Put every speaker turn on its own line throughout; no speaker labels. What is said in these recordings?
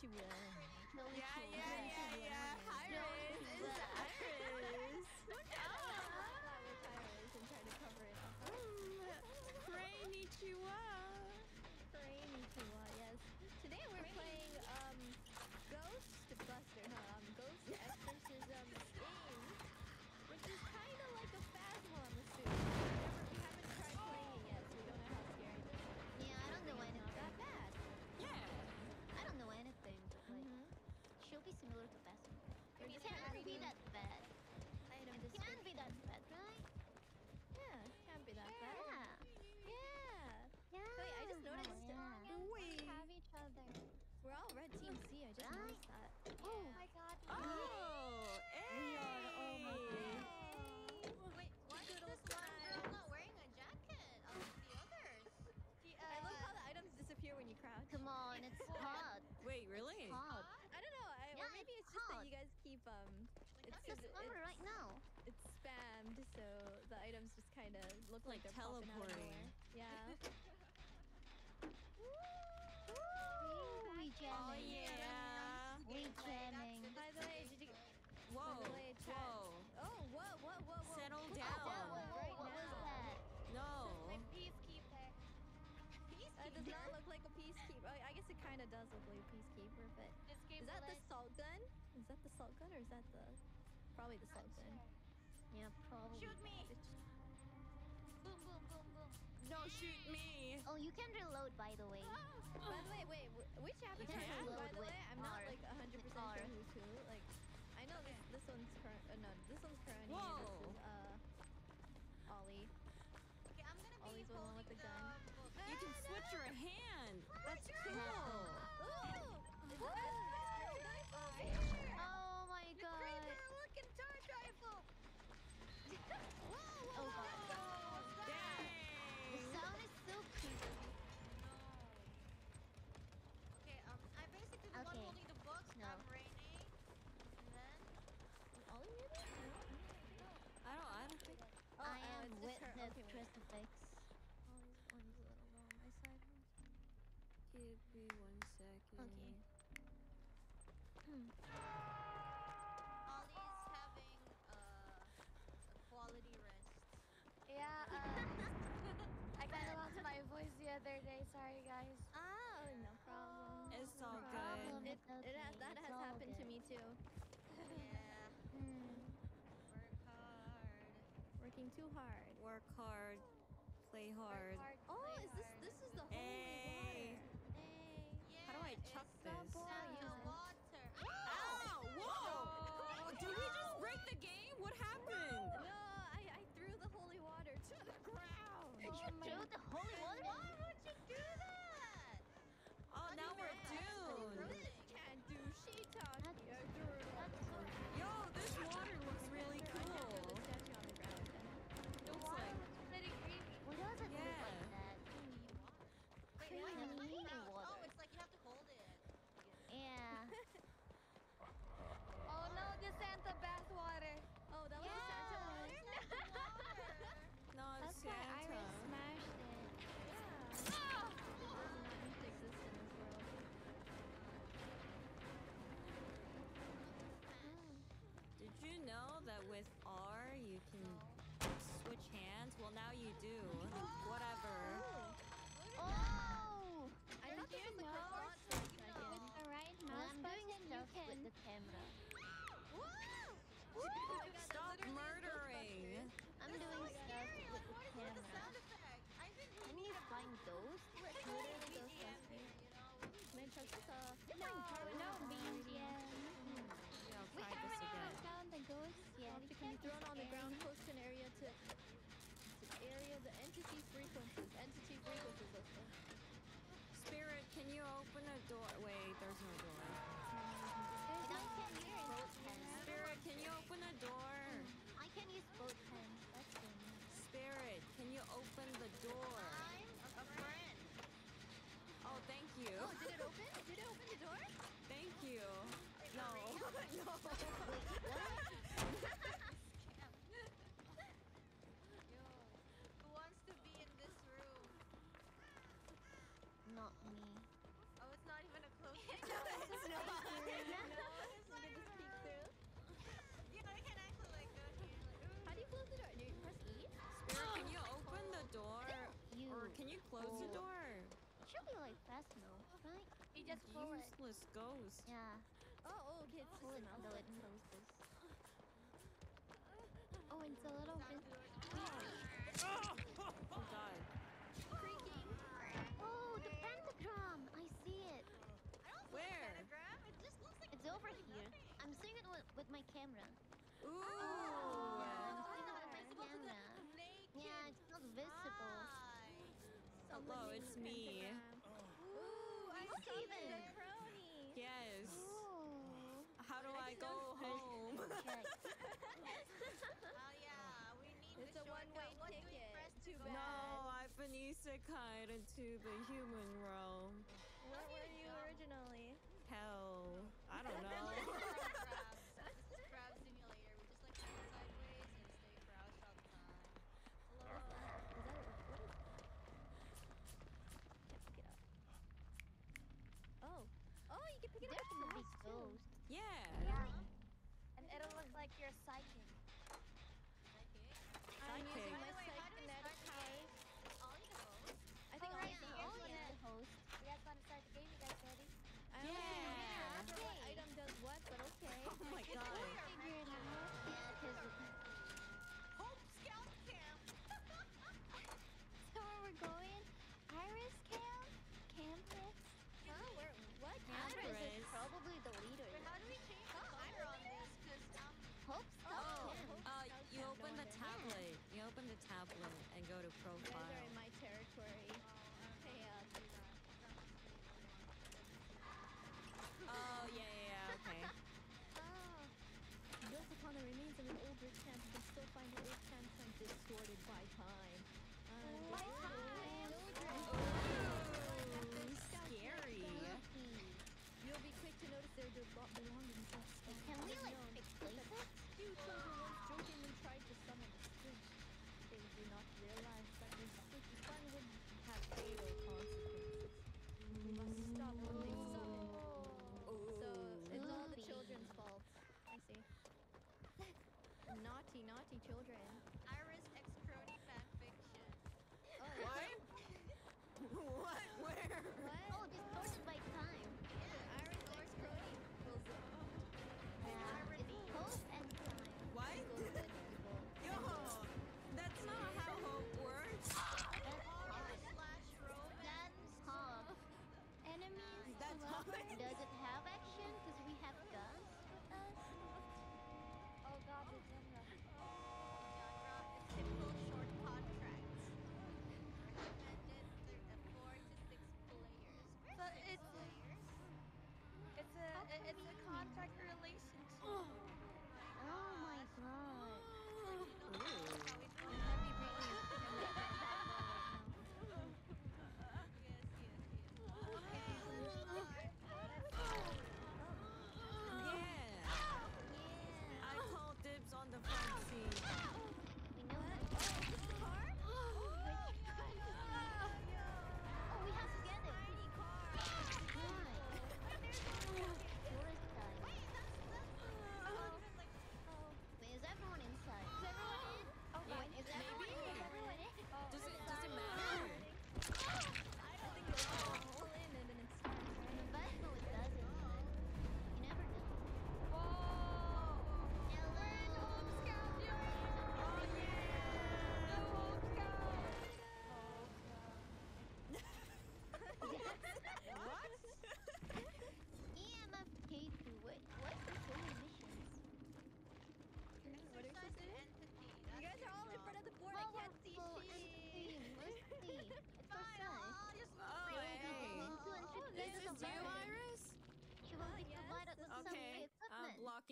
救
人。
Yeah.
kind of look like, they're
teleporting.
Yeah.
We jamming.
Oh yeah.
We jamming.
By the way, did you?
Whoa!
Way,
whoa!
Oh, whoa! Whoa! Whoa! whoa.
Settle down.
down
right
what
now.
was that?
No.
My peacekeeper. peacekeeper.
That does not look like a peacekeeper. I guess it kind of does look like a peacekeeper, but is that the salt gun? Is that the salt gun or is that the probably the salt gun?
Yeah, probably.
Shoot me!
No, shoot me.
Oh, you can reload, by the way.
by the way, wait, which avatar? Yeah. By the way, I'm not like 100% sure who's who. Like, I know this, this one's current. Uh, no, this one's current.
Whoa.
Okay.
Mm-hmm.
Hmm.
Ollie's
having uh, a quality rest.
Yeah, uh, I kind of lost my voice the other day. Sorry,
guys.
Oh, no problem.
It's all
no problem. good.
It,
okay.
it has, that
it's
has happened
good.
to me, too.
Yeah.
Mm.
Work hard.
Working too hard.
Work hard. Play hard.
Work hard.
Oh, know that with R you can switch hands? Well, now you do. Whatever.
Oh!
I don't you
know. With the right mouse button, you can.
With
the camera. Whoa!
Stop murdering!
I'm doing
so
stuff with the camera.
I need to
find those.
Literally those
last few. My truck is
off. Can be thrown on the ground close to an area to, to area the entity frequencies. Entity frequencies.
Spirit, can you open a door? Wait, there's no door.
I can use both hands.
Spirit, can you open a door?
I can use both hands. That's the
Spirit, can you open the door?
Close
the
Oh.
door?
Should be like fast now, right? You just
Useless ghost.
Yeah.
Oh, oh, okay. It's
Pull it
a
until it closes. Oh, it's a little bit.
Oh god.
Creaking.
Oh, the pentagram! I see it.
I don't see
Where?
a pentagram. It just looks like
It's over here. I'm seeing it with, with my camera.
Ooh.
Oh, oh, I'm seeing it with my
It's supposed to
camera. Yeah, it's not visible.
Eyes.
Hello, it's me. Oh.
Ooh, I
Look
see
even.
the crony.
Yes.
Oh.
How do I go home?
Check.
Oh yeah, we need
It's
the
a one-way
shortcut. What do we
ticket. Too bad.
No, I've been isekai'd into the human realm.
Where were you originally?
Hell. I don't know.
Some big.
Yeah.
yeah.
And it'll look like you're psychic.
Psychic?
I'm using You
open the tablet and go to
You guys
profile.
are in my territory. Uh,
Oh yeah, yeah, yeah. Okay.
Ah. Built upon the remains of an older camp, you can still find the old campsite distorted by time. Uh,
By
the
time.
children
Ooh, scary.
You'll be quick to notice their de- belongings are still
Can we like
unknown.
pick places?
Few children once jokingly tried to summon a spring. They do not realize that this spooky fun would have fatal consequences. We must stop what they summon. So it's all the
Spooky.
children's fault. I see. naughty, naughty children.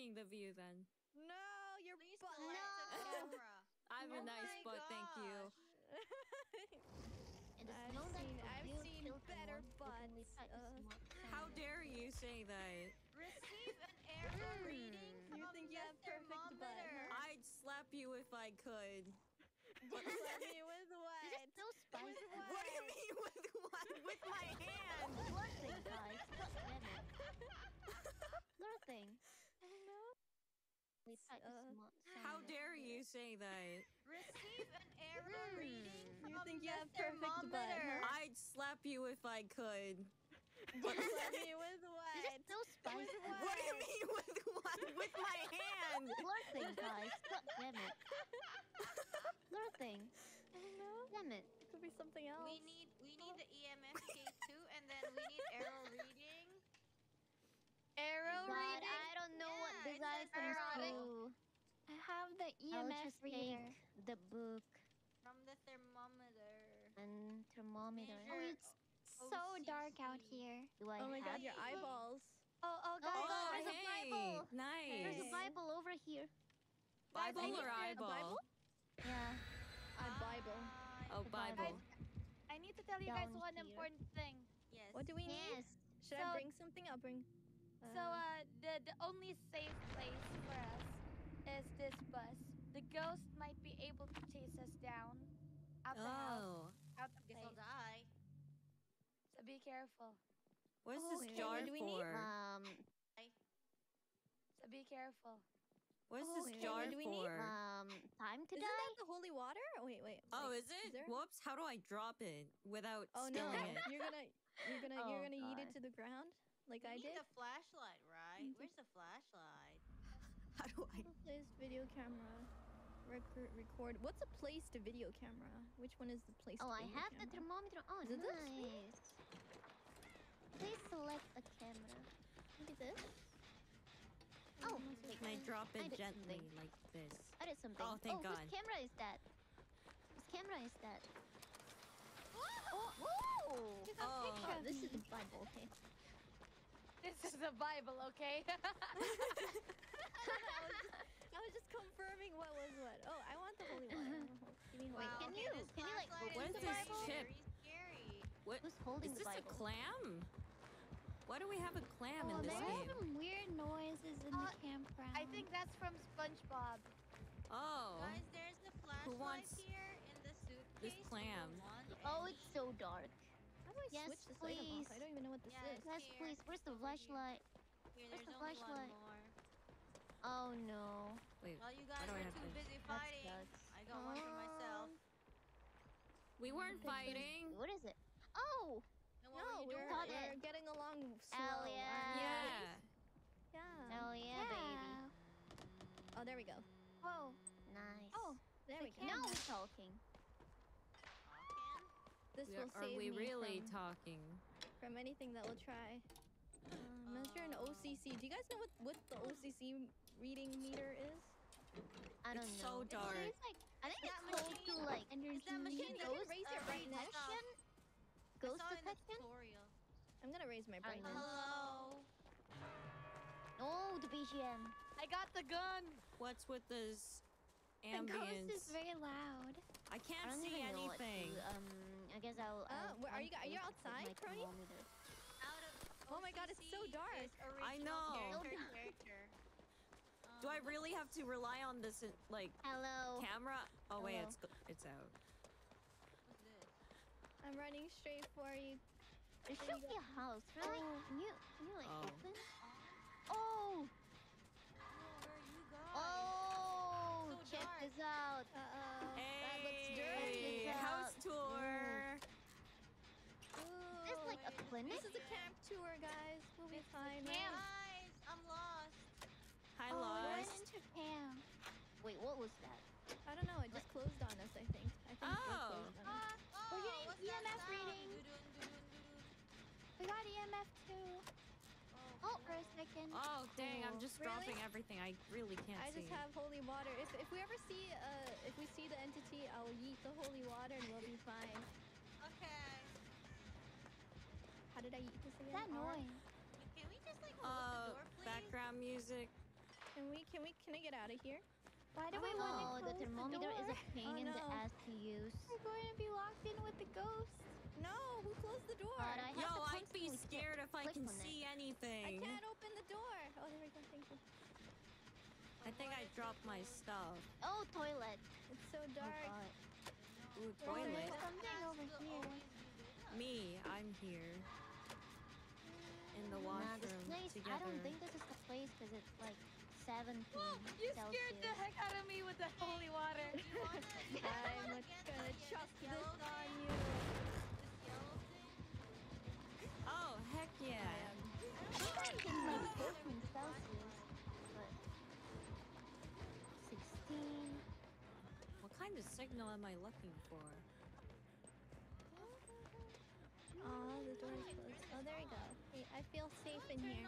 Blocking the view then.
No, your
Please
butt.
select the
No.
camera.
I'm
Oh
a nice
my
butt, thank you.
I've seen- I've seen better
won't
butts, uh,
How dare you say that?
Receive an error reading from
You think you have perfect butt, huh?
I'd slap you if I could.
Slap me with
You're
what?
just so spicy.
What do you mean with what? With my hand?
Flirting, guys. God damn it. Flirting. We fight the
Uh,
How dare you say that?
Receive an error reading
You
from
think you have perfect butt, huh?
I'd slap you if I could.
Slap me with what?
You're just so spicy.
What do you mean with what? With my hand?
Flirting, guys. God damn it. Flirting.
I.
Damn it.
It could be something else.
We need we need the EMF K2 and then we need arrow reading. Arrow
But
reading.
I don't know what
Yeah,
this
it says
items
erotic.
do.
I have the
I'll
EMF
just take the book
from the thermometer.
and thermometer.
Measure
Oh, it's so dark out here.
Do I
Oh my god, your eyeballs.
Oh, oh,
Oh, God,
Oh,
there's a Bible.
nice.
There's a Bible over here.
Bible
I
or
a
eyeball?
Bible?
Yeah.
A Bible.
Oh,
Bible.
Bible.
I need to tell you guys
Down
one
here.
important thing.
Yes.
What do we need?
Yes.
Should
So-
I bring something? I'll bring.
So, uh, the the only safe place for us is this bus. The ghost might be able to chase us down out the house,
Oh.
out the
Guess I'll die.
So be careful.
What's
Oh,
this
wait,
jar
do we need?
for?
Um.
So be careful.
What's
Oh,
this
wait,
jar
do we need?
for?
Um. Time to
Isn't
die.
that the holy water? Oh, wait, wait.
Oh,
wait,
is it?
there?
Whoops! How do I drop it without
Oh no,
it?
you're gonna, you're gonna,
Oh,
you're gonna eat it to the ground, like
We
I
need
did.
the flashlight, right?
Mhm.
Where's the flashlight?
How do I?
Place video camera. Record, record. What's a place to video camera? Which one is the place?
Oh,
to
I
video
have the thermometer. on.
Is it this?
nice. Please select a camera.
Look at this.
Oh,
Mm,
wait,
Can I drop it
did
gently
something.
like this?
I did something.
Oh, thank
oh,
God.
Whose camera is that? Whose camera is that? Oh, whoa!
There's
Oh.
Oh, this is the Bible. Okay.
This is the Bible, okay?
I was just, I was just confirming what was what. Oh, I want the holy water. Give me holy
Wait,
Wow,
can you-
this
can you, like,
what
is
is this chip?
Very scary.
What?
Who's holding
Is
the
this a clam? Why do we have a clam
oh,
in this
there
game?
are some weird noises in
Uh,
the campground. I think that's from SpongeBob.
Oh.
Guys, there's a flashlight
wants
here in the suitcase. This
clam?
Oh, it's so dark.
How do I
Yes,
switch this item
please.
off? I don't even know what this
Yeah,
is.
Yes,
here.
please. Where's the
Over
flashlight?
Here,
Where's the flashlight? Oh no.
Wait.
While you guys were too
to-
busy fighting. I got one for oh. myself.
We
mm, weren't
fighting.
What is it? Oh!
And what
No,
were
we're, we're getting along slow.
Hell yeah.
Yeah.
Yeah.
Oh yeah, baby.
Oh, there we go.
Whoa.
Nice.
Oh,
There
The
we go.
now we're talking.
Talking?
This
We
will
are, are we
me
really
from,
talking?
from anything that will try. Uh, measure an OCC. Do you guys know what, what the OCC reading meter is?
I don't
It's
know.
so dark.
It's like I think
that
it's called to
machine-
like
Is that machine
you
that
can
is,
raise
uh,
your brightness.
detection? I
ghost
saw in the
detection.
tutorial.
I'm gonna raise my
I
brightness.
know.
Hello.
Oh, the BGM.
I got the gun.
What's with this
The ghost is very loud.
I
I
can't
don't
see
even know what to
anything.
Um, I guess I'll.
Uh,
I'll
where are you guys- you're
closer with
outside,
my
Crony?
Out of
Oh my God, it's so dark.
I know.
Character,
So dark.
character.
Do I
Um,
really have to rely on this uh, like
Hello.
camera? Oh wait, it's it's out.
What's this?
I'm running straight for you.
There should be a house, really?
Oh.
Can you can you like
Oh.
open? Oh.
Oh, where are you guys?
Oh.
So
check
dark.
this out.
Uh oh. That looks
Hey,
dirty.
House tour.
Ooh,
This like a
wait,
clinic?
This is a camp tour, guys. We'll be
It's
fine.
camp. Guys, I'm lost.
Hi,
oh,
Lost.
in Japan.
Wait, what was that?
I don't know. It just closed on us. I think. I think it
Oh.
closed on us.
Oh,
We're getting
what's that
EMF reading. We got EMF too. Oh, for a second.
Oh dang! I'm just
Really?
dropping everything. I really can't see.
I
see.
just have holy water. If if we ever see uh if we see the entity, I'll yeet the holy water and we'll be fine.
Okay.
Did I yeet this again?
that noise.
Can we just like close
Uh,
the door, please?
background music.
Can we? Can we? Can I get out of here?
Why do we want to
Oh, the thermometer is a pain
Oh,
in the ass to use.
We're going to be locked in with the ghost.
No, who closed the door?
But I have
Yo,
to
I'd be scared if I can
on it.
see
I can't open the door. Oh, there we go. Thank you.
I think I dropped my stuff.
Oh, toilet.
It's so
Oh,
dark.
God.
Ooh,
There's
toilet.
something over here.
Me, I'm here. In the
Nah, this place,
together.
I don't think this is the place because it's like 17
You scared the heck out of me with the holy water.
I'm gonna chuck this on you.
Oh, heck yeah.
Sometimes it's like 14 Celsius, but 16.
What kind of signal am I looking for?
Oh, the door is closed. Oh, there we go. Hey, I feel safe in here.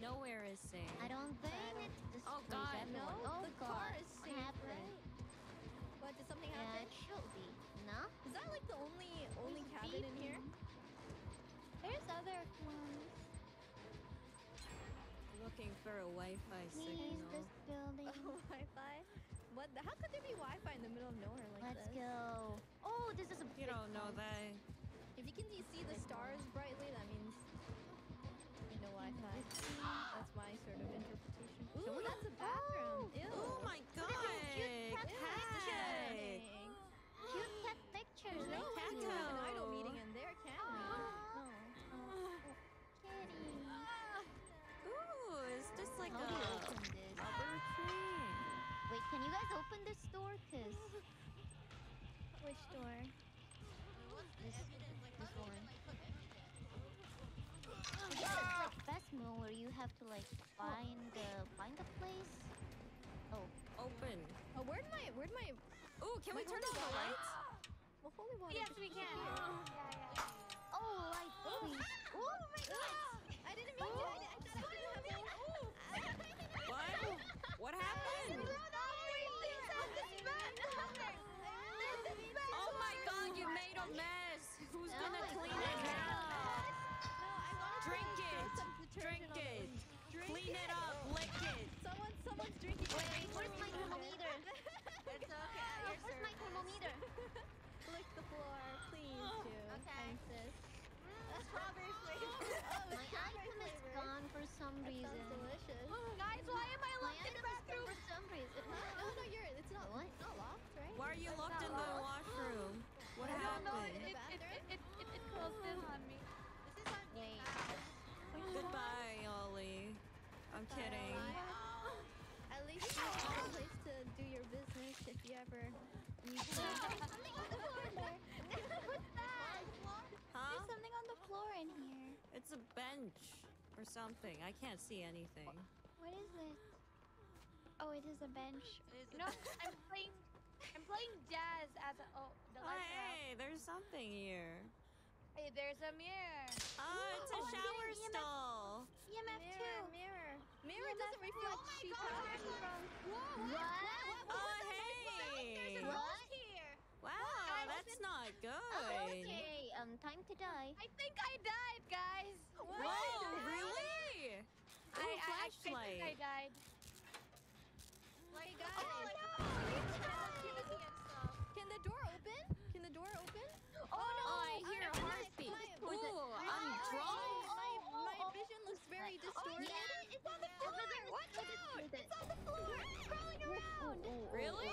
Nowhere is safe.
I don't think it's
Oh, God.
No,
oh
the
God,
car is
what
safe,
happened?
What? Did something
Yeah,
happen?
it should be. No?
Is that like the only only cabin in here?
There's other ones.
Looking for a Wi-Fi
Please,
signal.
this building.
Wi-Fi? What? The, how could there be Wi-Fi in the middle of nowhere like
Let's
this?
go. Oh, this is a
You don't know
house.
that.
If you can see the stars brightly, that means no Wi-Fi. That's my sort of interpretation. Ooh,
we-
that's a bathroom. Ew.
Oh my god!
cute cat
Cat!
Cute cat pictures.
There's no way we
you.
can have an idol meeting in there, can we?
Oh.
Oh.
Kitty.
Ooh, is this like
How
a
do you open this?
rubber tree?
Wait, can you guys open this door? Cause
Which door?
this, this one. I guess it's like Phasmo where you have to like find the find the place. Oh,
Open.
Oh, where'd my where'd my
Ooh, can we turn on the
holy
lights?
well, holy water?
Yes, we can.
disappeared?
Yeah, yeah.
oh, light, please.
Oh my god! I didn't mean to.
Drink it. Drink Clean it up, lick it.
Someone, someone's drinking.
Wait, where's my thermometer?
It's okay.
Where's my thermometer?
Lick the floor, please, oh, do.
Okay.
Sis.
Mm, strawberry flavor.
My item is gone for some reason.
I'm kidding.
At least you have a place to do your business if you ever need to.
What's that?
Huh?
There's something on the floor in here.
It's a bench or something. I can't see anything.
What is it? Oh, it is a bench.
It is
You know, I'm playing. I'm playing jazz as a. Oh, the
Oh,
lights are out.
hey, there's something here.
Hey, there's a mirror.
Oh, it's a
Oh,
shower
yeah, EMF.
stall.
EMF
Mirror,
too.
mirror. Doesn't reflect oh what?
What? what? what?
Oh, hey.
There's a what?
here.
Wow, what? that's not oh, good.
Okay, um, time to die.
I think I died, guys. What?
Whoa, really?
Ooh, I, flashlight.
I,
I think I died.
Oh,
no!
Vision looks very oh, distorted.
yeah, it's on the floor. Watch out! It's on the floor. It's crawling around.
Really?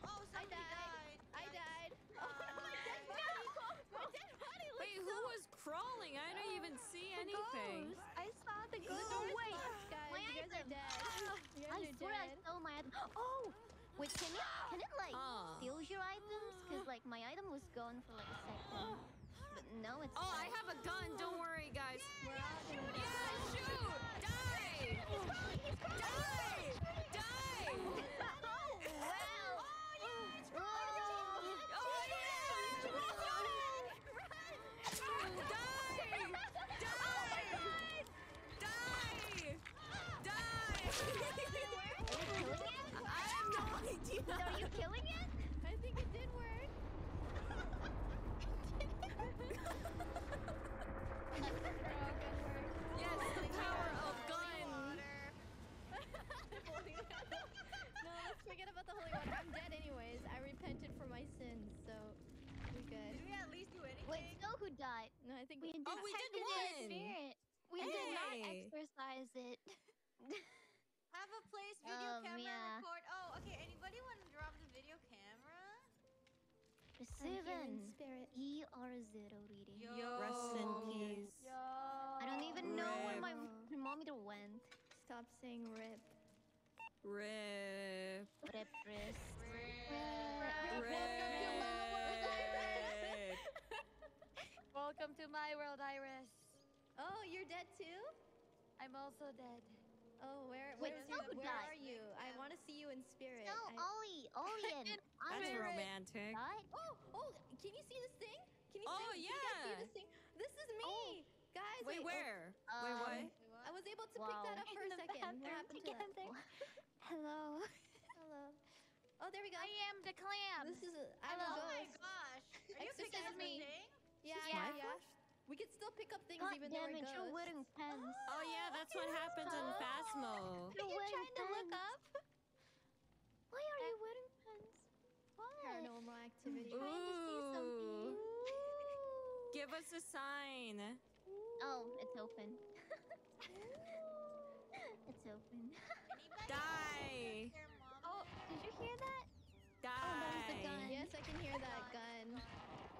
Oh,
I
somebody
died.
died.
I died. Oh, my dead body. My dead body looks
Wait, who was crawling? I don't even see anything.
I saw the
The
ghost.
door is
wait.
locked, guys.
My
you guys are
item.
dead. You guys
I
are
swear I
dead.
stole my item. Oh, wait, can it can it like ah.
Huh.
steal your items? Cause like my item was gone for like a second, oh. No, it's.
Oh. I have a gun. Don't worry, guys. Yeah, shoot. Yeah, shoot. Die.
He's. He's. Die.
Wait, so who died?
No, I think
We
we.
Oh, we did
detected
one.
spirit. We did not exercise it.
Have a place video
Um,
camera
yeah.
record. Oh, okay. Anybody want to drop the video camera?
The
I'm here in
seven.
spirit.
E R zero reading.
Yo.
Rest in peace.
Yo.
I don't even know where my thermometer went.
Stop saying rip.
Rip.
Rip, wrist.
Rip.
Welcome to my world, Iris.
Oh, you're dead too?
I'm also dead.
Oh, where
Wait,
where,
so
where are you? I want to see you in spirit.
No,
I-
Ollie, Ollie and
That's
Iris
romantic.
died.
Oh, oh, can you see this thing? Can you
Oh,
see, can you guys see this thing? This is me. Guys,
Wait,
oh,
where?
Um,
Wait, what?
Wait,
I was able to
Wow.
pick that up for
In
a
the
second. What
bathroom
happened to that? Hello. Hello. Oh, there we go.
I am the clam.
This is a, I'm
Hello.
a
Oh my gosh. Are you picking
Exorcism
up the
me.
Thing?
Yeah,
Yeah.
yeah, yeah. We can still pick up things
God
even though we're
it, you're wearing pants.
Oh yeah, that's what happens in Phasmo.
You're
you
wearing
trying to look up?
Why are you wearing pants? Why?
Paranormal activity.
Trying to see something.
Ooh. Give us a sign.
Oh, it's open. it's open.
Die.
Oh, did you hear that?
Oh, Die.
Oh, that was the gun.
Yes, I can hear that gun.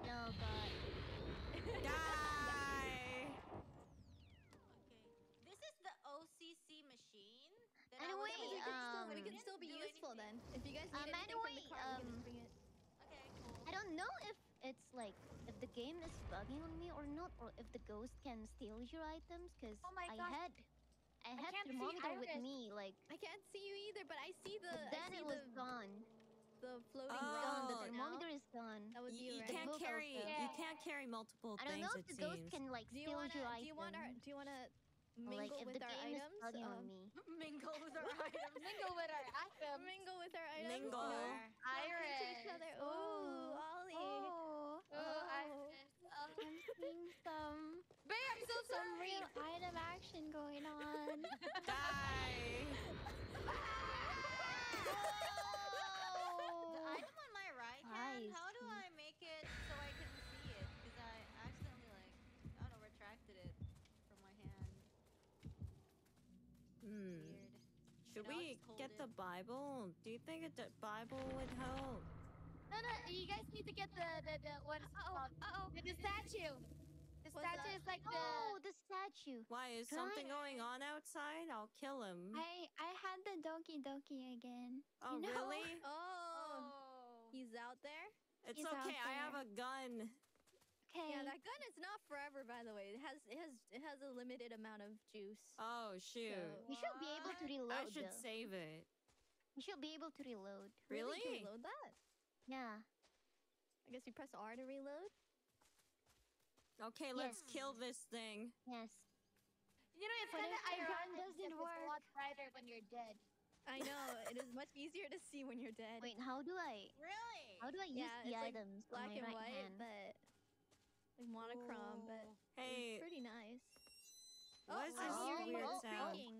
Oh god.
Oh, Die.
Okay. This is the OCC machine. That I
Anyway,
was
we can still, we
um,
can still be
do
useful
anything.
then. If you guys
Um,
need anything from the
anyway,
car, we can
um,
just bring it.
Okay, cool.
I don't know if it's like if the game is bugging on me or not, or if the ghost can steal your items. Cause
Oh my
I
gosh.
had, I had
can't see
thermometer with me, like.
I can't see you either, but I see the.
But then
see
it was
the,
gone.
The floating
Oh.
Gone.
gone.
The
Oh,
thermometer is gone.
That would
You,
be
you
right.
can't
book
carry.
also.
You can't carry multiple
I don't
things.
know if
it
the ghost
seems.
can like
Do you
steal
wanna?
your
Do
items.
you wanna? Do you wanna mingle
like
with our items?
is bugging on
Um,
me.
Mingle with our items.
Mingle with our items.
Mingle with our items.
Mingle.
No.
Iris.
To each other. Ooh, Ollie.
Oh,
Oh, Iris. Oh.
I'm seeing some
Babe, I'm so
some real item action going on.
Die.
The item on my right hand,
Nice.
how do I make it so I can see it? Because I accidentally, like, I don't know, retracted it from my hand.
Hmm.
Weird.
Should we get
it.
the Bible? Do you think a d- Bible would help?
No, no, you guys need to get the, the, the what is it called?
Uh-oh.
The, the statue. The statue
that?
is like the.
Oh, the statue.
Why is
Can I-
something going on outside? I'll kill him.
I I had the Donkey Donkey again.
oh
you know?
really?
Oh.
Oh.
He's out there.
It's
He's out
okay. I have a gun.
Okay.
Yeah, that gun is not forever, by the way. It has it has it has a limited amount of juice.
Oh shoot!
So-
you should be able to reload.
I should
though.
save it.
You should be able to reload.
Really?
Can reload that?
Yeah.
I guess you press R to reload.
Okay, let's
Yes.
kill this thing.
Yes.
You know, it's
But
kind of
if the gun
ironic
doesn't
because it's
work-
a lot brighter when you're dead.
I know it is much easier to see when you're dead.
Wait, how do I
Really?
how do I use
Yeah,
the
it's like
items
black
on my
and
right
white,
hand?
but like monochrome, but
Hey,
it's pretty nice.
Oh, what is
oh,
this
I'm hearing
weird
oh,
sound?
creaking.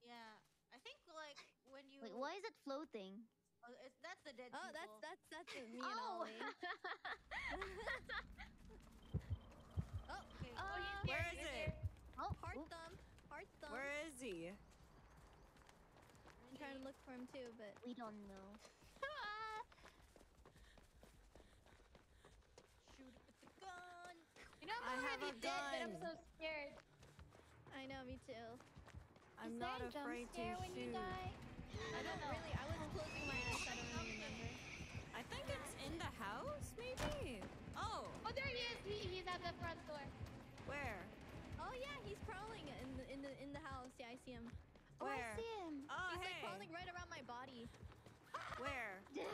Yeah. I think, like, when you.
Wait, why is it floating?
Oh, it's, that's the dead
Oh,
people.
that's that's that's me and
Oh.
Ollie. oh,
Okay.
uh,
Where is it?
oh,
Heart
oop.
thumb, heart thumb.
Where is he?
I'm trying to look for him too, but
we don't know.
Shoot it with the gun.
You know,
I
I'm
have
already
a
dead, but I'm so scared.
I know me too.
I'm not afraid to shoot.
I don't really. I was closing my eyes. I don't really remember.
I think it's in the house, maybe. Oh,
Oh, there he is. He, he's at the front door.
The in the in the house. Yeah, I see him.
Oh, I see him.
Oh,
he's
hey.
like crawling right around my body.
Where?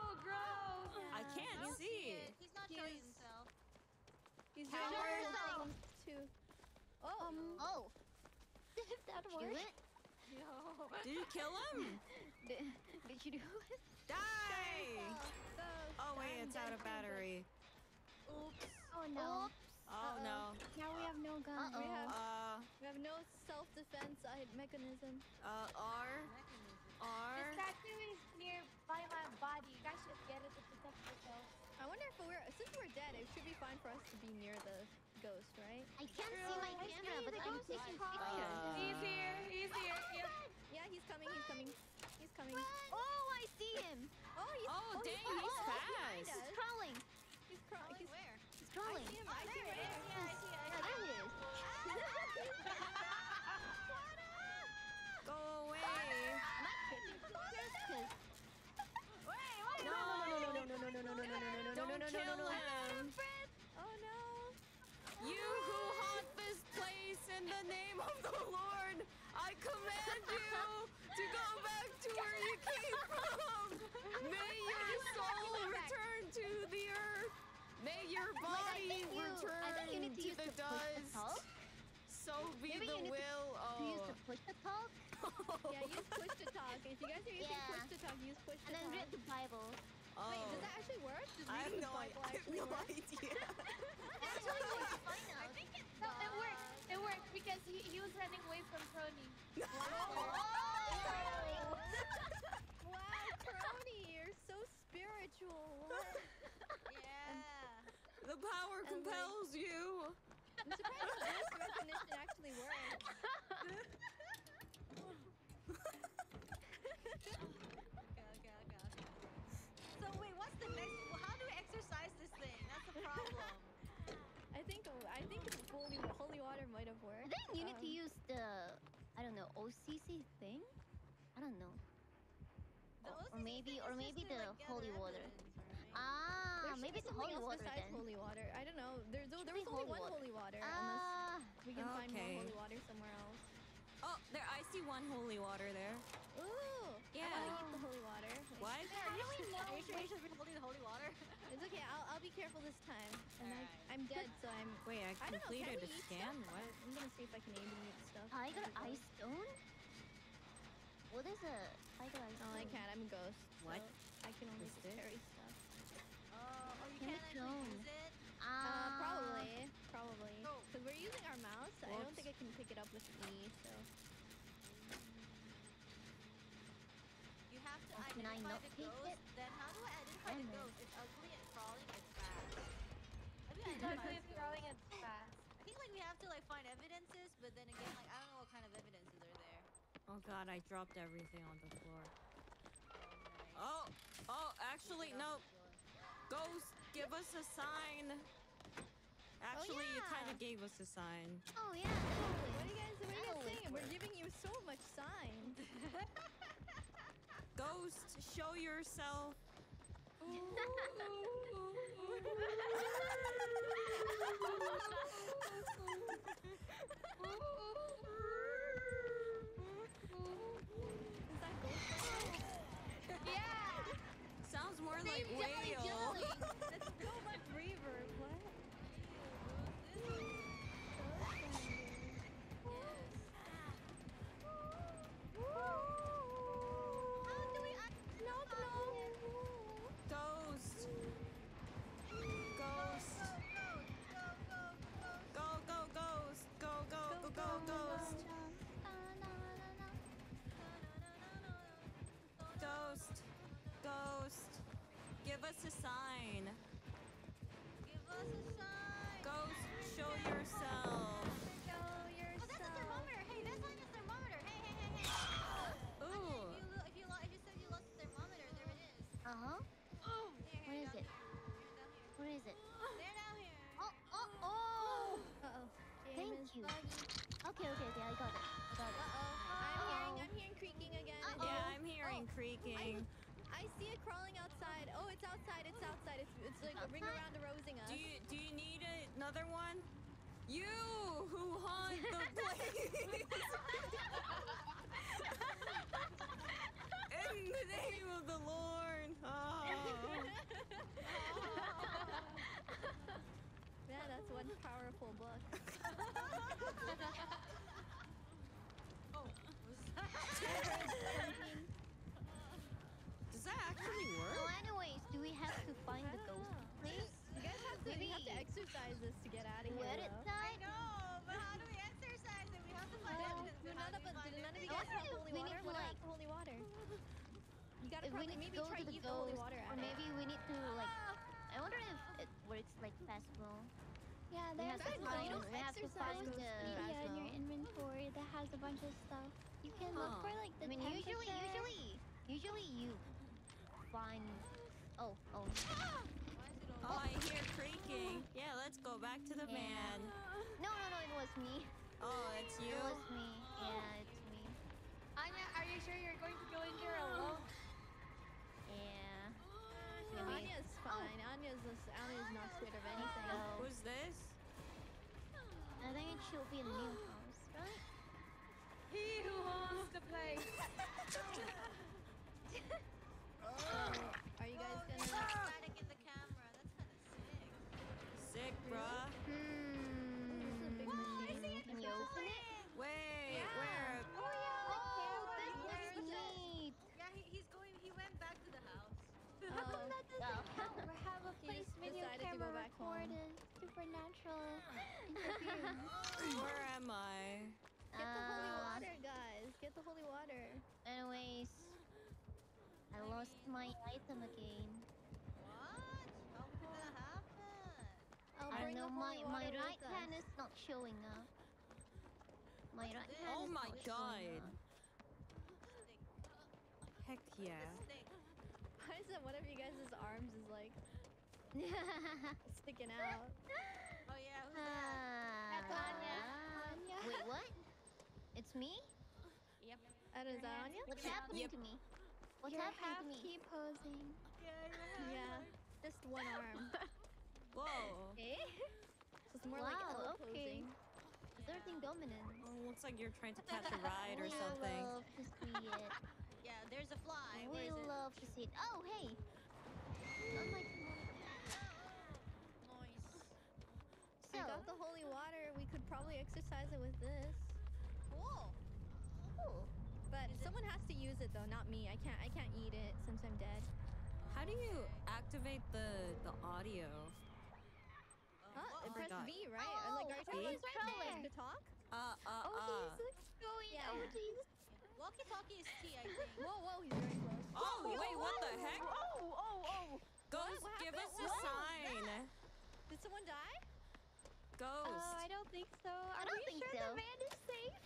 Oh, gross.
I
I
can't
don't
see.
it. He's not
He
showing
is-
himself.
He's
Coward.
doing something too. Oh,
Um. Oh. Did that
work?
Do it?
Did you kill him?
Did, did you do it?
Die! Oh wait, it's out of battery.
Oops.
Oh no.
Oh
uh -oh.
no.
Now we have no gun.
We, have,
uh,
we have no self-defense mechanism.
Uh, R. R.
This tattoo is near by my body. You guys should get it to protect yourself.
I wonder if we're, since we're dead, it should be fine for us to be near the ghost, right?
I can't True. see my
I
camera, but I'm taking pictures.
Uh,
he's here. He's here. Oh,
yeah. yeah, he's coming. He's coming. He's coming. Run.
Oh, I see him.
Oh, he's,
oh,
oh
dang,
he's,
oh,
oh, he's
fast.
He's crawling
where?
I see him.
Oh,
I see
there
him.
it is. Yeah, I see. I
Yeah, there.
Go away.
Am I taking pictures? 'Cause-
No,
no, no, no, no, no, no, no, no, no, no, no,
Don't
no, no,
kill
no, no.
him.
Oh no.
You who haunt this place in the name of the Lord, I command the Oh.
push to talk,
Yeah, use push to talk. If you guys are using
Yeah.
push to talk, use push to
and then read the Bible.
oh.
Wait, does oh. that actually work? Does
I have
reading
no,
the
I,
Bible
I have
actually
no
work?
idea.
Actually, it's fine now.
No, it worked. It worked because he, he was running away from Crony.
Oh!
wow, Crony, you're so spiritual.
Yeah.
the power
like-
compels you.
I'm surprised voice recognition actually works. Water might have worked.
Then you need to
Um,
use the, I don't know, OCC thing? I don't know.
The
Or- or maybe-
thing
or maybe the
like,
holy water.
evidence, right?
Ah,
there
maybe
be
it's holy water
besides
then.
holy water. I don't know. There's there
Should
was only
holy
one
water.
holy water unless
Ah,
we can find more
Okay.
holy water somewhere else.
Oh, there. I see one holy water there.
Ooh, I
Yeah.
want to eat the holy water. Wait,
What?
Are you sure you should be holding the holy water?
It's okay. I'll, I'll be careful this time. And
Alright.
I, I'm dead, so I'm.
Wait, I
I don't know. Can
completed
we
a scan.
stuff?
What?
I'm gonna see if I can aim and eat stuff.
Tiger
Before-
Eye Stone? What is a Tiger Eye
No,
Stone?
I can't. I'm a ghost.
What
so I can only
is
just carry stuff.
Oh, oh, you
Can
can't
it
actually use it.
Uh,
Ah,
probably. Probably.
Oh.
Because we're using our mouse. I don't think I can pick it up with me, so.
You have to
Oh, can I
identify
not
the ghost.
it?
Then how do I identify the
Damn it.
ghost? It's ugly, it's crawling, it's fast. How do you
It's
identify
ugly,
the
it's crawling,
ghost?
it's fast.
I think like we have to like find evidences, but then again, like I don't know what kind of evidences are there.
Oh God, I dropped everything on the floor.
Oh,
Oh, oh, actually,
nice.
no. Ghost, give us a sign. Actually, you oh,
kind
of gave us a sign.
Oh yeah, totally.
What are you guys, what are you guys saying? We're giving you so much sign.
Ghost, show yourself.
Is that ghost?
Yeah!
Sounds more like whale.
Is
it?
There, down here.
Oh, oh, oh.
Uh-oh.
Thank you. Okay, okay, okay. I got it. I got it.
Uh-oh. I'm oh. hearing, I'm hearing creaking again.
Uh-oh.
Yeah, I'm hearing
Oh,
creaking.
I see it crawling outside. Oh, it's outside. It's outside. It's, it's like a ring
Outside?
around rosing us.
Do you do you need a, another one? You who haunt the place. In the name of the Lord. Oh.
Yeah, that's one powerful book.
Oh,
Does that actually
So,
work?
anyways, do we have to find the ghost
know.
place?
You guys have to, we have to exercise this to get out of here.
Where it
though.
I know, but how do we exercise it? We have to find
Well,
evidence.
do
How
none
do
of
we
us,
find
do none of you guys have
wonder if
holy
we
water?
need to, like-
holy water? You gotta
If we
probably
need
maybe
to go
try
to the
eat the holy
ghost,
water
or maybe we need to like. Ah! I wonder if it works it's like Phasmo.
Yeah, there's a
Phasmo, you
find.
don't
We have to
exercise
find
in
media in your inventory that has a bunch of stuff. You can look
Huh.
for like the
I
the
mean, usually,
temperature.
usually, usually you find. Oh, oh.
Why
Oh, I hear creaking. Yeah, let's go back to the
Yeah.
van.
No, no, no, it was me.
Oh, it's you.
It was me. Yeah, it's me.
Anya, are you sure you're going to
I think it should be a new house, right?
He who owns the place.
Are you guys
Oh,
gonna?
like static in the camera. That's kind of sick.
Sick, bruh.
Hmm. This is a big machine.
Can you open it?
Wait, where?
Oh, this looks neat.
Yeah, he, he's going. He went back to the house.
How come
Oh.
that doesn't count? We have a place video
decided to go
camera
back home.
recorded supernatural interview.
Where am I?
Get the holy
Uh,
water, guys. Get the holy water.
Anyways, I lost my item again.
What? How could that happen?
I'll
I
bring
know
the
my
holy
my
water
right
with
hand
us.
is not showing up. My right
this?
hand
Oh
is
my
not
God.
showing up.
Stick.
Heck yeah.
Why is it one of you guys' arms is like sticking out?
Oh yeah, who's that?
That's Anya.
Anya.
Wait, what? It's me?
Yep.
And is that Anya?
What's happening
Yep.
to me? What's
You're
happening
half
to me?
key posing.
Yeah. Just one arm.
Whoa.
Eh? So it's more like
Wow,
L
okay.
posing.
Asserting dominance.
Oh, looks like you're trying to catch a ride or
we
something.
love to see it.
Yeah, there's a fly. Where
we
is it?
love to see it. Oh, hey! Oh my
Noise.
So,
I got the holy water. We could probably exercise it with this.
Cool.
cool.
But someone has to use it though, not me. I can't I can't eat it since I'm dead.
How do you activate the the audio?
Huh?
Uh-oh.
Press. V, right? Or like are you talking
right there.
to talk?
Uh, uh,
Oh,
uh.
he's like going.
Yeah.
Oh, jeez.
Walkie-talkie is T, I think.
Whoa, whoa, he's very close.
Oh, wait, what the heck?
Oh, oh, oh.
Ghost,
what
give us a
What?
sign.
Did someone die?
Ghost.
Oh, I don't think so. Are
don't
we
think
sure
so.
the van is safe?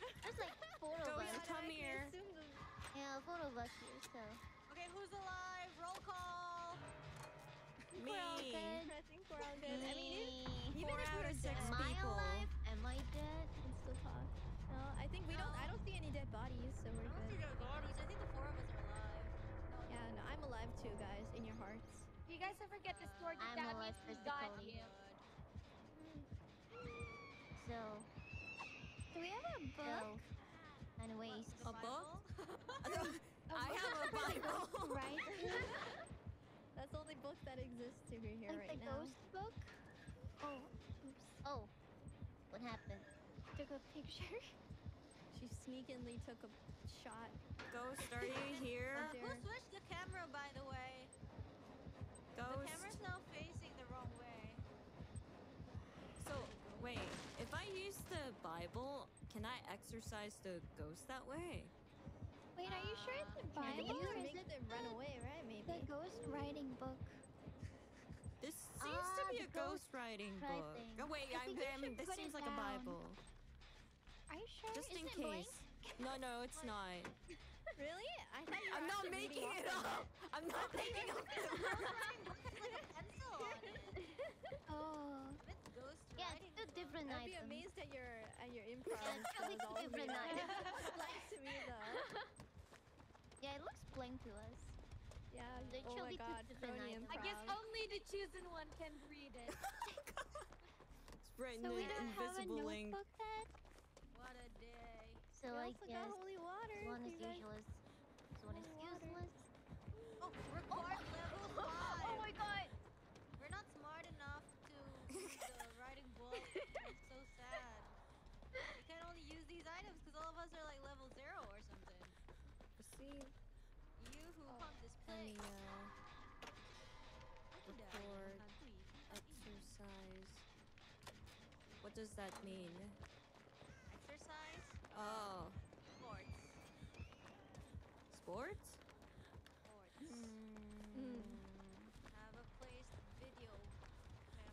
There's like four of
Ghost,
us.
come
I
here.
Yeah, four of us here, so.
Okay, who's alive? Roll call.
Me.
We're all good.
I think we're all good. I mean, it-
Me.
Four
if
out
we're
of six
Am I
people.
alive? Am I dead?
we can still talk. No, I think we don't. I don't see any dead bodies, so we're
I don't think
good.
there are bodies. I think the four of us are alive.
Yeah, no, I'm alive too, guys. In your hearts.
You guys ever get this sword
I'm
that
alive
means we got you.
So,
Do we have a
so.
book?
Anyways,
The
A book? I have a Bible.
right?
That's the only book that exists to be here
like
right
the
now.
ghost book? Oh, oops.
oh. What happened?
Took a picture.
She sneakily took a shot.
Ghost, are you here?
Up
Who switched the camera, by the way? The
Ghost.
camera's now facing the wrong way.
So, wait, if I use the Bible, can I exercise the ghost that way?
Wait, are you sure it's the
Can
Bible
you
or is
make
it
them run away, right?
the ghost writing book?
This seems to
Ah,
be a ghost writing book.
thing.
Oh, wait,
I
I'm,
think
I mean, this seems
it
like a. Bible.
Are you sure?
Just
is
in
it
case.
blank?
No, no, it's not.
Really? I thought you were
I'm not making it
off
up. I'm not making up.
It's like a pencil on it.
Oh.
With ghost
Yeah,
writing
it's two
book.
different
I'd be amazed at your at your improv.
Yeah, it's really
skills, all of
different
you.
items.
Lies to me though.
Yeah, it looks blank to us.
Yeah.
They
oh my
be two
god.
different
Tony
items.
I guess only the chosen one can read it.
Oh it's written
So we
in
don't have a
invisible ink.
notebook then?
What a day.
So
We
I
also
guess
got holy water.
this one is useless. This one is
Holy water.
useless.
Oh, record level any
uh, report, exercise. What does that mean?
Exercise?
Oh.
Sports.
Sports?
Sports.
Mm. Mm.
Have a placed video camera.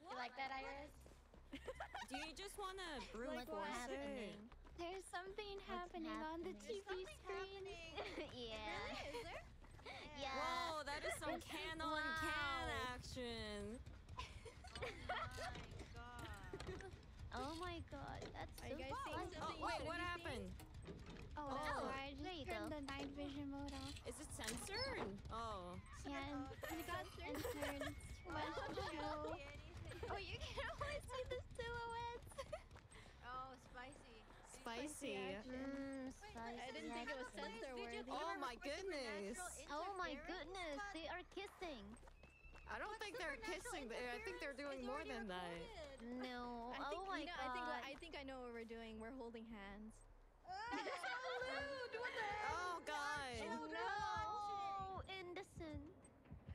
What? You like that, Iris?
Do you just want to brew
like,
like what's
happening?
There's something
What's
happening on the? TV screen.
happening.
yeah.
Is there?
Yeah.
Whoa, that is some can on can action.
Oh
Oh
my god.
Oh my god, that's
Are
so
you guys seeing
fun.
something?
Oh wait, what happened?
Oh,
Oh,
that's oh. why I
there you
turned
go.
the night vision mode off.
Is it censored? Oh.
Yeah, and it got censored. It's too much to show. Oh, you can only see the silhouettes.
Oh, spicy.
Mm,
spicy.
I
spicy.
didn't think it was censor worthy.
Oh my goodness.
Oh my goodness, they are kissing.
I don't think they're kissing. I think they're doing more than that.
No.
I think,
oh my
you know,
god.
I think what, I think I know what we're doing. We're holding hands.
Oh god.
oh no, innocent.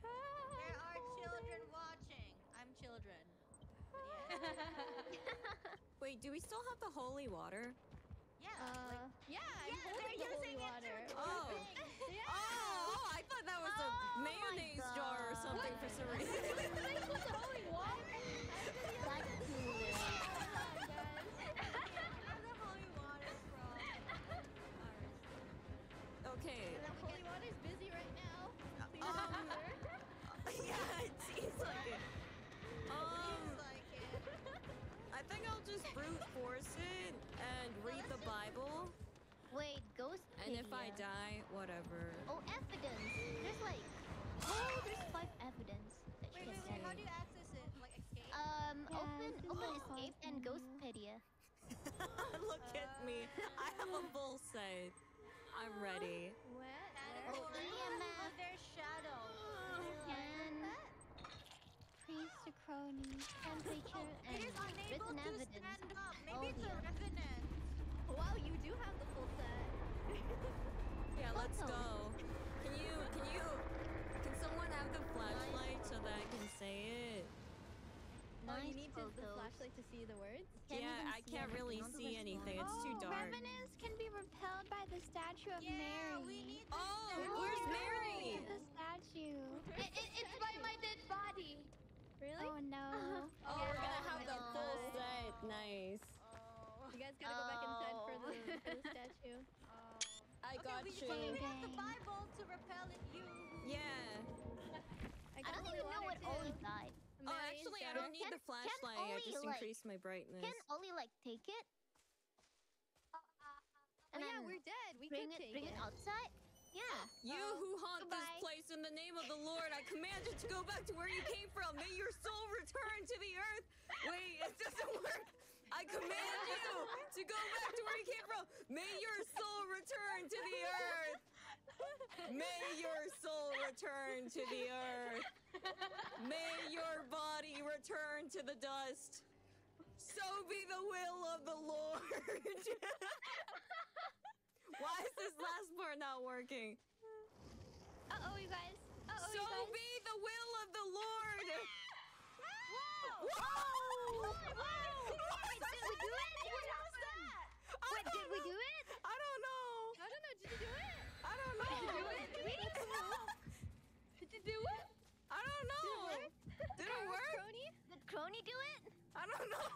There are children watching. I'm children.
Wait, do we still have the holy water?
Yeah.
Uh, yeah, I'm
yeah, they're using it
water.
to
Oh.
Yeah.
Oh, oh, I thought that was a
Oh my
mayonnaise jar or something for some reason. And if I die, whatever.
Oh, evidence. There's like. Oh, there's five evidence that
Wait,
you
wait, wait. How do you access it? Like escape?
Um,
Yeah,
open, open escape and. Ghostpedia.
Look at me. I have a full set. I'm ready.
What?
Category
Oh, EMF.
Mother Shadow.
Can priest to crony, temperature,
It
and
is unable
written
to
evidence.
stand up. Maybe
Oh,
it's a revenant.
Wow, you do have the full set.
Yeah, let's go. Can you, can you, can someone have the flashlight so that I can say it?
Oh,
Nice
you need to, the flashlight to see the words?
Can't
yeah, I can't
anything
really
on
see anything.
one.
It's too
oh,
dark.
revenants can be repelled by the statue of
Yeah,
Mary.
we need
Oh,
the
where's
statue.
Mary?
The statue.
It, it, it's by my dead body.
Really?
Oh no.
Oh, we're gonna
Oh
have the full set. Nice.
Oh.
You guys gotta go back inside for the,
Oh.
for the statue.
Oh.
I
Okay,
got
we,
you.
we have the Bible to repel it. You.
Yeah.
I
got
don't even know what Oli
too.
died.
Oh, actually, I don't need the
Can- can
flashlight. I just
like-
increased my brightness.
Can Oli like take it?
Uh, oh
And
yeah, we're dead. We
bring
could
it,
take
bring it outside. Yeah.
You who haunt
Goodbye.
this place in the name of the Lord, I command you to go back to where you came from. May your soul return to the earth. Wait, it doesn't work. I command you to go back to where you came from. May your soul return to the earth. May your soul return to the earth. May your body return to the dust. So be the will of the Lord. Why is this last part not working?
Uh oh, you guys. Uh oh,
so
you guys.
be the will of the Lord.
Whoa!
Whoa!
Did we do it? What happened?
I
Wait, did
don't
we
know.
do it?
I don't know.
I don't know. Did you do it?
I don't know.
Did you do it?
I don't know. Did it work?
Crony?
Did Crony do it?
I don't know.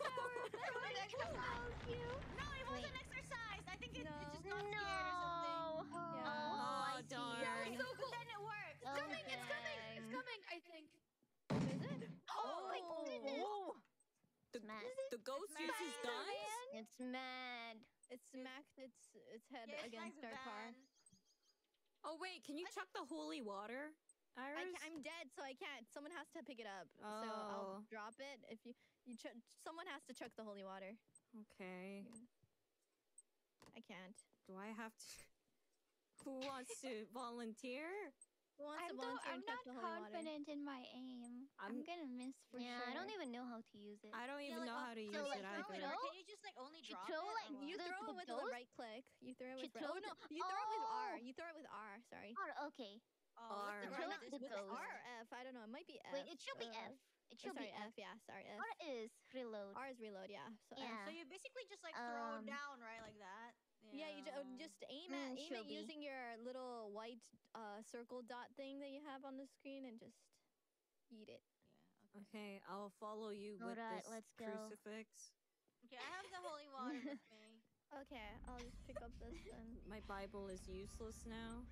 No, it was
Wait.
exercise. I think it,
No.
it's just not scared or something.
Oh, no.
Yeah.
Oh, I
Oh,
see.
darn.
So cool.
Then it works.
Oh,
coming, it's coming, it's coming, I think.
Is it?
Oh my oh. goodness.
Whoa. The,
Mad.
the ghost
Mad.
uses dice?
It's mad.
It smacked its its head
Yeah,
against our car.
Oh, wait. Can you chuck the holy water,
I
Iris?
ca- I'm dead, so I can't. Someone has to pick it up. So I'll
Oh.
drop it. If you you ch- someone has to chuck the holy water.
Okay.
I can't.
Do I have to? Who wants to volunteer?
Who wants
I'm,
to
though,
volunteer
I'm not
the water?
confident in my aim. I'm,
I'm-
gonna miss for
yeah,
sure.
I don't even know how to use it.
I don't
Yeah,
even
like,
know
uh,
how to
can
use
like,
it either.
Can you just like only drop
throw,
it?
like.
You
The-
throw
the
it with
ghost?
the right click. You throw it
You
with right. Oh no! You throw it with R.
Oh!
You throw it with R. Sorry.
Oh, okay.
Oh, what's the
R.
Throw
right
it
this
to
with
ghost.
R or F? I don't know. It might be F.
Wait, it should be F. It
or
should
sorry,
be F.
F. Yeah, sorry, F.
R is reload.
R is reload. Yeah. So F.
Yeah.
So you basically just like throw
Um,
down, right, like that.
Yeah, you ju- uh, just aim
Mm,
at aim at
be.
using your little white uh, circle dot thing that you have on the screen and just eat it.
Yeah. Okay.
Okay, I'll follow you with
Alright,
this
let's go.
crucifix.
Okay, I have the holy water with me.
Okay, I'll just pick up this then.
My Bible is useless now.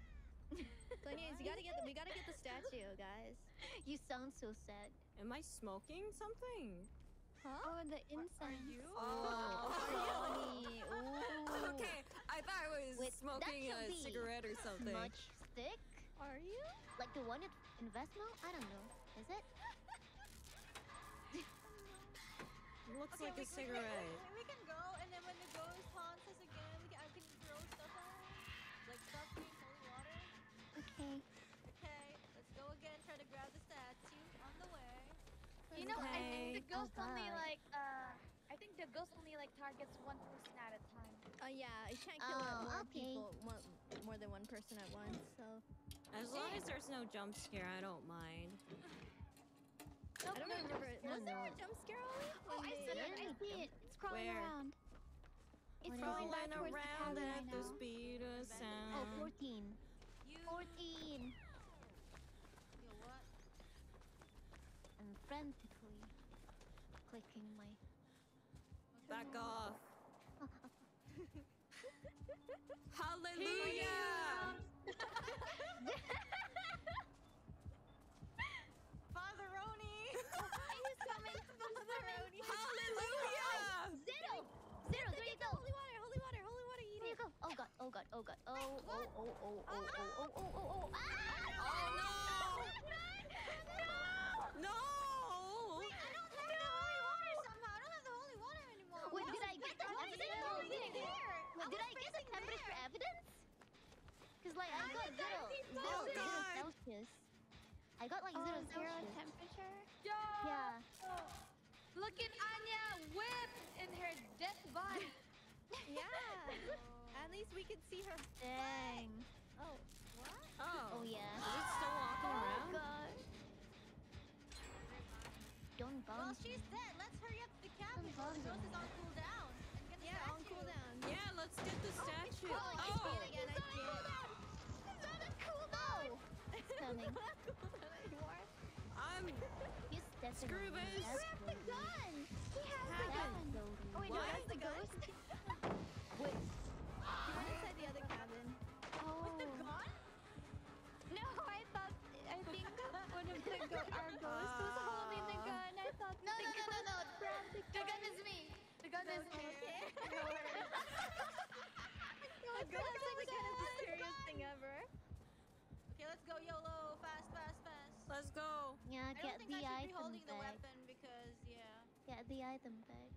So anyways, you gotta get the, we gotta get the statue, guys.
You sound so sad.
Am I smoking something?
Huh?
Oh, the incense.
Oh, are you?
Oh.
Ariani. Ooh.
okay, I thought I was
Wait,
smoking a cigarette or something.
Smudge stick?
Are you?
Like the one at Investmo? I don't know. Is it?
Looks
Okay,
like a cigarette.
We, can- we can go, ghost
Oh,
only like uh, I think the ghost only like targets one person at a time.
Uh, yeah, it can't kill
Oh,
more
okay.
people, more, more than one person at once. So
As long as there's no jump scare, I don't mind.
I don't remember.
No,
Was there a jump scare Ollie?
Oh, I
they-
see it. I see it. It's crawling
Where?
around. It's
What is
going
it?
back
Rolling
the cabin
at
right
the
now.
speed of
Oh,
sound.
14.
You.
14.
Yo, what?
I'm frantically clicking my.
Back off. Hallelujah!
Fatheroni!
He's coming.
Hallelujah!
Zero! Zero! There you go!
Holy water, holy water, holy water. Eat
There you
it.
go! Oh god, oh god, oh god. Oh,
what?
oh, oh, oh, oh, oh, oh, oh, oh, oh. Ah!
Oh no! No!
Wait, I don't have the holy water somehow. I don't have the holy water anymore.
Wait,
What
did I
else?
get the
Wait,
evidence?
I was
Did I
there.
Did I
was
get the temperature
there.
evidence? Cause like I got zero, zero,
Oh,
zero
God.
Celsius. I got like
Oh,
zero um,
zero
Celsius.
temperature.
Yo!
Yeah.
Look at Anya whip in her death body.
Yeah. At least we can see her.
Dang.
Oh,
Oh.
Oh yeah.
Is it still walking oh, around?
god. Don't
Well, she's dead. Let's hurry up to the cabin.
Some
while the
bugs
ghost
in
is on
Anymore.
I'm
He's.
Screwbus.
That's
Grab the gun. He has the gun. Oh wait, no, that's the ghost.
Wait.
He went inside the other cabin.
Oh.
Gone?
No, I thought. I think one of the go- our ghost was holding the ah. gun. I thought
No,
the
no, no, no, no.
the
The gun is me. The gun is me.
Ghost the kind of the scariest thing ever.
Okay, let's go YOLO. Fast, fast, fast.
Let's go.
Yeah,
I don't
get
think
the
I should be
item
holding the
bag.
weapon because, yeah.
Get the item bag.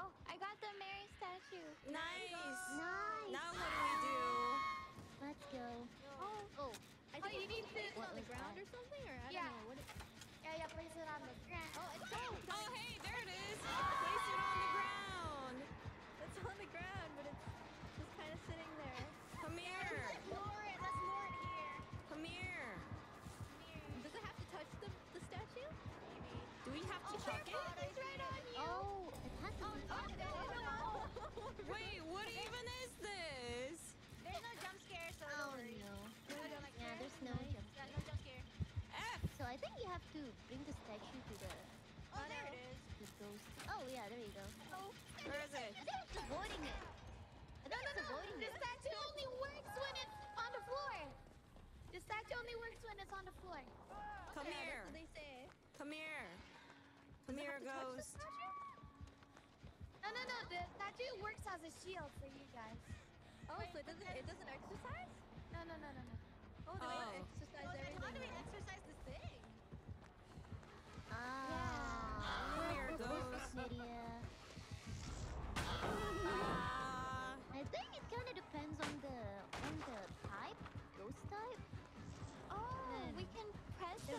Oh, I got the Mary statue.
Nice.
Nice.
Now what do we do?
Let's go.
Oh,
Oh,
I
Oh,
think
you
you
need
need to
to-
put it on the ground
that?
or something, or I
Yeah.
don't know. What it,
Yeah, yeah, place it on the ground.
oh, it's oh,
Oh, hey, there it is.
Oh. To bring the statue to the
Oh, there it is.
the ghost. Oh yeah, there you go. Oh,
Where is it?
I think it's avoiding it. I think it's avoiding
The
it.
statue only works when it's on the floor. The statue only works when it's on the floor.
Come
yeah,
here.
That's what they say.
Come here. Come
Does
here,
have to touch the
ghost.
statue?
No, no, no. The statue works as a shield for you guys.
Oh, so it doesn't it doesn't exercise?
No, no, no, no, no.
Oh, oh do we
Oh.
exercise
Oh,
everything?
how do we exercise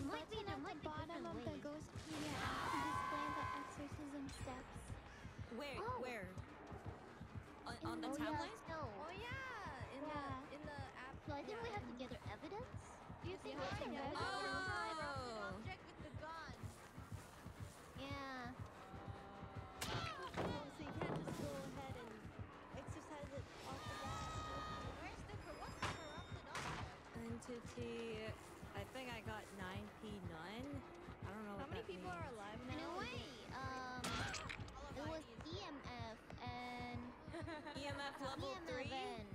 might be-
button
there
at the bottom of the
ways.
Ghostpedia app to display the exorcism steps.
Where?
Oh.
Where? On, on the
oh
tablet?
yeah, no.
Oh yeah, in
Yeah.
the in the app.
So I think
yeah,
we have to gather evidence.
Do you think
Yeah,
we can
yeah.
read
Oh.
An object with the gun.
Yeah.
Oh, so you can't just go ahead and exercise it off the bat.
Where's the cor- what's the corrupted object?
Entity. I think I got 9p none. I don't know
How
what
many
that
people
means.
are alive
In
now?
a way, um, It was EMF and
EMF level
EMF
three.
and.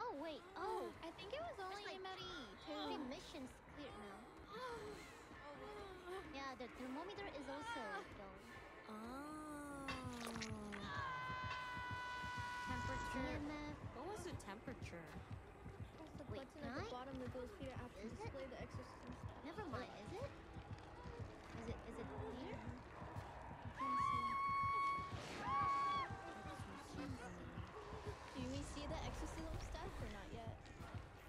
Oh wait. Oh,
I think it was only
like
MF
three.
two.
Missions cleared now. Yeah, the thermometer is also dull.
Oh.
Temperature. EMF.
What was the temperature?
Press the
Wait,
button
can
at the
I?
bottom that goes Peter after
Is it?
display the exorcism stuff.
Never mind. Is it? Is it? Is it clear? Mm-hmm.
Do we see the exorcism stuff or not yet?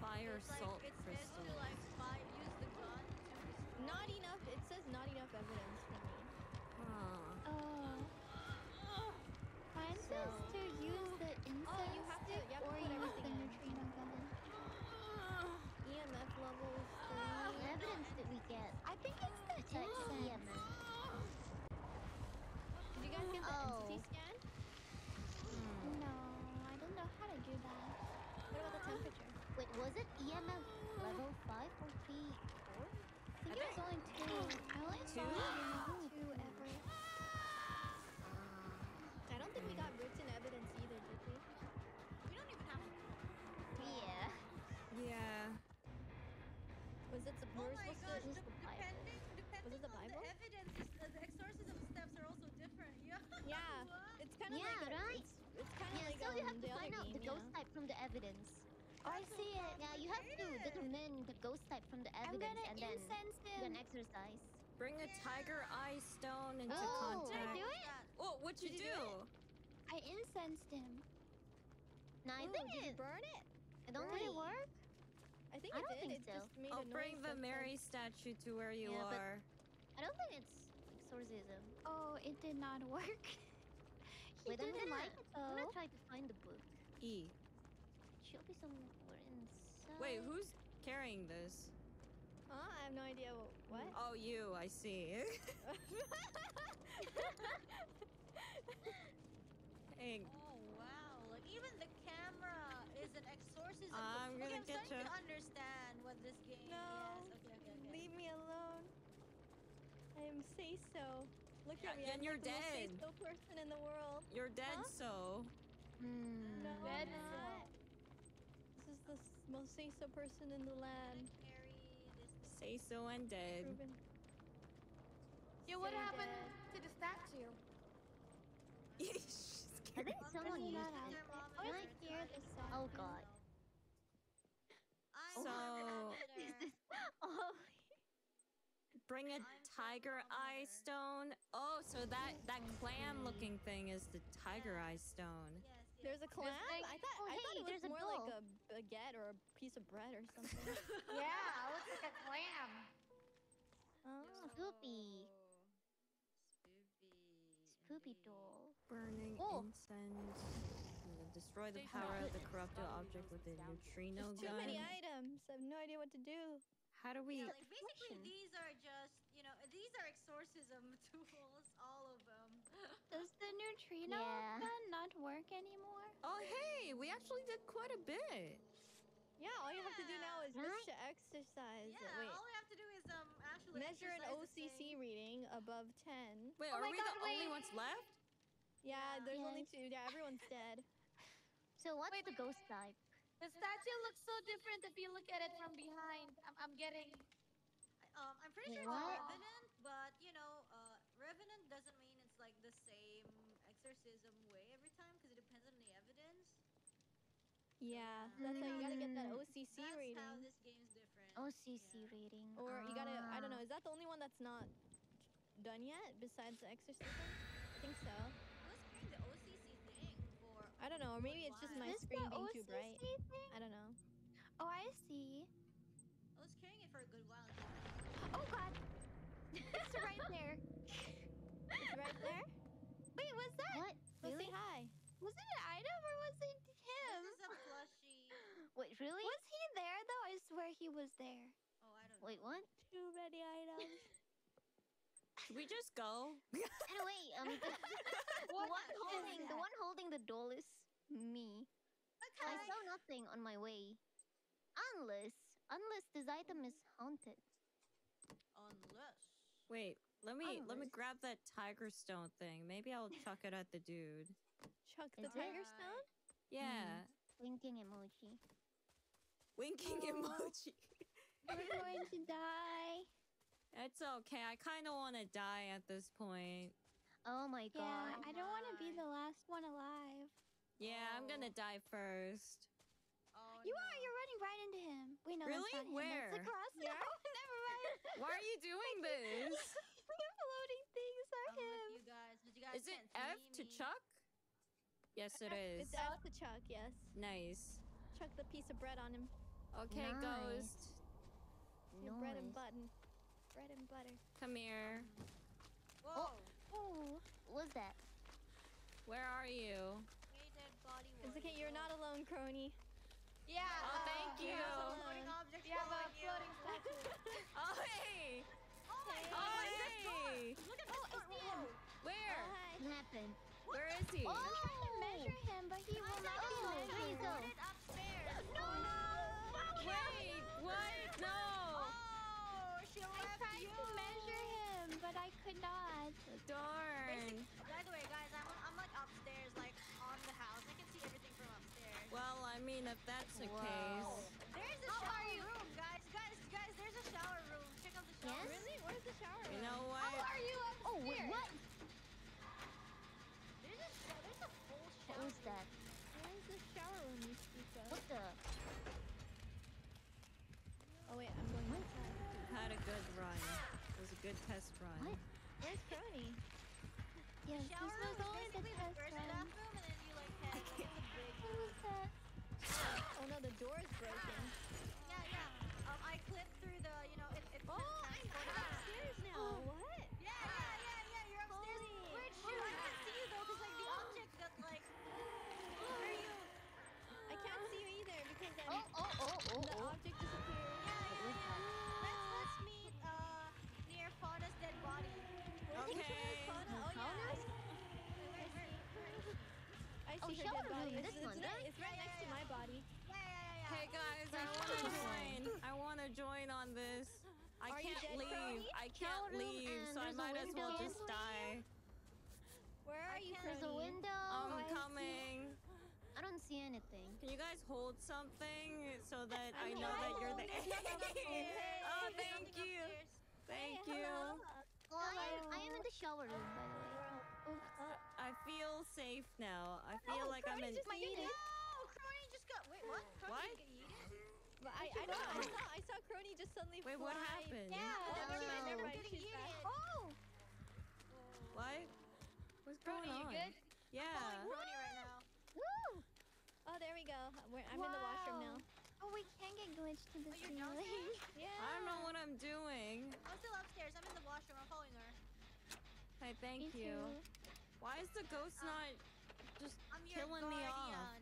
Fire
It's like
salt
it's meant
crystal.
to like spy, use the gun to destroy.
Not enough. It says not enough evidence for me.
Huh.
Oh. Mine says
So-
to use the incense
Oh, you have to-
stick
you have to
or
put
use the
everything in.
neutrino gun.
EMF levels
What
three.
evidence did we get?
I think it's the
Check
incense.
EMF.
Get the
Oh.
entity scan?
Hmm.
No, I don't know how to do that.
What about the temperature?
Wait, was it EMF level five or three? Four?
I think it was only two. I only saw
Two?
EMF two ever.
Uh,
I don't think we got written evidence either, did we?
We don't even have.
yeah.
Yeah.
Was it the
Oh my
supposed
gosh!
to?
Is
de-
the Bible?
depending, depending
it the
on
Bible?
the evidence, is, uh, the exorcism steps are also different. Yeah.
Yeah,
What?
it's kind of
Yeah,
like a,
right?
It's, it's kind of
Yeah,
like
so you
um,
have to find out
game,
the ghost type from the evidence.
Oh, I see it.
Yeah, you have to determine the ghost type from the
I'm
evidence and then
incense
you can
him.
exercise.
Bring a tiger eye stone into
Oh.
Did I
contact.
do
What's
it?
that?
Oh, what'd you
Did you
do?
do
I incensed him.
Now I
Ooh,
think
did you
it,
burn it?
it
Did
only
it work?
I think
I
it
don't
did.
think
it
so.
just made
I'll
a
bring the Mary
said-
statue to where you
Yeah, but-
are.
I don't think it's exorcism.
Oh, it did not work. he
Wait, I'm
didn't
gonna,
like it
I'm gonna try to find the book.
E.
It should be somewhere inside.
Wait, who's carrying this?
Huh? I have no idea what.
Oh, you. I see. hey,
Oh wow! Like even the camera is an exorcism.
I'm
okay,
gonna
I'm
get
starting
ya.
to understand what this game
No.
is. Okay, okay, okay.
Leave me alone. I am say so. Look at me.
And
I'm
you're
like dead. The most person in the world.
You're dead,
huh?
so.
Mm.
No,
dead,
so. This is the most say so person in the land.
Say so and dead.
Yeah, what happened
dead.
to the statue?
I think someone used
that.
I hear song.
Oh god.
So.
oh.
Bring
it
tiger eye stone. Oh, so that that clam-looking thing is the tiger eye stone.
Yes, yes.
There's a clam.
thing-
I thought
Oh,
I thought
hey,
it was
there's a
more like a baguette or a piece of bread or something.
Yeah, it looks like a clam.
oh.
Spoopy.
Spoopy.
Spoopy doll.
Burning
Oh.
incense. Destroy the power of the corrupted object with a neutrino
There's too many items. I have no idea what to do.
How do we?
Yeah, like basically these are just, you know, these are exorcism tools, all of them.
Does the neutrino
Yeah.
gun not work anymore?
Oh, hey, we actually did quite a bit.
Yeah, all you have to do now is
Right?
just to exercise.
yeah,
Wait.
all we have to do is um actually
Measure an OCC
thing.
reading above 10.
Wait,
Oh
are we
God,
the only ones left?
Yeah,
Yeah.
there's only two. Yeah, everyone's dead.
So what's
Wait,
the ghost type?
The statue looks so different if you look at it from behind. I'm, I'm getting.
Um, I'm pretty
Wait,
sure it's
what?
Revenant, but you know, uh, Revenant doesn't mean it's like the same exorcism way every time because it depends on the evidence.
Yeah, that's how you gotta get that
Mm.
OCC
That's
reading.
how this game's different.
OCC
Yeah.
rating.
Or you gotta, I don't know,
Ah.
is that the only one that's not done yet besides the exorcism? I think so.
I was carrying the OCC thing for.
I don't know, or maybe it's just my
Is
screen
the
being too bright.
thing?
I don't know.
Oh, I see.
I was carrying it for a good while.
God. it's right there.
It's right there.
Wait, was that?
What?
Let's
Really?
say hi.
Was it an item or was it him?
This is a plushie.
Wait, really?
Was he there though? I swear he was there.
Oh, I don't
Wait,
know.
what?
Too many items.
Should we just go?
Anyway, um, the, the
What
one
is
holding the one holding the doll is me. I saw nothing on my way, unless unless this item is haunted.
Unless.
Wait, Let me let me grab that tiger stone thing. Maybe I'll chuck it at the dude.
Chuck the
Is it?
tiger stone?
Yeah. Mm-hmm.
Winking emoji.
Winking
Oh.
emoji.
We're going to die.
It's okay. I kind of want to die at this point.
Oh my god.
Yeah,
god.
I don't want to be the last one alive.
Yeah, I'm gonna
Oh.
die first.
Oh,
You
no.
are. You're running right into him. Wait, no,
Really?
that's not him.
Where?
That's across.
Yeah.
No, never mind.
Why are you doing this?
the floating things are
I'm
him.
you guys, you guys
Is it
can't
F to
me.
chuck? Yes, it is.
It's F to chuck, yes.
Nice.
Chuck the piece of bread on him.
Okay,
Nice.
ghost.
Your bread and
Nice.
button. Bread and butter.
Come here.
Whoa.
Oh,
What's that?
Where are you?
Hey, dead body
It's okay, you're not alone, crony.
Yeah.
Oh, thank
uh,
you.
we have floating objects
We have a
following you.
floating statue.
Oh hey!
Oh my
Oh
god, look at this
hey!
Look at this door. Whoa.
Where?
Oh, hi.
What happened?
Where is he?
Oh!
I'm trying to measure him, but he will not be
Oh, there
measured.
go.
Put it upstairs.
No!
Wait, what? No!
Oh, she
I tried
you.
to measure him, but I could not.
Darn. Mean, if that's the
Wow.
case.
There's a shower room, guys. Guys, guys, there's a shower room. Check out the shower
Yes?
room.
Really? Where's the shower
You
room?
know
How
what?
are you upstairs?
Oh, wait, what?
There's a, sh- there's a full
What was that?
Where's the shower room you speak of?
What the?
Oh wait, I'm going inside.
Had a good run. It was a good test run.
What?
Where's crony?
Yes,
The
this
shower room
was
is
only the
basically the
test
first
run.
Oh no, the door's broken.
Yeah, yeah. Um, I clipped through the, you know, it. it
Oh, I'm, I'm upstairs now. Oh, What?
Yeah, yeah, yeah, yeah. You're upstairs.
Holy-
Wait, shoot, I can't see you though, cause like the object got like. Where are you?
I can't see you either because I'm,
Oh, oh, oh, oh,
the
oh.
object disappeared.
Yeah, yeah, yeah. Let's let's meet uh near Fauna's dead body.
Okay.
Fauna? Oh yeah. I,
Wait, wait, wait.
Oh,
see her
shower
dead body.
this
it's,
one,
right,
right?
it's right next
yeah,
to my
yeah.
body.
Yeah, yeah, yeah, yeah.
Hey guys, I want to join. I want to join on this. I
Are
can't leave.
Crony?
I can't leave, so I might as well just die.
Where are
I
you,
There's a window.
I'm
I
coming.
I don't see anything.
Can you guys hold something so that I
I'm
know that you're
holding
the.
Hey,
Oh, thank you. Thank
Hey,
you.
hello.
I am, I am in the shower room, by the way.
I feel safe now. I feel
Oh,
like I'm in.
Crony just yeeted.
No, Crony just got. Wait, what? Crony
What?
Got yeeted?
But I, I don't know. I saw, I saw Crony just suddenly
Wait, what happened?
Yeah,
Oh.
never mind, never mind.
Getting
She's back.
Oh!
What? What's going
Crony, you good?
Yeah.
Crony right now.
Woo!
Oh, there we go. We're, I'm in the washroom now.
Oh, we can get glitched to the
Oh, you're
ceiling.
Yeah.
I don't know what I'm doing.
I'm still upstairs. I'm in the washroom. I'm following her.
Hey, thank
Me
you.
too.
Why is the ghost
Uh,
not just
I'm your
killing me off?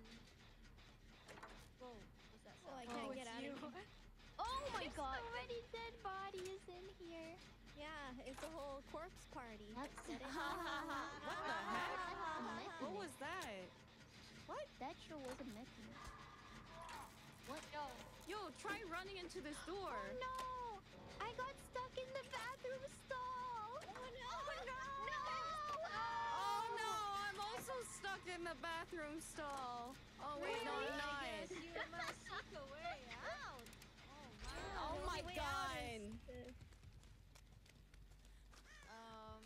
I can't oh,
it's
get out
you.
of here.
Oh my god. So many dead bodies in here.
Yeah, it's a whole corpse party.
That's.
What the heck? What was that? What?
That sure was a mechanic.
Yo,
Yo, try running into this door.
Oh no! I got stuck in the bathroom stall. Oh no! no!
Oh no, I'm stuck in the bathroom stall. Oh wait, no, I'm
I
not.
guess you must seek a way out.
Oh
Oh
my god.
Um,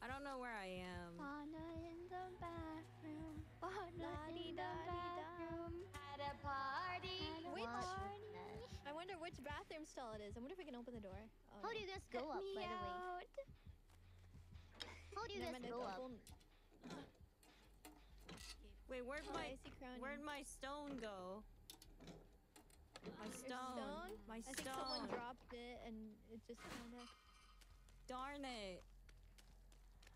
I don't know where I am.
Fauna in the bathroom. Fauna in the bathroom.
at a party.
At a
Which-
party.
I wonder which bathroom stall it is. I wonder if we can open the door. Oh,
How do you guys go
Let
up,
me
by the way? How do you guys go
it's
up?
Wait, where'd
Oh,
my
I see Crony.
where'd my stone go? My stone.
stone?
My
I think someone
stone.
dropped it and it just kind of.
Darn it.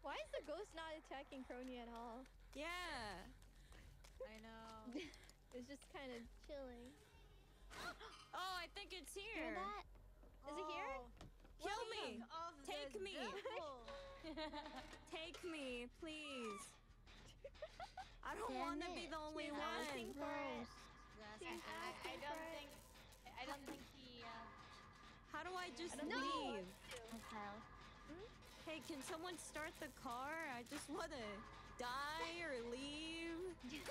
Why is the ghost not attacking Crony at all?
Yeah.
I know.
It's just kind of chilling.
Oh, I think it's here.
Hear that?
Is it here?
Oh,
Kill
what
me. Take me. Take me, please. I don't want to be the only
She's
one.
asking for it. She's
I, I, I don't
for it.
think. I don't think he. Uh,
How do I just
don't
know.
leave?
As.
Hey, can someone start the car? I just wanna die or leave.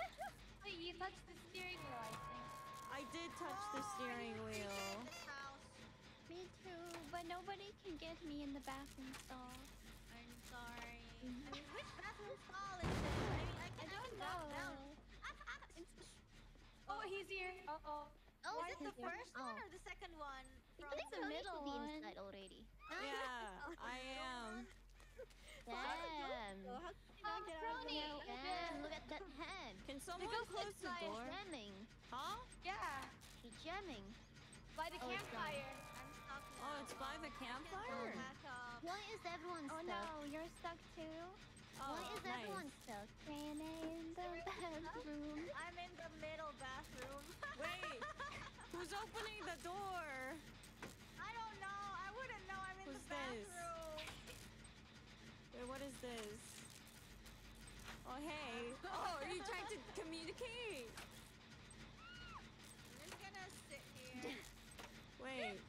Wait, you touched the steering wheel, I think.
I did touch the steering wheel.
This.
Me too, but nobody can get me in the bathroom stall.
I'm sorry. I
Mhm.
mean, which bathroom stall is this? I mean, I can, I can drop down.
Oh, he's here. Uh oh.
Oh,
Is it the
he's here.
first
Oh.
one or the second one?
I think
the
the
middle
middle be
one.
inside already.
Yeah, I am.
Damn.
Oh, how can I not get out of the
Brony.
house?
Damn, look at that head.
Can someone
ghost
close the
inside.
door?
Jamming.
Huh?
Yeah.
She's jamming.
By the
Oh,
campfire.
I'm stuck now.
Oh, it's by the campfire.
Why is everyone stuck?
Oh no, you're stuck too.
Oh,
Why is
nice.
everyone stuck?
Rene in the bathroom.
I'm in the middle bathroom.
Wait, who's opening the door?
I don't know. I wouldn't know. I'm in
Who's
the
this?
bathroom.
Wait, what is this? Oh, hey. Oh, are you trying to communicate?
I'm just gonna sit here.
Wait,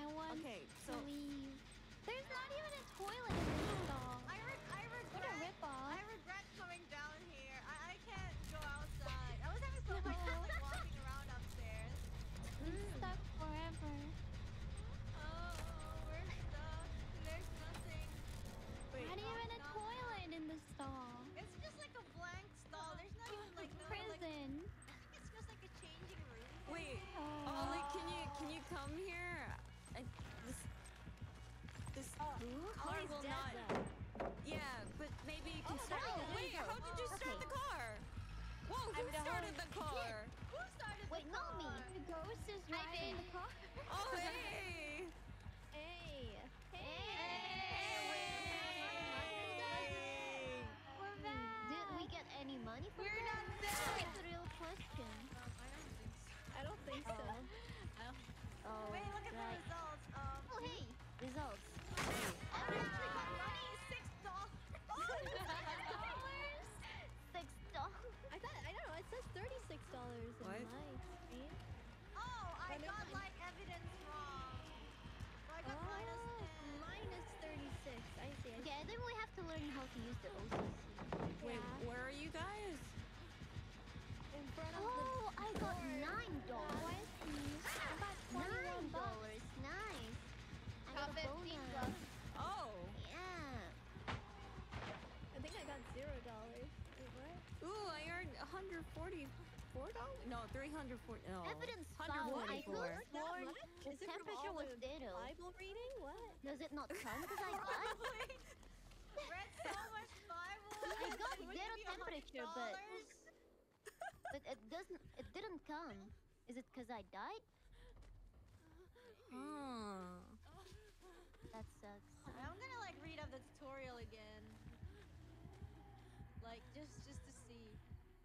I want
okay,
to leave.
Car
Ollie's
will
dead,
not.
though.
Yeah, but maybe you can
Oh,
start.
there you
Oh,
go,
wait,
you
how did you start
Okay.
the car? Whoa, who
I'm
started the car?
Who started
Wait,
the
not me.
The ghost is
I
driving the car.
Oh, hey!
Hey.
Hey!
We're back.
Did we get any money from
We're
that?
not there.
That's the real question.
Um, I don't think so.
I don't think so.
Think we have to learn how to use the OCC.
Wait,
Yeah.
where are you guys?
In front of
Oh, I got nine dollars.
I got ah, Nine
dollars. Nice. I
Got
got a
15
bonus.
Oh,
Yeah.
I think I got zero dollars. Wait, what?
ooh, I earned 144 dollars. No, 340. No,
Evidence found. I
144.
could sworn
What?
the
Is it from
temperature
all
was
the
zero.
Bible reading? What?
Does it not count because I got?
Read so much Bible.
I got
Would
zero
give me a hundred
temperature, but
dollars?
but it doesn't. It didn't come. Is it because I died?
Huh.
That sucks.
I'm gonna like read up the tutorial again. Like just just to see.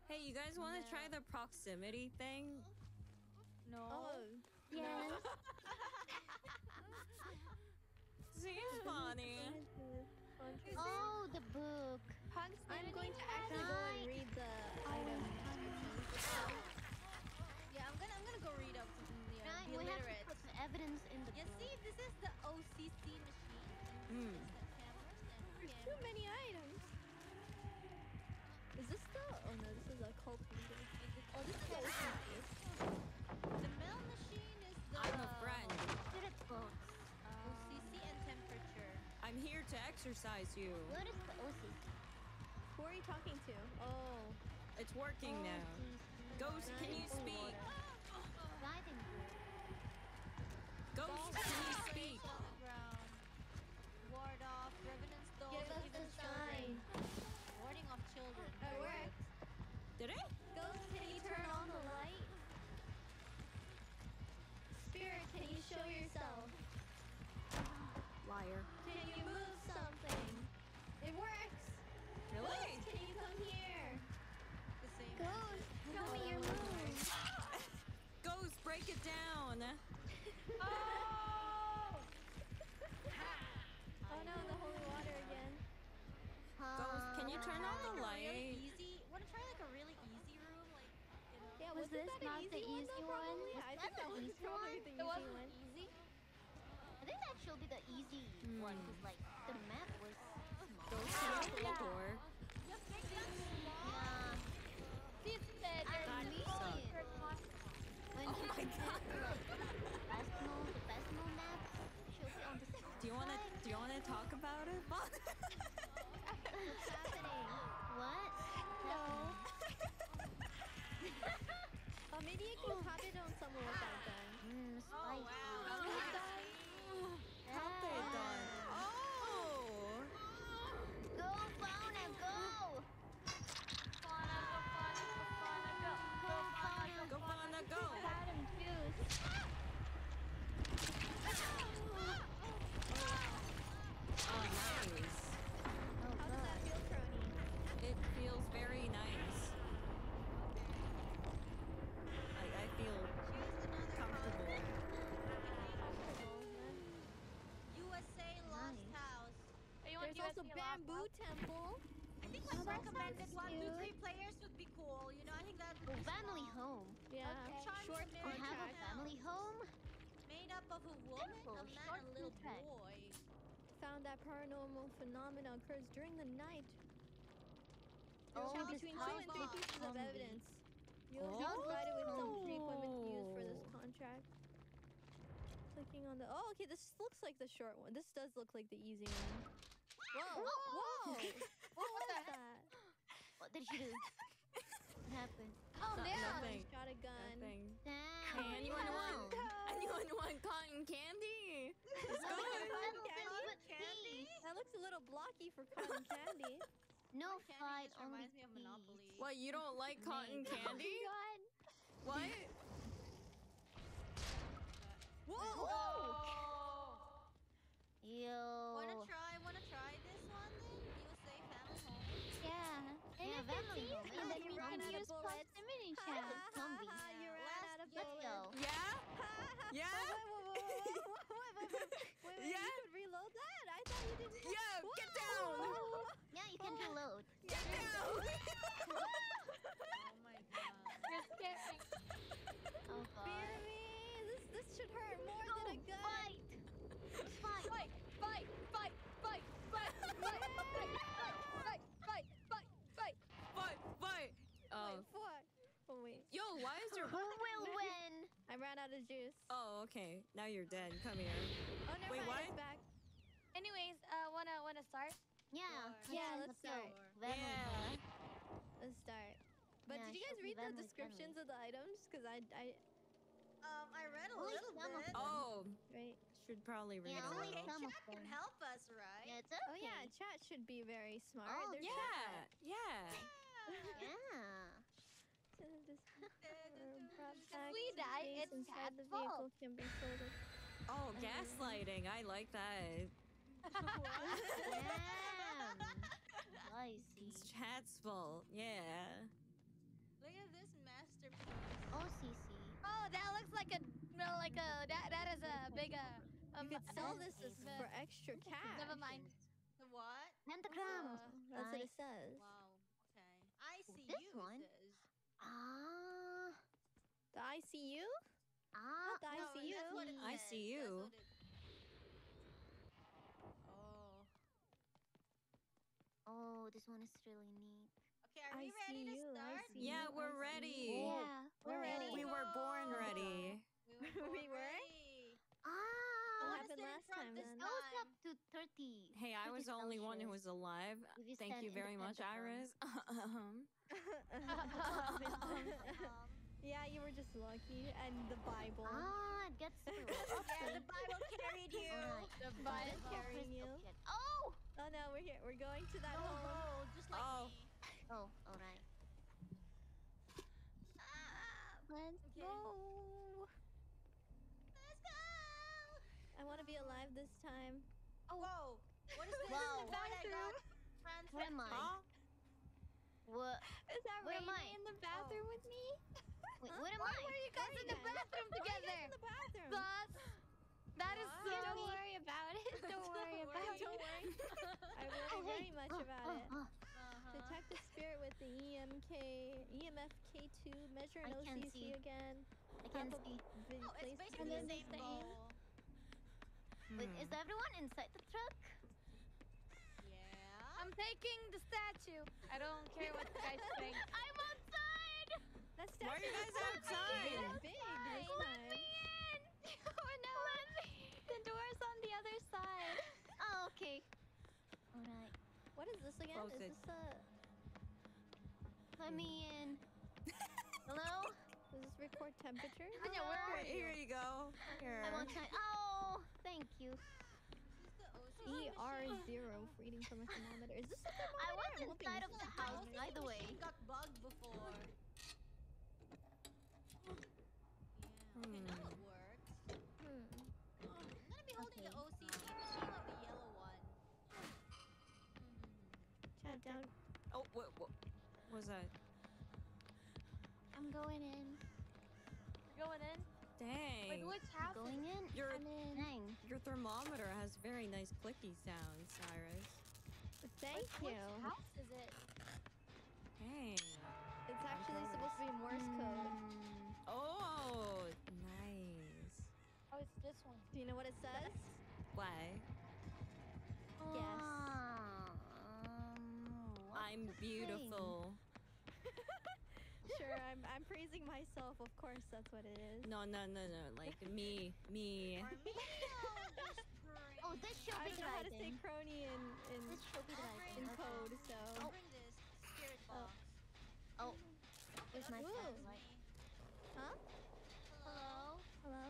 Hey, you guys want to
No.
try the proximity thing?
No.
Oh,
Yes.
Seems funny.
Oh, the book.
Hugs
I'm going to actually go and read the
Oh,
item.
Yeah, I'm gonna I'm gonna go read up to you know,
Right, we have to put the evidence in the
You
book.
see, this is the OCC machine.
Hmm.
This the cameras and
There's too many items.
Exercise you.
What is the OCC?
Who are you talking to? Oh.
It's working now. Ghost, can you speak? Ghost, can you speak? Really light?
easy. Want to try like a really easy room, like you know.
Yeah,
Was
wasn't
this
that an
not the
easy one,
easy
though,
one?
probably?
Was
I think that
an
was
easy
probably
one?
the
It wasn't
one.
easy.
I think that should be the easy one
Hmm.
because like the map was small.
Ghost can open the door.
Yeah.
This said
I
there's
mean-
a full for con-
When
Oh my God.
to, like Phasmo, the Phasmo map should be on the
Do you wanna do you wanna talk about it?
more
about.
Mmm,
spicy.
Oh,
wow.
Bamboo temple.
I think
Oh,
like
that
recommended
sounds
one, two, three players would be cool. You know, I think that would
Oh,
be
family
small.
home.
Yeah.
Okay.
Charming
Short
We have a family home?
Made up of a woman,
Simple,
a man,
short
and a little
contract.
boy.
Found that paranormal phenomena occurs during the night.
Oh,
Found between two and three pieces of
zombie.
evidence. You'll be oh. provided with some free equipment to use for this
Oh.
contract. Clicking on the. Oh, okay. This looks like the short one. This does look like the easy one. Whoa! Whoa! what was that?
What did she do? what happened?
Oh,
No-
damn.
nothing.
Shot a gun.
Nothing.
Damn.
Anyone want? Anyone want cotton candy? Let's go.
Settle
Candy?
Candy?
That looks a little blocky for cotton candy.
No
Candy
fight,
just
only
reminds me of
peace.
Monopoly.
What? You don't like cotton oh
Maybe.
candy?
God.
What? Whoa!
Yo.
Wanna try? Wanna
of
Emily
moment.
You
can use proximity
chance
with
zombies. Out of
Let's go.
Yeah? Yeah? Yeah?
You could reload that? I thought you didn't...
Yeah, get down!
Yeah, you can reload.
Get down!
oh my god.
You're scaring
Oh
why is your...
Who will win?
I ran out of juice.
Oh, okay. Now you're dead. Come here.
Oh, never
Wait,
mind.
what?
It's back.
Anyways, uh, wanna wanna start?
Yeah.
Sure.
Yeah,
let's
let's
go.
start.
Yeah.
Let's start. But
Yeah,
did you guys read the descriptions
friendly.
of the items? Cause I, I,
Um, I read a
Only
little
some of
bit.
them.
Oh,
right.
should probably read
Yeah,
a
only
Okay,
little.
some
chat can help us, right?
Yeah, it's okay.
Oh yeah, chat should be very smart.
Oh,
They're
Yeah, yeah.
Yeah.
If we die, it's
inside the
Chad's fault.
vehicle can be sold. as-
Oh, gaslighting. I like that.
Damn. Spicy.
It's Chat's fault. Yeah.
Look at this masterpiece.
OCC.
Oh, that looks like a no, like a that that is a big uh. Um,
You could sell
uh,
this as
the-
for extra cash.
Never mind.
The what?
Pentagram.
That's what it says.
Wow. Okay. I see
this
you.
one?
Says.
The ICU?
Ah.
Not the
No,
ICU.
That's what it
I
says.
see
That's
you.
what it- Oh.
Oh, this one is really neat.
Okay, are
I
we ready to
see you, I
start?
see
Yeah,
you,
we're
I
ready.
Yeah.
We're ready.
We were born ready.
We were.
We
born
were?
ready.
Ah.
What
wanna
happened
sit
last
front
time
this
then?
Goes
time.
up to 30.
Hey, I was the only one who was alive.
If you
Thank
stand
you very much,
pentagram.
Iris. Um,
Um,
yeah, you were just lucky. And the Bible.
Ah, it gets through.
yeah,
Okay.
the Bible carried you.
Alright.
The
Let's
Bible.
go
carrying you.
kid. Oh!
Oh no, we're here. We're going to that
No,
hole.
no, just like
Oh.
me.
Oh, alright.
Let's
Okay.
go.
Let's go.
I want to be alive this time.
Oh, whoa. What is this?
Wow.
The bag I got
Where am I?
huh?
What?
Is that
Where
Rainy in the bathroom with me?
Wait, what am
Why
I?
were you guys in the
Why are you guys-
bathroom
Why are you
together?
in the bathroom?
Thus, that is
What?
so
Don't
mean.
worry about it. Don't worry
Don't
about
worry.
it.
Don't worry. I worry
hey.
very much
Oh,
about
oh,
it.
oh.
Uh-huh.
Detect the spirit with the EMK, EMF K2, measure an OCC
see.
again.
I can't see.
Oh, it's basically the same
the
bowl.
Wait,
Hmm.
is everyone inside the truck?
Yeah.
I'm taking the statue. I don't care what you guys think.
I'm outside!
That's
Why are you guys outside?
big this time.
in! oh no! The door's on the other side.
Oh, okay. Alright.
What is this again?
Close
is
it.
this a
Let me in. Hello?
does this record temperature?
Anya, where are
Here, here
you?
you go. Here.
I'm outside. Oh, thank you.
This is the OC
ER zero for reading from a thermometer. Is this a thermometer?
I was
I'm
inside of the house, by the way.
got bugged before. Yeah. Okay, now
Hmm.
it works.
Hmm.
I'm gonna be holding the
Okay.
OCC machine, like the yellow one.
Chat down.
Oh, what, what was that?
I'm going in.
You're going in?
Dang.
Wait, which house? is
Going in?
Your
I'm in.
Dang.
your thermometer has very nice clicky sounds, Cyrus.
Thank
Which
you.
house is it?
Dang.
It's actually supposed to be Morse code.
Mm,
Oh, nice.
Oh, it's this one.
Do you know what it says?
Why?
Yes.
um,
I'm beautiful.
Sure, I'm I'm praising myself. Of course, that's what it is.
No, no, no, no. Like me, me.
Oh, this should
I
be
don't know how to say crony in in,
This should be driving.
in code, so.
I'll bring this spirit
Oh.
box.
Oh, where's my
Ooh.
flashlight?
Huh?
Hello?
Hello.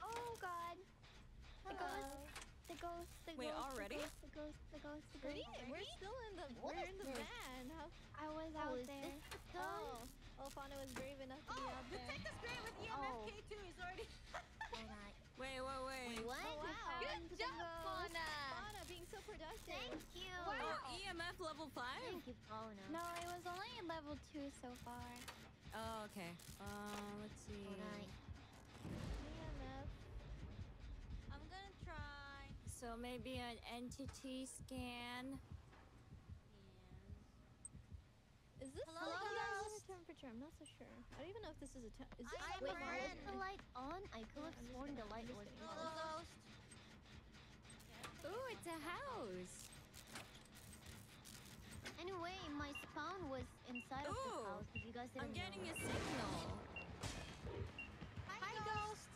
Oh god. The ghost. The ghost. The
Wait,
ghost.
already?
The ghost. The ghost. The
Pretty.
ghost.
We're still in the
What
we're in the van. How?
I was
Oh,
out there.
this the?
Oh, oh, Fauna was brave enough to be
Oh,
out
the
there.
tech is great with
Oh.
EMFK2 is already.
Alright.
Wait, wait, wait.
What?
Oh wow.
Good job, Fauna!
Fauna being so productive.
Thank you.
Oh, EMF level five.
Thank you, Fauna.
No, it was only level two so far.
Oh, okay. Um, let's see.
Alright.
EMF.
I'm gonna try.
So maybe an entity scan.
Is this
Hello,
hello, guys? temperature? I'm not so sure. I don't even know if this is a. Te- is this
I am
Wait, why is the light on? I could have
I'm
sworn the
gonna-
light
I'm
was
just
Hello,
gonna-
on.
ghost.
Ooh, it's a house.
Anyway, my spawn was inside of the house. If you guys didn't
I'm getting
know.
a signal.
Hi, ghost.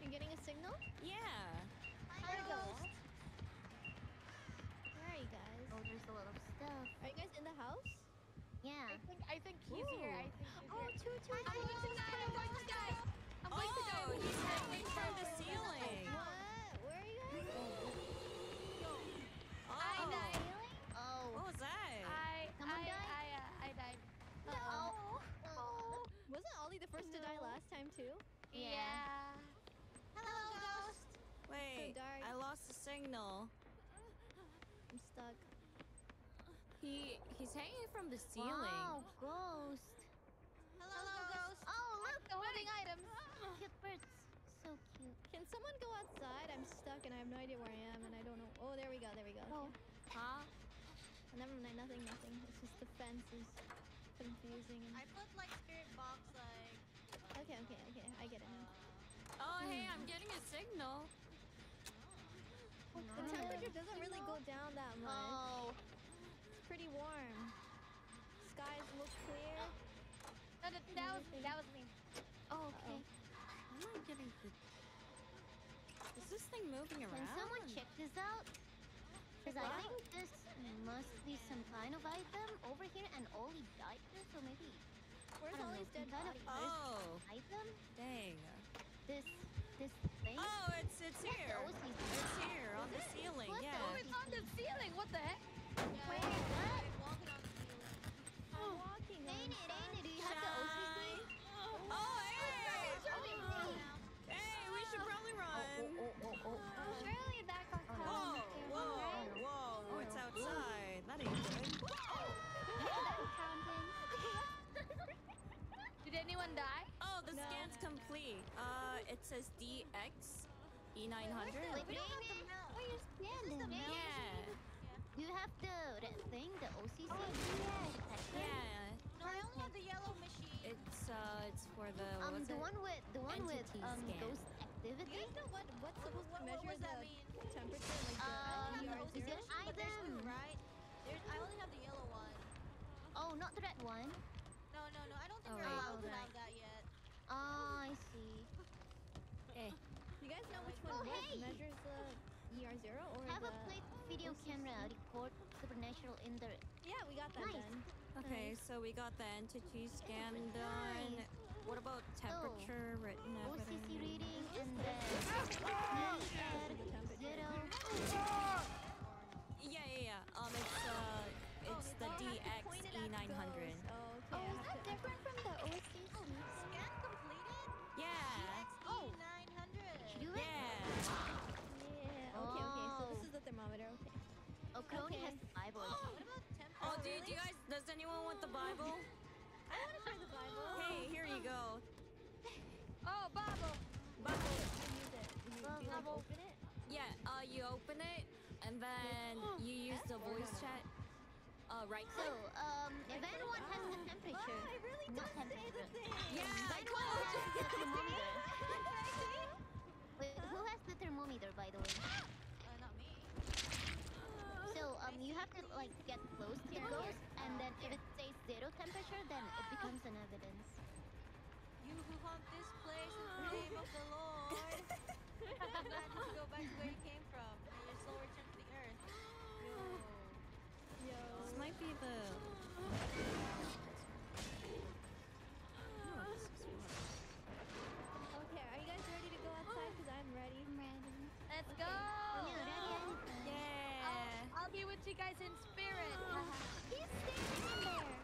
You're getting a signal?
Yeah.
Hi, ghost.
Where are you guys?
Oh, there's a lot of stuff.
Are you guys in the house?
Yeah.
I think I think he's here. I think he's
Oh,
here.
two, two,
I'm going to die. I'm going to die. I'm going to die.
Oh, he's hanging from the ceiling.
What? Where are you guys?
Oh.
I died.
Oh.
What was that?
I
Someone
I
died?
I, uh, I died.
Oh. Oh.
Wasn't Ollie the first to die last time too?
Yeah.
Yeah.
Hello, ghost.
Wait,
dark.
I lost the signal.
I'm stuck.
He he's hanging from the ceiling.
Wow, ghost.
Hello, oh, ghost.
Oh, look.
The holding items.
Cute birds. So cute.
Can someone go outside? I'm stuck and I have no idea where I am and I don't know. Oh, there we go. There we go.
Oh.
Okay.
Huh?
Oh, never mind. Nothing. Nothing. It's just the fence is confusing.
I put like spirit box like.
Okay. Okay. Okay. I get it now.
Uh, oh, hey, I'm getting a signal.
The oh. temperature doesn't really go down that much.
Oh.
It's pretty warm. Skies look clear.
No, that, that was me. That was me.
Oh, okay.
How am I getting the... Is this thing moving
Can
around?
someone check this out? Because I think this must be some kind of item over here, and Ollie died here, so maybe
Where's
I don't
Ollie's
know,
dead
some kind of
body?
Oh,
item.
dang.
This this thing.
Oh, it's it's here.
Oh, it's
It's here on the ceiling.
What the-
Yeah.
Oh, it's on the ceiling. What the heck?
Oh,
Did anyone die?
Oh, the
no.
scan's complete. Uh, it says DX E900.
Wait,
wait,
wait,
wait, wait,
wait,
wait,
wait, wait, wait,
wait,
wait, you have the that thing, the OCC?
Oh, yes.
detector?
yeah.
No, I only have the yellow machine.
It's uh, it's for the
Um,
what's
the
it?
one with the one with um
scan.
ghost activity.
You know what what's supposed
What,
to
what,
measure
does that
the
mean?
temperature? Like the
Um,
uh,
There's
is
zero?
it
but there's two, right? There's, I only have the yellow one.
Oh, not the red one.
No, no, no. I don't think
Oh,
we're
right.
allowed to have that yet.
Oh, I see.
Eh.
You guys know which
Oh,
one what
hey!
measures the ER zero or
Have
the?
a plate video camera record supernatural in the.
Yeah, we got that
Nice.
done.
Okay, so we got the entity scan done.
Nice.
What about oh. temperature, written
OCC
evidence?
reading and then meter zero.
Does anyone want the Bible?
I want to try the Bible.
Hey, here you go.
Oh, Bubble.
Bible.
You use it. You, do you like open it?
Yeah. Uh, you open it, and then you use the voice chat. Uh, right
So,
click.
um, if anyone has the temperature,
Wow, it really
not
does say the
temperature.
thing.
Yeah,
If
I
anyone
told
has the thermometer. Wait, who has the thermometer, by the way?
Uh, not me.
So, um, you have to like get close to the ghost, and then if it stays zero temperature, then it becomes an evidence.
You who haunt this place in the oh. name of the Lord. Command you to go back to where you came from. May your soul return to the earth. Yo.
Yo.
This might be the.
Oh, okay, are you guys ready to go outside? Cause I'm ready.
I'm ready.
Let's go.
Yeah.
Yeah.
I'll, I'll be with you guys in spirit. Uh-huh.
He's standing in there.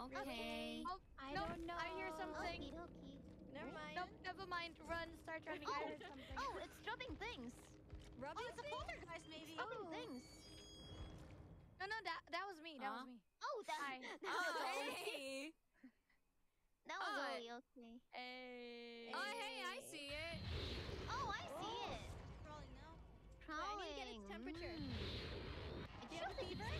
Okay.
Oh,
I
no,
don't know.
I hear something.
Okie dokie.
Never mind.
Nope, never mind. Run, start running. I heard something.
Oh, it's dropping things.
Rubbing
Oh, it's a poltergeist, maybe.
Dropping things.
No, no, that that was me. That
Huh?
was me.
Oh, that,
Hi.
that was
Oh,
Oli.
hey.
That was
Oh.
Oli, okay.
Hey.
Oh, hey, I see it.
Oh, I see it.
Crawling now.
Crawling.
I need to get its temperature.
Mm. It
Do you have a fever?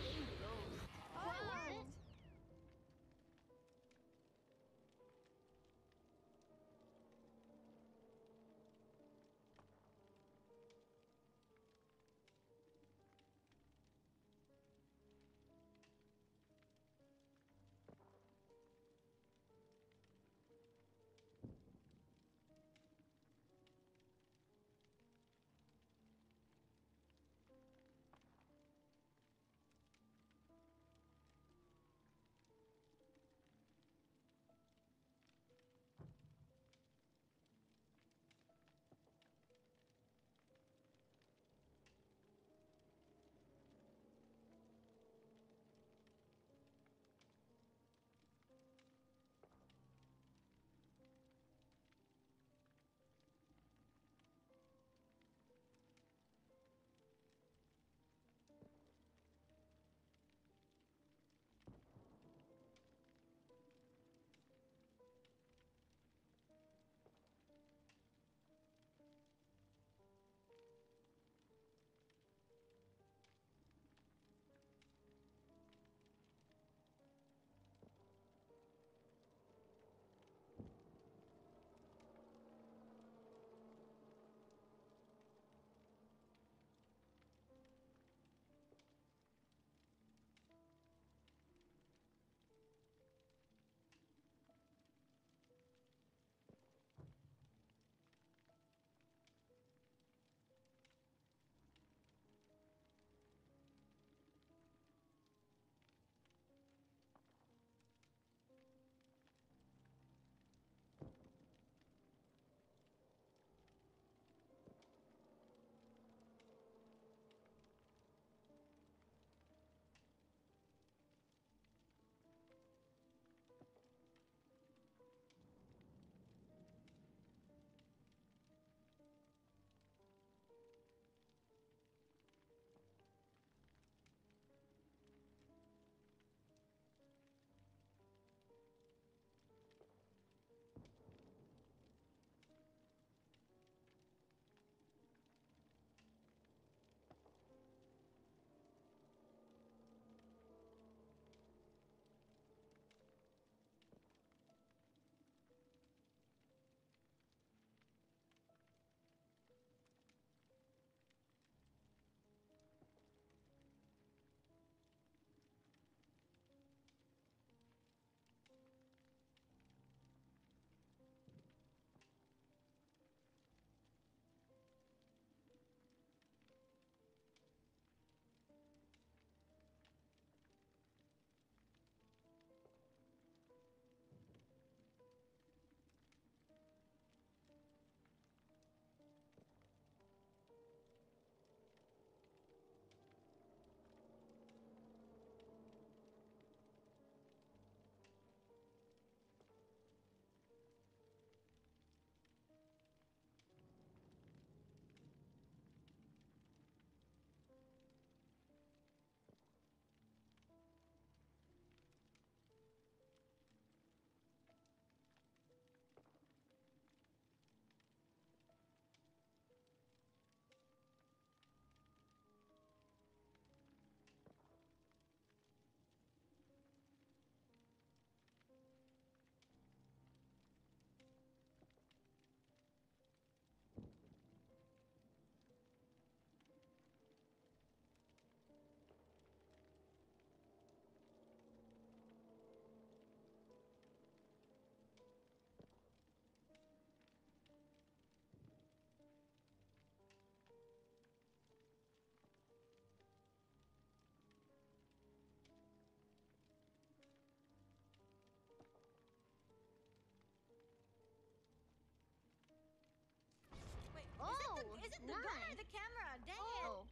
The gun or the camera? Dang it!
Oh.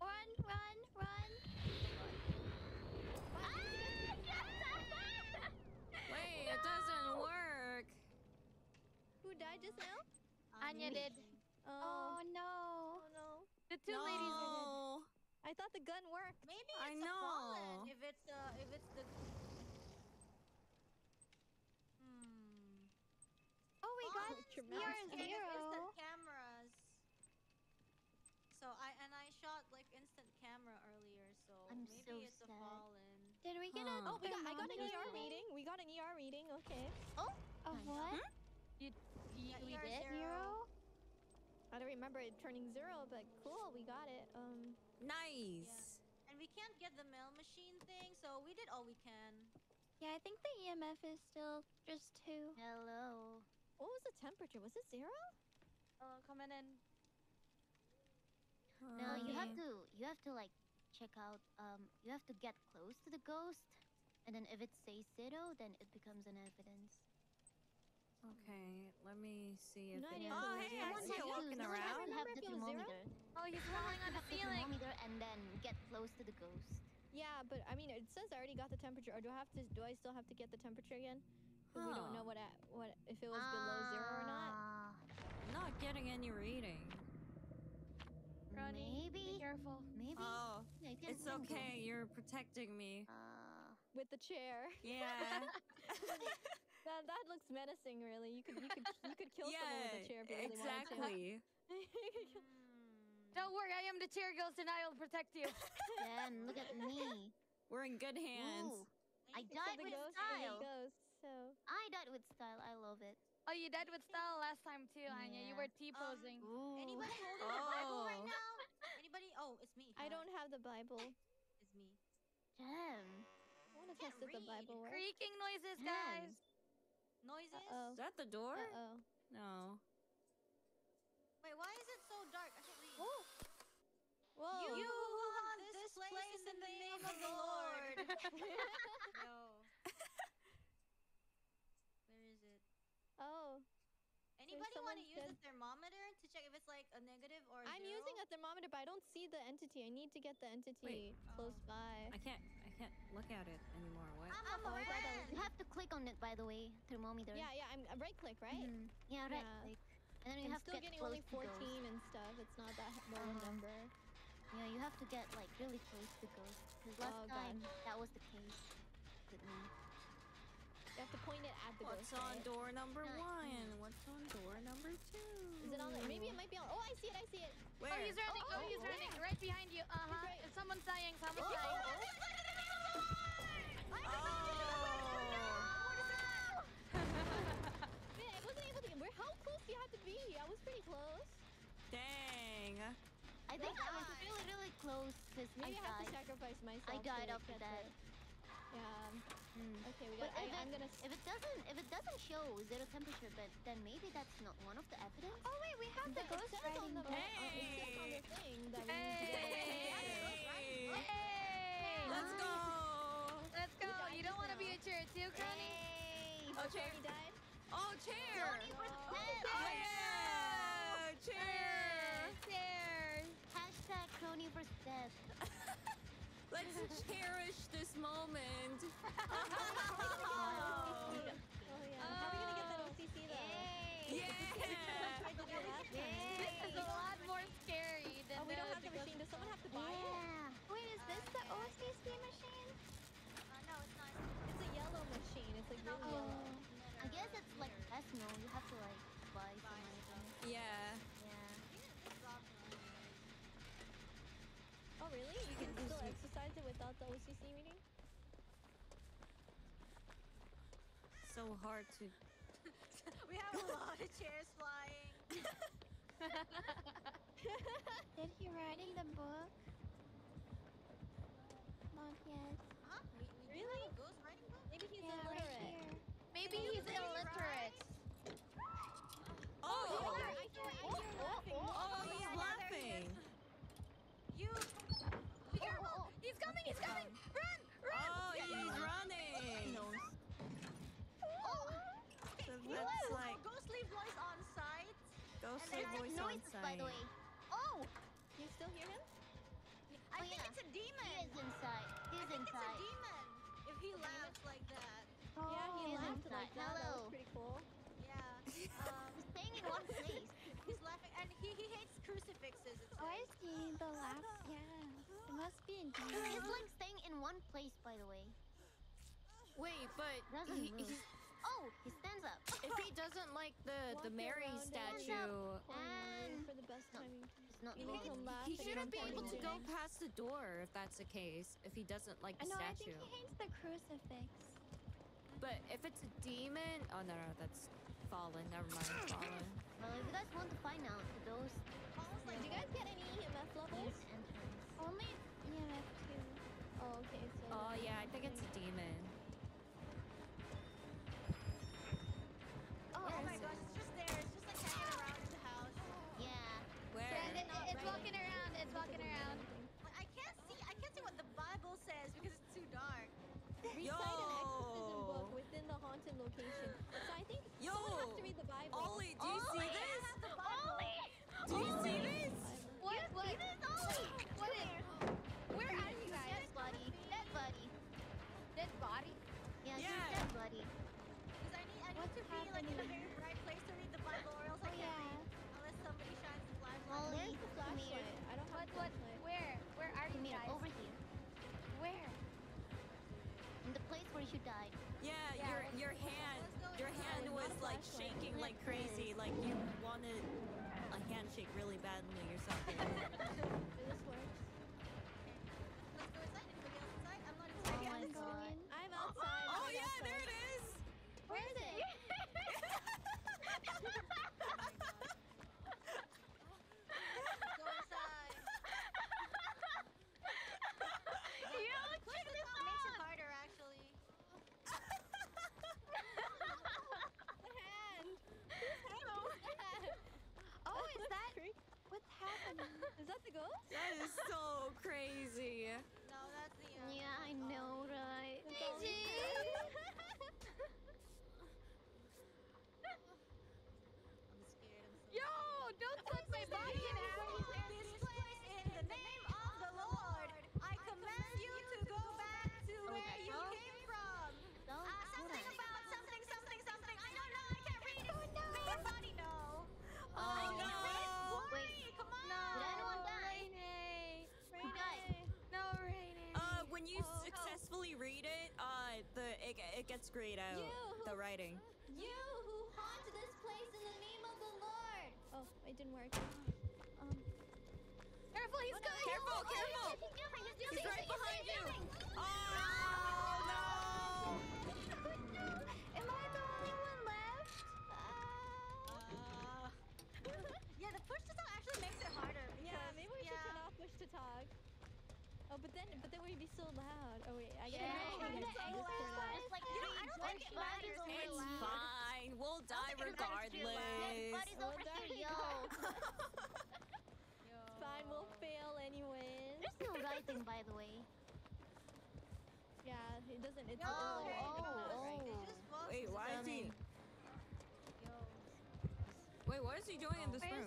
Run, run, run.
Wait, it doesn't work.
Who died just now?
Anya did.
Oh no.
Oh no.
The two ladies are dead.
no.
I thought the gun worked.
Maybe
I
it's a fallen. If it's uh, if it's the. Hmm.
Oh, we got
Oh, traumatic.
CR
And it's
zero.
instant cameras. So I and I shot like instant camera earlier, so
I'm
maybe
so
it's a fallen.
Did we get a
Oh, we got, I got an ER
today?
reading. We got an ER reading. Okay.
Of
Nice.
what?
Y-
Yeah,
we
ER
did.
Zero?
I don't remember it turning zero, but cool, we got it. Um,
Nice.
And we can't get the mail machine thing, so we did all we can.
Yeah, I think the EMF is still just two.
Hello.
what was the temperature? Was it zero?
Oh, coming in.
No, you have to you have to like check out um you have to get close to the ghost and then if it says zero then it becomes an evidence.
Okay, let me see if
No
it.
idea
Oh,
if
hey, I
zero.
see you
Someone
walking
has
around.
someone have the
it was zero.
thermometer.
Oh, he's falling on the
Have the
ceiling.
thermometer and then get close to the ghost.
Yeah, but I mean, it says I already got the temperature. Or do I have to? Do I still have to get the temperature again? Because we don't know what at, what if it was below zero or not.
Ah,
Not getting any reading.
Ronnie,
Maybe.
Be careful.
Maybe.
Oh,
Yeah, you can-
it's
you can
okay. You're protecting me.
Uh,
With the chair.
Yeah.
That that looks menacing. Really, you could you could you could kill someone with a chair if you really
exactly.
wanted to.
Hmm.
Don't worry, I am the chair ghost and I will protect you.
then look at me.
We're in good hands.
Ooh, I
Anything
died with
ghost,
style.
Ghost. So
I died with style. I love it.
Oh, you died with style last time too, Anya. You were T-posing.
Ooh.
Anybody holding the Bible right
Oh.
now? Anybody? Oh, it's me.
I
Uh,
don't have the Bible.
It's me.
Damn.
I want to
Can't
test if the
read.
Bible works.
Creaking noises,
Damn.
guys.
Noises?
Uh-oh.
Is that the door?
Uh oh.
No.
Wait, why is it so dark? I can't read.
Whoa. Whoa.
You who haunt this place in the name of the Lord. Yo. Where is it?
oh.
Anybody want to
someone
use
said-
a thermometer to check if it's like a negative or a
I'm
zero?
using a thermometer, but I don't see the entity. I need to get the entity close
Oh.
by.
I can't. I can't look at it anymore. What?
I'm a
Oh, I thought that
You have to click on it, by the way. Thermometer.
Yeah, yeah. I'm, I'm right click, right?
Mhm. Yeah, right
Yeah.
click. And then you
I'm
have
still
to get
getting
close
only 14 and stuff. It's not that h- low a
Uh-huh.
number.
Yeah, you have to get like really close to ghost. Because last
Oh, God.
time that was the case with me.
You have to point it at the
What's
ghost.
on door number
Nice.
one? What's on door number two?
Is it on there? Maybe it might be on. Oh, I see it. I see it.
Where?
Oh, he's running. Oh,
Oh,
he's
where?
running. Right behind you. Uh huh.
right-
If someone's dying, someone's
Oh,
dying.
Man, I wasn't able to get. Where? How close do you have to be? I was pretty close.
Dang.
I think I was really, really close because I
Maybe I, have to sacrifice myself.
I died after that.
the- Yeah.
Mm.
Okay, we
But
got. I,
if,
I'm
it,
gonna.
if it doesn't, if it doesn't show zero temperature, but then maybe that's not one of the evidence.
Oh wait, we have the
It
ghost
says on
riding
the
book.
uh, it says on the thing that we need to get.
Hey.
Hey!
Let's go.
Let's go. You don't want to be a chair too, Crony?
Yay!
Oh, chair.
Died.
Oh, chair.
Tony for
Oh.
Oh yeah. Chair.
Cheers.
Hashtag crony for death.
Let's cherish this moment.
Oh yeah. How are we gonna get that OCC though?
Yay!
Yeah.
Tried to do it last time.
This is a lot more scary than
Oh, we don't
the,
have the machine. Does someone have to buy it?
Yeah.
Wait, is this the OCC machine?
Uh, no, it's not.
It's a yellow machine. It's like really
Oh.
yellow.
I guess it's like Tesno. You have to like buy some
Buy
items.
Yeah.
Yeah.
This is optional.
Oh really? You can still exercise the OCC reading?
So hard to.
we have a lot of chairs flying.
Did he write in the book? Not yet.
Huh? We, we
Really?
ghost writing book?
Maybe he's
yeah,
illiterate.
here.
Maybe
Can you
he's illiterate.
Then
voice on
Noises, by the way. Oh,
Oh! You still hear him?
I
Oh,
think
yeah.
it's a
He
demon.
is inside. He's
I think it's a demon. If he laughs like that.
yeah, he
he's
laughed
inside.
like that. That was pretty cool.
Yeah. Um,
He's staying in one place.
he's laughing, and he, he hates crucifixes. It
Oh, I see the laugh. Yeah. It must be in
He's like staying in one place, by the way.
Wait, but
Doesn't
he,
move.
he's-
Oh, he stands up.
if he doesn't like the the Mary statue,
And-
for the best
No.
timing.
He's not
You make
moving.
him laugh.
he shouldn't be able to go past the door if that's the case. If he doesn't like the
I
the
know. I
statue.
think he hates the crucifix.
But if it's a demon, oh no, no, that's fallen. Never mind, fallen.
Well, if you guys want to find out the ghost,
like
Did you guys get any EMF levels?
use entrance.
Only
really badly or something. Gets grayed out.
You.
The writing.
You who haunt this place in the name of the Lord. Oh, it didn't work.
Um,
Careful, he's coming.
Careful, careful.
He's jumping, he's
He's
jumping,
right
he's
behind you.
jumping.
Oh no.
am I the only one left?
Uh, yeah, the push to talk actually makes it harder.
Yeah, maybe we should turn off push to talk. Oh, but then, but then we'd be so loud. Oh wait, I
Yeah,
gotta
it's
turn
so
this
Matters It's
fine. We'll die regardless.
Here, yo.
it's fine. We'll fail anyways.
There's no writing, by the way.
Yeah, it doesn't. It's
no,
oh,
okay.
oh, oh.
Wait, why is he? Wait, what is he doing oh, in this room?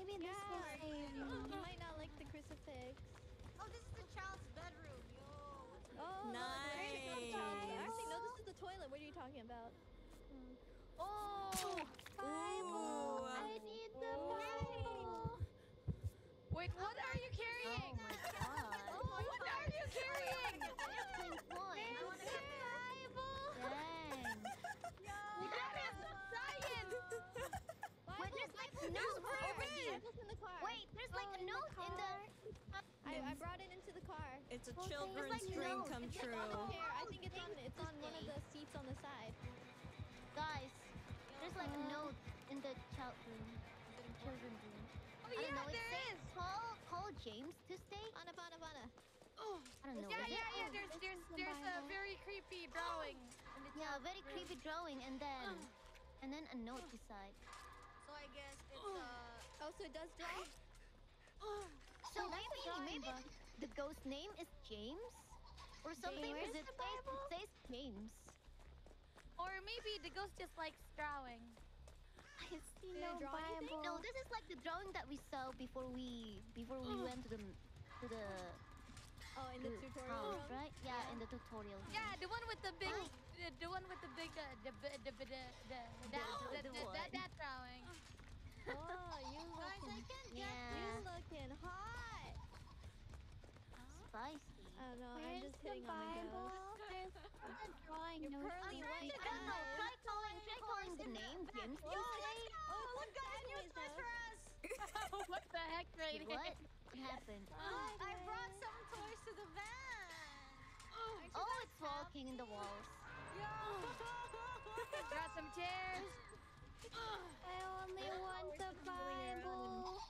Maybe
this yeah.
was
a...
You might not like the crucifix.
Oh, this is the child's bedroom, yo.
Oh,
nice.
Actually, no, this is the toilet. What are you talking about? Mm.
Oh,
Bible.
Ooh. I
need
the
Bible. Wait,
what
there's like a note
in the. I, I brought it into the car.
It's a
Well, there's
children's
like
dream
no-
come
it's
It's
true.
on here. I think it's on it's on one of the seats on the side.
Guys, there's like a note in the child room. Children's room.
Oh
I don't
yeah,
know. It
there
says call call James to stay.
Bana, bana, bana.
I don't know.
Yeah,
is it?
yeah, yeah.
Oh,
There's there's there's a very creepy drawing. in the
Yeah,
top
very
room.
creepy drawing, and then and then a note beside.
So I guess it's uh.
Oh, so it does draw?
So maybe maybe the ghost name is James or something because it
the
says, it says James.
Or maybe the ghost just likes drawing.
I see
Did
no
it draw.
No, this is like the drawing that we saw before we before we went to the to the,
Oh, in the
the
tutorial
house, right? Yeah, in the tutorial.
Yeah, the one with the big,
Right.
the, the one with the big, uh, the the the the the the
The-
that
the
that-
what?
that that drawing.
Oh, you
Guys, I
looking,
can get
you
Yeah,
looking hot.
spicy.
I don't know. I'm
Where's
just
the
hitting on the
Bible?
ghost.
There's the drawing
Your
notes.
pearly
I
white
don't know.
eyes.
Try calling. Try calling the name James.
Yo,
oh,
let's go!
Oh, oh
Look, guys, new
sideways
toys for us!
Oh, what the heck, right
What happened?
I brought some toys to the van! Aren't
Oh, it's walking in the walls.
Yo!
Got some chairs.
I only want the Bible.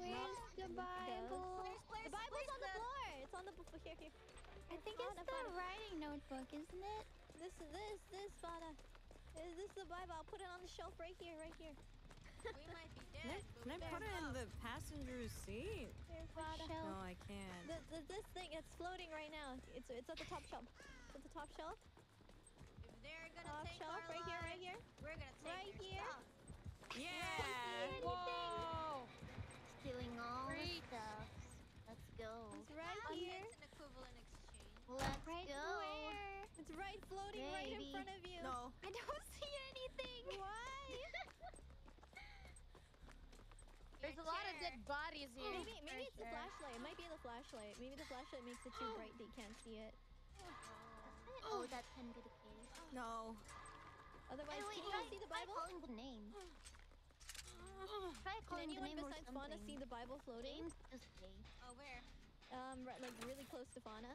Where's the Bible?
Please, please,
The Bible's on the floor. It's on the b- here, here.
I think it's the writing notebook, isn't it?
This is this this Fana. Is this the Bible? I'll put it on the shelf right here, right here.
We might be
Can I, can I put it
better
in the passenger seat?
Here,
What
Fana.
shelf?
No, I can't.
The, the, this thing, it's floating right now. It's it's at the top shelf. It's at the top shelf.
If
Top shelf,
our
right here, right here.
We're gonna take
Right
their
here.
stuff.
Yeah!
Whoa.
Stealing all the stuff. Let's go.
It's right
Well,
here.
It's an equivalent exchange.
Let's
Right
go.
where?
It's right floating right in front of you.
No.
I don't see anything.
Why?
There's a
Your
lot of
chair.
dead bodies here.
Maybe maybe
for
it's the flashlight. It might be the flashlight. Maybe the flashlight makes it too bright that you can't see it.
Oh, oh. that can be the case.
No.
Otherwise,
Wait, wait,
can
try,
you see the
try
Bible?
calling the name. Try
Can
calling the
anyone
name
besides. Fauna see the Bible floating?
Oh, where?
Um, right, like really close to Fauna,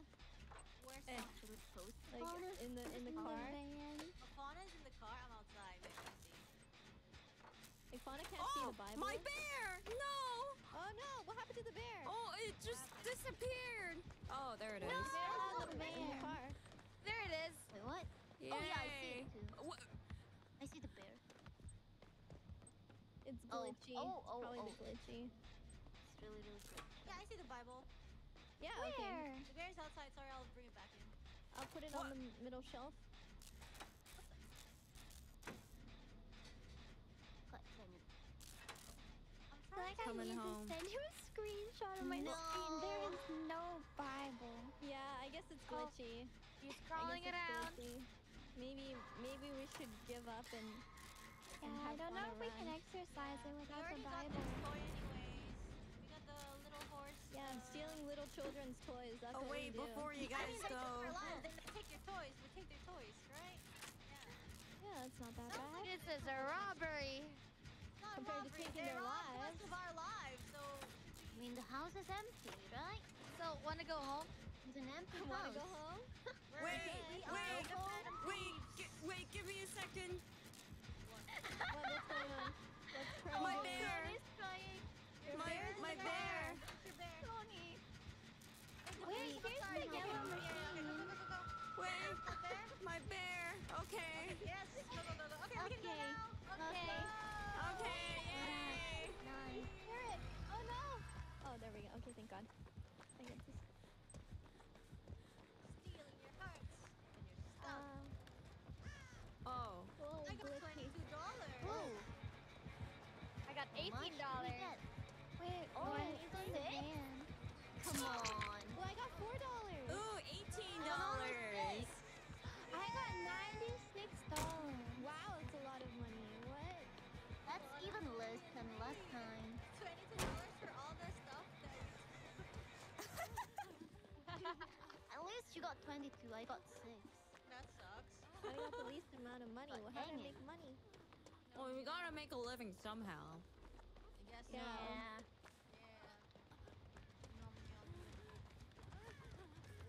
Where's
Eh.
Actually close. to
like
Fauna.
in the in the car.
van.
Oh, Fauna's in the car. I'm outside. Wait, let me see.
Like Fauna can't see
Oh,
the Bible.
my bear! No!
Oh no! What happened to the bear?
Oh, it just disappeared. Oh, there it is.
The
Oh,
in the
the
the
bear.
car.
There it is.
Wait, what?
Yay.
Oh, yeah, I see it too.
Wha-
I see the bear.
It's
Oh,
glitchy.
oh,
It's
oh,
probably
oh.
the glitchy.
It's really, really good.
Yeah, I see the Bible.
Yeah. Okay.
Where?
The bear's outside. Sorry, I'll bring it back in.
I'll put it on the middle shelf.
Cut
I'm
I feel like I
Coming
need
home.
to send you a screenshot of my screen. There is no Bible.
Yeah, I guess it's
Oh.
glitchy.
He's crawling
guess
it
it's
out.
glitchy. Maybe maybe we should give up and
Yeah,
and
I don't know
Fauna
if we can
run.
exercise it without the
already got
Bible.
this toy anyways. We got the little horse.
Yeah, I'm
uh,
stealing little children's toys. That's
Oh,
what
wait,
we do.
before you
I
guys
mean, they took
go.
our lives. They take your toys. We take their toys, right? Yeah.
Yeah, it's not that bad.
This is a robbery.
Not
Compared to taking
They're
their
robbed us
lives.
of our lives. So
I mean, the house is empty, right?
So, wanna go home?
It's an empty
Wanna
house.
go home?
Wait, wait, Wait, wait, give me a second.
What, what's going on? What's
My
crying?
bear.
crying.
Your
My,
bear's in
my bear.
Bear.
Tony.
Wait, here's the yellow
go.
Wait,
bear?
my bear. Okay.
Yes. Go, go, go, go. Okay, we can go
Okay.
now.
Okay.
Okay, yay.
Nice.
Hear. Oh no. Oh, there we go. Okay, thank God.
Got
22. I got six.
That sucks.
I got the least amount of money.
But
Well, how do I make money?
Well, we gotta make a living somehow.
I guess
Yeah.
so.
Yeah.
Yeah. Nom, nom.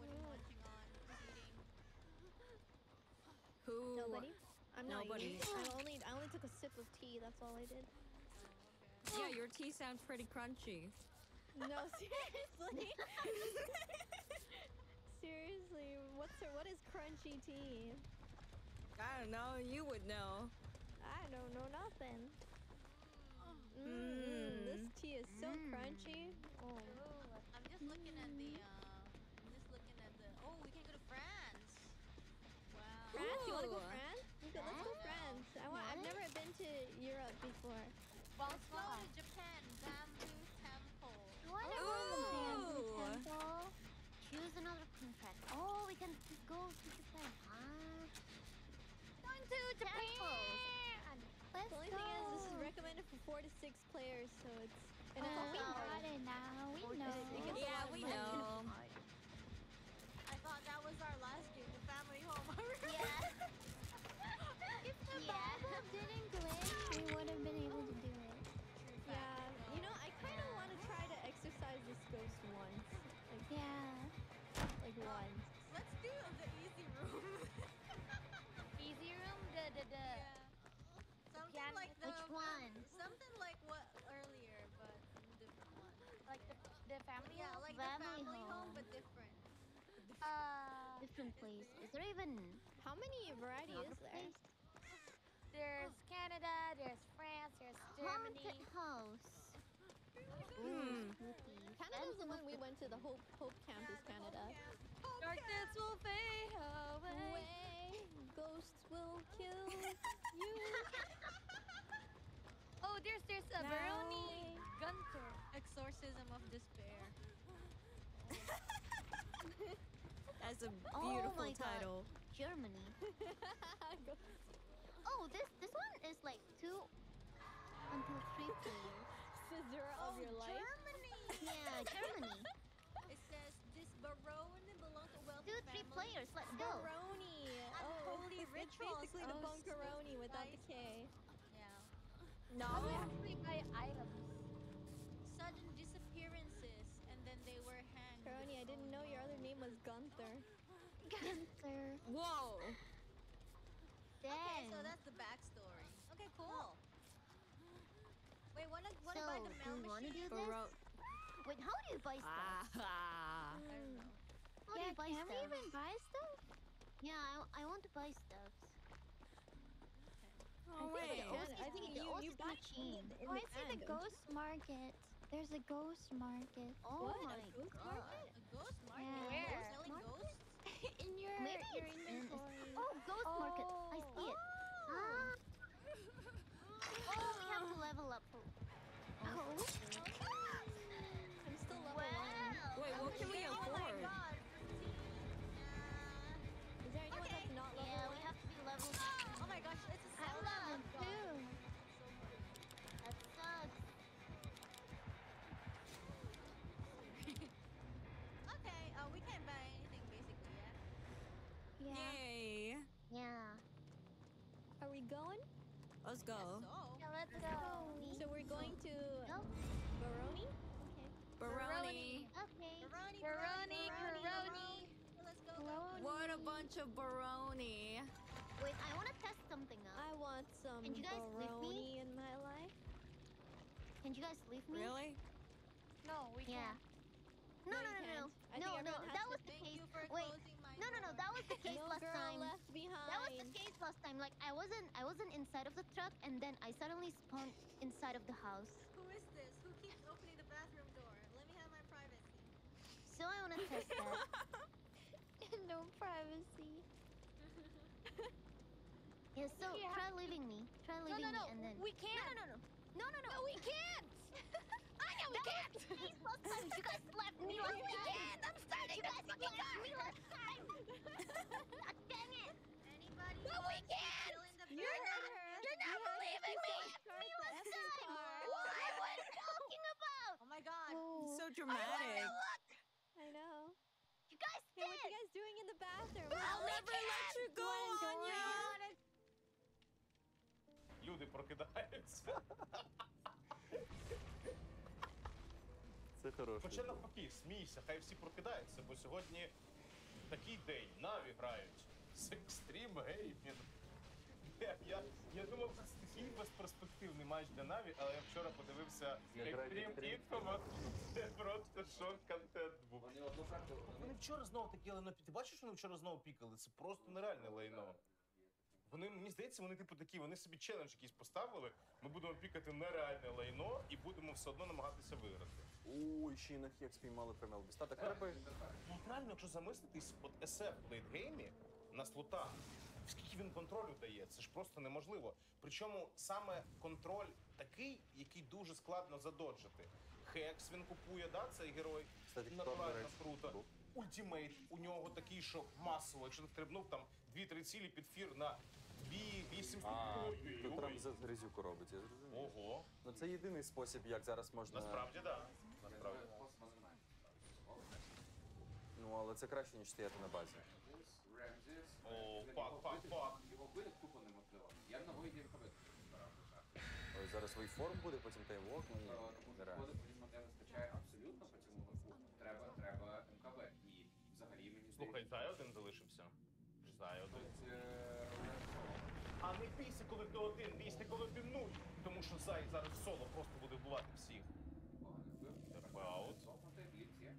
What are you munching on? Eating.
Who?
Nobody. I'm not
Nobody.
eating. I only I only took a sip of tea. That's all I did.
Yeah, your tea sounds pretty crunchy.
No, seriously. seriously, what's her, what is crunchy tea?
I don't know. You would know.
I don't know nothing. Mm,
Mm.
this tea is so
Mm.
crunchy. Oh.
I'm just looking at the. Uh, I'm just looking at the. Oh, we can go to France. Wow.
France? You want to go
Ooh.
France? Okay, let's go France. I want, I've never been to Europe before.
Let's go to Japan. Bamboo Temple.
I want to go to the bamboo
Ooh.
temple. Choose another contract. Oh, we can go to Japan. Ah.
Going to Japan.
Let's
The only
go.
thing is, this is recommended for four to six players, so it's and it's
Oh,
also
we
got it now. We know.
just-
it
Yeah, we know.
Home?
like
Family
the family home,
home.
but different.
Uh,
Different place. Is there even
How many variety is there?
place?
there's Canada. There's France. There's Germany.
Haunted house. Spooky.
Canada's the
Fancy
one we went to. The Hope Hope Campus, Canada.
Darkness will fade away.
Way ghosts will kill you.
Oh, there's there's a
No.
Veroni Gunter.
Exorcism of despair.
That's a
Oh
beautiful
God.
title.
Germany. Oh, this this one is like two until three players.
Scissor of oh, your life.
Germany.
Yeah, Germany.
It says this barone belongs to wealthy
Two, three
family.
players. Let's go.
Baroni. Oh, it's
rituals
basically the oh,
of
bunkeroni without the K.
Yeah.
No.
Actually buy items?
Gunther.
Gunther.
Whoa.
Dang.
Okay, so that's the backstory. Okay, cool. Wait, wanna wanna
So,
buy the
do
mail
you wanna
machine?
do this?
Baro-
Wait, how do you buy stuff?
Ah.
I don't know.
How do
Yeah,
you buy
can we even buy stuff?
Yeah, I, I want to buy stuff.
Oh,
I think
wait.
you can. I think
the
you, you
Osis
buy
machine.
in
Oh, I
the
see the ghost market. There's a ghost market.
Oh
What? A
my
ghost
god.
market?
A ghost market?
Yeah.
They're
Where?
selling
Market?
ghosts?
in your
Maybe
your
it's in-
inventory.
Oh, ghost market. I see it. Ah. Oh, we have to level up for.
Oh.
Going?
Let's go.
So,
Yeah, let's go.
So we're going to
Go.
Baroni? Okay.
Baroni.
Okay.
Baroni,
Baroni,
Baroni,
Baroni.
Let's go, go.
What a bunch of baroni.
Wait, I want to test something out.
I want some
Can you guys leave me?
Baroni in my life.
Can you guys leave me?
Really?
No, we
Yeah.
can't.
No,
No,
no,
you
no, no. No, no, that was the
Thank
case.
you for
Wait.
Closing my
No, no, no, that was the case
no
last
girl
time.
left behind.
That was the case last time. Like I wasn't, I wasn't inside of the truck, and then I suddenly spawned inside of the house.
Who is this? Who keeps opening the bathroom door? Let me have my privacy.
So I want to test that.
no privacy.
Yeah. So try leaving me. Try leaving
no, no.
me, and then.
We can't.
No, no, no, no, no, no.
No, we can't. I know we
That
can't.
was the case last time. You guys left me last
We
time.
can't. I'm starting
You
the
guys
fucking
left
car.
me last time. God dang it.
Anybody?
No, we can't.
Still in the
You
You're
heard
not.
her.
You're not
You heard her.
believing
She
me.
said start
Me
the
last
effing
time.
car.
What are you talking about?
Oh my god.
Oh.
So
I want
dramatic.
to look.
I know.
You guys
Hey, what you
did.
guys doing in the
never let you go, Anya!
Люди прокидаються.
Це хороше.
Хоча навпаки, смійся, хай всі прокидаються, бо сьогодні такий день. Наві грають. З екстрім геймінг. Я, я, я думав, це такий безперспективний матч для Наві, але я вчора подивився екстрім. Інфома. Це просто шок-контент був.
Вони одну карту.
Вони вчора знову такі лайно. Ти бачиш, вони вчора знову пікали? Це просто нереальне лайно. Вони, мені здається, вони типу такі, вони собі челендж якийсь поставили. Ми будемо пікати нереальне лайно і будемо все одно намагатися виграти.
Ой, ще й на хек спіймали примел. Біста, так треба.
Ну, реально, якщо замислитись, от SF в лейтгеймі на слота, скільки він контролю дає, це ж просто неможливо. Причому саме контроль такий, який дуже складно задоджити. Хекс він купує, да, цей герой.
Кстати,
Натурально круто.
був?
Ультимейт у нього такий, що масово, якщо ти стрибнув там 2-3 цілі під фір на 2-8
А,
Ой-ой-ой.
там за гризюку робить, я зрозумів.
Ого.
Ну це єдиний спосіб, як зараз можна.
Насправді, так. Да.
Ну, але це краще, ніж стояти на базі.
О, пак, пак, пак.
Його вбити тупо неможливо. Я на вийді збирав.
Ой, зараз вейформ буде, потім таймвок. Ну, ні,
Тому що входить, не вистачає абсолютно по цьому року. Треба, треба МКБ. І взагалі мені
Слухай, Зай один залишився. Зай один. А не бійся, коли ти один, бійся, коли ти нуль. Тому що Зай зараз в соло просто буде вбивати всіх.
Поганий вбив.
Тепаут.
Сохнути, бліц є.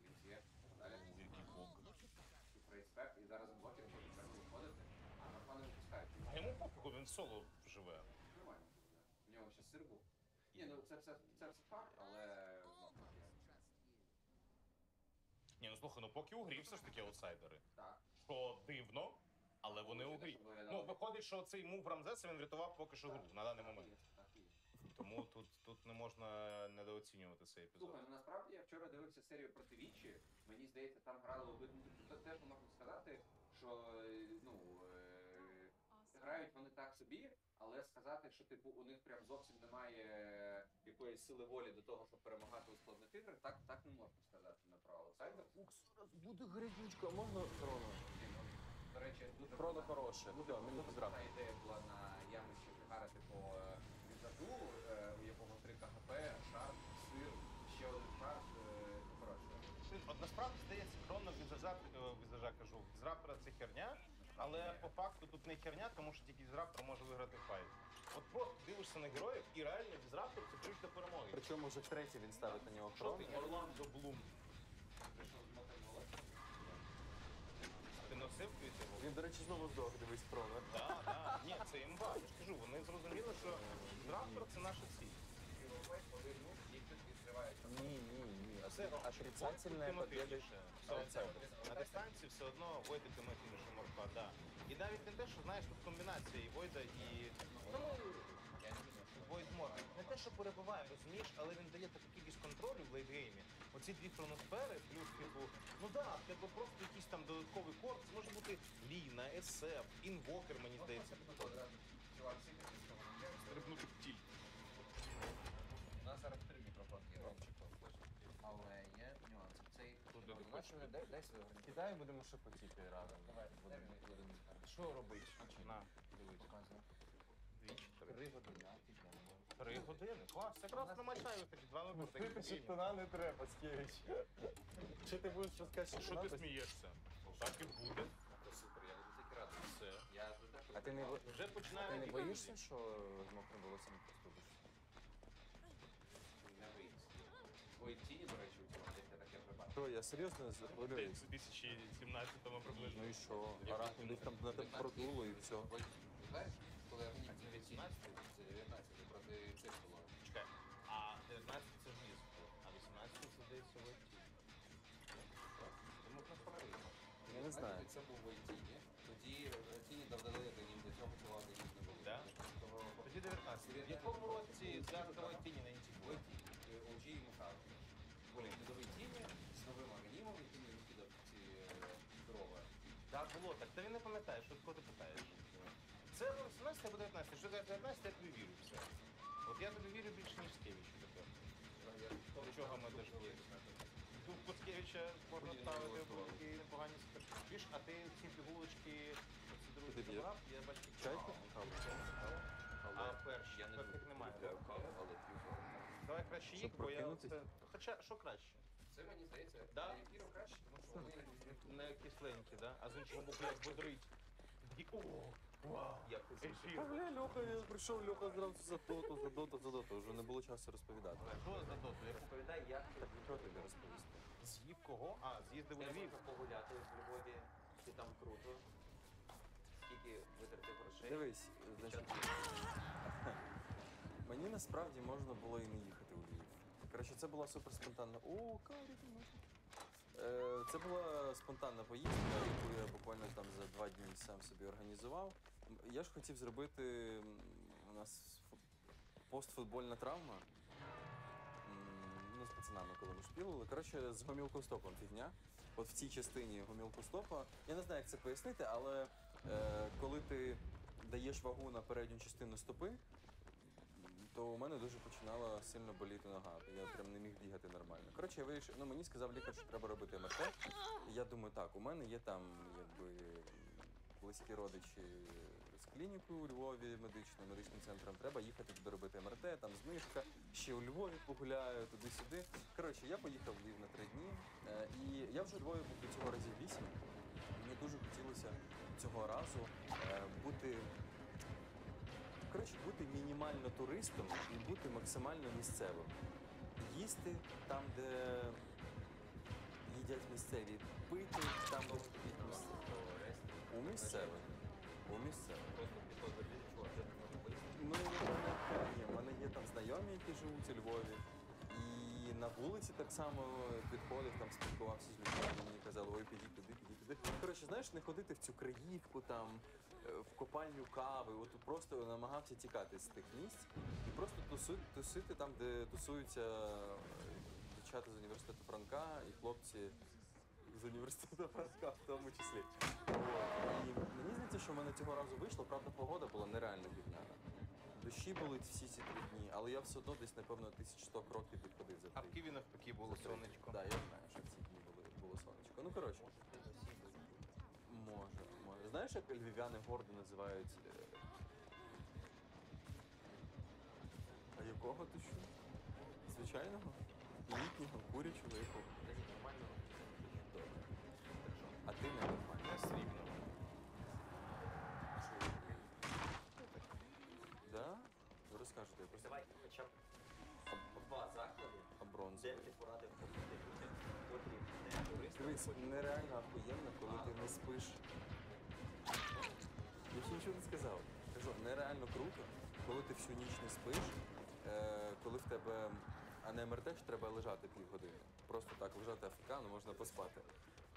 Бліц є. Далі зараз блокер буде тепер виходити. А на не випускають.
А йому пофігу, він соло живе.
Нормально. У нього ще сир був. Ні, ну це все це все факт, але
Ні, ну слухай, ну поки у грі все ж таки аутсайдери.
так.
Що дивно, але вони у грі. Ну, виходить, що цей мув Рамзеса він врятував поки що гру на даний момент. Тому тут, тут не можна недооцінювати цей епізод.
Слухай, ну насправді я вчора дивився серію проти Вічі. Мені здається, там грали обидві. Тут теж можна сказати, що е, ну е, грають вони так собі, але сказати, що типу у них прям зовсім немає якоїсь сили волі до того, щоб перемагати у складних іграх, так, так не можна сказати на про аутсайдер.
Буде гризючка, можна хроно?
До речі, дуже
Хроно хороше.
Дуже
Да, мені
дуже
поздрав.
ідея була на ямищі пригарити по е, візажу, е, у якого 3 КГП, шарп, сир, ще один шарп. е, ну, коротше.
Блін, От насправді здається, кронно візажа, е, візажа кажу, візраптора це херня, але по факту тут не херня, тому що тільки візраптор може виграти файт. От просто дивишся на героїв і реально візраптор це ключ до перемоги.
Причому вже втретє він ставить на нього
Що ти Орландо Блум?
З.
Ти носив квіти?
Він, до речі, знову здох, дивись хроно.
Так, так. Ні, це імба. Я ж кажу, вони зрозуміли, що візраптор це наша ціль.
Ні, ні, Отрицательная победа.
На дистанції все одно Войда ультимативніше морфа, да. І навіть не те, що знаєш, тут комбінація і Войда, і
не
Войд Морф. Не те, що перебуває, розумієш, але він дає таку кількість контролю в лейтгеймі. Оці дві хроносфери, плюс типу, ну да, в тебе просто якийсь там додатковий корт, це може бути Ліна, СФ, інвокер, мені здається. Стрибнути в тіль. Ти
Ну,
хочеш.
дай, дай свою.
Кидай, будемо шепотіти разом.
Давай, дай
Будемо.
мені.
Що робити? На, дивись.
Показуй.
Дві чи три.
Три години. а, ти що?
Три години. Клас, якраз намачаю такі два випадки.
Шептуна не треба, Скевич. Що ти будеш розказати?
Що ти смієшся? Так і буде.
Супер, я буду тільки радий.
Все.
Я
А ти не, бо-
Вже починає
ти не
радіти.
боїшся, що з мокрим волоссям простудишся?
не боїшся. Ой, тіні, до речі, у цьому десь я
серйозно хвилююсь.
У 2017-му приблизно.
Ну і що? Арахну десь там на тебе продуло і все.
Знаєш, коли я був 19, це 19 проти цих було.
Чекай, а 19 це вниз було, а 18 це здається в IT.
Ти мог.
Я не знаю.
Це був в Тіні. Тоді е, Тіні додали їм до цього цього їх не було.
Да? Тоді 19. В якому році згадували тіні на інті були?
OG і Мухавич. Були нові тіні з новим організмом, який не викидав ці е, дрова.
Так, було. Так ти не пам'ятаєш, що кого ти питаєш. Це або 18 або 19. Що таке 19, я тобі вірю все. От я тобі вірю більше, ніж Скевичу тепер. До чого ми дошли? Тут Пуцкевича можна ставити в такі непогані. Більш, а ти ці пігулочки, оці
Куди
забрав, я бачу.
Чайку?
А перші, перших немає. Давай краще їх, бо я. Хоча, що краще?
Це мені здається,
Да?
краще, тому що вони
Не кисленькі, да? А з іншого боку, як бодрить. І- О, вау,
як
ефір.
Бля, Льоха, я прийшов, Льоха зразу за доту, за доту, за доту. Вже не було часу розповідати.
Що за доту? Я
розповідай, як ти
що тобі розповісти?
з'їв кого? А, з'їздив у
Де
Львів.
можна погуляти в Львові, чи там круто, скільки витратив грошей.
Дивись, значить, мені насправді можна було і не їхати. Коротше, це була супер спонтанна. О, Карі. Е, Це була спонтанна поїздка, яку я буквально там за два дні сам собі організував. Я ж хотів зробити у нас постфутбольна травма. Ну, з пацанами, коли ми шпілили. Коротше, з гомілкостопом фігня. От в цій частині гомілкостопа. Я не знаю, як це пояснити, але е, коли ти даєш вагу на передню частину стопи, то у мене дуже починала сильно боліти нога. Я прям не міг бігати нормально. Коротше, я вирішив, ну мені сказав лікар, що треба робити МРТ. Я думаю, так, у мене є там якби близькі родичі з клінікою у Львові медичною, медичним центром. Треба їхати туди робити МРТ, там знижка. Ще у Львові погуляю, туди-сюди. Коротше, я поїхав в Львів на три дні. Е, і я вже у Львові був до цього разів вісім. Мені дуже хотілося цього разу е, бути Коротше, бути мінімально туристом і бути максимально місцевим. Їсти там, де їдять місцеві, пити там, де їдять місцеві. У місцевих. У місцевих. Ну, в мене є там знайомі, які живуть у Львові. На вулиці так само підходив, там спілкувався з людьми, мені казали, ой, підіть туди, підіть туди. Коротше, знаєш, не ходити в цю краївку там, е, в копальню кави, от просто намагався тікати з тих місць і просто тусити, тусити там, де тусуються е, дівчата з університету Франка і хлопці з університету Франка в тому числі. І мені здається, що в мене цього разу вийшло, правда, погода була нереально гівняна. Дощі були всі ці три дні, але я все одно десь, напевно, 1100 кроків відходив за
А в Києві навпаки було
три
сонечко.
Да, я знаю, що в ці дні були, було сонечко. Ну, коротше, може, може. Знаєш, як львів'яни гордо називають. е, А якого ти що? Звичайного? Літнього, курячого, якого?
Нормально.
Добре. А ти не
ти порадив ходити людям, котрі не туристи,
Дивись, нереально охуєнно, коли ти не спиш. Я ще нічого не сказав. Кажу, нереально круто, коли ти всю ніч не спиш, е, коли в тебе. А на МРТ ж треба лежати півгодини. Просто так лежати АФК, можна поспати.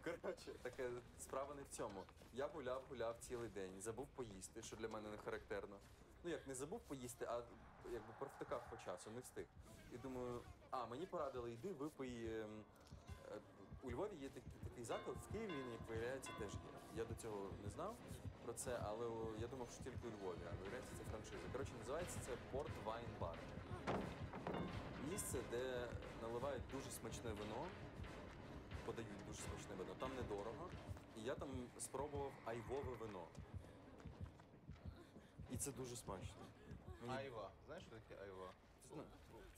Коротше, таке справа не в цьому. Я гуляв, гуляв цілий день, забув поїсти, що для мене не характерно. Ну як не забув поїсти, а якби провтикав по часу, не встиг. І думаю, а мені порадили, йди випий. ем, е, У Львові є такий, такий заклад, в Києві він, як виявляється, теж є. Я до цього не знав про це, але о, я думав, що тільки у Львові, а виявляється, це франшиза. Коротше, називається це Порт Вайн Бар. Місце, де наливають дуже смачне вино, подають дуже смачне вино. Там недорого. І я там спробував айвове вино. І це дуже смачно.
Айва. Знаєш, що таке айва?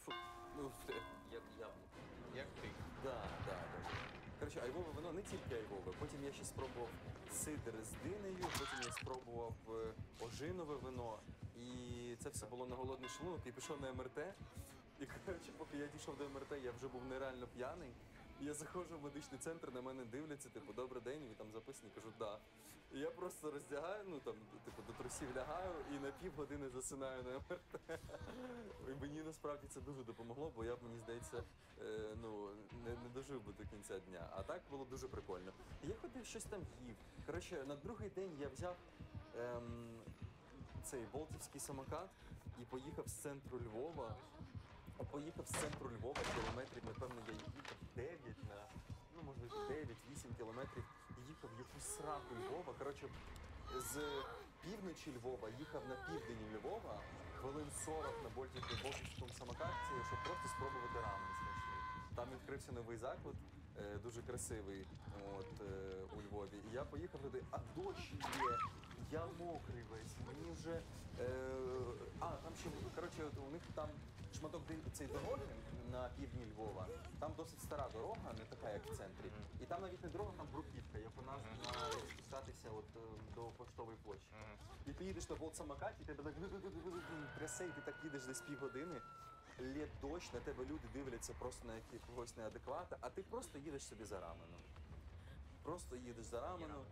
Фу, ну,
як яблуко.
Як ти?
Да, да, да. Коротше, айвове вино не тільки айвове. Потім я ще спробував сидр з динею, потім я спробував е, ожинове вино. І це все було на голодний шлунок і пішов на МРТ. І коротше, поки я дійшов до МРТ, я вже був нереально п'яний. Я заходжу в медичний центр, на мене дивляться, типу, добрий день, ви там записані, кажу, да. І я просто роздягаю, ну там, типу, до трусів лягаю і на півгодини засинаю на МРТ. І мені насправді це дуже допомогло, бо я б, мені здається, е, ну, не, не дожив би до кінця дня. А так було дуже прикольно. Я ходив щось там їв. Коротше, на другий день я взяв ем, цей болтівський самокат і поїхав з центру Львова. Поїхав з центру Львова кілометрів, напевно, я їхав 9 на, ну може 9-8 кілометрів. Їхав в якусь сраку Львова. Коротше, з півночі Львова їхав на південь Львова, хвилин 40 на Болтів- болтівському самокаті, щоб просто спробувати рамен смачний. Там відкрився новий заклад, е, дуже красивий от, е, у Львові. І Я поїхав туди, а дощ є, я мокрий весь, мені вже. Е, а, там ще, коротше, от у них там шматок цієї дороги на півдні Львова. Там досить стара дорога, не така, як в центрі. І там навіть не дорога, там бруківка, як у нас на спускатися от, е, до поштової площі. І ти їдеш на болт-самокаті, тебе так трясе, і ти так їдеш десь півгодини. Лє дощ, на тебе люди дивляться просто на якогось неадеквата, а ти просто їдеш собі за раменом. Просто їдеш за раменом.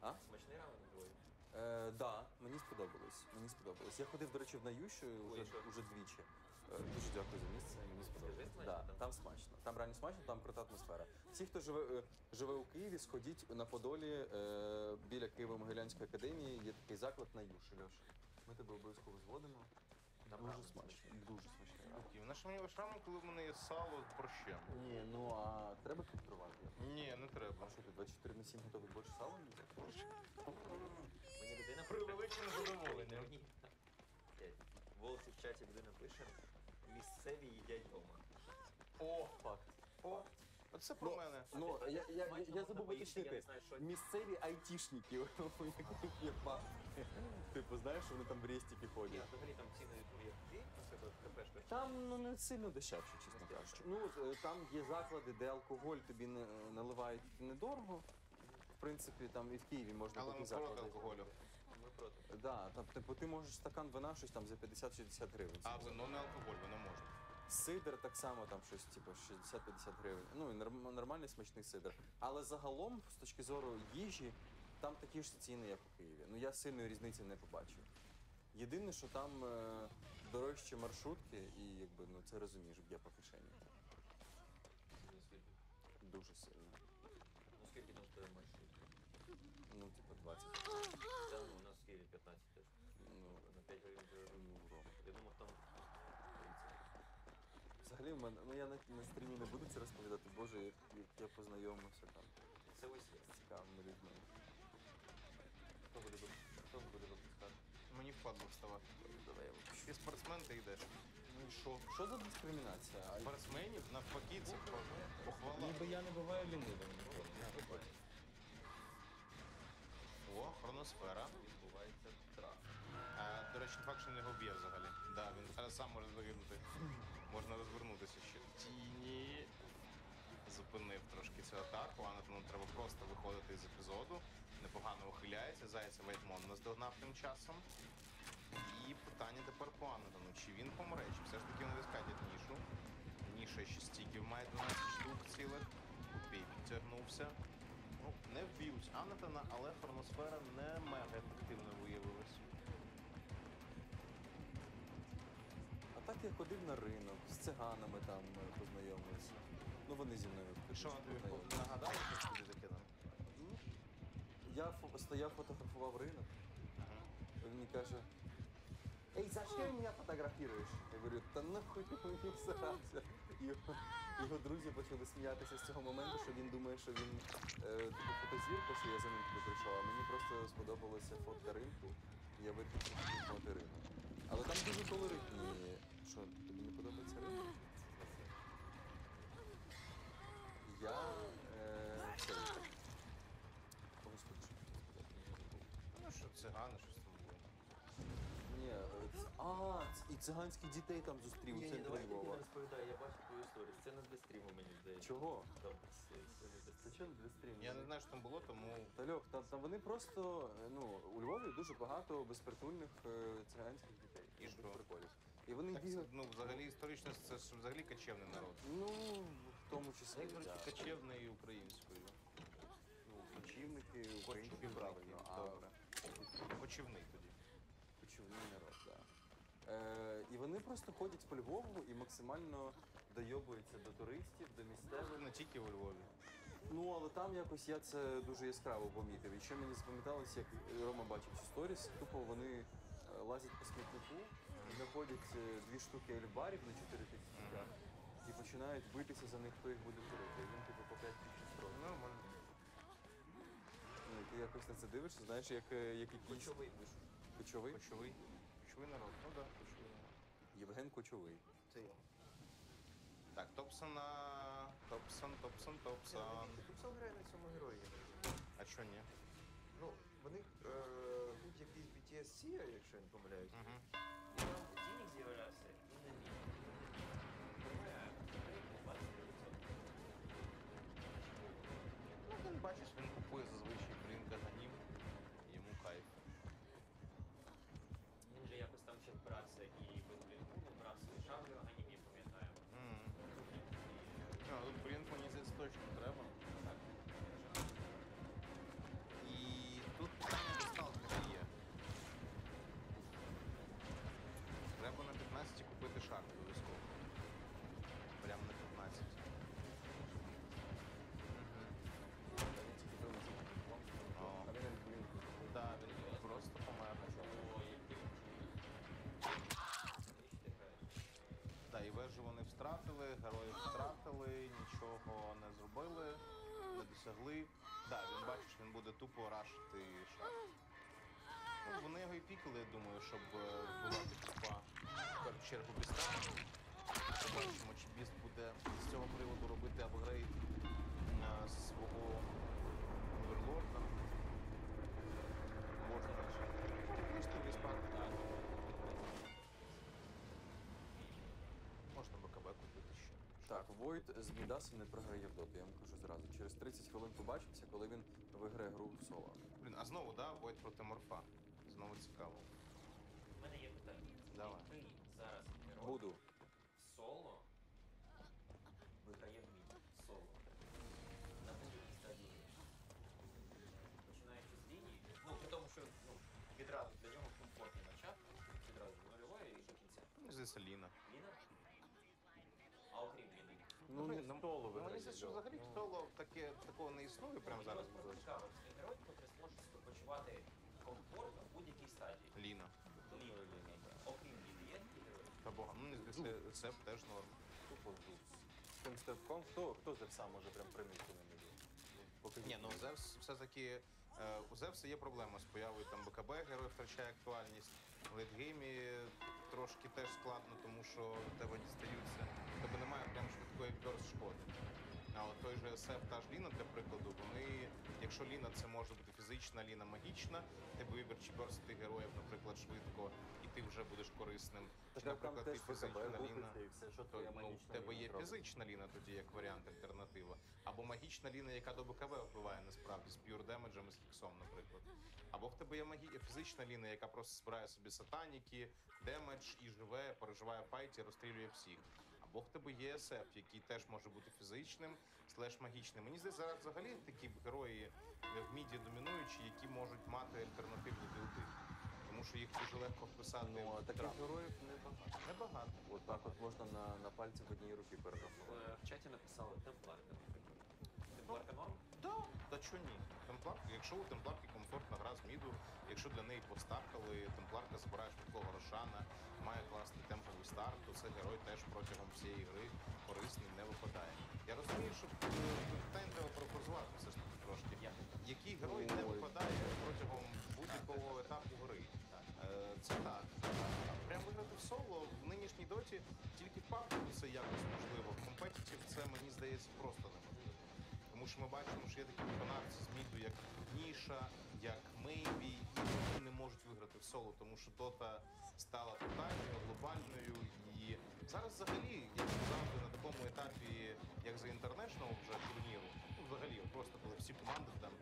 А?
Смачний рамен.
Е, да, мені сподобалось. Мені сподобалось. Я ходив, до речі, в Наюшу вже,
що?
вже двічі. Е, дуже дякую за місце, мені сподобалось.
смачно
Да,
там?
там смачно. Там реально смачно, там крута атмосфера. Всі, хто живе, е, живе у Києві, сходіть на Подолі е, біля Києво-Могилянської академії. Є такий заклад Наюші, Льош. Ми тебе обов'язково зводимо.
Там
дуже смачно. Дуже смачно.
І вона ж мені вишрама, коли в мене є сало борщем.
Ні, ну а треба фільтрувати.
Ні, не треба.
А що ти 24 на 7 готовий борщ з салом їсти?
При великому
мені. Волосі в чаті людина пише. Місцеві їдять вдома.
О,
Факт.
о, оце про мене.
Ну, я, я, я, я забув
я не
уточнити.
знаю, що.
Місцеві айтішники, у яких є бабки. Типу, знаєш, вони там в рестики
Ні,
ходять.
взагалі там ціни, ну як ти, кафешка.
Там ну не сильно дешевше, чесно кажучи. Ну е, там є заклади, де алкоголь тобі не наливають недорого. В принципі, там і в Києві можна
Але
такі
ми проти
заклади.
алкоголю.
Проти.
Да, там, типу, ти можеш стакан вина щось там за 50-60 гривень.
А вино не алкоголь, воно можна.
Сидр так само там щось, типу, 60-50 гривень. Ну, і норм- нормальний смачний сидр. Але загалом, з точки зору їжі, там такі ж ціни, як у Києві. Ну я сильної різниці не побачив. Єдине, що там е, дорожчі маршрутки, і якби ну це розумієш, б'є по кишені. Дуже сильно.
Ну скільки там стоїть маршрут?
Ну, типу, 20.
Та ну, у нас в Києві 15 теж.
Ну,
На 5 гривень Я думав, там 30.
Взагалі, в мене, ну я на, на стрімі не буду це розповідати, боже, як, як я познайомився там
Це ось є.
з цікавими людьми. Хто буде, вип- хто буде випускати?
Мені впадло вставати.
Давай я випущу.
Ти спортсмен, ти йдеш. Ну і що?
Що за дискримінація? А
Спортсменів навпаки, це про- похвала.
Ніби я не буваю лінивим.
О, хроносфера. А, до речі, факт, що не його б'є взагалі. Да, він зараз сам може загинути. Можна розвернутися ще. Тіні. Зупинив трошки цю атаку. Анатону треба просто виходити з епізоду. Непогано ухиляється. Зайця Вейтмон наздогнав тим часом. І питання тепер по Анатону. Чи він помре, чи все ж таки вони відскатять нішу. Ніша ще стіків має 12 штук цілих. Бій підтягнувся. Ну, не вб'ють Анатона, але хроносфера не мега ефективно
так я ходив на ринок, з циганами там е, познайомився. Ну вони зі мною
що
фактично
тобі
познайомилися.
нагадали, що тобі закинув?
Я фо- стояв, фотографував ринок. Він мені каже, Ей, за що мене фотографуєш? Я говорю, та нахуй ти мені всирався. Його, його друзі почали сміятися з цього моменту, що він думає, що він е, типу фотозірка, що я за ним туди прийшов, а мені просто сподобалася фотка ринку. Я вирішив фотографувати ринок. Але там дуже колоритні. Що, тобі не подобається ринок? Я е, це, Господи, що я хотів?
Ну що, цигани, щось там було.
Ні, е, ц- а, ц- і циганських дітей там зустрів у
Ні, ні,
центрі
давай я тобі
Львова.
не розповідаю, я бачу твою історію. Це не для стріму, мені здається.
Чого?
Там це, це не для
Це
стріму.
чого для стріму?
Я не знаю, що там було, тому
Та Льох, там, там вони просто, е, ну, у Львові дуже багато безпритульних е, циганських дітей.
І
Без
що?
приколів. І вони
так, це,
бігають,
ну, взагалі історично це ж взагалі качевний народ.
ну, в тому числі,
коротше,
да.
качевний і українською.
ну, кочівники, українські,
Кочівники,
правильно,
добре. Кочівний тоді.
кочівний народ, так. Да. Е, і вони просто ходять по Львову і максимально дойобуються до туристів, до місцевих.
Не тільки у Львові.
Ну, але там якось я це дуже яскраво помітив. І що мені запам'яталось, як Рома бачив ці сторіс, тупо вони лазять по смітнику, знаходять е, дві штуки ельбарів на 4 тисячі і починають битися за них, хто їх буде курити. І він типу по 5 тисяч строків.
Нормально.
Ну, і ти якось на це дивишся, знаєш, як, е, як якийсь
Кочовий
кочовий.
Кочовий. Кочовий народ. Ну так, да, кочовий народ.
Євген Кочовий.
Це я. Так, Топсона. Топсон, Топсон, Топсон.
Топсон грає на цьому герої.
А що ні?
Ну, вони е, був BTS, якщо я не помиляюсь.
Угу.
І там денег з'являвся,
втратили, нічого не зробили, не досягли. Да, він бачиш, він буде тупо рашити шар. Ну, вони його і пікали, я думаю, щоб е, вбивати тупа в першу чергу біста. Побачимо, чи біст буде з цього приводу робити апгрейд е, свого оверлорда. Можна. Можна виспати, так. Можна БКБ купити ще.
Так, Войт з Мідасом не програє в доті, я вам кажу зразу. Через 30 хвилин побачимося, коли він виграє гру в соло.
Блін, а знову, да, Войт проти морфа. Знову цікаво.
У мене є питання.
Давай.
Який зараз герой
Буду.
в соло виграє в міді в соло? На будь-якій стадії. Починаючи з лінії. Ну, при тому, що ну, відразу для нього комфортний начав, відразу нульової і до кінця.
Мені здається, Ліна.
Ну, не
ну,
столо
Ну, мені здається, що взагалі в соло таке, такого не існує прямо зараз.
Просто цікаво, це герой, який зможе себе почувати комфортно в будь-якій стадії.
Ліна.
Ліна. Окрім Ліни, є такі герої?
Та бога. Ну, мені здається, це теж норм.
Тупо Зуб. З тим степком, хто, хто Зевса може прям приміти на міді? Поки
Ні, ну Зевс все-таки е, у Зевса є проблема з появою там БКБ, герой втрачає актуальність. В лейтгеймі трошки теж складно, тому що тебе дістаються. У тебе немає прям швидкої burst шкоди. А от той же СФ та ж Ліна, для прикладу, вони, якщо Ліна це може бути фізична, Ліна магічна, тебе вибір чи бьорстити героїв, наприклад, швидко, і ти вже будеш корисним. Чи, наприклад, ти фізична Ліна. То, ну, в тебе є фізична ліна тоді як варіант альтернатива. Або магічна ліна, яка до БКБ впливає насправді з pure демеджем і з хіксом, наприклад. Або в тебе є магі... фізична ліна, яка просто збирає собі сатаніки, damage і живе, переживає файті, розстрілює всіх. Або в тебе є СФ, який теж може бути фізичним, slash магічним.Ені здається, зараз взагалі такі герої е, в міді домінуючі, які можуть мати альтернативні білди. Тому що їх дуже легко вписати
Ну, а
в
таких
драфт.
героїв небагато.
Небагато.
От так от можна на, на пальці в одній руки перерахувати.
В чаті написали темпларка. Темпларка норм?
Да, та чого ні? Темпларка, якщо у темпларки комфортна гра з міду, якщо для неї постаркали, темпларка збирає швидкого рошана, має класний темповий старт, то цей герой теж протягом всієї гри корисний не випадає. Я розумію, що е, треба пропозувати все ж таки трошки. Який герой не випадає протягом будь-якого етапу гри? Е, Це так. А Прям виграти в соло в нинішній доті тільки в папку це якось можливо. В компетитів це мені здається просто неможливо. Що ми бачимо, що є такі виконавці з міду, як Ніша, як Мейбі, і вони не можуть виграти в соло, тому що дота стала тотальною, глобальною. І зараз взагалі, як завжди, на такому етапі, як за International вже турніру, ну взагалі, просто коли всі команди там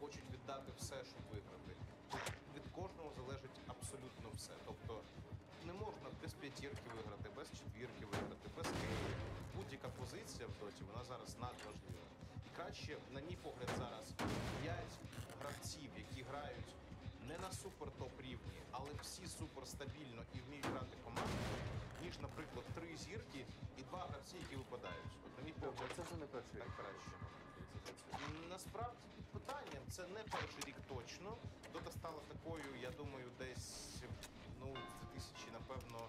хочуть віддати все, щоб виграти. Від кожного залежить абсолютно все. Тобто не можна без п'ятірки виграти, без четвірки виграти, без київ. Будь-яка позиція в доті, вона зараз надважлива. Краще, на мій погляд, зараз 5 гравців, які грають не на супер топ рівні, але всі супер стабільно і вміють грати команду, ніж, наприклад, три зірки і два гравці, які випадають. От, на мій погляд,
Це вже не перший
так
рік.
краще. Насправді під питанням це не перший рік точно. Дота стала такою, я думаю, десь ну, в 2000, напевно,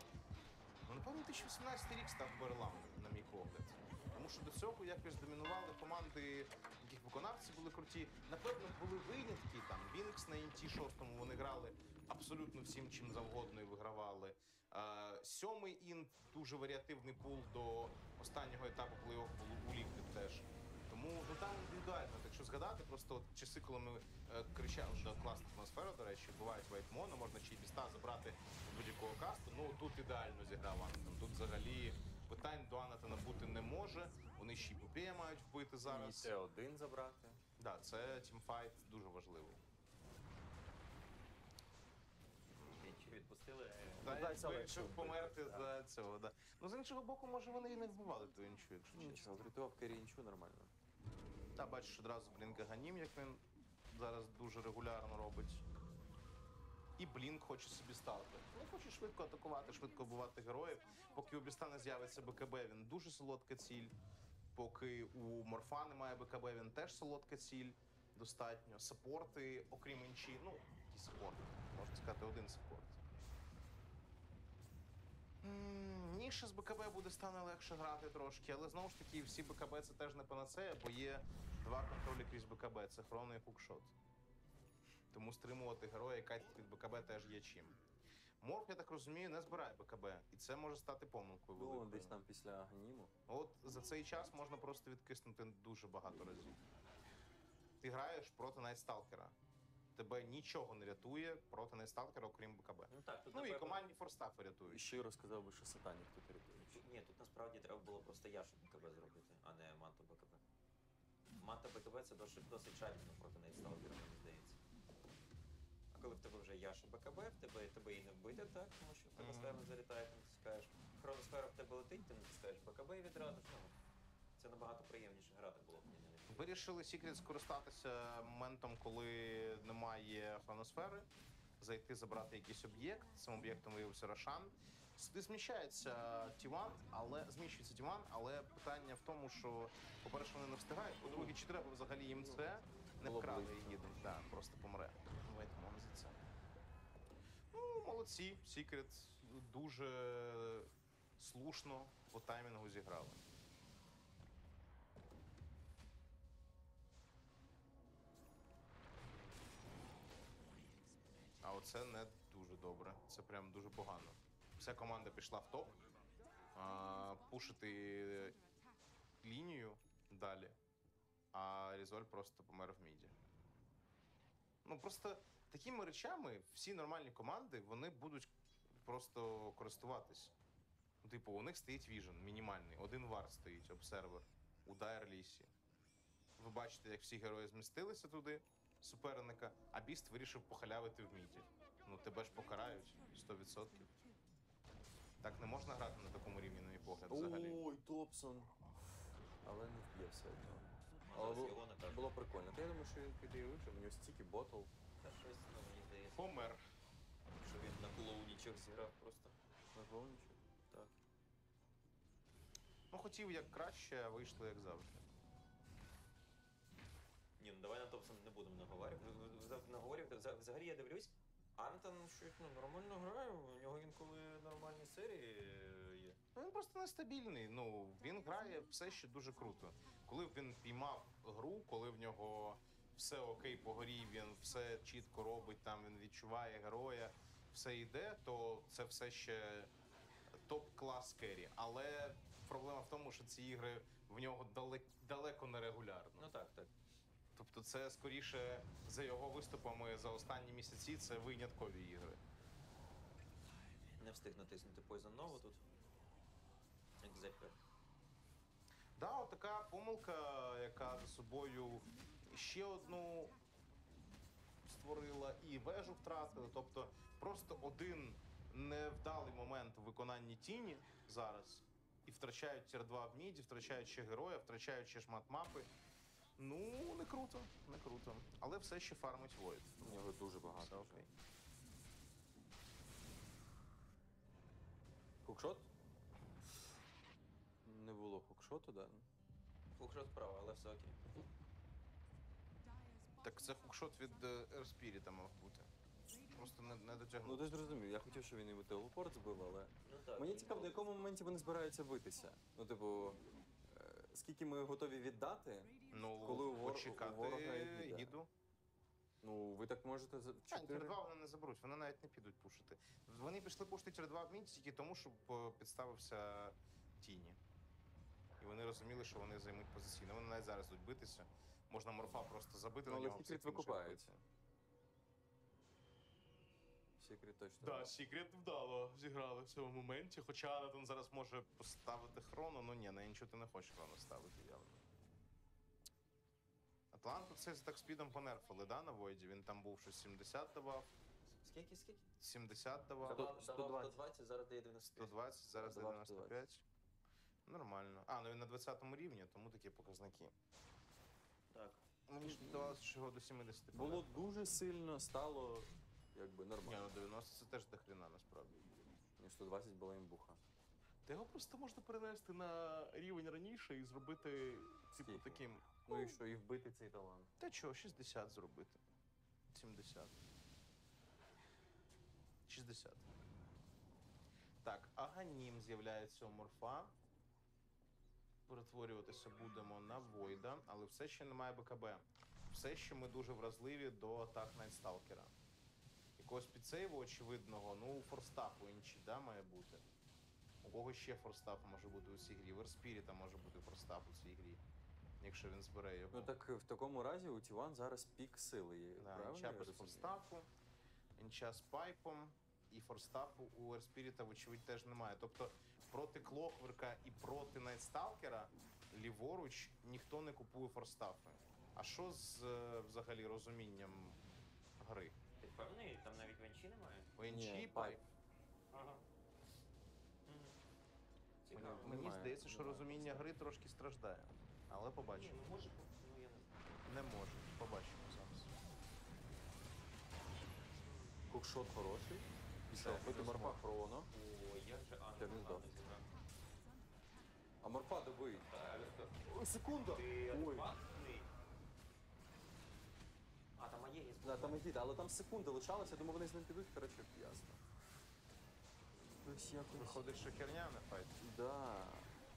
ну напевно, 2018 рік став переламним, на мій погляд. Тому що до цього якось домінували команди, яких виконавці були круті. Напевно, були винятки там. Вінкс на інті 6 вони грали абсолютно всім чим завгодно і вигравали. Сьомий інт дуже варіативний пул до останнього етапу плей-офф у Ліквід теж. Тому ну там індивідуально. Так Якщо згадати, просто от часи, коли ми е, кричали, що класна атмосфера, до речі, бувають вайтмоно, можна чи біста забрати будь-якого касту. Ну тут ідеально зіграв Анатон. Тут взагалі питань до Анатона бути не може. Вони ще й Попея мають вбити
І
зараз.
Т1 забрати.
Да, це тімфайт дуже важливий.
Чи відпустили? е,
Да,
дай
вирішив
легше
померти
вбити,
за цього. Да. Ну з іншого боку, може вони і не вбивали ту іншу, якщо чесно.
Нічого, врятував Керрі нічого нормально.
Та бачиш одразу Блінк Аганім, як він зараз дуже регулярно робить. І Блінк хоче собі стати. Ну, хоче швидко атакувати, швидко вбивати героїв. Поки у Біста не з'явиться БКБ, він дуже солодка ціль. Поки у Морфа немає БКБ, він теж солодка ціль. Достатньо. Саппорти, окрім інші, ну, які саппорти, можна сказати, один саппорт. Ніше з БКБ буде стане легше грати трошки, але знову ж таки, всі БКБ це теж не панацея, бо є два контролі крізь БКБ це хроно і хукшот. Тому стримувати героя і катити від БКБ теж є чим. Морф, я так розумію, не збирає БКБ, і це може стати помилкою
Ну, десь там після Ганіму.
От за цей час можна просто відкиснути дуже багато разів. Ти граєш проти Найтсталкера. Тебе нічого не рятує проти Найтсталкера, окрім БКБ.
Ну так, тут
Ну і
напевно-
командні форстафи
І
рятують.
щиро сказав би, що сатанік тут рятує.
Ні, тут насправді треба було просто Яшу БКБ зробити, а не Манту БКБ. Манта БКБ це досить, досить жадібно проти Найтсталкера, мені здається. Коли в тебе вже Яша БКБ, в тебе, тебе і не вбити, так? Тому що в тебе сфера не залітає, ти натискаєш. Хроносфера в тебе летить, ти натискаєш БКБ і відразу ж, ну, це набагато приємніше грати було б мені.
Вирішили Secret скористатися моментом, коли немає хроносфери, зайти забрати якийсь об'єкт. Цим об'єктом виявився Рошан. Сюди зміщається Тіван, але зміщується Тіван, але питання в тому, що, по-перше, вони не встигають. По-друге, чи треба взагалі їм це не вкрали їдуть, да, просто помре. Давайте мам за це. Ну, молодці. Secret дуже слушно по таймінгу зіграли. А оце не дуже добре. Це прям дуже погано. Вся команда пішла в топ. А, пушити лінію далі. А Різоль просто помер в міді. Ну просто такими речами всі нормальні команди вони будуть просто користуватись. Ну, Типу, у них стоїть vision мінімальний. Один вар стоїть, observer у Дайр-лісі. Ви бачите, як всі герої змістилися туди, суперника, а Біст вирішив похалявити в міді. Ну тебе ж покарають 100%. Так не можна грати на такому рівні, на мій погляд, взагалі.
Ой, Топсон. Але не вб'є все одно. Але
зараз
було,
його
було прикольно. Та я думаю, що він піде і вижив. У нього стільки ботл.
Та щось, ну, мені здається,
Помер.
що він на клоунічах зіграв просто.
Можливо, нічого. Так.
Ну хотів як краще, а вийшло як завжди.
Ні, ну давай на Топсон не будемо наговорювати. Наговорювати. Вза- Взагалі я дивлюсь, Антон щось ну, нормально грає, у нього інколи нормальні серії е, є.
Ну, Він просто нестабільний. Ну він грає все ще дуже круто. Коли він піймав гру, коли в нього все окей по горі, він все чітко робить, там він відчуває героя, все йде, то це все ще топ-клас керрі. Але проблема в тому, що ці ігри в нього далеко, далеко не регулярно.
Ну так, так.
Тобто, це скоріше за його виступами за останні місяці це виняткові ігри.
Не встиг натиснути Poison Nova тут. Екзепер.
Да, от така помилка, яка за собою ще одну створила і вежу втратила. Тобто просто один невдалий момент у виконанні тіні зараз. І втрачають tier 2 в міді, втрачають ще героя, втрачають ще шмат мапи. Ну, не круто, не круто. Але все ще фармить Void.
У нього дуже
Все
багато.
окей.
Хукшот? Не було хукшоту, да?
Фукшот справа, але все окей.
Так це хукшот від е, Airspirit мав бути. Просто не, не
Ну
дотягнув.
ти зрозумів, я хотів, щоб він йому телепорт збив, але.
Ну так.
Мені
він
цікаво, до
був-
якому моменті вони збираються битися. Ну, типу, е, скільки ми готові віддати,
Ну,
коли у вор- у ворога і
їду.
Ну, ви так можете за
Та,
чотири.
Тір 2 вони не заберуть, вони навіть не підуть пушити. Вони пішли пушити 2 в міді тільки тому, щоб е, підставився тіні. І вони розуміли, що вони займуть позиційно. Вони навіть зараз будуть битися. Можна морфа просто забити
Ну,
на нього.
секрет викупається. Секрет точно.
Да, Сікрет вдало зіграли в цьому моменті. Хоча Анатон зараз може поставити хрону, ну ні, на нічого ти не хочеш хрону ставити явно. Атланту це з так спідом понерфили, да, на Войді? Він там був щось 70 давав,
Скільки, скільки?
70 давав,
Давав
120.
120, зараз дає 95.
120, зараз
Давав
95. Нормально. А, ну він на 20 рівні, тому такі показники. Мені ж здавалося, що його до 70
Було
понерфили.
дуже сильно, стало якби
Ні,
нормально.
ну 90 це теж дохрена насправді.
Ні, 120 була імбуха.
Та його просто можна перенести на рівень раніше і зробити, типу,
Скільки?
таким.
Ну і що, і вбити цей талант.
Та чого, 60 зробити. 70. 60. Так, Аганім з'являється у морфа. Перетворюватися будемо на Войда, але все ще немає БКБ. Все ще ми дуже вразливі до атак Найтсталкера. Якогось підсейву очевидного, ну, у форстафу інший, да, має бути. У кого ще форстаф може бути у цій грі? В Ерспіріта може бути форстаф у цій грі. Якщо він збере його.
Ну так в такому разі у Тіван зараз пік сили є.
Да,
правильно?
інча без
розумію?
форстафу, інча з пайпом, і форстафу у Ерспіріта, вочевидь, теж немає. Тобто проти Клокверка і проти Найтсталкера ліворуч ніхто не купує форстафи. А що з е, взагалі розумінням гри?
Ти впевнений? Там навіть венчі немає?
Ні,
пайп.
Ага. Цікаво.
мені
Немає,
здається, що
немає.
розуміння гри трошки страждає. Але
Ні,
побачимо.
ну може, ну я не знаю.
Не може. Побачимо зараз.
Кукшот хороший. Пішов
Так,
бити морфа
морф.
хроно. Здох.
Анна.
А морфа
так.
Ой, секунда! Ой.
А, там є є.
Да, там іде, але там секунда лишалася, я думаю, вони з ним підуть, коротше, ясно. Ось якось.
Виходить, що херня не fight.
Да.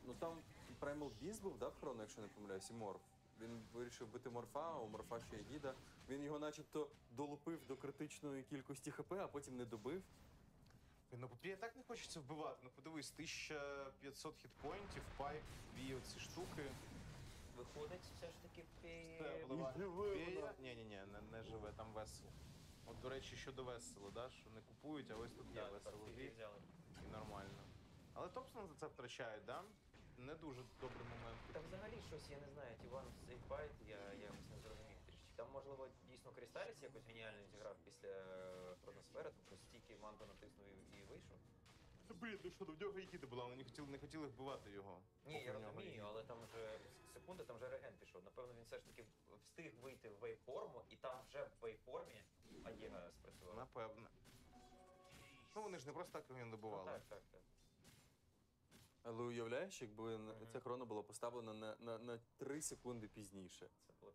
Ну там Primal Beast був, да, в хроно, якщо не помиляюсь, і морф. Він вирішив бити морфа, а у морфа ще є егіда. Він його начебто долупив до критичної кількості хп, а потім не добив.
Блін, Ну, попі так не хочеться вбивати. Ну подивись, 1500 хітпоінтів, пайп, дві оці штуки.
Виходить, все ж таки
Фея? Ні, ні, ні, не, не живе, там весело. От, до речі, щодо весело, да? що не купують, а ось тут є весело дві
взяли.
і нормально. Але Топсон за це втрачають, да? Не дуже добрий момент.
Там взагалі щось, я не знаю, Тіван цей fight, я, я якось не зрозумів. Там, можливо, дійсно Кристаліс якось геніально зіграв після Хроносфери, тому що стільки манго натиснув і, і вийшов.
Блін, ну що, ну в нього егіда була, вони не хотіли, не хотіли вбивати його.
Ні, я
нього
розумію, але там вже секунда, там вже реген пішов. Напевно, він все ж таки встиг вийти в вейформу, і там вже в вейформі Аєга спрацював.
Напевне. Ну вони ж не просто так його не
Ну,
добували.
так, так, так.
Але уявляєш, якби н-
Мгм.
ця хрона була поставлена на, на, на 3 секунди пізніше.
Це було б.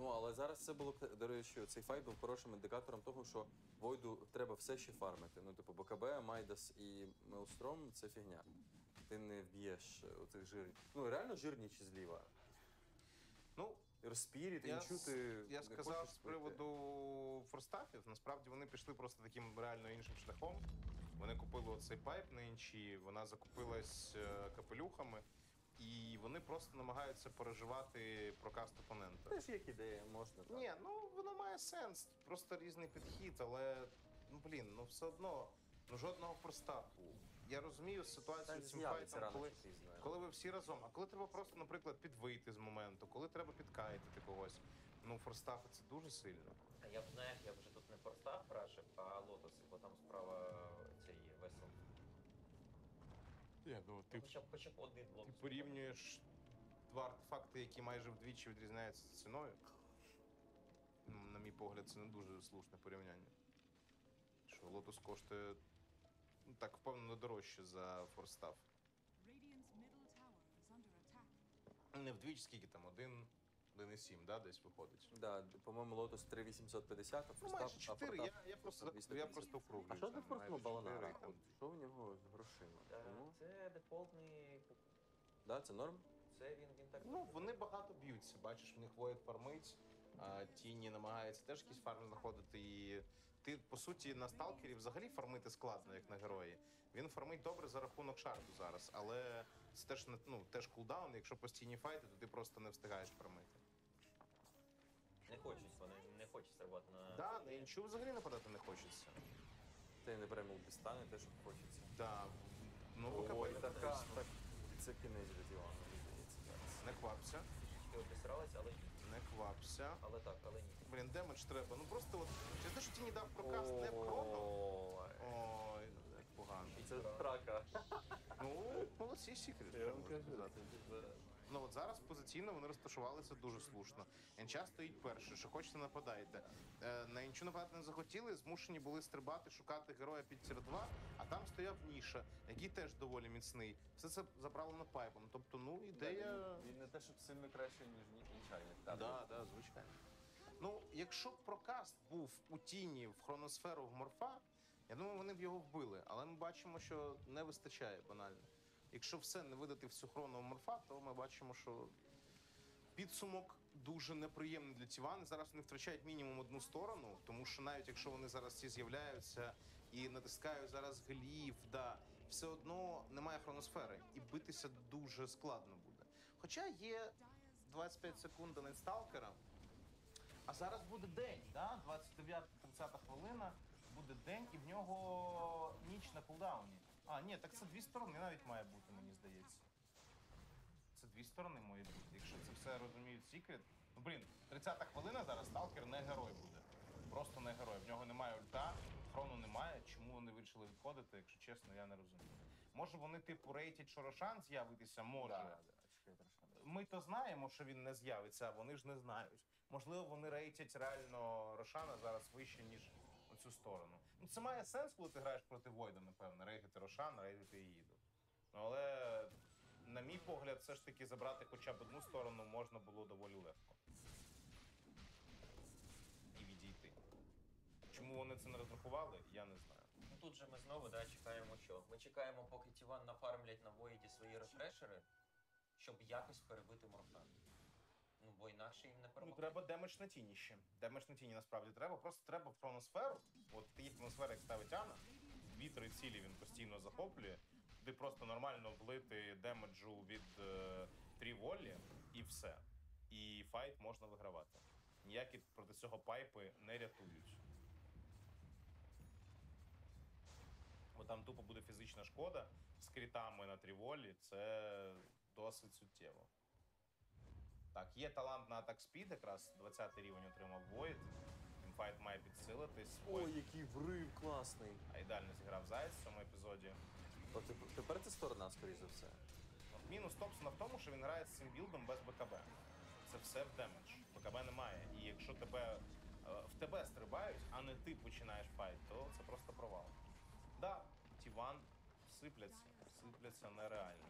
Ну, але зараз це було, до речі, цей fight був хорошим індикатором того, що Войду треба все ще фармити. Ну, типу, БКБ, Майдас і Маельстром це фігня. Ти не вб'єш е, оцих жирних. Ну, реально жирні чи зліва.
Ну,
Розпіріт,
Я,
інчу ти
я сказав з приводу форстафів. Насправді вони пішли просто таким реально іншим шляхом. Вони купили оцей пайп на інші, вона закупилась е, капелюхами, і вони просто намагаються переживати прокаст опонента.
Теж як ідея, можна. так.
Ні, ну воно має сенс. Просто різний підхід, але ну блін, ну все одно, ну жодного форстафу. Я розумію ситуацію
Та
цим файтом, коли коли ви всі разом, а коли треба просто, наприклад, підвийти з моменту, коли треба підкайтити когось. Ну, форстафи це дуже сильно.
А я б знаєш, я б вже тут не форстав рашив, а лотоси, бо там справа цей весел.
Я, ну,
ти, Хоча б хоча б один
Ти порівнюєш два артефакти, які майже вдвічі відрізняються ціною. М, На мій погляд, це не дуже слушне порівняння. Що лотос коштує ну, так впевнено дорожче за форстав.
Radiant's middle tower is under attack.
Не вдвічі, скільки там, один, 1,7, да, десь виходить.
Да, по-моєму, Лотос 3850, а
Ну,
Форстав,
майже
а
4,
Фортав
я, я, просто,
250.
я просто округлюю.
А що
там,
ти просто балана?
4, там.
Що в нього з грошима?
Та,
Ну,
Це дефолтний.
да, це норм?
Це він, він так.
Ну, вони багато б'ються, бачиш, в них воїд фармить, А тіні намагається теж якісь фарми знаходити. І ти, по суті, на сталкері взагалі фармити складно, як на герої. Він фармить добре за рахунок шарду зараз, але це теж не- ну, теж кулдаун. Якщо постійні файти, то ти просто не встигаєш фармити.
Не хочуть, вони не хочуть стрибати на.
Да, на Енчу взагалі нападати не хочеться.
Та й не прямо дістане, те, що хочеться.
Да. Ну,
Ой, така, так, це кінець для Ділана, мені здається, зараз.
не квапся,
Трішки обісралися, але ні.
не квапся.
Але так, але ні.
Блін, damage треба. Ну просто от через те, що тіні дав прокаст не в хроно.
Ой.
Ой, як погано.
І це трака.
Ну, молодці секрет.
Я вам кажу.
Ну от зараз позиційно вони розташувалися дуже слушно. Енча стоїть перший, що хочете нападайте. Е, на Енчу нападати не захотіли, змушені були стрибати, шукати героя під тір 2, а там стояв Ніша, який теж доволі міцний. Все це заправлено пайпом. Тобто, ну, ідея.
Він не те, щоб сильно краще, ніж ні- нічайник.
Так, да, да, звичайно. Ну, якщо б прокаст був у тіні в хроносферу в морфа, я думаю, вони б його вбили. Але ми бачимо, що не вистачає банально. Якщо все не видати в синхронного морфа, то ми бачимо, що підсумок дуже неприємний для Тівани. Зараз вони втрачають мінімум одну сторону, тому що навіть якщо вони зараз всі з'являються і натискають зараз гліф, да, все одно немає хроносфери, і битися дуже складно буде. Хоча є 25 секунд до Найтсталкера, а зараз буде день, да? 29-30 хвилина, буде день, і в нього ніч на кулдауні. А, ні, так це дві сторони навіть має бути, мені здається. Це дві сторони мають бути. Якщо це все розуміють секрет. Ну блін, 30-та хвилина зараз сталкер не герой буде. Просто не герой. В нього немає ульта, хрону немає. Чому вони вирішили відходити, якщо чесно, я не розумію. Може вони типу рейтять, що Рошан з'явитися? Може.
Да, да.
Ми то знаємо, що він не з'явиться, а вони ж не знають. Можливо, вони рейтять реально Рошана зараз вище, ніж оцю сторону. Ну це має сенс, коли ти граєш проти Войда, напевно, рейтити Рошана, рейтити Іїду. Ну, але, на мій погляд, все ж таки забрати хоча б одну сторону можна було доволі легко. І відійти. Чому вони це не розрахували, я не знаю.
Ну тут же ми знову да, чекаємо що? Ми чекаємо, поки Тіван нафармлять на Воїді свої рефрешери, щоб якось перебити морфа. Ну, бо інакше їм не
Ну,
перемогти.
треба damage на Тіні ще. Damage на Тіні насправді треба. Просто треба в хроносферу. От такі хроносфери, як ставить Анна, дві-три цілі він постійно захоплює. Туди просто нормально влити демеджу від е, tree volley і все. І fight можна вигравати. Ніякі проти цього пайпи не рятують. Бо там тупо буде фізична шкода з крітами на tree volley. Це досить суттєво. Так, є талант на attack speed, якраз 20 рівень отримав Void. Teamfight має підсилитись.
Ой, який врив класний.
а ідеально зіграв Заяць в цьому епізоді.
От теп- тепер це сторона, скоріш за все.
Мінус Топсона в тому, що він грає з цим білдом без БКБ. Це все в damage. БКБ немає. І якщо тебе е, в тебе стрибають, а не ти починаєш fight, то це просто провал. Да, Тіван сипляться, сипляться нереально.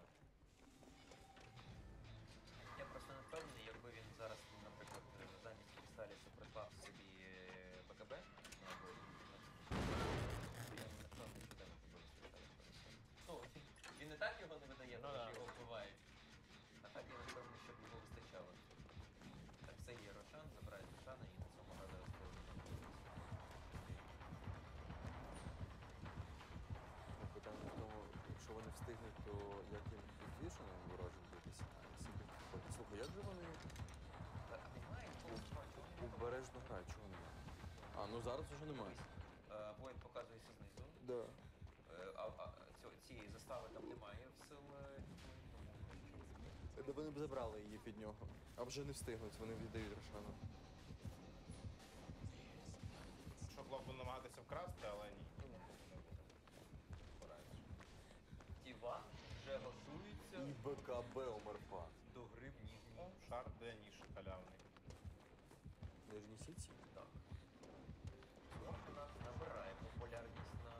Просто не впевнений, якби він зараз, наприклад, замість Крісталіса придбав собі е, БКБ на Воїді. Я не впевнений, що демедж буде Ну, він не так його не видає,
Ну
тому що його вбивають. А так я не впевнений, щоб його вистачало. Так все є Рошан, забирають Рошана і на цьому рада розповідає.
Ну, питання в тому, якщо вони встигнуть, то як їм підвішено підходить. Як же вони
А
обережно грають? Чого немає? А, ну зараз вже немає.
Е, Воїд показується знизу.
Да.
Е, А, а цього- цієї застави там немає в сил е, тому
Де вони б забрали її під нього. А вже не встигнуть, вони віддають Рошану.
Що Клоп буде намагатися вкрасти, але ні. Порається.
Іван вже готується
І БКБ у Марфа.
до гри в ніжній.
Ну, шар де ніж халявний.
Нижній сіці?
Так. Вона набирає популярність на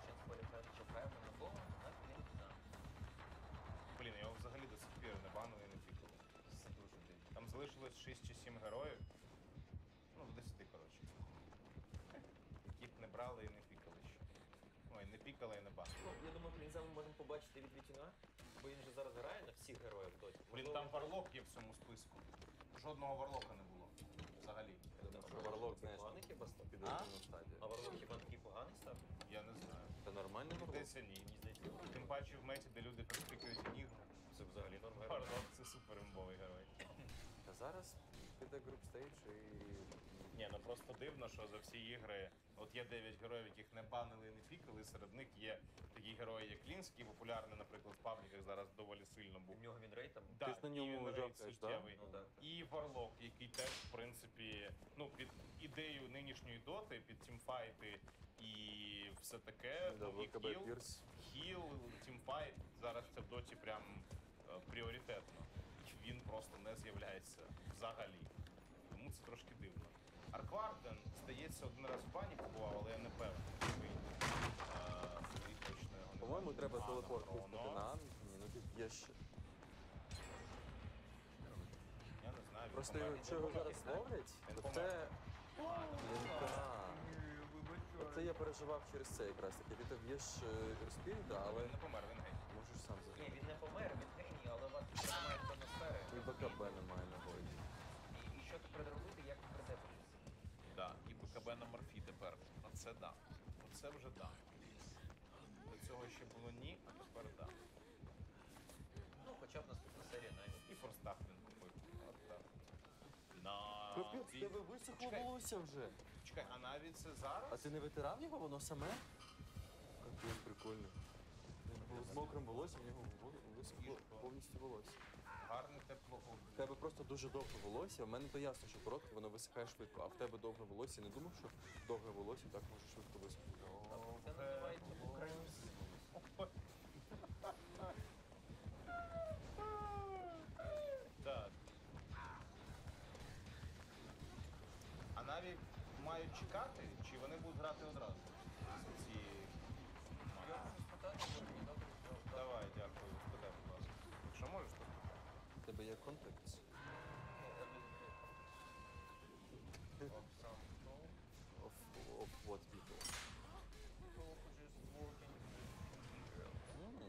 Chance Qualifier. Чекаємо на кого? На Клінтона.
Блін, його взагалі до сих пір не банили і не пікали.
Це дуже дивно.
Там залишилось 6 чи 7 героїв. Ну, до 10, коротше. Яких не брали і не пікали ще. Ой, не пікали і не банили.
Ну, я думаю, Клінза ми можемо побачити від Вітіна, бо він же зараз грає всіх героїв доті.
Блін, там варлок є в цьому списку. Жодного варлока не було. Взагалі.
знаєш,
поганий хіба став?
підведену стадію.
А Варлок хіба такий поганий став?
Я не знаю.
Це нормальний Варлок?
здається, ні.
Мені здається,
Тим паче в меті, де люди практикують ігру.
це взагалі норм герой.
Варлок це супер імбовий герой.
Та зараз піде group stage і...
Ні, ну просто дивно, що за всі ігри, от є 9 героїв, яких не банили і не пікали. Серед них є такі герої, як Лінс, який популярний, наприклад, в пабліках зараз доволі сильно був.
У нього він рейтом?
Да,
Ти ж на
і він рейд
жовкаєш, да?
суттєвий.
Ну так.
І Варлок, який теж, в принципі, ну, під ідею нинішньої доти, під тімфайти і все таке,
Да,
ну, і
ВКБ
хіл,
Пірс.
хіл, тімфайт, зараз це в доті прям е, пріоритетно. Він просто не з'являється взагалі. Тому це трошки дивно. Аркварден, здається, один раз в бані побував, але я не певний. Е,
По-моєму, треба телепорт
Хроно.
вимкнути на Ан. Ні, ну тут є ще.
Я не знаю. він
Просто
помер.
його, його зараз ловлять,
Він помер.
це... Лінка. Це я переживав через це якраз таки. Ти там б'єш але
Він не помер, він геть.
можеш сам
Ні,
загинути.
він не помер, він геній, але у вас немає атмосфери.
І БКБ немає на боді.
І, і що тепер робити, як придепитися?
Да, і на морфі тепер. Оце да. Оце вже да. До цього ще було ні, а тепер да.
Ну, хоча б наступна серія навіть.
І форстах він купив. От так. На
Капець, тебе висохло
Чекай.
волосся вже.
Чекай, а навіть це зараз?
А ти не витирав його, воно саме? Капець, прикольно. З мокрим волоссям, в нього висохло повністю волосся.
Гарне тепло.
В тебе просто дуже довге волосся. В мене то ясно, що коротке, воно висихає швидко, а в тебе довге волосся. Не думав, що довге волосся так може швидко висохнути.
Це називається українською.
Так. А наві мають чекати, чи вони будуть грати одразу?
В тебе є контекст. Of, of what people? Mm,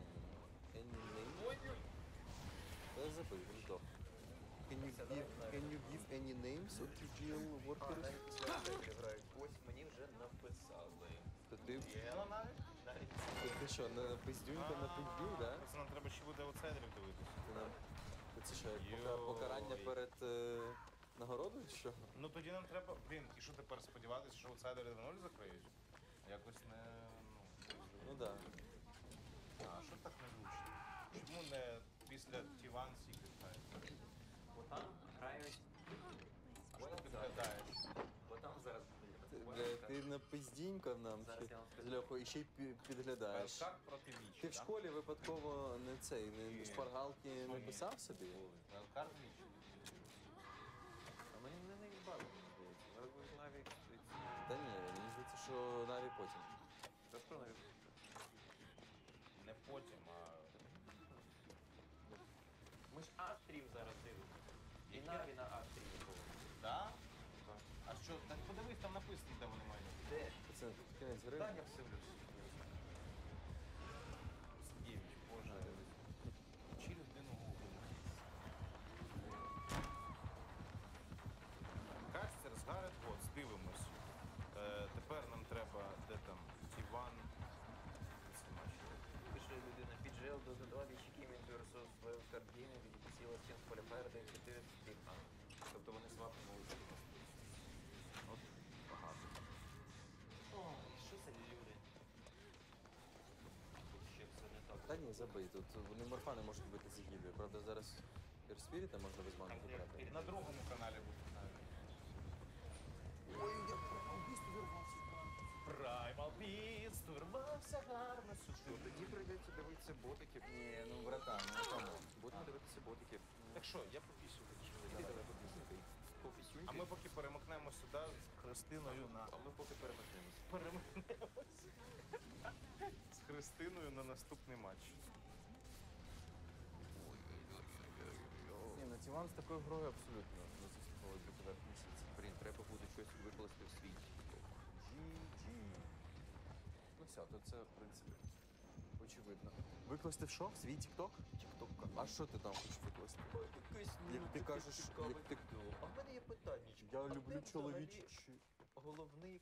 any name? Та забий, він здох. Can you give, can you give any names of TGL
А,
workers?
навіть після грають. Ось мені вже написали.
То ти,
є вона навіть?
Навіть
то ти що, на пиздюнька на пиздюй, да?
Це нам треба ще буде аутсайдерів дивитися.
Ти нам- то Це що, як пока- покарання перед е, нагородою, чи що?
Ну тоді нам треба. Блін, і що тепер сподіватися, що аутсайдери 2-0 закриють? Якось не. Ну,
Ну да.
А що так не незручно? Чому не після T1 Secret грають?
Бо там грають.
Що ти підглядаєш?
Бо там зараз
Ти,
буде.
Бля, ти на пиздінька нам
Зараз я вам
з
скажу.
Льохою і ще й пі- підглядаєш.
Велкар проти Вічі.
Ти в школі випадково не цей, не
Ні.
шпаргалки не писав собі?
Велкар.
А мені не наїбали, мені здається. Зараз будуть навіть ці.
Та ні, мені здається, що навіть потім.
Та що навіть?
Не потім, а.
Ми ж Астрів зараз дивимося. І? Наві на Астрів було.
Да? Що, так подивись, там написано, де вони мають.
Де?
Це кінець гри.
Та я все влюсь.
Сергійович, боже. Чи людину Google? Кастер з Гаррет Готс, дивимось. Е, тепер нам треба, де там, Тіван. Це матчі.
Пише людина, піджел до додаві Чекімін versus Вайлдкардіни, відпустила стін з поля переда і чотири стілька. Тобто вони свапнули за От багато. Ой, що за люди? Тут ще все не так.
Та ні, забий. Тут вони морфа не можуть бити за гілію. Правда, зараз Ерспіріта можна без мани забрати.
На другому каналі буде навіть.
Ой, я убійство вирвався.
Primal Beast, вирвався гарно сюди.
Тоді прийдеться дивитися ботиків. Ні, ну братан, ну? Будемо дивитися ботиків.
Так що, я попісю.
Давай.
А ми поки перемикнемо сюди з Христиною на.
А ми поки перемикнемося.
Перемикнемось. З Христиною на наступний матч.
Ні, ну Тіван з такою грою абсолютно не заслуговує бути верхній сітці. Блін, треба буде щось викласти в. GG. Ну все, то це, в принципі, очевидно. Викласти в? В свій TikTok?
Тікток
А що ти там хочеш викласти?
Якийсь
Як ти кажеш, як ти...
А в мене є питання.
Я люблю чоловічі.
головний,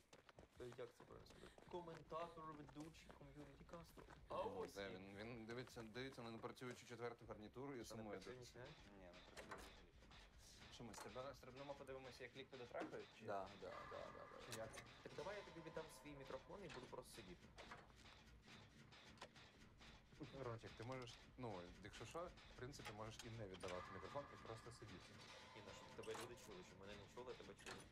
е, як це правильно сказати, коментатор, ведучий ком'юніті касту. А
Ну,
ось
де
він.
він? Він дивиться, дивиться на непрацюючу четверту гарнітуру і сумує. до-
ніхрена?
Ні, не працює. Що ми стрибнемо, стрибнемо, подивимося, як? Чи...
Да, да, да, да, да. Так давай я тобі віддам свій мікрофон і буду просто сидіти.
Ромчик, ти можеш, ну, якщо що, в принципі, можеш і не віддавати мікрофон, і просто сидіти.
Інна, щоб тебе люди чули, щоб мене не чули, а тебе чули.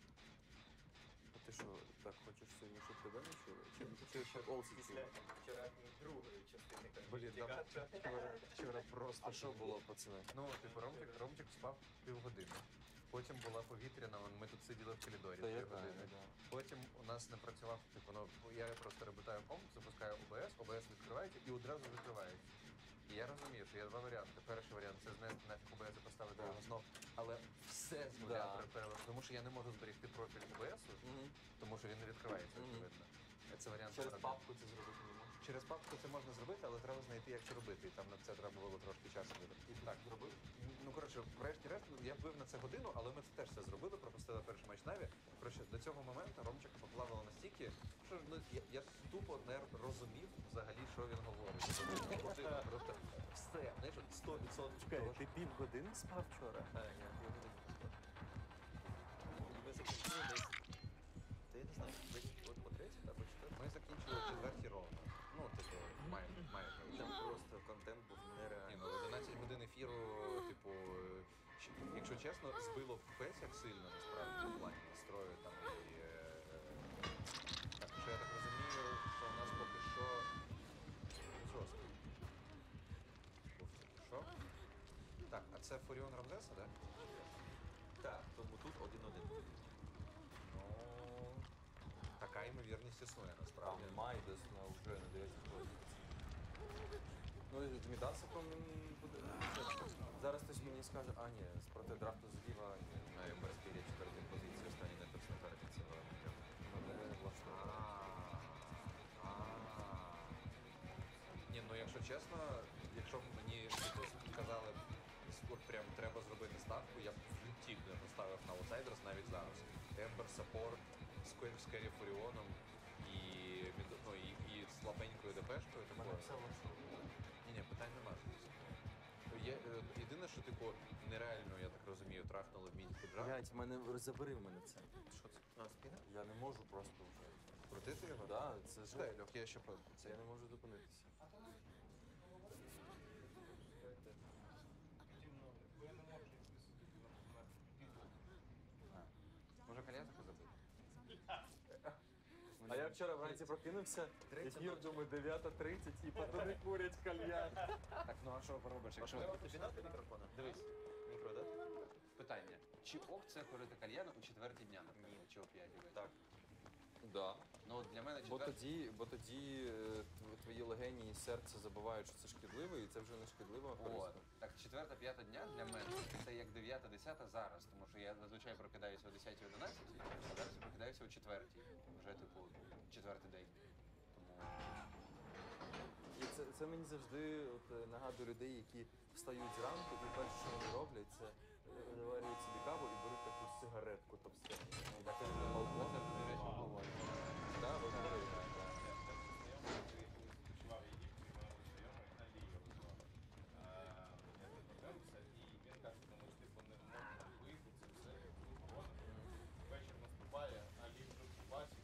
А ти що, так хочеш сьогодні, щоб тебе не чули? Чи, чи щоб Олсі
Після
чули?
вчорашньої другої частини
Блін, там вчора, вчора просто.
А що було, пацани?
Ну, типу, Ромчик, Ромчик спав півгодини. Потім була повітряна, ми тут сиділи в коридорі
я
три
знаю,
години.
да.
Потім у нас не працював, типу, ну, я просто реботаю комп, запускаю ОБС, ОБС відкривається і одразу закривається. І я розумію, що є два варіанти. Перший варіант це знести нафіг ОБС і поставити його знов. Але все з нуля
Да.
пере- пере- тому що я не можу зберегти профіль ОБС, тому що він не відкривається, очевидно. Це варіант
Через
номер один.
папку це зробити.
Через папку це можна зробити, але треба знайти, як це робити. І там на це треба було трошки часу витратити. І так зробив. Ну коротше, врешті-решт, я вбив на це годину, але ми це теж все зробили, пропустили перший матч Наві. Коротше, до цього моменту Ромчика поплавало настільки, що ну, я, я тупо не розумів взагалі, що він говорить. Година, Просто все, знаєш, от 100%
Чекай,
того,
ти півгодини спав вчора?
А, ні, я не
чесно, збило в песях сильно насправді в плані настрою там і. е, Так що я так розумію, що у нас поки що жорстко. Що. Так, а це Фуріон Рамзеса, так?
Так, тому тут один-один.
Ну, така ймовірність існує
Там
насправді.
Майдас на вже 9 позиції. Ну, Дмітаса там буде. Зараз хтось мені скаже, а ні, проти драфту зліва.
На Емберській четвертій позиції останній на на карті це
Мене не влаштовує.
Ні, ну якщо чесно, якщо б мені сказали, от прям треба зробити ставку, я б в житті не поставив на аутсайдерс навіть зараз. Ембер Саппорт з Ке- Керрі Фуріоном і, ну, і, і слабенькою ДПшкою.
Мене все влаштовує.
Е, єдине, що типу нереально, я так розумію, трахнули в мінську джа.
Блять, мене забери в мене це.
Що це?
А, спіна?
Я не можу просто вже.
Крутити його?
Да, це ж
Чекай, Льох, я ще по
це я не можу зупинитися.
Може коляску забити?
А я вчора вранці прокинувся, ефір, думаю, 9.30 і пацани курять кальян.
Так, ну а що поробиш? Якщо
тобі дати мікрофона?
дивись,
Мікро, да?
питання. Чи ок це курити кальян у четвертій дня, наприклад, чи о п'ятій?
Так.
Да.
Ну от для мене
Бо
четвер...
тоді, бо тоді е, тв- твої легені і серце забувають, що це шкідливо, і це вже не шкідливо,
От. Так, четверта, п'ята дня для мене це як дев'ята, десята зараз, тому що я зазвичай прокидаюся о 10 11 а зараз я прокидаюся о четвертій. Вже типу четвертий день. Тому
І це, це мені завжди от, е, нагадує людей, які встають зранку, і перше, що вони роблять, це е, заварюють собі каву і беруть таку сигаретку товстенну. Ну,
так, це, обговорюємо.
Да, ви говорили.
Вечір наступає, Алі в басі,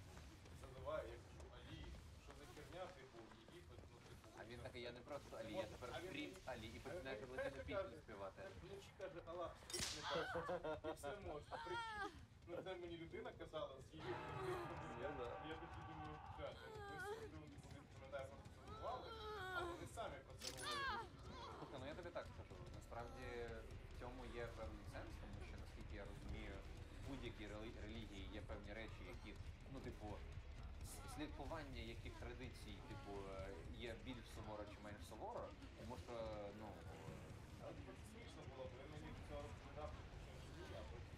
заливає, я кажу, Алі, що за херня, типу, Єгипет, ну типу.
А він такий, я не просто Алі, я тепер принц Алі і починає
він
каблуками
каже,
пісню співати.
Вночі каже, Аллах, спить не бачить, і все можна. Прикинь. Ну це мені людина казала з її
Я, да.
Я такий думаю, ви люди, пам'ятаю, просто забували, а вони самі про це говорять.
Слухай, ну я тобі так скажу. Насправді в цьому є певний сенс, тому що наскільки я розумію, в будь-якій релігії є певні речі, які, ну, типу, слідкування яких традицій, типу, е, є більш суворо чи менш суворо, тому що, ну.
Але це смішно було, бо він мені це розповідав, що він сидів, а потім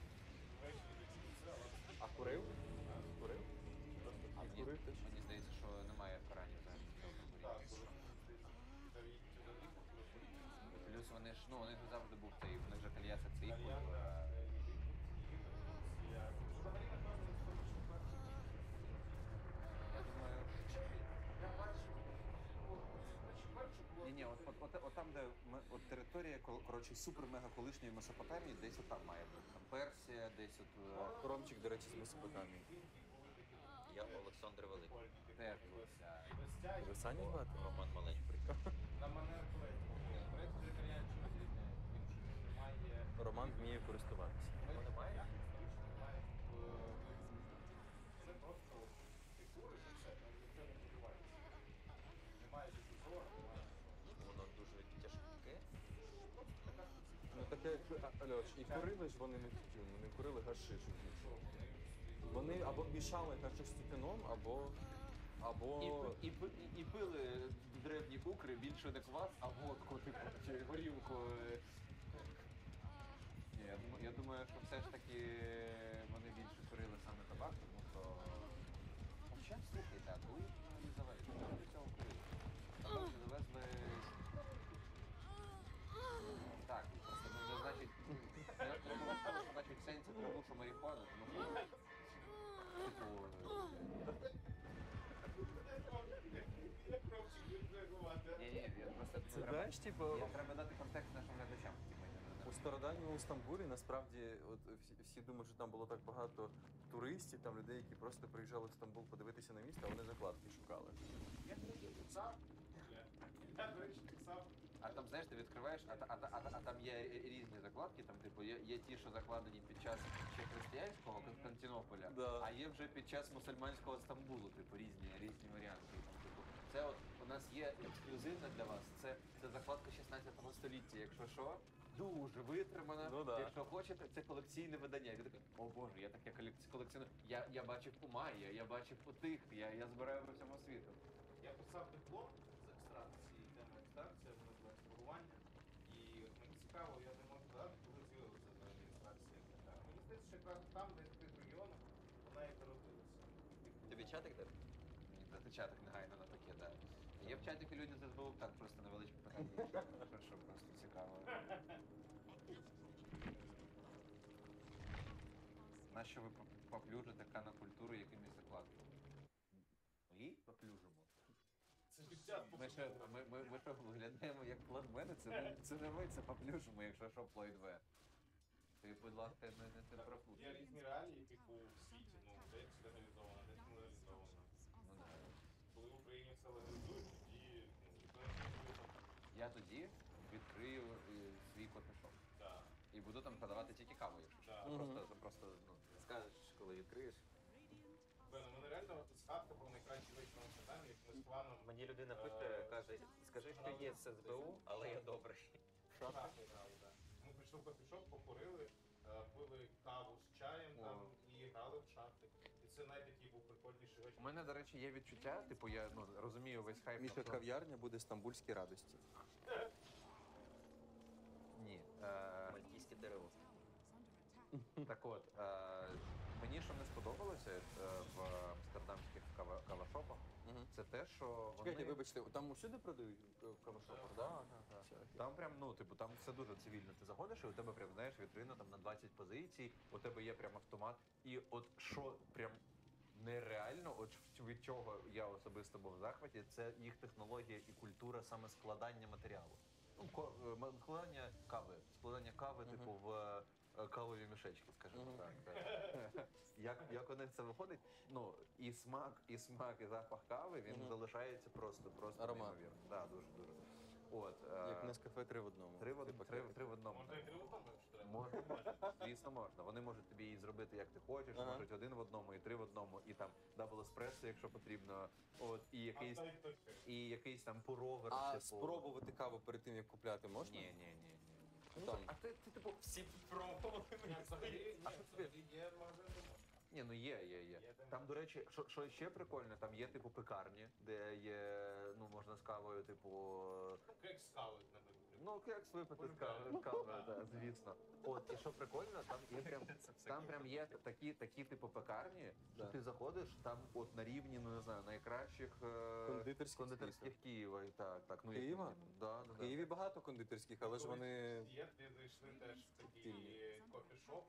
ввечері такий все, але
А курив? Курив? А
мені,
курив теж?
мені здається, що немає в Корані взагалі цього
так,
куріння.
коли це від чоловіка, коли поліція.
Плюс вони ж, ну, у них завжди був цей, в них же кальяса це їх
Кальян,
культура.
да, Єгипет, Єгипет, Росія. Взагалі, напевно, це
кол- коротше супер-мега колишньої Месопотамії, десь отам має бути. Там Персія, десь от е,
Ромчик, до речі, з Месопотамії.
Я Олександр Великий.
теж.
Ви Сані звати?
Роман маленький.
На мене проєкт вегетаріанчик розрізняє. Тим, немає
Роман вміє користуватися. Альош, і курили ж вони не тютюн, вони курили гашиш. Вони або мішали гашиш з тютюном, або. або.
І, пи- і, і, пили древні укри більше не квас, а водку, типу, чи горілку. е. Ні, я думаю, я думаю, що все ж таки вони більше курили саме табак, тому що. Хоча, слухайте, а коли вони завезли? Коли до цього курили? Табак завезли. Так, просто ну, ну, значить, я я думаю, що, значить, в сенсі тому, що марихуану, тому що. Типу. е, Ні, ні, я просто
Знаєш, типу,
треба дати контекст нашим глядачам.
У стародавньому Стамбулі насправді от всі, думають, що там було так багато туристів, там людей, які просто приїжджали в Стамбул подивитися на місто, а вони закладки шукали.
Я, до речі, писав.
А там, знаєш, ти відкриваєш, а, а, а, а там є різні закладки, там, типу, є, є ті, що закладені під час ще християнського Константинополя,
Да.
а є вже під час мусульманського Стамбулу, типу, різні, різні варіанти. Там, типу, це от у нас є ексклюзивно для вас. Це, це закладка 16 століття, якщо що. Дуже витримана.
Ну да.
Якщо хочете, це колекційне видання. І ти такий, о боже, я таке колекці- колекціоную. Я, я бачив у Майя, я бачив у тих, я, я збираю по всьому світу.
Я писав диплом з екстракції, тема екстракція, вона була експлуатування. І от мені цікаво, я не можу згадати, коли з'явилася взагалі екстракція. Мені здається, що якраз там, десь в тих регіонах, вона і народилася.
Тобі чатик дати?
Мені дати чатик негайно на. Є в чатику люди з СБУ, так просто невеличке питання. Що, просто цікаво. Нащо ви поп- поплюжите канакультуру якимись закладками? Ми поплюжимо.
Це життя
Ми що, ми, ми, ми що виглядаємо як планмени? Це, не- це не ми, це поплюжимо, якщо що, плойд В. Ти, будь ласка, не, не це
Є
проплутай.
різні реалії, типу в світі, ну, десь легалізовано, десь не легалізовано.
Ну, да.
Коли в Україні все легалізують, тоді ну, ніхто не слідкує.
Я тоді відкрию е, свій кофешоп. І буду там подавати тільки каву, якщо що.
Так.
Це Просто, просто, ну,
Скажеш, коли відкриєш.
Бен, у мене реально згадка про найкращий вечір на Амстердамі, як ми з Кваном
Мені людина пише, каже, скажи, що є з СБУ, але я добрий.
шахи грали, так. Ми прийшли в кофішоп, покурили, е, пили каву з чаєм там і грали в шахи. І це навіть
У мене, до речі, є відчуття, типу, я ну, розумію весь хайп.
Міша
навколо-
кав'ярня буде стамбульські радості.
Ні. Е,
Мальтійське дерево.
так от, е, мені що не сподобалося е, в амстердамських кава- кавашопах, це те, що вони...
Чекайте, вибачте, там усюди продають в кавашопах,
Да,
так?
да, да. Там прям, ну, типу, там все дуже цивільно. Ти заходиш, і у тебе прям, знаєш, вітрина там на 20 позицій, у тебе є прям автомат. І от що прям нереально, от від чого я особисто був в захваті, це їх технологія і культура саме складання матеріалу. Ну, ко- е, складання кави. Складання кави, типу, в е, кавові мішечки, скажімо так. так. Як, як у них це виходить? Ну, і смак, і смак, і запах кави, він залишається просто, просто
Аромат.
неймовірно. Да, дуже, дуже. От, е,
Як Нескафе три в одному.
Три в, од-
Типу,
три, три в одному.
Можна і три в одному, якщо треба.
Можна, звісно, можна. Вони можуть тобі її зробити як ти хочеш,
Ага.
можуть один в одному, і три в одному, і там double еспресо, якщо потрібно. От і якийсь,
А
і якийсь там пуровер.
А
типу.
спробувати каву перед тим, як купляти можна?
Ні, ні, ні, ні.
Ну, там.
А ти, ти типу,
Всі пробували.
Ні, взагалі,
А
ні, взагалі є магазин.
Ні, ну є, є, є. Там- до речі, що, що ще прикольно, там є типу пекарні, де є, ну можна з кавою, типу.
Ну, кекс з кавою, наприклад.
Ну, кекс випити з
Полюбляю.
кавою, кавою, да, звісно. От, і що прикольно, там є прям там прям є такі, такі типу пекарні, що ти заходиш, там от на рівні, ну не знаю, найкращих е,
Кондитерських
кондитерських. Києва. І так, так. Ну,
Києва?
які- Да, да,
В
да.
Києві багато кондитерських, але ж вони.
Є, ти зайшли теж в такий кофішоп,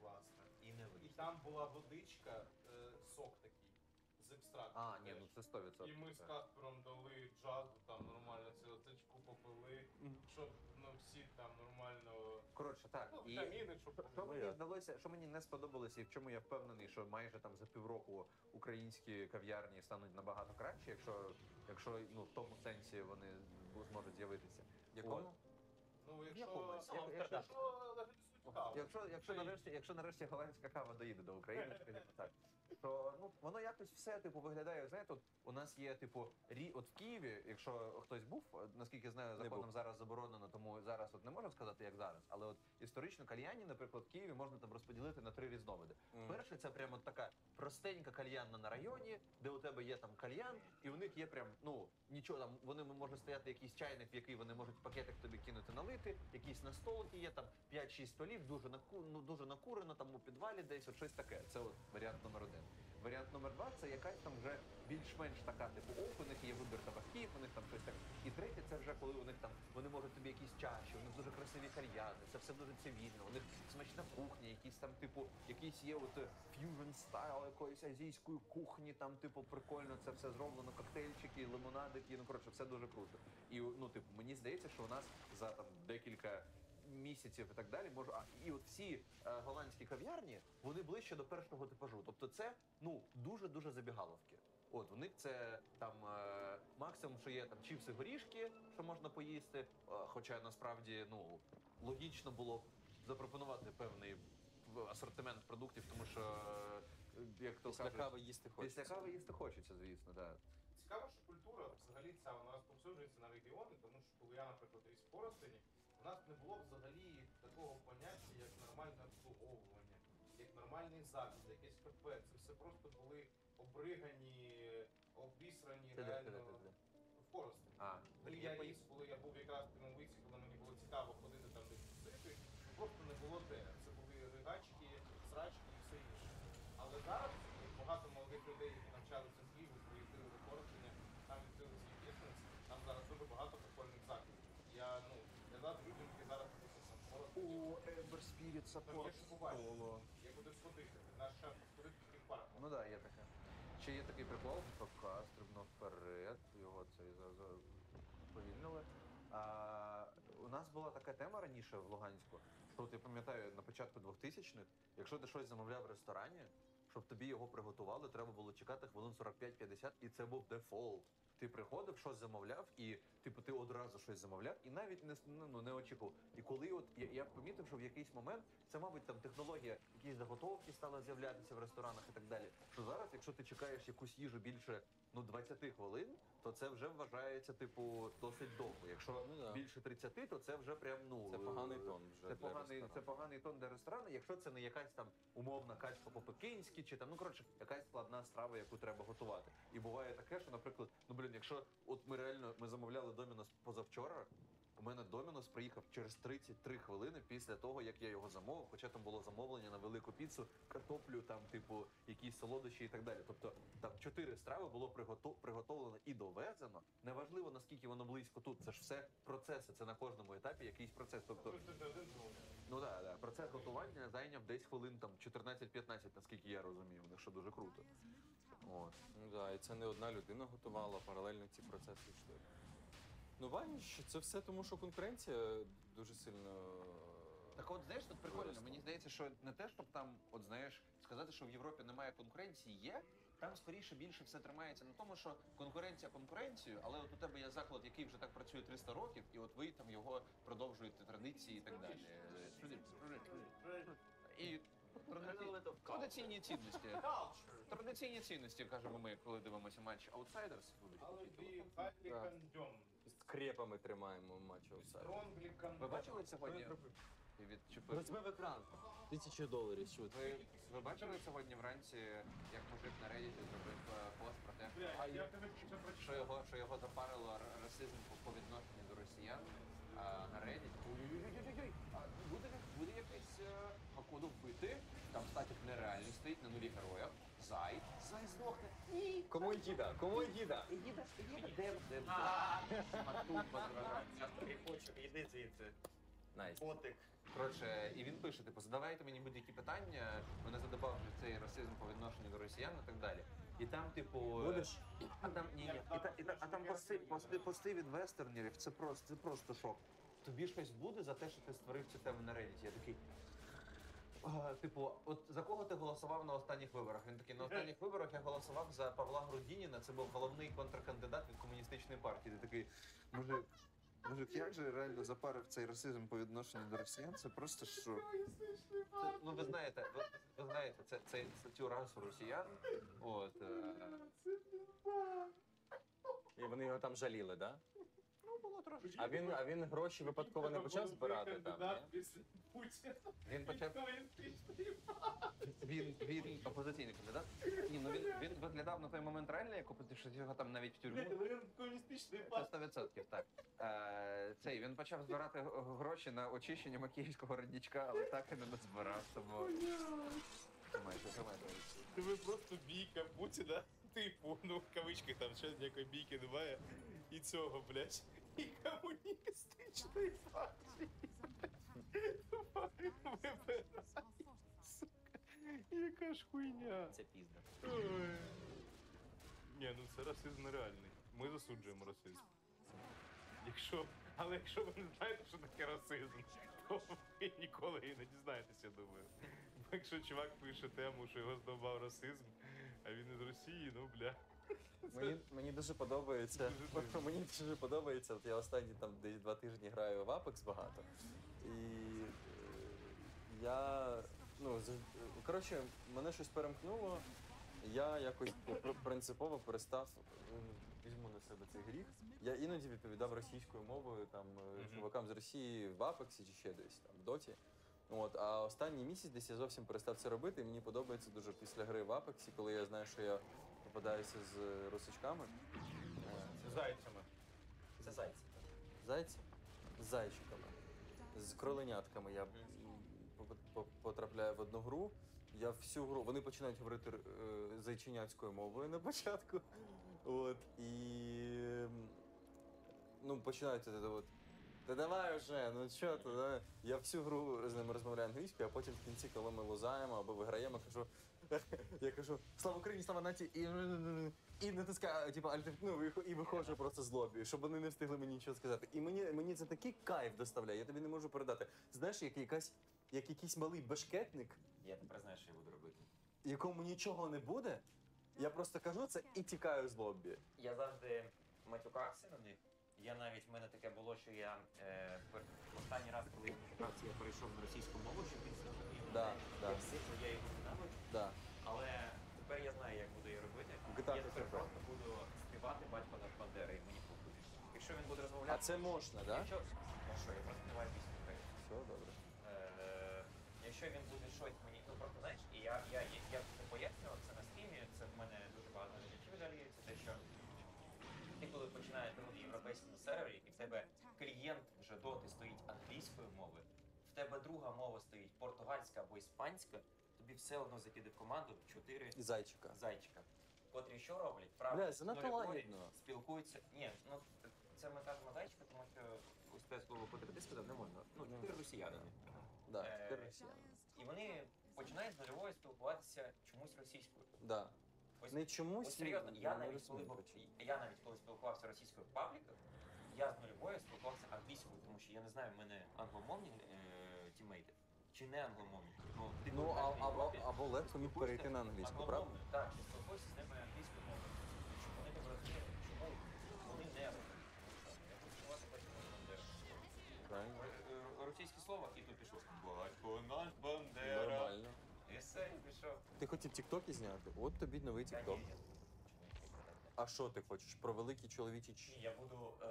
власне. Там була водичка, е, сок такий, з екстракту.
А, ні, ну це 100%.
І ми з
так.
Каспером дали джазу, там нормально цілотичку попили, щоб ну, всі там нормально.
Коротше, так.
Ну,
І
вітаміни, щоб
що- мені здалося, що мені не сподобалося, і в чому я впевнений, що майже там за півроку українські кав'ярні стануть набагато краще, якщо, якщо ну, в тому сенсі вони зможуть з'явитися.
Якому?
От.
Ну, якщо,
Якому?
якщо,
Як-
якщо,
як-
легалізують каву.
Якщо, якщо, нарешті, якщо нарешті голландська кава доїде до України, скажімо так, то ну воно якось все типу виглядає. Знаєте, от у нас є типу рі, от в Києві, якщо хтось був, наскільки знаю, законом зараз заборонено, тому зараз от не можу сказати, як зараз. Але от історично кальяні, наприклад, в Києві можна там розподілити на три різновиди.
Мгм.
Перше, це прямо така простенька кальянна на районі, де у тебе є там кальян, і у них є прям ну нічого там. Вони можуть стояти якийсь чайник, в який вони можуть пакетик тобі кинути налити, якісь на столики є там 5-6 столів, дуже наку, ну дуже накурено, там у підвалі десь от щось таке. Це от варіант номер один. Варіант номер два це якась там вже більш-менш така, типу, оп, у них є вибір табаків, у них там щось таке. І третє, це вже коли у них там вони можуть тобі якісь чаші, у них дуже красиві кальяни, це все дуже цивільно, у них смачна кухня, якісь там, типу, якийсь є от ф'южн стайл якоїсь азійської кухні, там, типу, прикольно це все зроблено, коктейльчики, лимонадики, ну коротше, все дуже круто. І ну, типу, мені здається, що у нас за там декілька місяців і так далі може. А і от всі е, голландські кав'ярні вони ближче до першого типажу. Тобто, це ну дуже дуже забігаловки. От у них це там е, максимум, що є там чіпси, горішки, що можна поїсти. Е, хоча насправді ну логічно було б запропонувати певний в- асортимент продуктів, тому що е, як то
Після
кажуть,
кави їсти хочеться.
після кави їсти хочеться, звісно, так.
Цікаво, що культура взагалі ця вона розповсюджується на регіони, тому що коли я, наприклад, ріс в Коростені, у нас не було взагалі такого поняття, як нормальне обслуговування, як нормальний заклад, якесь кафе. Це все просто були обригані, обісрані
Це де,
реально
де?
в Коростені.
А,
Коли я ріс, коли я був якраз в тому віці, коли мені було цікаво ходити там десь тусити, просто не було де. Це були ригачки, срачки і все інше. Але зараз багато молодих людей, які навчалися в Києві, приїздили до Коростеня, там відкрили свій бізнес, там зараз дуже багато прикольних закладів. Я ну я зараз людям, які зараз наприклад, там Коростені, Є що побачити. Я буду сходити. Наш шеф сходить таких парк.
Ну так, да, є таке. Ще є такий прикол, ПК стрибнув вперед, його це повільнили. А, у нас була така тема раніше в Луганську, що от я пам'ятаю, на початку 2000-х, якщо ти щось замовляв в ресторані, щоб тобі його приготували, треба було чекати хвилин 45-50, і це був дефолт. Ти приходив, щось замовляв, і типу ти одразу щось замовляв, і навіть не ну, ну, не очікував. І коли от я, я помітив, що в якийсь момент це, мабуть, там технологія, якісь заготовки стала з'являтися в ресторанах і так далі. Що зараз, якщо ти чекаєш якусь їжу більше ну 20 хвилин, то це вже вважається, типу, досить довго. Якщо
Ну да.
більше 30, то це вже прям ну
Це поганий тон вже
Це
для
поганий,
ресторану.
це поганий тон для ресторану. Якщо це не якась там умовна качка по-пекинськи, чи там, ну коротше, якась складна страва, яку треба готувати. І буває таке, що, наприклад, ну блін, якщо от ми реально ми замовляли Домінос позавчора. У мене Домінос приїхав через 33 хвилини після того, як я його замовив, хоча там було замовлення на велику піцу, картоплю, там, типу, якісь солодощі і так далі. Тобто там чотири страви було пригото- приготовлено і довезено. Неважливо наскільки воно близько тут. Це ж все процеси. Це на кожному етапі якийсь процес. Тобто, ну да, да, процес готування зайняв десь хвилин там 14-15, наскільки я розумію. Що дуже круто. От.
Ну да, і це не одна людина готувала, паралельно ці процеси йшли. Ну, бачиш, це все тому, що конкуренція дуже сильно.
Так от знаєш, тут прикольно. Мені здається, що не те, щоб там, от знаєш, сказати, що в Європі немає конкуренції, є. Там скоріше більше все тримається на тому, що конкуренція конкуренцію, але от у тебе є заклад, який вже так працює 300 років, і от ви там його продовжуєте традиції і так далі. І тради- традиційні цінності. Традиційні цінності, кажемо ми, коли дивимося матч Outsiders. Вибачте.
З крепами тримаємо матч офсайд.
Ви бачили сьогодні? Ти відчепив.
Розьми в екран. Тисячу доларів, що
Ви, ви бачили сьогодні вранці, як мужик на Reddit зробив е, пост про те,
Бля, я тебе
що його, що його запарило р- расизм по, по відношенню до росіян а, на Reddit. А буде, буде якийсь е, Хакуду вбити, там статік нереальний стоїть на нулі героя. Зай, зай здохне. Ні.
Кому й діда? Кому й діда?
Ігіда, де, де, де? Матут,
Іди звідси.
Найс.
Котик.
Коротше, і він пише: типу, задавайте мені будь-які питання. Мене задавав вже цей расизм по відношенню до росіян і так далі.
І там, типу,
Будеш?
а там ні, ні. І, та, і, та, а там пости, пости, пости від вестернерів. Це просто, це просто шок. Тобі щось буде за те, що ти створив цю тему на Reddit? Я такий. «А, Типу, от за кого ти голосував на останніх виборах? Він такий, на останніх виборах я голосував за Павла Грудініна, це був головний контркандидат від комуністичної партії. Ти такий, мужик, мужик, як же реально запарив цей расизм по відношенню до росіян? Це просто що? Це, ну ви знаєте, ви, ви знаєте, це, це, це цю расу росіян. От, е,
І вони його там жаліли, да?
Ну було трошечки.
А він, а він гроші випадково не почав збирати там. ні?
після Путіна.
Він почав він, він опозиційний кандидат. Ні, ну він, він виглядав на той момент реально як опозиційний, що його там навіть в тюрму.
комуністичний
Це 100% так. Е, цей він почав збирати г- гроші на очищення макіївського родничка, але так і не назбирав. Тому тримайте, тримайте.
Тебе просто бійка Путіна, типу, ну в кавичках там ще ніякої бійки немає. І цього, блядь, і комуністичної партії. Вибирай. Сука, яка ж хуйня.
Це пізда.
Ой. Ні, ну це расизм нереальний. Ми засуджуємо расизм. Якщо, але якщо ви не знаєте, що таке расизм, то ви ніколи і не дізнаєтеся, я думаю. Бо якщо чувак пише тему, що його здобав расизм, а він із Росії, ну бля.
Мені, мені дуже подобається. Мені дуже подобається. От я останні там десь два тижні граю в Apex багато. І е, я. Ну, коротше, мене щось перемкнуло. Я якось принципово перестав. Візьму на себе цей гріх. Я іноді відповідав російською мовою там е, чувакам з Росії в Апексі чи ще десь там в Доті. От, а останній місяць десь я зовсім перестав це робити. І мені подобається дуже після гри в Апексі, коли я знаю, що я попадаюся з е, русичками.
З зайцями.
Це зайці.
Зайці з зайчиками, з кроленятками. Я по- потрапляю в одну гру. Я всю гру. Вони починають говорити е, зайчиняцькою мовою на початку. От і м, ну починають от, от. Та давай вже, ну що ти, да? Я всю гру з ними розмовляю англійською, а потім в кінці, коли ми лузаємо або виграємо, кажу. Я кажу слава Україні, слава нації і, і натискаю, типу, альтер, ну, і- і виходжу просто з лобі, щоб вони не встигли мені нічого сказати. І мені, мені це такий кайф доставляє, я тобі не можу передати. Знаєш, як якась, як якийсь малий бешкетник,
Я тепер знаю, що я буду робити.
якому нічого не буде. Я просто кажу це і тікаю з лобі.
Я завжди матюкався на них. Я навіть в мене таке було, що я е, пер- останній раз, коли я матюкався, я перейшов на російську мову, щоб він зрозумів.
Да,
мене,
да.
Я його ненавиджу.
Да.
Але тепер я знаю, як буду її робити.
GTA
я тепер
це
просто буду співати батько над Бандери, і мені похуй. Якщо він буде
А
розмовляти.
це можна? Да?
Якщо... А що, я просто співаю пісню українською.
Все добре.
Е, якщо він буде щось мені, ну просто знаєш, і я, я, я, я це пояснював, це на стрімі, це в мене дуже багато глядачів жаліється, те, що ти коли починаєш на європейському сервері, і в тебе клієнт вже доти стоїть англійською мовою, в тебе друга мова стоїть португальська або іспанська, тобі все одно закиде в команду чотири
зайчика.
зайчика. Котрі що роблять? Правда,
Бля, занадто
нульової
лагідно.
спілкуються. Ні, ну це ми кажемо зайчика, тому що ось те слово, котре ти сказав, не можна. Ну, чотири росіянини.
Да,
Е,
тепер росіяни.
І вони починають з нульової спілкуватися чомусь російською.
Да.
Ось,
Не чомусь.
ось серйозно,
ну,
я
не
навіть
розумію,
коли
причому.
я навіть коли спілкувався російською в пабліках, я з нульової спілкувався англійською, тому що я не знаю, в мене англомовні е, тімейти чи не англомовні. Ну, ти
Ну, а,
в
або,
Європі
або легко міг перейти на англійську, правда?
Так, ти спілкуєшся з ними англійською мовою. Щоб вони тебе розуміли, чому вони не розуміють. Я хочу.
Правильно.
Р- Російське слово, і тут пішло. Батько наш Бандера.
Нормально.
І все, і пішов.
Ти хотів тіктоки зняти? От тобі новий
Та
тікток.
я-
А що ти хочеш? Про великі чоловічі
Ні, я буду е,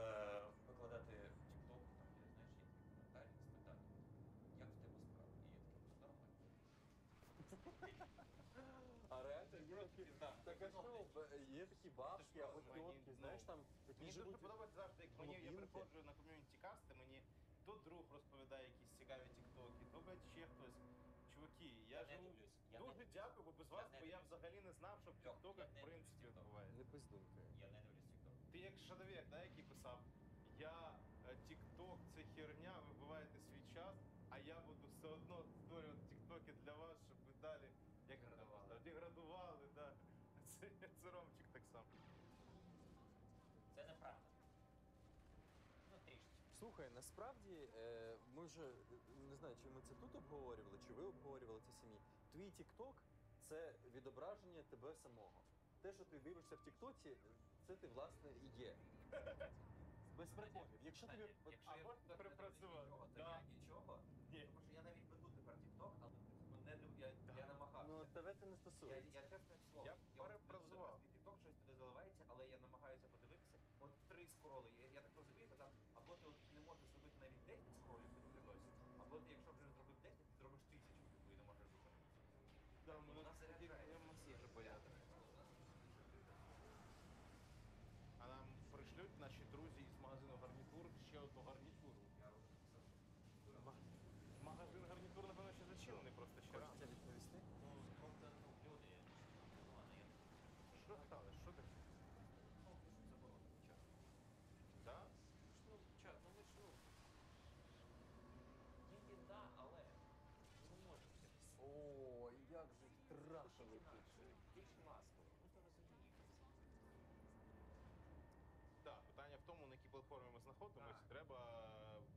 викладати TikTok, там, де, знаєш, є такі коментарі, спитати, як в тебе справи? І я такий, «Та нормально.
А реально, так а що, є такі бабки або тітки,
ну,
знаєш, там, які
Мені дуже
живуть...
подобається завжди, як мені я
глубинки.
приходжу на ком'юніті касти, мені то друг розповідає якісь цікаві тіктоки, то блядь, ще хтось. Чуваки, я
Я не
живу.
дивлюсь. Я
Дуже
не,
дякую, бо без
Я
вас
не
би я
дивлюсь.
взагалі не знав, що в
Льох,
тіктоках
не
в
дивлюсь
принципі
TikTok.
відбувається.
Не пиздунки.
я не дивлюсь TikTok.
Ти як шадовік, да, який писав, я е, тікток це херня, ви вбиваєте свій час, а я буду все одно створювати тіктоки для вас, щоб ви далі як він там
Деградували.
писав, деградували, да. Це Це, це Ромчик так само.
Це неправда. Ну, трішки.
Слухай, насправді е, ми вже е, не знаю, чи ми це тут обговорювали, чи ви обговорювали це самі. Твій TikTok – це відображення тебе самого. Те, що ти дивишся в Тіктоці, це ти власне і є. Без приколів. Якщо тобі
Якщо я
а можна
не
перепрацювати?
нічого, то
Да.
я нічого.
Ні.
Тому що я навіть веду тепер TikTok, але не див- я, я намагався.
ну тебе це не
Я,
стосується.
я чесне слово.
Я перепрацював.
веду TikTok, щось туди заливається, але я намагаюся подивитися. От три скроли. Я, я так розумію, то там або ти от не можеш зробити навіть 10 скролів під відосі, або ти, якщо вже зробив 10, ти зробиш тисячу, типу, і не можеш зупинитися.
Да,
Вона
мене такі
заряджає.
проблеми дуже бояться. А нам пришлють наші друзі із магазину гарнітур ще одну гарнітуру. Ма- Магазин гарнітур, напевно, ще зачинений просто ще рано.
Хочеться відповісти?
Ну, тобто, ну, люди, ну, ладно, я
Що сталося? Що таке?
ну, пишуть заборону. Чат.
Да?
Ну, чат, ну ви ж, ну, ніби да, але не можеш.
О, як же їх трашили пише.
Більш ласково, ну то розумієш.
Так, питання в тому, на якій платформі ми знаходимося. Треба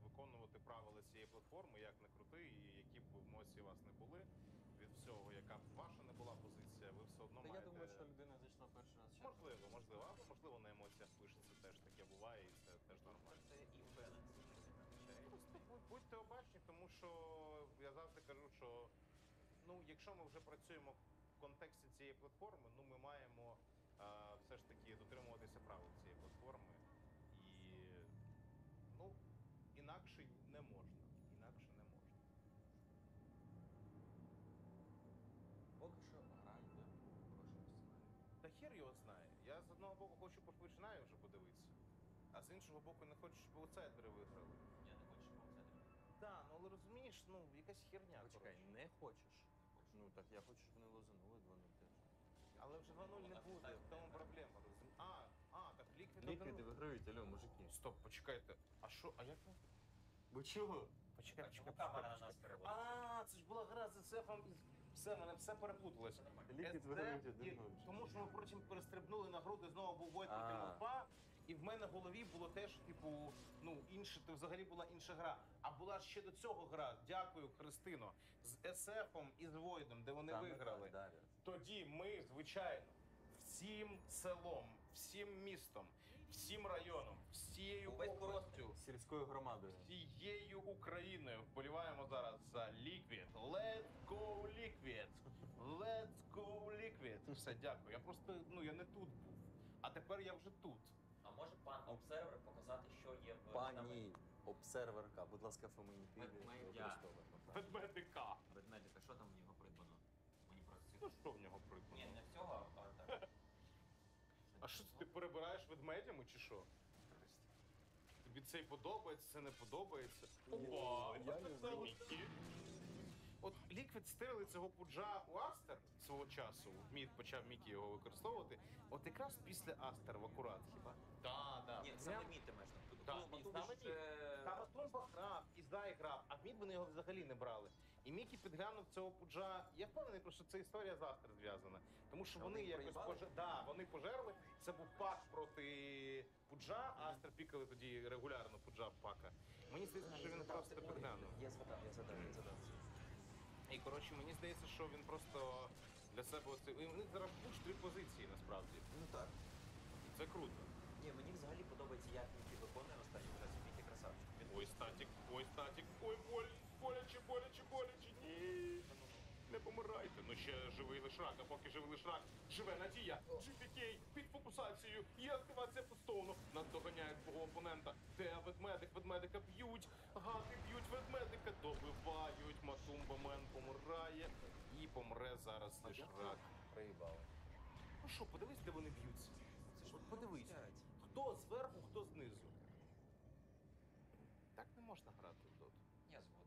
виконувати правила цієї платформи, як не крути, і які б емоції у вас не були. Від всього, яка б ваша не була позиція, ви все одно
Та я думаю, що людина зайшла перший раз.
Можливо, можливо, або можливо на емоціях пишеться теж таке буває, і це теж нормально.
Це і в.
Просто будьте обачні, тому що я завжди кажу, що ну, якщо ми вже працюємо в контексті цієї платформи, ну ми маємо все ж таки дотримуватися правил інакше не можна. Інакше не можна.
Поки що граю, да? Хорошому сценарію.
Та хер його знає. Я з одного боку хочу починаю вже подивитися, а з іншого боку не хочу, щоб аутсайдери виграли.
Я не хочу, щоб це не
Так, ну але розумієш, ну якась херня.
Почекай,
коротше.
не хочеш? Ну так я хочу, щоб вони лозанули 2-0 теж.
Але вже 2-0 не буде, в тому проблема. розумієш? А, а, так ліквід
Ліквіди виграють, алло, мужики.
Стоп, почекайте. А що, а як? ви?
Ви чого?
Почекай, почекай,
чому камера на нас
почекай. А, це ж була гра з СФом. Все, мене все переплуталось.
Ліквід
SF і-
1-0.
Тому що ми потім перестрибнули на груди, знову був проти
А.
Мопа, і в мене в голові було теж, типу, ну, інше, то взагалі була інша гра. А була ще до цього гра, дякую, Христино, з СФом і з Войдом, де вони
Саме
виграли.
так, Дар'я.
Тоді ми, звичайно, всім селом, всім містом, всім районом, всією областю,
Сільською громадою.
всією Україною вболіваємо зараз за Liquid. Let's go Liquid! Let's go Liquid! Все, дякую. Я просто, ну, я не тут був. А тепер я вже тут.
А може пан обсервер показати, що є в
Пані обсерверка, будь ласка, фамільні
Ведмедя.
Ведмедика.
Ведмедика, що там в нього придбано? Мені просто
Ну що в нього придбано?
Ні, не всього, а так.
А що це ти перебираєш ведмедями чи що? Тобі це й подобається, це не подобається. Опа,
я
це Мікі. От Ліквід стирили цього пуджа у Астер свого часу. Mid почав Мікі його використовувати. От якраз після Астер в акурат хіба? Так, так.
Ні, саме mid ти маєш. Тут
Так,
Тумба,
і
Тумба
саме mid.
е,
Там Атумба грав, і Зай грав, а в Mid вони його взагалі не брали. І Мікі підглянув цього пуджа. Я впевнений, просто це історія з Астер зв'язана. Тому що вони
вони
якось
проїбали?
поже... да, вони пожерли. Це був пак проти пуджа, а Астер пікали тоді регулярно пуджа пака. Мені здається, що він просто підглянув.
Я згадав, я згадав, я згадав.
І коротше, мені здається, що він просто для себе оце. І в зараз пуш три позиції насправді.
Ну так.
І це круто.
Ні, мені взагалі подобається, як Мікі виконує останній раз. Мікі красавчик. Він
Ой, статік, ой, статік, ой, боль, Не помирайте. Ну ще живий лиш рак, а поки живий лиш рак, живе надія. GPK під фокусацією. Є активація постовно. Нас доганяють свого опонента. Де ведмедик? Ведмедика б'ють. Гати б'ють ведмедика. Добивають. Матумба Мен помирає. І помре зараз лиш рак.
Проїбали.
Ну що, подивись, де вони б'ються. Це ж от подивись. Хто зверху, хто знизу. Так не можна грати в доту.
Я згоден.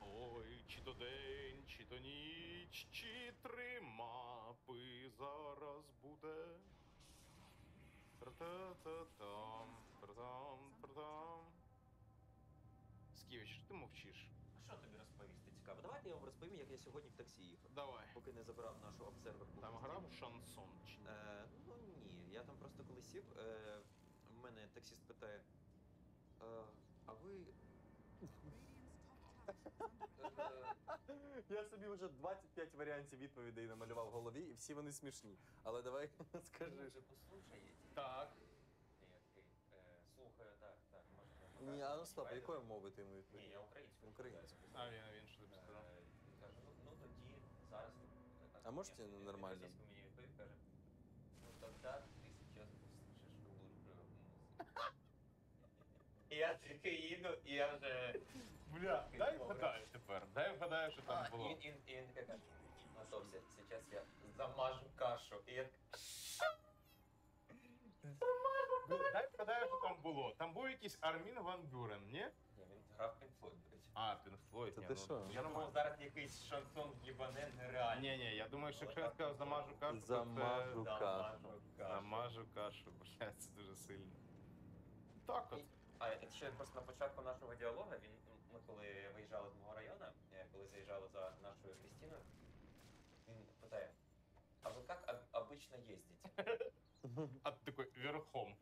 Ой, чи то день, чи то ніч, чи три мапи зараз буде. Тра-та-та-там, тра-там, тра-там. Сківич, ти мовчиш.
А що тобі розповісти? цікаво. Давайте я вам розповім, як я сьогодні в таксі їхав.
Давай.
Поки не забирав нашу обсервер.
Там грав шансон. чи ні?
Е, ну ні, я там просто коли сів, е, в мене таксіст питає, е, а ви.
Я собі вже 25 варіантів відповідей намалював в голові, і всі вони смішні. Але давай скажи.
Вже послухаєте?
Так.
Ні, окей. Е, слухаю, так, так, можна.
Ні, а ну стоп, якою мовою ти йому
Ні,
відповів?
я українською.
Українською.
А він, а він що тобі
Е,
сказав?
він каже, ну, ну тоді зараз.
А можете
Ні, він
нормально?
російською мені відповів, каже, ну тогда ти зараз послухаєш глупую І я таки їду, і я вже.
Бля, дай вгадаю тепер. Дай вгадаю, що
А,
там
і
було.
він, і, він- і він таке каже, готовся, зараз я замажу кашу. І я
Бля, Дай вгадаю, що там було. Там був якийсь Армін Ван Бюрен, ні?
Ні, він грав Pink Floyd, до речі.
А, Пінк Флойд.
Та
ні,
ти
ну,
що?
Я
Я
думаю,
думав, зараз якийсь шансон їбане нереально.
Ні, ні, я думаю, що якщо я сказав замажу кашу, то це...
Замажу кашу.
Замажу кашу.
Замажу кашу, бля, це дуже сильно. Так от.
А ще просто на початку нашого діалогу він ми коли виїжджали з мого району, е, коли заїжджали за нашою Крістіною, він питає: а ви як об- обично їздите?
А ти такий верхом.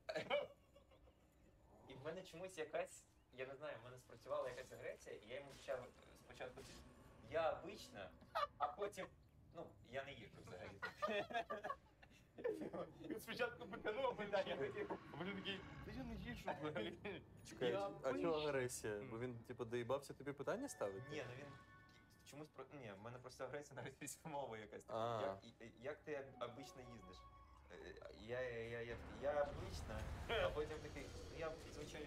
І в мене чомусь якась, я не знаю, в мене спрацювала якась агресія, і я йому почав спочатку я обично, а потім, ну, я не їжджу взагалі.
Він спочатку биканув питання, а потім такий, та я не їжу взагалі.
Чекай,
Я
а чого агресія? Бо він, типу, доїбався тобі питання ставити?
Ні, ну він чомусь про. Ні, в мене просто агресія на російську мову якась.
А.
Як, і- як ти обично їздиш? Е, Я, я, я, я, я обично, а потім такий, я звичайно.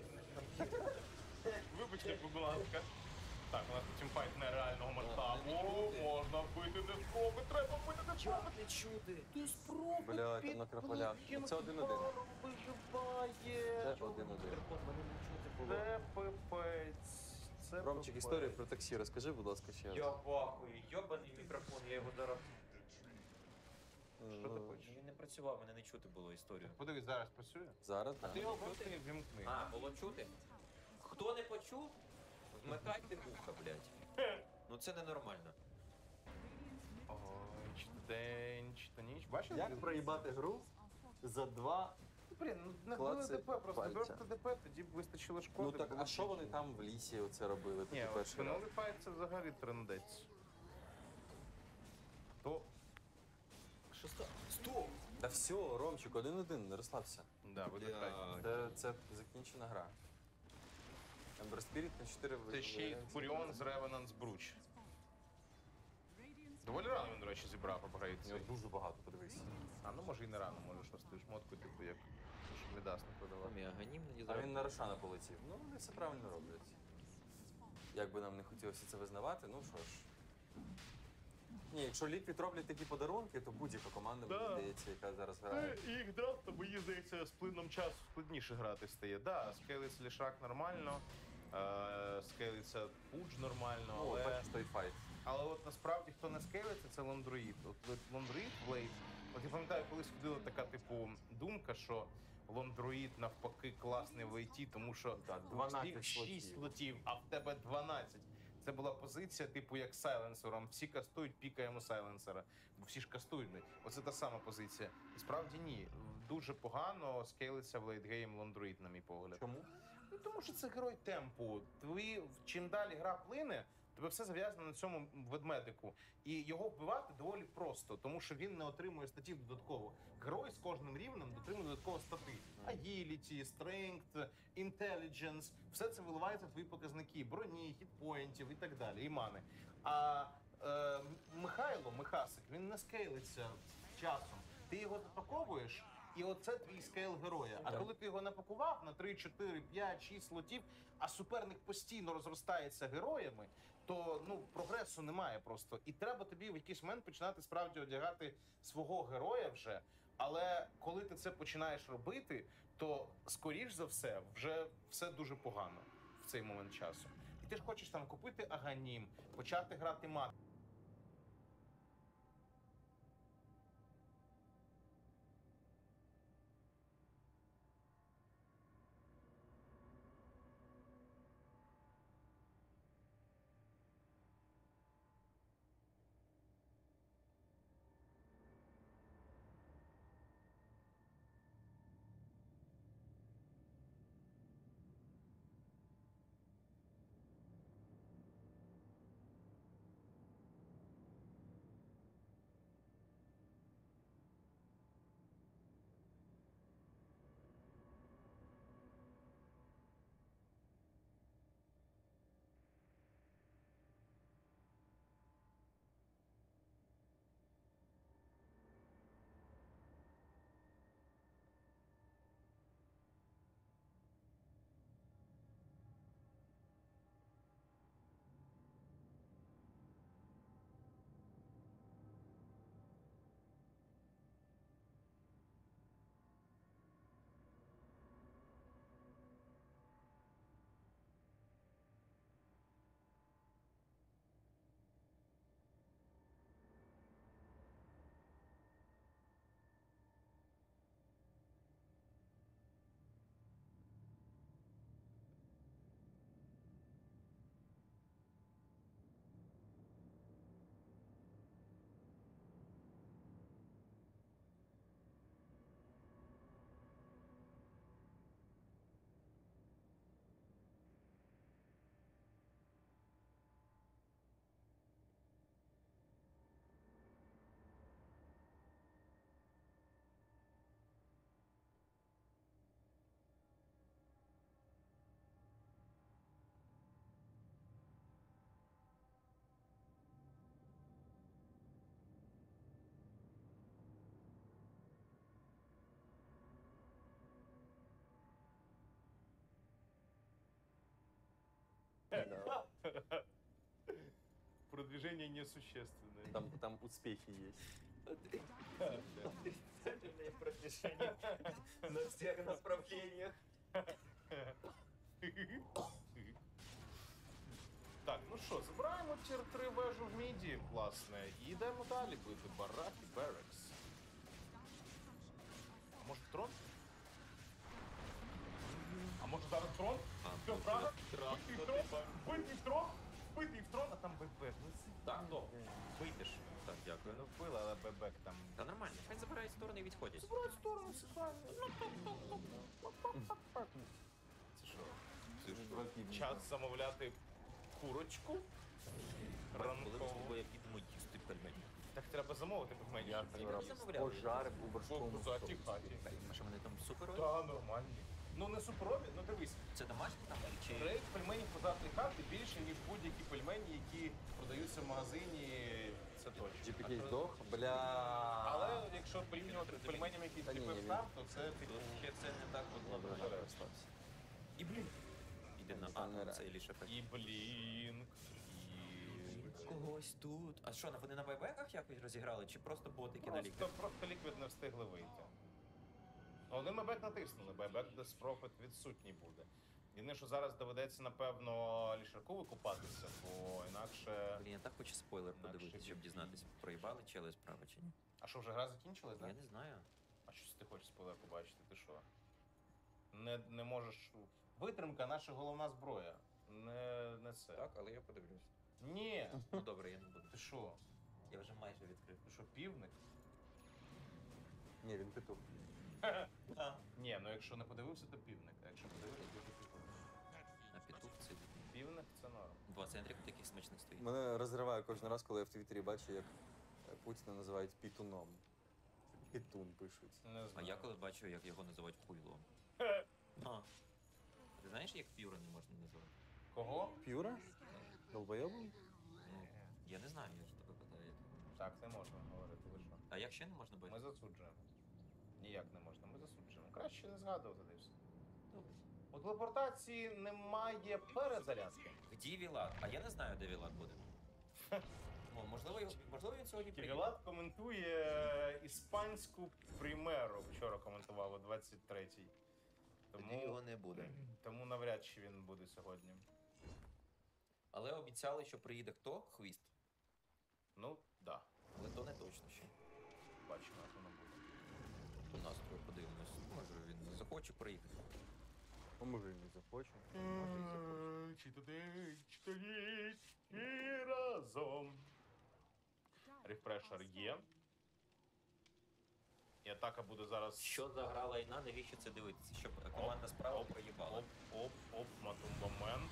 Вибачте, будь ласка. Так, у нас teamfight нереального масштабу. Можна вбити дескови, треба вбити дескови.
не чути?
Ти спробуй
Бля, там на крахмаля. Ну, це один-один.
Виживає.
Це один-один.
Це пипець. Це
Ромчик,
пипець.
історію про таксі розкажи, будь ласка, ще
Я
раз.
бахую, йобаний мікрофон, я його зараз.
Ну,
Що ти хочеш?
Він не працював, мене не чути було історію.
Подивись, зараз працює.
Зараз,
А
так.
ти його просто не вімкни.
А, було чути? Хто не почув, вмикайте вуха, блядь. Ну це ненормально.
Ой, чи то день, чи то ніч. Бачиш?
Як проїбати гру за два...
Блін, ну не
Клацай
було ДП, просто
пальця.
ДП, тоді б вистачило шкоди.
Ну так, а що вони там в лісі оце робили?
Ні, от
раз?
Finale Fight це взагалі трендець. То... Що ста? Стоп!
Та все, Ромчик, один-один, не розслабся.
Да, видихай.
Це, це закінчена гра. Ember Spirit на 4
Це ще й Фуріон з Ревенанс Бруч. Доволі рано він, до речі, зібрав upgrade
У
цей.
нього дуже багато, подивись.
А ну може і не рано, може шостою шмотку, типу як щоб Мідас не продавав.
Аганім
А він на Рошана полетів. Ну, вони все правильно роблять. Як би нам не хотілося це визнавати, ну що ж. Ні, якщо Liquid роблять такі подарунки, то будь-яка команда, мені здається, яка зараз грає.
Е, Їх драфт, то мені здається, з плином часу складніше грати стає. Да, скейлиться лішак нормально, е, скейлиться пудж нормально,
Ну,
але...
бачиш той fight.
Але от насправді хто не скейлиться, це лондроїд. От лондроїд Блейд. От я пам'ятаю, колись ходила така типу думка, що лондроїд навпаки класний в лейті, тому що
Так, 12
6
слотів.
а в тебе 12. Це була позиція, типу, як з сайленсером. Всі кастують, пікаємо сайленсера. Бо всі ж кастують. Оце та сама позиція. І справді ні. Дуже погано скейлиться в лейтгейм лондроїд, на мій погляд.
Чому?
Тому що це герой темпу. Твої чим далі гра плине, тебе все зав'язано на цьому ведмедику. І його вбивати доволі просто, тому що він не отримує статів додатково. Герой з кожним рівнем дотримує додатково стати. Agility, Strength, Intelligence. Все це виливається в твої показники броні, хітпоінтів і так далі, і мани. А е, Михайло, Михасик, він не скейлиться часом. Ти його запаковуєш, і оце твій скейл героя. А коли ти його напакував на 3, 4, 5, 6 слотів, а суперник постійно розростається героями, то ну прогресу немає просто. І треба тобі в якийсь момент починати справді одягати свого героя вже. Але коли ти це починаєш робити, то скоріш за все вже все дуже погано в цей момент часу. І ти ж хочеш там купити аганім, почати грати мат. Продвижение несущественное.
Там, там успехи есть.
Отрицательное продвижение на всех направлениях.
Так, ну що, забираємо тір 3 вежу в міді, власне, і йдемо далі бити барак і берекс. А може в трон? А може зараз трон? Все, правда? Битий в трон, битий в трон, битий в трон, а там бебек. Ну.
Так, ну, вийдеш. Так, дякую.
Ну, вбили, але бебек там.
Та нормально, хай забирають сторони і відходять.
Збирають сторону, все правильно. Це що? Час замовляти курочку?
Коли ми з
Ранкову.
тобою підемо їсти пельмені.
Так треба замовити пельмені.
Я
Як замовляли?
пожарив у
О,
борщовому
кузаті
соусі.
хаті.
А що вони там суперові?
Так, нормальні. Ну не суперові, ну дивись.
Це домашні там чи
Рейд пельменів козатої хати більше, ніж будь-які пельмені, які продаються в магазині. Це точно.
GPK здох, бля.
Але якщо порівнювати з пельменями, які
Та ні,
типу
ні,
там, то це типу.
ще це не так
Добре,
одно. І блін. Іди на
Там не
А, це Іліша Пек.
І блінк. І...
Когось тут. А що, вони на байбеках якось розіграли, чи просто ботики на лікар?
Просто, просто ліквід не встигли вийти. Ну, Вони байбек натиснули, байбек десь профит відсутній буде. Єдине, що зараз доведеться, напевно, лішаку викупатися, бо інакше.
Блін, я так хочу спойлер
Інакше
подивитися, щоб
бій.
дізнатися, проїбали чели справа чи ні.
А що, вже гра закінчилась,
Я
так?
не знаю.
А що ти хочеш спойлер побачити? Ти що? Не, не можеш. Витримка наша головна зброя. Не, не це.
Так, але я подивлюсь.
Ні.
Ну добре, я не буду.
Ти що?
Я вже майже відкрив.
Ти що, півник?
Ні, він петух.
А.
Ні, ну якщо не подивився, то півник. А якщо подивився, то півник.
А петух це
Півник це норм.
два центрика таких смачних стоїть.
Мене розриває кожен раз, коли я в Твіттері бачу, як е, Путіна називають пітуном. Пітун пишуть.
Не знаю.
А я коли бачу, як його називають хуйлом. А. Ти знаєш, як пюра не можна називати?
Кого?
П'юра? Долбойобом?
Ну, я не знаю, я ж тебе питаю.
Так, не можна говорити, ви що?
А як ще не можна бити?
Ми засуджуємо. Ніяк не можна, ми засуджуємо. Краще не згадувати все.
Добре.
У телепортації немає перезарядки.
Где Вілат? А я не знаю, де Вілат буде. Ну, можливо, його- можливо, він сьогодні приїде.
Ківілат коментує іспанську примеру. Вчора коментував о 23-й. Тому,
не буде.
тому навряд чи він буде сьогодні.
Але обіцяли, що приїде хто? Хвіст.
Ну, да,
Але то не точно ще.
бачимо, як воно буде.
У нас подивимось. Може він не захоче приїхати.
А може і не захоче. Може і захоче.
Чи туди, чи тоді, і разом. Рефрешер є. І атака буде зараз.
Що за гра лайна, навіщо це дивитися? Щоб команда справа
Оп,
проїбала.
Оп, оп, оп, матумбамен.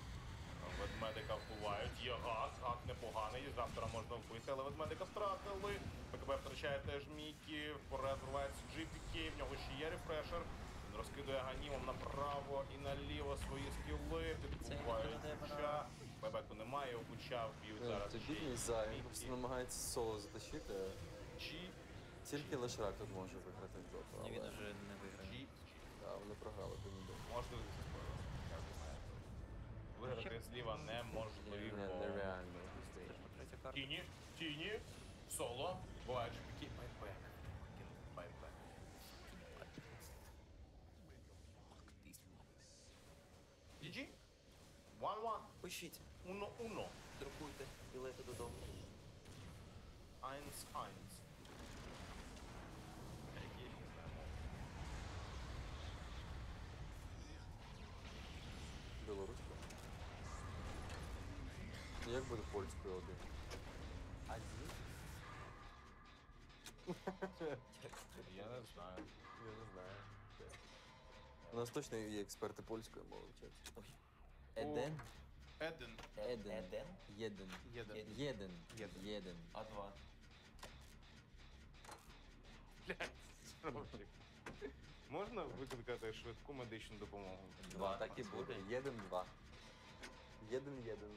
Ведмедика вбивають, є гак, гак непоганий, завтра можна вбити, але ведмедика втратили. ПКБ втрачає теж Мікі, вперед рвається GPK, в нього ще є рефрешер. Він розкидує ганімом направо і наліво свої скіли, підбувають Куча. Бебеку немає, у Куча вб'ють
Е,
зараз.
Це бідний зай, він просто намагається соло затащити.
Чі,
Тільки Лешрак тут може виграти в доту.
Він уже не виграє.
чі.
Да, вони програли до ніде.
Знаєте. Виграти зліва неможливо.
Нереально.
Тіні, тіні, соло, бувають шпіки, байбек. Байбек. GG. 1-1.
Пишіть,
уно.
друкуйте білети додому.
Eins,
Як буде польською один? Один?
Я не знаю.
Я не знаю. У нас точно є експерти польської мови в чаті.
Ой.
Еден?
Еден.
Еден.
Еден?
Єден.
Єден.
Єден.
Єден.
Єден.
А2.
Ромчик. Можна викликати швидку медичну допомогу?
Два.
Так і буде.
буде.
Єден два. Єден єден.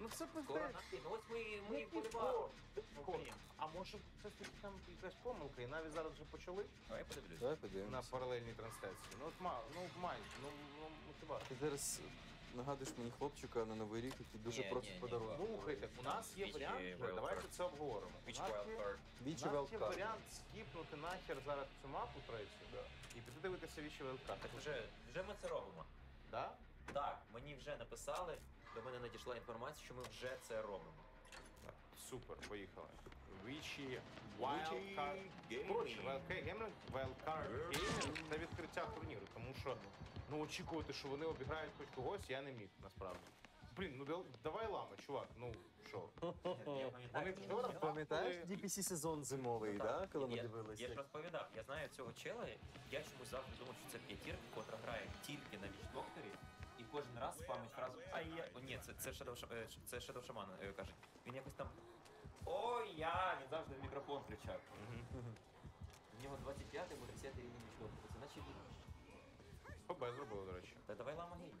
Ну все
Скоро на ось ми, ми полювали.
А може це таки там якась помилка, і навіть зараз вже почали
Давай подивлюсь.
Давай
на паралельній трансляції. Ну от ма, ну майже, ну, ну, ну хіба.
Ти зараз нагадуєш мені хлопчика на Новий рік, який дуже
Ні,
просить
ні,
подарунок.
Слухайте, у нас є
Вічі
варіант,
Wildcard.
давайте це обговоримо. У
Віч
нас є-
Wildcard.
У нас є варіант скіпнути нахер зараз цю мапу третю і піти дивитися вічі велкар.
Так вже, вже ми це робимо.
Да?
Так, мені вже написали, до мене надійшла інформація, що ми вже це робимо.
Супер, поїхали. Вічі Wildcard. Коротше, Wildcard Gaming, Wildcard Gaming це відкриття турніру, тому що ну очікувати, що вони обіграють хоч когось, я не міг насправді. Блін, ну давай лами, чувак, ну що?
Я
Вони
пам'ятаю.
вчора
Пам'ятаєш DPC сезон зимовий, да? коли ми
я,
дивилися?
Я ж розповідав, я знаю цього чела, я чомусь завжди думав, що це п'ятірка, котра грає тільки на віч-докторі, кожен раз спамить фразу «Ай я...» О, ні, це, це Shadow, Shaman, е, це Shadow Shaman е, каже. Він якось там «Ой, я!» Він завжди в мікрофон кричав. В нього 25 або 30 рівень віч-доктора. Це наче він.
ПБ зробили, до речі.
Та давай лама гей.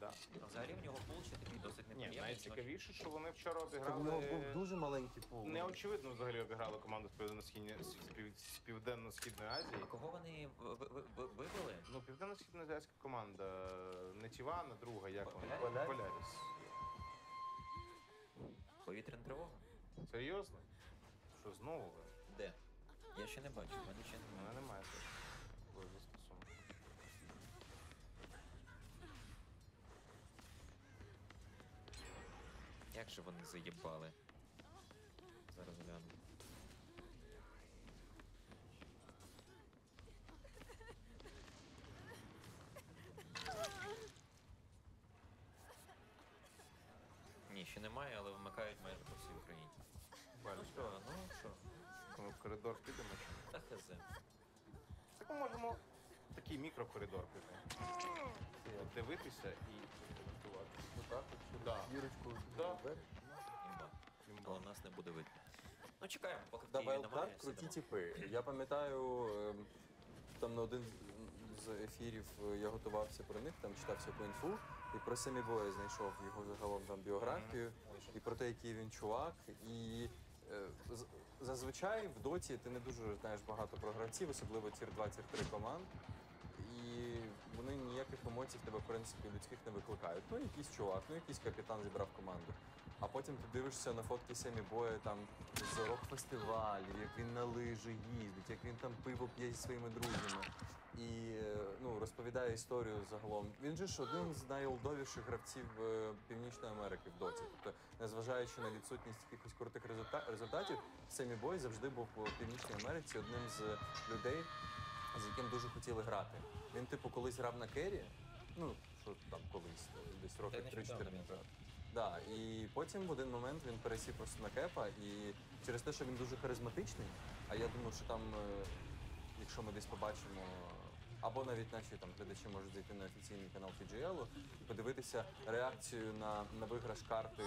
Да.
Взагалі в нього пул ще такий досить
Ні,
неприємний.
найцікавіше, що вони вчора
Та в нього був
обіграли.
дуже маленький пул.
Неочевидно взагалі обіграли команду з південно-східної з пів- з південно-східної Азії.
А кого вони ви- ви- ви- ви- вибили?
Ну, південно-східноазіатська команда. Не Тівана, друга, як вона?
Поляріс?
Поляріс.
Повітряна тривога?
Серйозно? Що знову ви?
Де? Я ще не бачу, мене ще
У
немає.
мене немає теж. Ой, застосунку.
Як же вони заїбали? Зараз гляну. Ні, ще немає, але вмикають майже по всій Україні. Ну що, ну що?
Ми в коридор підемо?
Та хз.
Так ми можемо такий мікрокоридор піти. От Дивитися і Да.
Юрочку
Да.
Але нас не буде видно. Ну чекаємо, поки в
Да,
Києві
Wildcard
немає.
круті
сидимо.
тіпи. Я пам'ятаю, ем, там на один з- ефірів е, я готувався про них, там читав всяку інфу, і про Семі Боя знайшов його загалом там біографію, і про те, який він чувак. І е, з- зазвичай в доті ти не дуже знаєш багато про гравців, особливо tier 2 tier 3 команд. Вони ніяких емоцій в тебе, в принципі, людських не викликають. Ну, якийсь чувак, ну якийсь капітан зібрав команду. А потім ти дивишся на фотки Семі Боя там з рок-фестивалів, як він на лижі їздить, як він там пиво п'є зі своїми друзями. І е, ну, розповідає історію загалом. Він же ж один з найолдовіших гравців е, Північної Америки в доті. Тобто, незважаючи на відсутність якихось крутих результа- результатів, Семі Бой завжди був у Північній Америці одним з людей, з яким дуже хотіли грати. Він, типу, колись грав на Кері, ну, що там колись, десь років
Та
3-4
нещодавно він
назад. Да, і потім в один момент він пересів просто на кепа, і через те, що він дуже харизматичний, а я думаю, що там, е, якщо ми десь побачимо, або навіть наші там глядачі можуть зайти на офіційний канал TGL і подивитися реакцію на, на виграш карти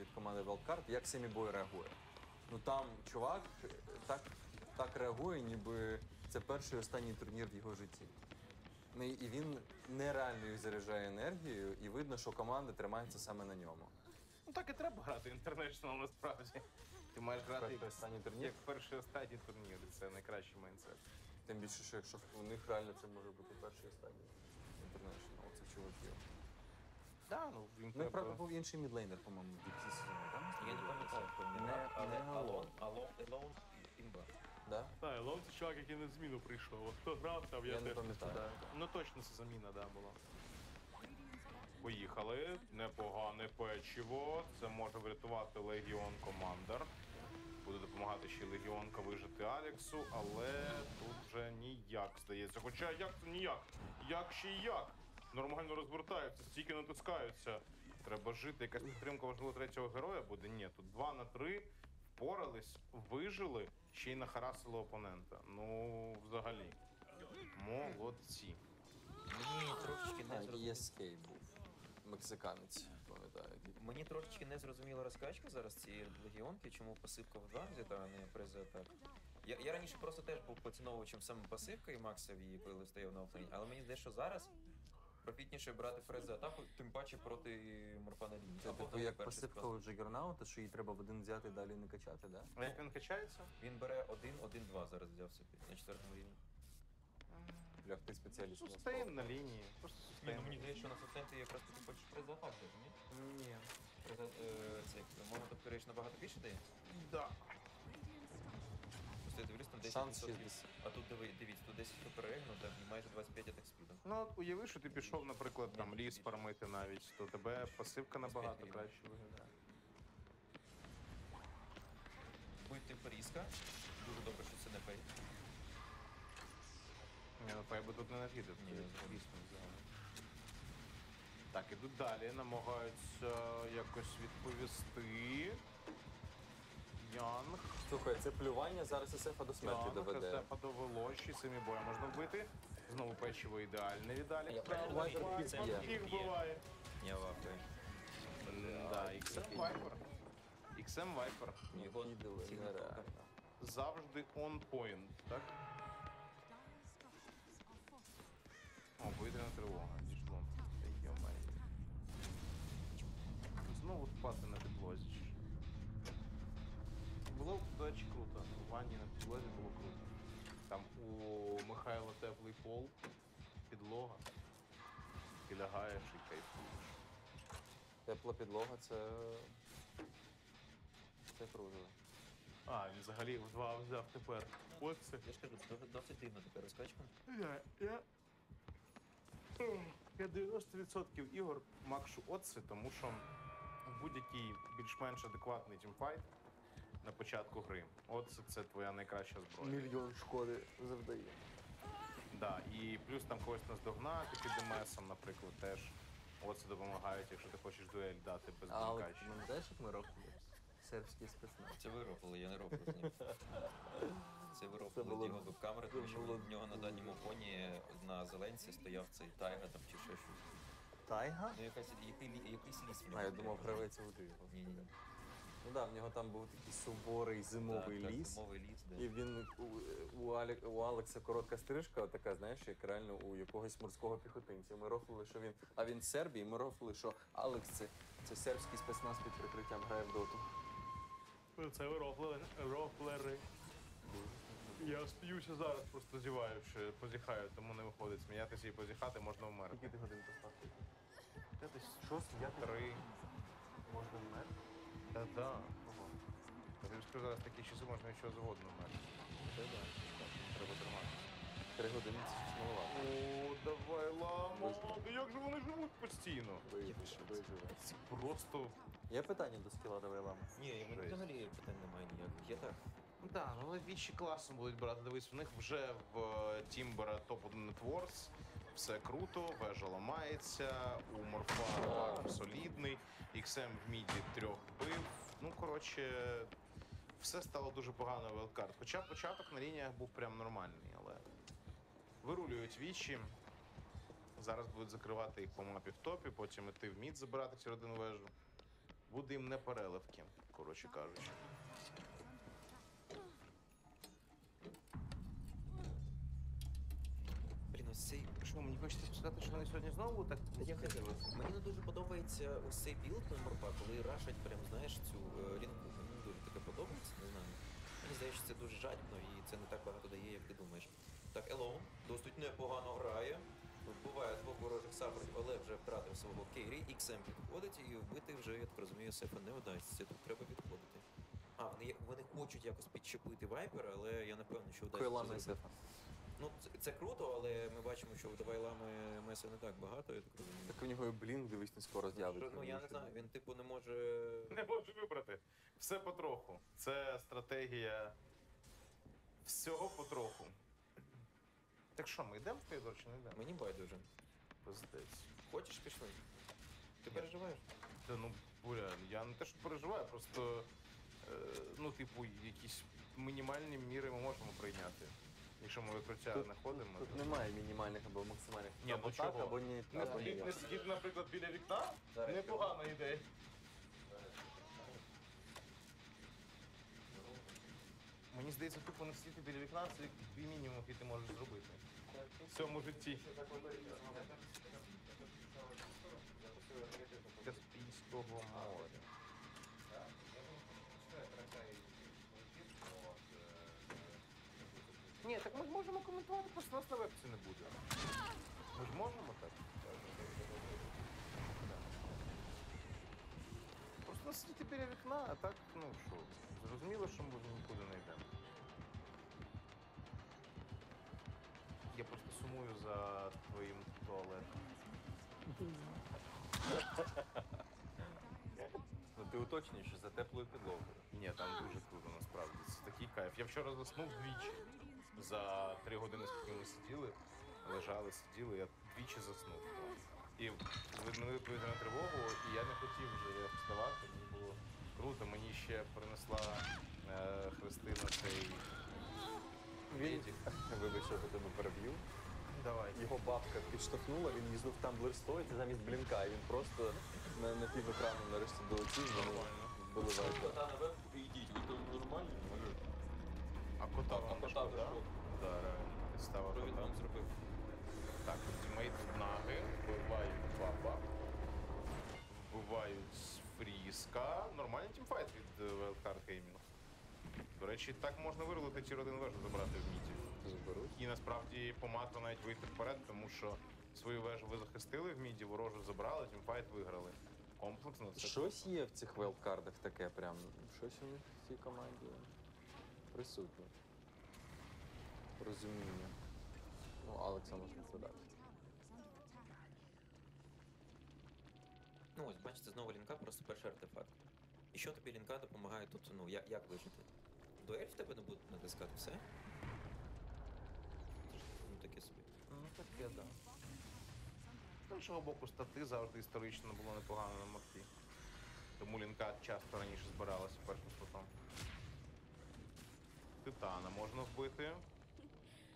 від команди Wildcard, як Семі Бой реагує. Ну там чувак так, так реагує, ніби це перший і останній турнір в його житті. Ну і він нереально їх заряджає енергією, і видно, що команда тримається саме на ньому.
Ну так і треба грати International насправді. Ти маєш грати як,
останній турнір.
як перший останній турнір. Це найкращий mindset.
Тим більше, що якщо у них реально це може бути перший останній International цих чуваків.
Да, ну їм
Ну і правда був інший мідлейнер, по-моєму, в DPC сезоні, так?
Я не пам'ятаю, хто
Не- не
Alone, Alone, Alone, імба.
Да?
Так, Alone це чувак, який на заміну прийшов. От Хто грав там,
Я не пам'ятаю.
Ну точно це заміна, да, була. Поїхали. Непогане печиво. Це може врятувати Легіон Командер. Буде допомагати ще Легіонка вижити Алексу, але тут вже ніяк здається. Хоча як це ніяк? Як ще як? Нормально розвертаються, стільки натискаються. Треба жити. Якась підтримка можливо третього героя буде. Ні, тут 2 на 3 впорались, вижили, ще й нахарасили опонента. Ну, взагалі. Молодці.
Мені трошечки не зрозуміло.
Був. Мексиканець, пам'ятаю.
Мені трошечки не зрозуміла розкачка зараз цієї легіонки, чому пасивка в два взята, а не призи атак. Я, я раніше просто теж був поціновувачем саме пасивки і максив її, коли стояв на офлейні, але мені здається, що зараз профітніше брати фрези атаку, тим паче проти Морфана Лінії.
Це типу як посипка у Джагернаута, що її треба в один взяти, далі не качати, да?
А як він качається?
Він бере 1-1-2 зараз взяв собі на четвертому рівні.
джунглях, ти спеціаліст. у нас
Сустейн на лінії. Просто
Ні, ну мені здається, що на сустенти якраз таки хочеш призлопати, ні?
Ні.
Е, Це мова тобто набагато більше дає?
Да.
Я дивлюсь, там 10%.
Шанс 60.
А тут диви, дивіться, тут 10 суперегну, там і майже 25 атак спіду.
Ну, от уяви, що ти пішов, наприклад, там ліс фармити навіть, то тебе пасивка набагато краще виглядає.
Будьте порізка. Дуже добре, що це не фейк.
Ні, ну фейби тут не нафідив.
Ні, згоден.
дійсно взяли. Так, ідуть далі, намагаються якось відповісти. Янг.
Слухай, це плювання зараз Есефа до смерті
Янг,
доведе.
Стефа довело, ще семи боя можна вбити. Знову печиво ідеальне від
Я правильно
Вайпер
розумію,
Їх вбиває.
Я вахую.
Да, XM Viper. XM Viper.
Його
Підали,
ціна
нереально.
Завжди on point, так? О, повітряна тривога, дійшло. Йомай. Знову спати на? Було б, до речі, круто. В ванні на підлозі було круто. Там у Михайла теплий пол, підлога. Ти лягаєш і кайфуєш.
Тепла підлога це. Це круто.
А, він взагалі в два взяв тепер. От це.
Я ж кажу, це досить- досить дивна така розкачка.
Я, я... Я 90% ігор макшу оце, тому що будь-який більш-менш адекватний teamfight на початку гри. Оце це твоя найкраща зброя.
Мільйон шкоди завдає.
Да, і плюс там когось наздогнати під ДМСом, наприклад, теж. Оце допомагають, якщо ти хочеш дуель дати без
А от
блінкачі.
пам'ятаєш, як ми робили? Сербський спецназ.
Це ви ропали, я не роблю з ним. Це ви ропали
було-
його веб-камери, тому що
було
в нього на задньому фоні на зеленці стояв цей тайга там чи ще щось.
Тайга?
Ну якась який, лі- якийсь ліс в
А я думав, гравець його.
Ні, ні, ні.
Ну так, в нього там був такий суворий зимовий
Так, так,
ліс.
Зимовий ліс, да.
І він у, у, Алі, у Алекса коротка стрижка, така, знаєш, як реально у якогось морського піхотинця. Ми рофлили, що він. А він з Сербії, ми рофлили, що Алекс це, це сербський спецназ під прикриттям грає в доту.
Це ви рофлери. рофлери. Я сміюся зараз, просто зіваю, що позіхаю, тому не виходить сміятися і позіхати можна вмерти.
Скільки ти годин?
Я десь щось, я три.
Можна вмерти?
Та да. Я тобі скажу, зараз такі часи можна що завгодно вмерти.
Це да.
Треба тримати.
Три години це маловато.
О, давай, ламо! Ну як же вони живуть постійно?
Виживе.
Це просто.
Є питання до скіла давай лама?
Ні, мені
Жесть.
взагалі питань немає ніяких. Є так.
Ну Так, ну але вічі класно будуть брати. Дивись, в них вже в е, Тімбера топ-1 Networks. Все круто, вежа ламається, у Морфа фарм солідний, XM в міді трьох бив. Ну, коротше, все стало дуже погано в Wildcard. Хоча початок на лініях був прям нормальний, але вирулюють вічі. Зараз будуть закривати їх по мапі в топі, потім іти в мід забирати середину вежу. Буде їм не переливки, коротше кажучи.
Блін, ось цей.
Що, мені хочеться сказати, що вони сьогодні знову так
Я хотів. Мені не дуже подобається ось цей білд на морфа, коли рашать прям, знаєш, цю е, лінку. Мені не дуже таке подобається, не знаю. Мені здається, що це дуже жадібно і це не так багато дає, як ти думаєш. Так, Alone досить непогано грає. Вбиває двох ворожих саппортів, але вже втратив свого Кейрі. XM підходить і вбити вже, я так розумію, Сефа не вдасться. Тут треба відходити. А, вони, вони хочуть якось підчепити Вайпера, але я не певний, що вдасться. Це зробити.
ЕсЕфа.
Ну, це, це круто, але ми бачимо, що у Давайлами Меса не так багато, я так розумію.
Так у нього і блінк, дивись, не скоро з'явиться.
Ну я не знаю, він типу не може.
не можу вибрати. Все потроху. Це стратегія всього потроху. Так що, ми йдемо в Фейдор чи не йдемо?
Мені байдуже.
Пиздець.
Хочеш пішли? Ти
Ні.
переживаєш?
Та ну, Буря, я не те, що переживаю, просто е, ну, типу, якісь мінімальні міри ми можемо прийняти. Якщо ми викриття
Тут- Тут немає мінімальних або максимальних.
Ні,
або
ну
так,
чого?
або ні.
Не,
або ні.
не сидіти, наприклад, біля вікна
Зараз.
непогана ідея. Мені здається, тупо не сидіти біля вікна це твій мінімум, який ти можеш зробити. В цьому житті. Каспійського моря. Ні, так ми можемо коментувати, просто нас на вебці не буде. Ми ж можемо так? Просто сидіти біля вікна, а так, ну що, зрозуміло, що ми нікуди не йдемо. Я просто сумую за твоїм туалетом.
Ну ти уточнюєш, за теплою підлогою.
Ні, там дуже круто насправді. Це такий кайф. Я вчора заснув двічі. За три години, ми сиділи, лежали, сиділи, я двічі заснув. І відмінили повітряну тривогу, і я не хотів вже вставати. Мені було круто. Мені ще принесла е, Христина цей відік.
Вибач, що я тебе переб'ю.
Давай.
Його бабка підштовхнула, він їздив там з торіз замість блінка, і він просто на, на пів екрану нарешті долетів, вони вбили вайпер.
Кота на веб, йдіть, ви тут нормальні?
А кота
А
вам не
кота
шкода? Да, реально. Підстава
Що він
кота.
вам зробив?
Так, ultimate наги, вбивають баба, вбивають фріска. Нормальний teamfight від е, Wildcard Gaming. До речі, так можна вирулити ті один вежу забрати в міді.
Заберуть.
І насправді по макро навіть вийти вперед, тому що свою вежу ви захистили в міді, ворожу забрали, teamfight виграли. Комплексно це
Щось є в цих вайлдкардах таке прям. Щось у них в цій команді присутнє. Розуміння. Ну, Алекса можна згадати.
Ну ось, бачите, знову лінка, просто перший артефакт. І що тобі лінка допомагає тут, ну, як, як вижити? Дуель в тебе не буде натискати все? Ну таке собі.
Ну таке, да. З іншого боку, стати завжди історично було непогано на марті. Тому лінка часто раніше збиралася першим слотом. Титана можна вбити.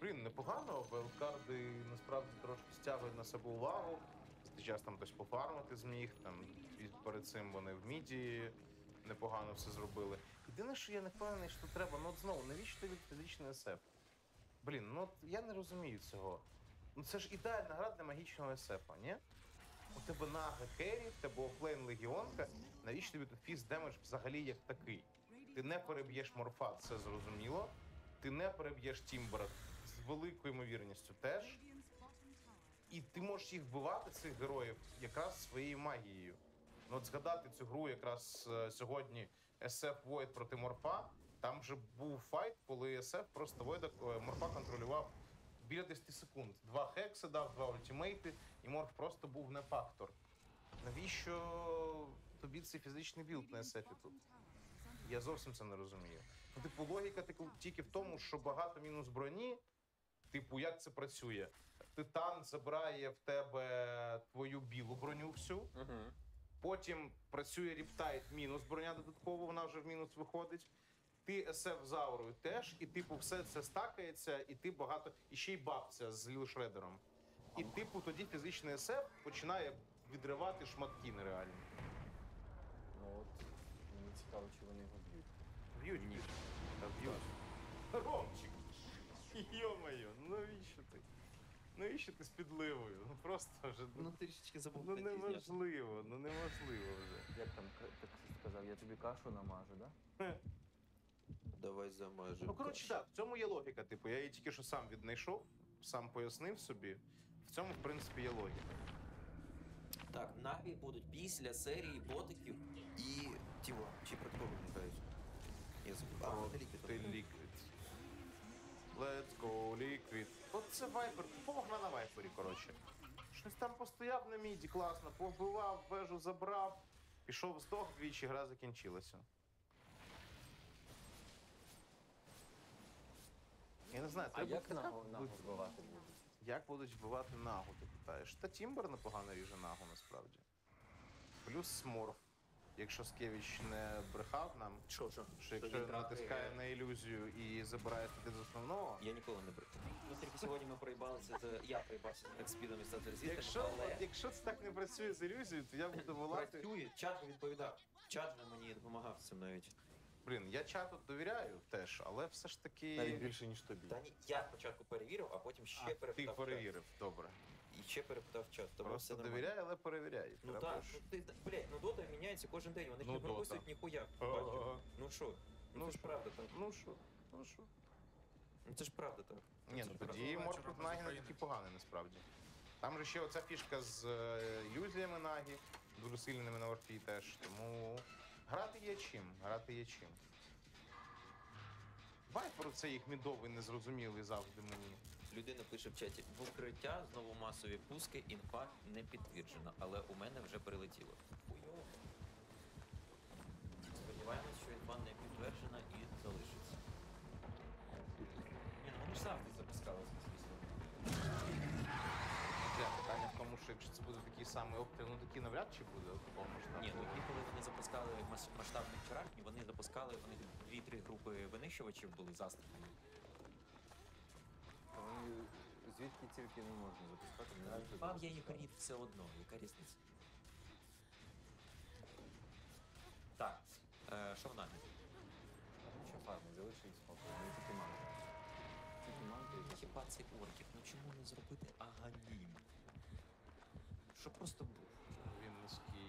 Блін, непогано, велкарди насправді трошки стягують на себе увагу. За той час там хтось пофармити зміг, там перед цим вони в міді непогано все зробили. Єдине, що я не впевнений, що треба, ну от знову, навіщо тобі фізичний СФ? Блін, ну от я не розумію цього. Ну це ж ідеальна гра для магічного СФ, ні? У тебе нага керрі, в тебе offlane легіонка. Навіщо тобі тут фіз damage взагалі як такий? Ти не переб'єш морфа, це зрозуміло. Ти не переб'єш Тімбера з великою ймовірністю теж. І ти можеш їх вбивати, цих героїв, якраз своєю магією. Ну от згадати цю гру якраз е, сьогодні SF Void проти Морфа. Там вже був файт, коли SF просто Void, е, Морфа контролював біля 10 секунд. Два хекси дав, два ультимейти, і Морф просто був не фактор. Навіщо тобі цей фізичний білд на SF тут? Я зовсім це не розумію. Ну, типу, логіка тільки- тільки в тому, що багато мінус броні. Типу, як це працює? Титан забирає в тебе твою базову броню всю.
Угу.
Потім працює Riptide, мінус броня додатково, вона вже в мінус виходить. Ти СФ з аурою теж, і типу все це стакається, і ти багато. І ще й бабця з Lil Shredder 'ом. І типу тоді фізичний СФ починає відривати шматки нереальні.
Ну от цікаво, чи вони його б'ють.
Б'ють ні. Та б'ють. Ромчик. Йо-моє, ну навіщо ти? Навіщо ти з підливою? Ну просто вже.
Ну трішечки забув.
Ну неможливо, ну неможливо вже.
Як там к- так сказав, я тобі кашу намажу, да?
Давай замажемо.
Ну, коротше, так, в цьому є логіка. Типу, я її тільки що сам віднайшов, сам пояснив собі. В цьому, в принципі, є логіка.
Так, Наві будуть після серії ботиків і Тімо. Чи про кого грають? Я забув. А,
ти ліквід. Let's go, ліквід. От це вайпер, погна на вайпері, коротше. Щось там постояв на міді, класно, повбивав, вежу забрав, пішов здох, двічі гра закінчилася. Я не знаю,
А
треба
як
така
нагу, нагу вбивати будуть?
Як будуть вбивати нагу, ти питаєш? Та Тімбер непогано ріже нагу насправді. Плюс морф. Якщо Скевіч не брехав нам,
Що, що?
що якщо
він
натискає
трахає?
на ілюзію і забирає стати з основного.
Я ніколи не брехав. Ну тільки сьогодні ми проїбалися з... Я проїбався з експідом і стати резистом,
Якщо,
але...
от, якщо це так не працює з ілюзією, то я буду волати.
Працює, чат відповідав. Чат же мені допомагав з цим навіть.
Блін, я чату довіряю теж, але все ж таки.
Навіть більше, ніж тобі.
Та ні, я спочатку перевірив, а потім ще
А, ти перевірив, добре.
І ще перепитав чат. Тому
Просто
все нормально.
довіряй, але перевіряй.
Ну так, ну ти, блядь, ну дота міняється кожен день, вони ж
Ну,
не пропустять ніхуя.
Ага.
бачу. Ну що? Ну
Ну
це ж правда так.
Ну що, ну що?
Ну це ж правда так.
Ні, ну тоді морг проти Нагі не такий поганий насправді. Там же ще оця фішка з е, ілюзіями Нагі, дуже сильними на варфі теж. Тому грати є чим, грати є чим. Вайпер це їх мідовий, незрозумілий завжди мені.
Людина пише в чаті: в укриття знову масові пуски, інфа не підтверджена, але у мене вже прилетіло. Хуйово. Сподіваємось, що інфа не підтверджена і залишиться. Ні, ну вони ж завжди запускалися, звісно.
Для питання в тому, що якщо це буде такий самий обстріл, ну такий навряд чи буде такого масштабу.
Ні, ну інколи вони запускали мас- масштабні вчорашні, вони запускали, вони дві-три групи винищувачів були застрахані.
Вони звідки тільки не можна запускати, не можна
Пав я
запускати.
Юкаріт все одно, яка різниця? Так, е, що в нами?
Ну що, фарми, залиши їх не тільки і
Хіба цих орків, ну чому не зробити аганім? Що просто був?
Вінницькі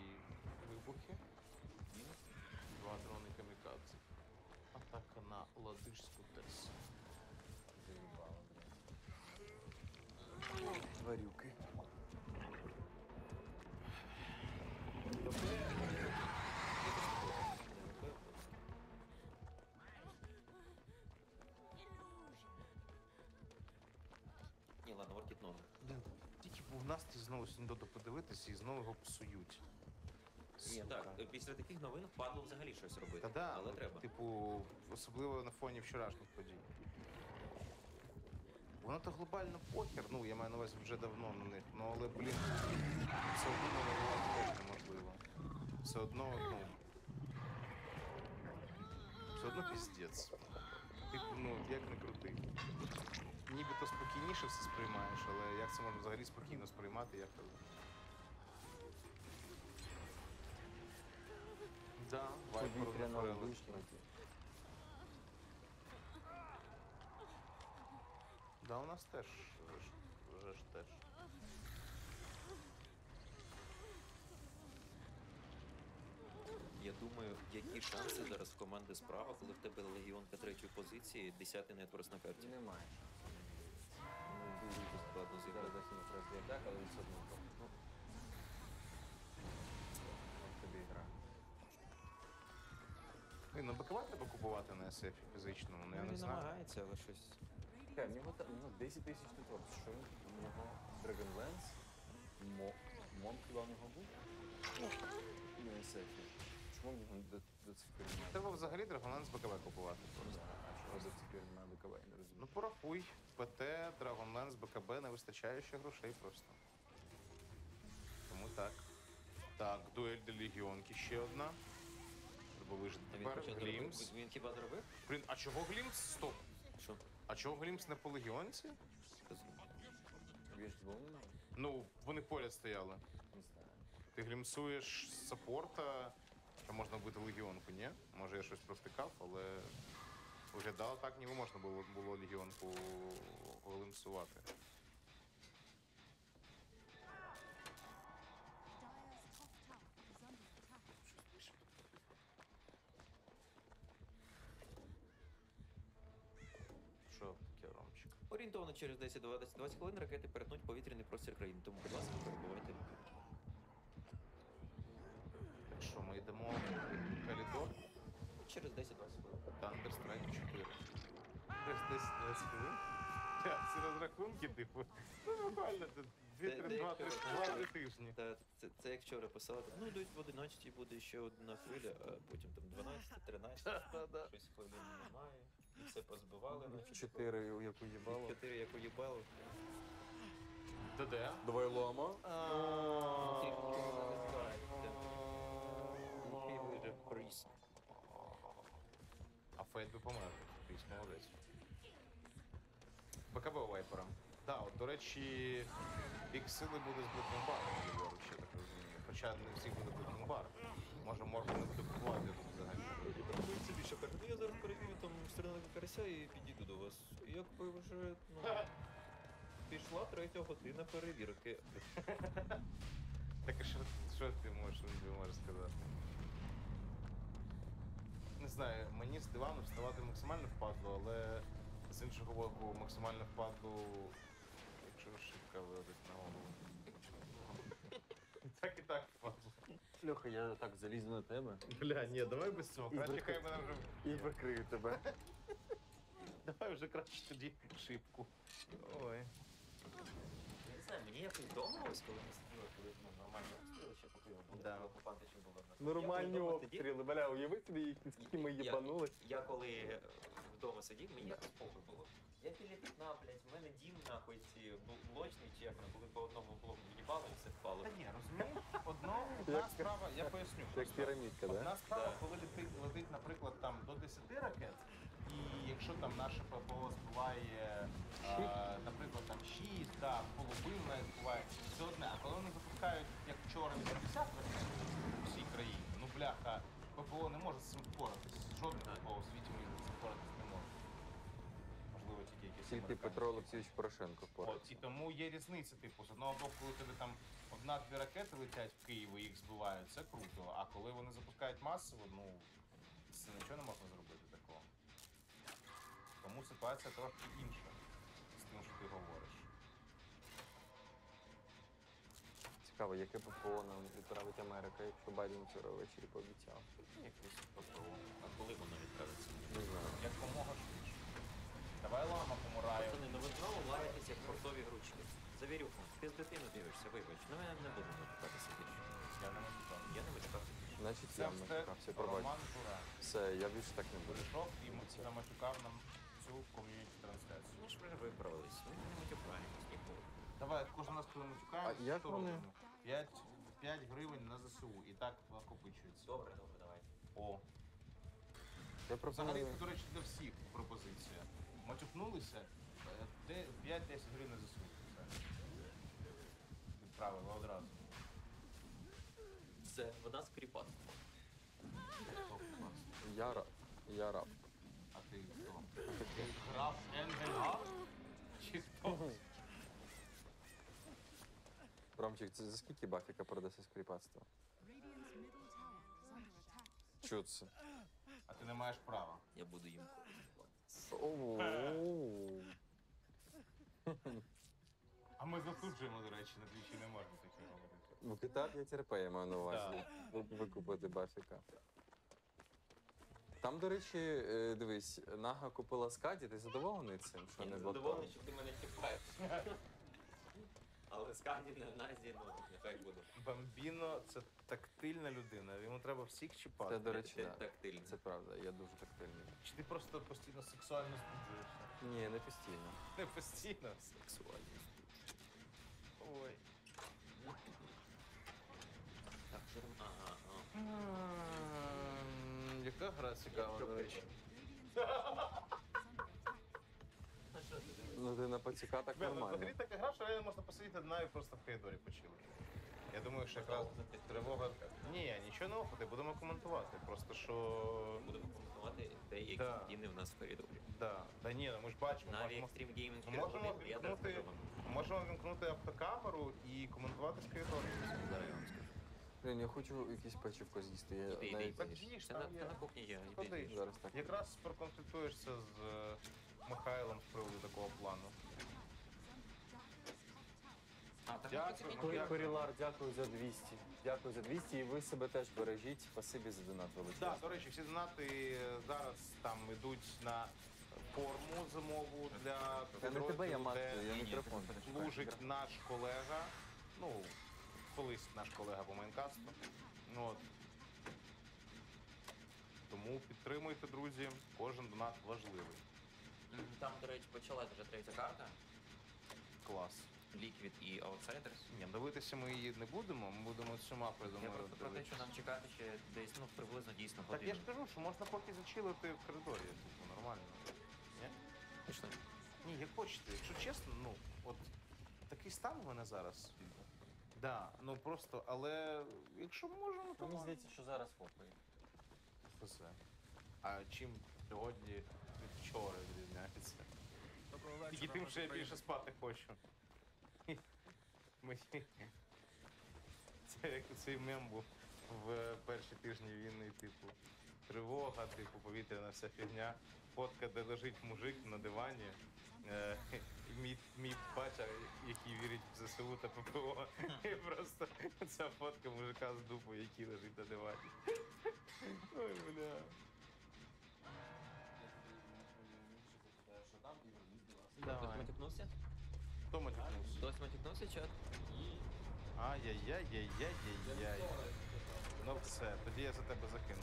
вибухи. Два дрони камікадзе. Атака на Ладижську ТЕС. Настрій знову сюди подивитися і знову його псують.
Ні, так, е, після таких новин впадло взагалі щось робити.
Та да,
але
ну,
треба.
Типу, особливо на фоні вчорашніх подій. Воно то глобально похер, ну я маю на увазі вже давно на них. Ну але, блін, все одно навалювати теж неможливо. Все одно, ну. Все одно піздець. Типу, ну, як не крути. Нібито спокійніше все сприймаєш, але як це можна взагалі спокійно сприймати, як то. Да, вайпер
Повітряна
Да, у нас теж вже ж теж.
Я думаю, які шанси зараз в команди справа, коли в тебе легіонка третьої позиції, десятий нетворс на карті.
Немає шансу. Ну, дуже складно зіграти. Зараз якраз є так, але все одно. Ну, от тобі гра.
Блін, ну БКВ треба купувати на SF фізичному, ну я
Ну,
не
він
знаю.
намагається, але щось.
Чекай, в нього там ну, 10 тисяч тут. Що він? У нього Dragonlance, Мо... Монк хіба в нього був? На SF. Чому до, до цих пір немає?
Треба взагалі Dragonlance БКВ купувати
Ну,
просто.
чого до цих пір немає БКБ, я не розумію.
Ну порахуй, ПТ, Dragonlance, БКБ не вистачає ще грошей просто. Тому так. Так, дуель до Легіонки ще одна. Треба вижити
А він
тепер. Glimpse.
Він хіба зробив?
Блін, а чого Glimpse? Стоп.
Що?
А чого Glimpse не по Легіонці?
Він ж був
Ну, вони поряд стояли.
не знаю.
Ти глімпсуєш з саппорта, що можна вбити легіонку, ні? Може я щось провтикав, але виглядало так, ніби можна було, було легіонку
attack.
Що таке?
Орієнтовно через 10-20 20 хвилин ракети перетнуть повітряний простір країни, тому, будь ласка, перебувайте. в укритті.
Так що, ми йдемо в коридор?
Через 10-20 хвилин.
Thunder Strike 4. Десь 10 20 хвилин? Ці розрахунки, типу. Ну,
Де- де
2-3 тижні.
Та, це, це як вчора писали, ну десь в 11 буде ще одна хвиля, а потім там 12, 13,
Да-да.
щось хвилин немає. І все позбивали, наче.
Чотири, як уїбало.
Чотири як уїбало.
Де-де?
Давай лама.
А Фейт би помер. Кріс, молодець. БКБ у Вайпера. Да, от, до речі, пік сили буде з Блокінбаром, ліворуч, я так розумію. Хоча не всіх буде Блокінбар. Може, Морган не буде купувати тут взагалі.
Це більше каже, ну я зараз перевірю там стрілянка карася і підійду до вас. Якби вже ну, пішла третя година перевірки.
Так а що, що ти можеш, він можеш сказати? Не знаю, мені з дивану вставати максимально впадло, але З іншого боку, максимально впаду, якщо шибка вилазить на голову. Так і так впаду.
Льоха, я так залізу на тебе
Бля, ні, давай без цього. Краще хай мене вже
і прикрию тебе.
Давай вже краще тоді шибку. Ой.
Я не знаю, мені якось домовилось, коли ми сиділи, коли ну, нормально поки були
Да.
окупанти ще були в нас.
Нормальні
Я коли вдома сидів,
обстріли, бля, уяви собі, скільки ми
Я-
їбанули.
Я коли е, вдома сидів, мені якось похуй було. Я біля вікна, блядь, в мене дім нахуй ці бл- блочні чи як вони були по одному блоку в'їбали і все впало.
Та ні, розумієш, одно, одна
Як-
справа, я поясню.
Як
просто.
пірамідка, да?
Одна справа, коли летить, летить, наприклад, там до 10 ракет, і якщо там наше ППО збиває, е, наприклад, там 6, да, половину навіть збиває, це одне. А коли вони запускають, як вчора, 80 ракет у всій країні, ну бляха, ППО не може з цим впоратись. Жодне ППО у світі ми з цим впоратись не може. Можливо, тільки якісь
Тільки
американські.
Петро Олексійович Порошенко
От, і тому є різниця, типу, з одного боку, коли тебе там одна-дві ракети летять в Київ і їх збивають, це круто. А коли вони запускають масово, ну це нічого не можна зробити. Тому ситуація трохи інша з тим, що ти говориш.
Цікаво, яке ППО нам відправить Америка, якщо Байден вчора ввечері пообіцяв.
Якось ППО. А коли воно відправиться?
Не знаю.
Якомога швидше. Давай лама помирає.
Пацани, ну ви знову лаєтесь як портові гручки. Завірюху, ти з дитину дивишся, вибач. Ну мене не будемо матюкатися більше.
Я не матюкав.
Я не матюкався більше.
Значить,
Це
я
все
матюкався, пробач.
Роман Жура.
Все, я більше так не буду.
Прийшов і наматюкав нам цю ком'юніті трансляцію.
Ми ж вже виправились. Ми не матюкаємось ніколи.
Давай, кожен раз, коли матюкаємо,
А як
що
вони?
робимо? 5, 5 гривень на ЗСУ. І так накопичується.
Добре, добре, давайте.
О.
Я
Взагалі,
пропоную.
це, до речі, для всіх пропозиція. Матюкнулися, е, де 5-10 гривень на ЗСУ. Все. Відправили одразу.
Це вона скріпа.
О, клас.
Я раб. Я раб.
А ти хто? Граф Енгельгав? Чи хто?
Ромчик, це за скільки бафіка продаси скріпацтво? Це?
А ти не маєш права.
Я буду їм.
Оу.
А ми засуджуємо, до речі, на твічі не можна таке говорити.
Ну, кита 5 РП я маю на увазі. Викупити бафіка. Там, до речі, е, дивись, Нага купила скаді, ти задоволений цим, що
Я
не
не задоволений, що ти мене чіпаєш. Але сканді на Назі, ну, нехай буде.
Бамбіно це тактильна людина, йому треба всіх чіпати.
Це, до речі, да.
тактильний.
Це правда, я дуже тактильний.
Чи ти просто постійно сексуально збуджуєшся?
Ні, не постійно.
Не постійно.
Сексуальний.
Ой.
Так. Ага, ага.
М, Яка гра цікава, до речі.
А що ти дивишся?
Ну ти на пацюка так
ну,
нормально.
взагалі така гра, що реально можна посидіти одна і просто в коридорі почилити. Я думаю, що якраз тривога. Ні, нічого не опити, будемо коментувати. Просто що.
Будемо коментувати те, які
Да.
стіни в нас в коридорі.
Да. Та ні, ну ми ж бачимо.
Наві
можемо-
Extreme Gaming
можемо
Q1, я зараз
вімкнути, можемо вімкнути автокамеру і коментувати з коридору.
Зараз я вам скажу.
Блін, я хочу якесь печивко з'їсти. Я
Іди,
навіть...
іди, іди.
з'їж,
Це на, на кухні є. Іди,
Ходи.
іди.
Зараз так.
Якраз проконсультуєшся з е, Михайлом з приводу такого плану.
А, так
Дякую.
він-
Дякую.
Корілар, дякую за 200. Дякую за 200 і ви себе теж бережіть. Спасибі за донат величезний.
Так, до речі, всі донати зараз там йдуть на форму зимову для
Та не тебе я мати, я мікрофон.
ти
служить наш колега. Ну, колись наш колега по майнкасту. Ну, От. Тому підтримуйте, друзі. Кожен донат важливий.
Там, до речі, почалась вже третя карта.
Клас.
Liquid і Outsiders.
Ні, дивитися ми її не будемо, ми будемо цю мапу, я
Я
думаю,
просто про те, що нам чекати ще десь, ну, приблизно дійсно
Так я ж кажу, що можна поки зачилити в коридорі, типу, нормально. Ні?
Пішли.
Ні, як хочете. Якщо чесно, ну, от такий стан у мене зараз. Да, ну просто, але якщо можемо, то
Мені здається, що зараз.
Це. А чим сьогодні від вчора відрізняється? Тільки тим, що я більше спати хочу. Мені... Це як цей мем був в перші тижні війни, типу. тривога, типу, повітряна вся фігня. Фотка, де лежить мужик на дивані. Е, мій, мій батя, який вірить в ЗСУ та ППО. І просто ця фотка мужика з дупою, який лежить на дивані. Ой, бля.
Хтось
Давай.
матюкнувся?
Хто матюкнувся?
Хтось матюкнувся, чат?
Ай-яй-яй-яй-яй-яй. Ну все, тоді я за тебе закину.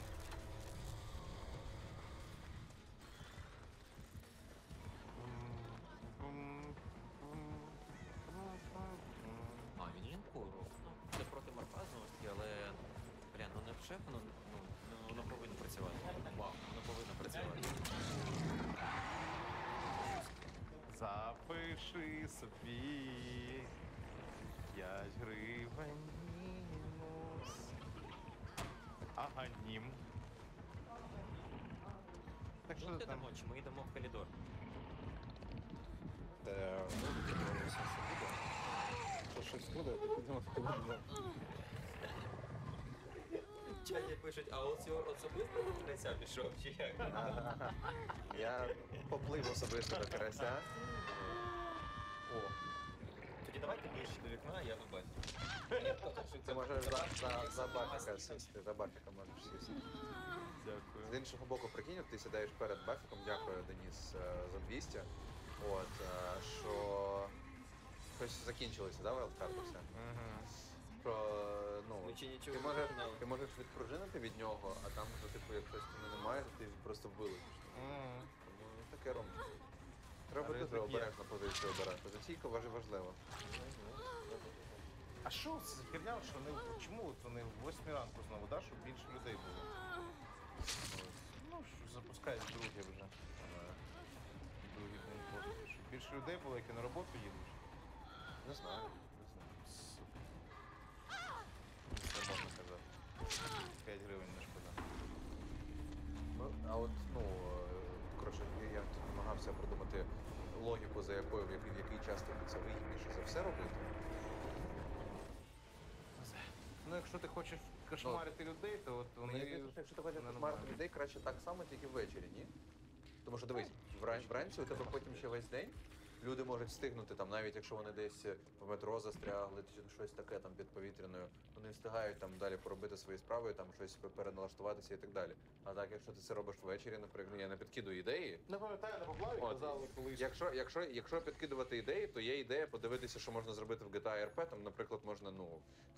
Бля, ну не в шеф, ну, ну, ну воно повинно працювати. Вау, воно повинно працювати.
Запиши собі 5 гривень мінус. Аганім. Так що
Ну,
ти
ти
там?
дамо, чи ми йдемо в коридор?
Що щось буде, підемо в кабінет.
Чаті пишуть, а оцю особисто до кінця пішов, чи як?
Я поплив особисто до карася.
О. Тоді давайте ближче до вікна, я тут бачу.
Ти можеш за, за, за бафіка сісти, за бафіка можеш сісти.
Дякую.
З іншого боку, прикинь, от ти сідаєш перед бафіком, дякую, Деніс, е, за 200. От, е, що щось закінчилося, да, вайлдкарта все? Що, ну, ти
не
можеш,
знали?
ти можеш відпружинити від нього, а там вже, типу, якщо стіни немає, то ти просто вилетиш. Тому ну, таке ромчик. Треба
Але
дуже
так є.
обережно позицію обирати. Позиційка важ- важлива.
А що це за херня, що вони чому от вони в 8 ранку знову, да, щоб більше людей було? Ну, що запускають друге вже. День. Щоб більше людей було, які на роботу їдуть.
Не знаю,
можна казати. 5 гривень не шкода.
Ну, а от, ну, е, коротше, я- тут намагався придумати логіку, за якою в який, в який час тобі це вигідніше за все робити.
Ну, якщо ти хочеш кошмарити людей, то от вони.
Мені здається, що якщо ти хочеш
нормально.
кошмарити людей, краще так само, тільки ввечері, ні? Тому що дивись, вран- вранці у тебе потім ще весь день. Люди можуть встигнути там, навіть якщо вони десь в метро застрягли, чи щось таке там під повітряною, вони встигають там далі поробити свої справи, там щось переналаштуватися і так далі. А так, якщо ти це робиш ввечері, наприклад, я не підкидую ідеї.
Не пам'ятаю, на поплаві
От,
казали колись.
Якщо, якщо, якщо підкидувати ідеї, то є ідея подивитися, що можна зробити в GTA RP. Там, наприклад, можна, ну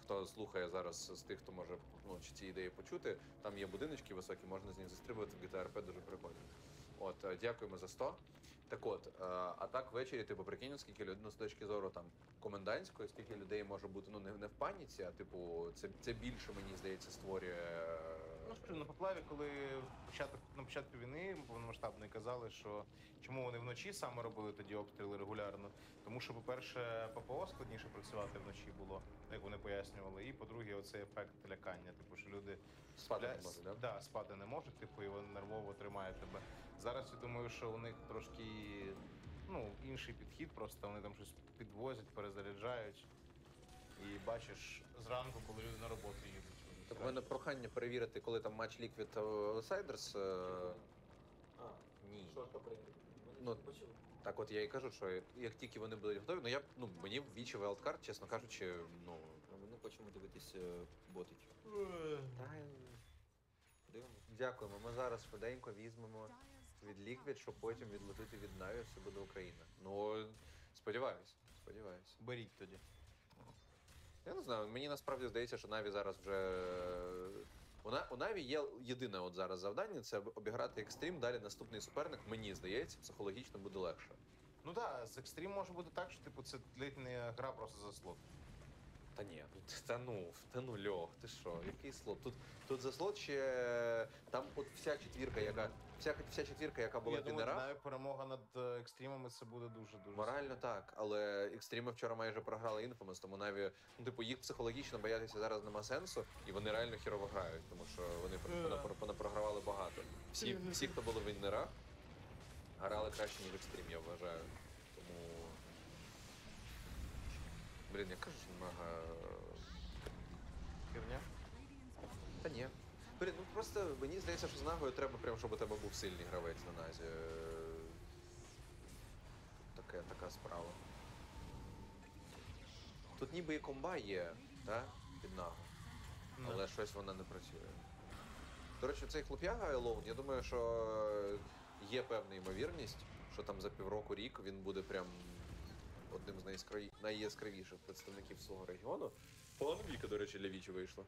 хто слухає зараз з тих, хто може ну, чи ці ідеї почути, там є будиночки високі, можна з них застрибувати в GTA RP дуже прикольно. От, е, дякуємо за 100. Так от, е, а так ввечері, типу, прикинь, скільки людей, ну, з точки зору там комендантської, скільки людей може бути ну не, не в паніці, а типу, це, це більше, мені здається, створює.
Ну на поплаві, коли початок на початку війни повномасштабної казали, що чому вони вночі саме робили тоді обстріли регулярно. Тому що, по-перше, ППО складніше працювати вночі було, як вони пояснювали. І по-друге, оцей ефект лякання. Типу, що люди
Спати не можуть, да?
Да, спати не можуть, типу, і вони нервово тримають тебе. Зараз я думаю, що у них трошки ну, інший підхід, просто вони там щось підвозять, перезаряджають. І бачиш зранку, коли люди на роботу їдуть.
Так, у мене прохання перевірити, коли там матч Liquid та Outsiders. е,
А, ні.
Ну, так от я і кажу, що як тільки вони будуть готові, ну я б- ну мені вічі wildcard, чесно кажучи, ну.
А ми не хочемо дивитися ботиків. Дивимось.
Дякуємо. Ми зараз швиденько візьмемо від Liquid, щоб потім відлетити від Na'Vi, все буде Україна. Ну, сподіваюсь, сподіваюсь.
Беріть тоді.
Я не знаю, мені насправді здається, що Наві зараз вже. У, На... у Наві є єдине от зараз завдання це обіграти екстрім. Далі наступний суперник, мені здається, психологічно буде легше.
Ну так, з екстрім може бути так, що типу це ледь не гра просто за слот.
Та ні, ну, та ну, та ну льох, ти що, який слот? Тут, тут за слот ще там от вся четвірка, яка вся, вся четвірка, яка була
Я
в
думаю, навіть перемога над е, екстримами це буде дуже дуже.
Морально так, але екстріми вчора майже програли Infamous, тому Наві, ну типу, їх психологічно боятися зараз нема сенсу, і вони реально хірово грають, тому що вони пона- пона- понапрогравали багато. Всі, всі, хто були в Іннерах, грали краще, ніж екстрім, я вважаю. Тому. Блін, яка ж мага.
Херня?
Та ні. Блін, ну просто мені здається, що з нагою треба прям, щоб у тебе був сильний гравець на назі. Таке, така справа. Тут ніби і комба є, так? Під нагу. Але щось вона не працює. До речі, цей хлоп'яга Елоун, я думаю, що є певна ймовірність, що там за півроку рік він буде прям одним з найяскраві- найяскравіших представників свого регіону. Погано Віка, до речі, для Вічі вийшла.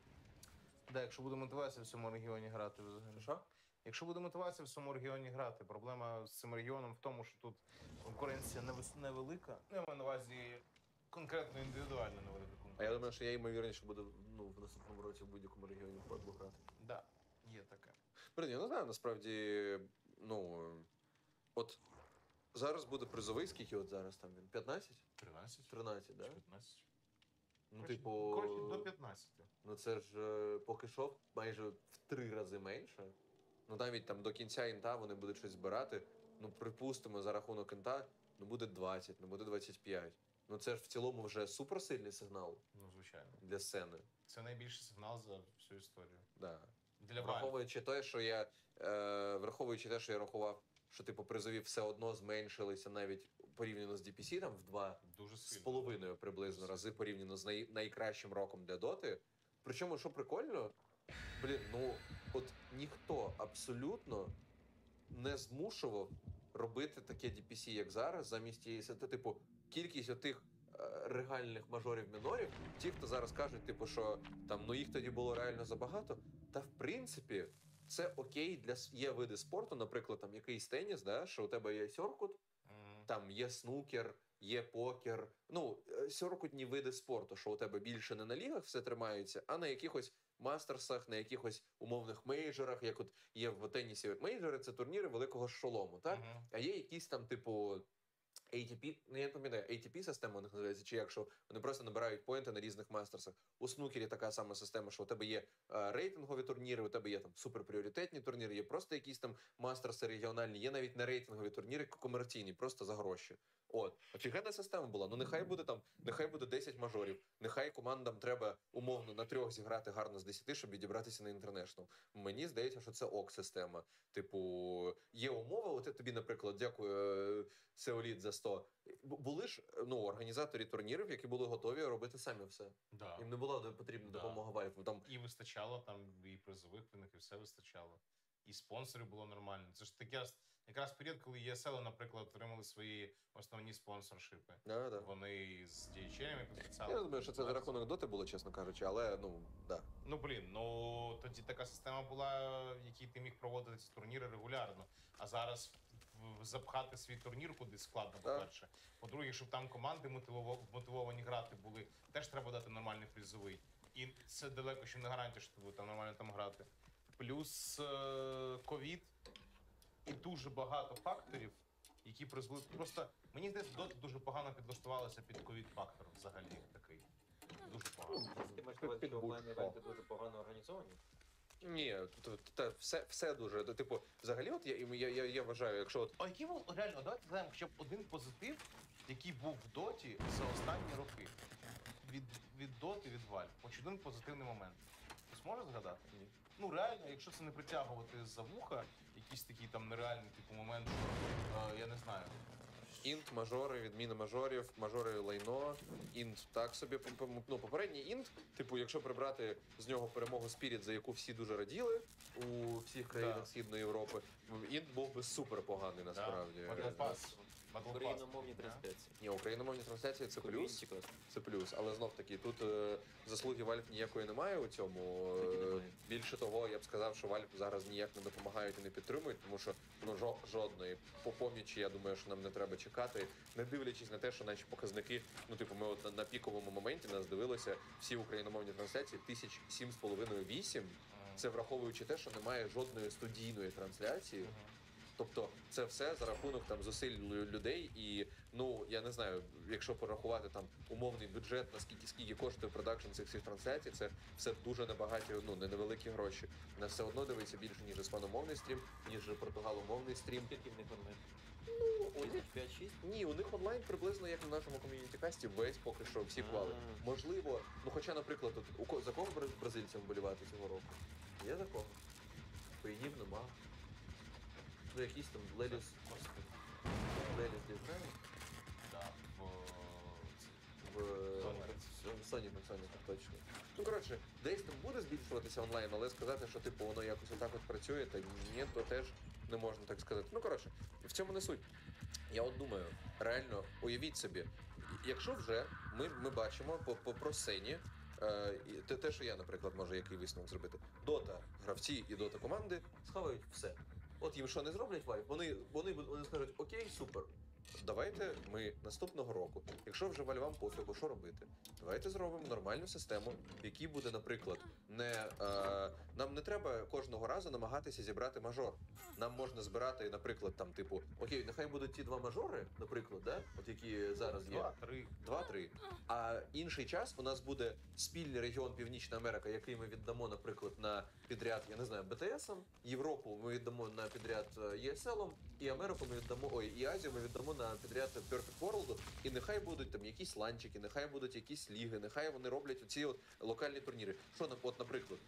Да, якщо буде мотивація в цьому регіоні грати взагалі.
Що?
Якщо буде мотивація в цьому регіоні грати, проблема з цим регіоном в тому, що тут конкуренція невис- невелика. Ну, Я маю на увазі конкретно індивідуально невелика
А я думаю, що є ймовірність, що буде ну, в наступному році в будь-якому регіоні Падлу грати.
Да, є таке.
Блін, я не знаю, насправді, ну. От зараз буде призовий, скільки от зараз там він? 15?
13?
13, да?
15?
Ну,
Коротше,
типу.
коротше, до 15.
Ну це ж е, поки що майже в три рази менше. Ну навіть там до кінця інта вони будуть щось збирати. Ну, припустимо, за рахунок інта, ну буде 20, ну буде 25. Ну це ж в цілому вже суперсильний сигнал
Ну, звичайно.
для сцени.
Це найбільший сигнал за всю історію.
Да.
Для.
Враховуючи те, що я е, враховуючи те, що я рахував, що типу призові все одно зменшилися навіть порівняно з DPC, там в два
Дуже
з
сильно.
половиною приблизно рази порівняно з най, найкращим роком для доти. Причому, що прикольно, блін, ну от ніхто абсолютно не змушував робити таке DPC, як зараз, замість тієї сети, типу, кількість отих е, регальних мажорів мінорів, ті, хто зараз кажуть, типу, що там ну їх тоді було реально забагато. Та в принципі, це окей для є види спорту, наприклад, там якийсь теніс, да, що у тебе є сьоркут,
Мгм.
там є снукер, є покер. Ну, е, сьорокутні види спорту, що у тебе більше не на лігах все тримається, а на якихось мастерсах, на якихось умовних мейджорах, як от є в тенісі мейджори, це турніри великого шолому, так?
Мгм.
А є якісь там, типу. ATP, ну я не пам'ятаю, ATP система у них називається, чи як що вони просто набирають поінти на різних мастерсах. У снукері така сама система, що у тебе є е, рейтингові турніри, у тебе є там суперпріоритетні турніри, є просто якісь там мастерси регіональні, є навіть не рейтингові турніри, комерційні, просто за гроші. От, офігенна система була. Ну нехай буде там, нехай буде 10 мажорів, нехай командам треба умовно на трьох зіграти гарно з 10, щоб відібратися на інтернешнл. Мені здається, що це ок система. Типу, є умова, от тобі, наприклад, дякую Сеоліт за 100. Бу- Були ж ну, організаторі турнірів, які були готові робити самі все.
Да.
Їм не була потрібна
Да.
допомога Valve. Там
І вистачало там і призових виників, все вистачало. І спонсорів було нормально. Це ж таке якраз період, коли ESL, наприклад, отримали свої основні спонсоршипи.
да, да.
Вони з діячелями підписали.
Я думаю, що це за рахунок доти було, чесно кажучи, але ну да.
Ну блін, ну тоді така система була, в якій ти міг проводити ці турніри регулярно. А зараз запхати свій турнір кудись складно, по-перше. По-друге, щоб там команди мотиво- мотивовані грати були, теж треба дати нормальний призовий. І це далеко ще не гарантія, що ти будеш там нормально там грати. Плюс е, ковід і дуже багато факторів, які призвели. Просто мені здається, дуже погано підлаштувалася під ковід фактор взагалі такий. Дуже погано.
Ти маєш на увазі, що онлайн івенти дуже погано організовані?
Ні, то, та, все, все дуже. Типу, взагалі, от я, я, я, я вважаю, якщо от
А який був реально, давайте згадаємо хоча б один позитив, який був в доті за останні роки. Від, від доти, від Valve. Хоч один позитивний момент. Хтось може згадати?
Ні.
Ну реально, якщо це не притягувати за вуха, якийсь такий там нереальний типу момент, що, е, я не знаю.
Інт, мажори, відміна мажорів, мажори лайно, інт так собі. Ну, попередній інт, типу, якщо прибрати з нього перемогу Спіріт, за яку всі дуже раділи у всіх країнах
Да.
Східної Європи, інт був би супер поганий насправді.
Pass.
Україномовні трансляції.
Ні, україномовні трансляції це плюс. Це плюс, але знов таки тут е, заслуги Valve ніякої немає у цьому. Е,
немає.
Більше того, я б сказав, що Valve зараз ніяк не допомагають і не підтримують, тому що ну жо- жодної по помічі, я думаю, що нам не треба чекати, не дивлячись на те, що наші показники, ну типу, ми от на, на піковому моменті нас дивилися всі україномовні трансляції тисяч сім з половиною вісім. Це враховуючи те, що немає жодної студійної трансляції. Тобто це все за рахунок там зусиль людей, і ну я не знаю, якщо порахувати там умовний бюджет, наскільки скільки коштує продакшн цих всіх трансляцій, це все дуже небагаті, ну не невеликі гроші. На все одно дивиться більше ніж іспаномовний стрім, ніж португаломовний стрім.
Скільки в них онлайн?
Ну, у них
5-6?
ні, у них онлайн приблизно як на нашому ком'юніті касті, весь поки що всі хвалять.
А.
Можливо, ну хоча, наприклад, от у за кого бразильцям вболівати цього року? Є такого? Поїдів нема. Ну якийсь там Леліс. Леліс дізнаємо?
Да, в,
В в Соніках, Соніках, точно. Ну коротше, десь там буде збільшуватися онлайн, але сказати, що типу воно якось отак от працює, та ні, то теж не можна так сказати. Ну коротше, в цьому не суть. Я от думаю, реально уявіть собі, якщо вже ми, ми бачимо по, по про сцені. Е, те, те, що я, наприклад, можу який висновок зробити. Дота гравці і дота команди схавають все. От їм що не зроблять вайп, вони, вони, вони скажуть, окей, супер. Давайте ми наступного року, якщо вже вальвам пофігу, що робити, давайте зробимо нормальну систему, в якій буде, наприклад, не е, нам не треба кожного разу намагатися зібрати мажор. Нам можна збирати, наприклад, там, типу, окей, нехай будуть ті два мажори, наприклад, да? от які зараз є.
Два-три.
Два-три. А інший час у нас буде спільний регіон Північна Америка, який ми віддамо, наприклад, на підряд, я не знаю, БТСом. Європу ми віддамо на підряд е, ЄСЛом, і Америку ми віддамо, ой, і Азію ми віддамо на підряд Perfect World. І нехай будуть там якісь ланчики, нехай будуть якісь ліги, нехай вони роблять оці от локальні турніри. Що на- от, наприклад,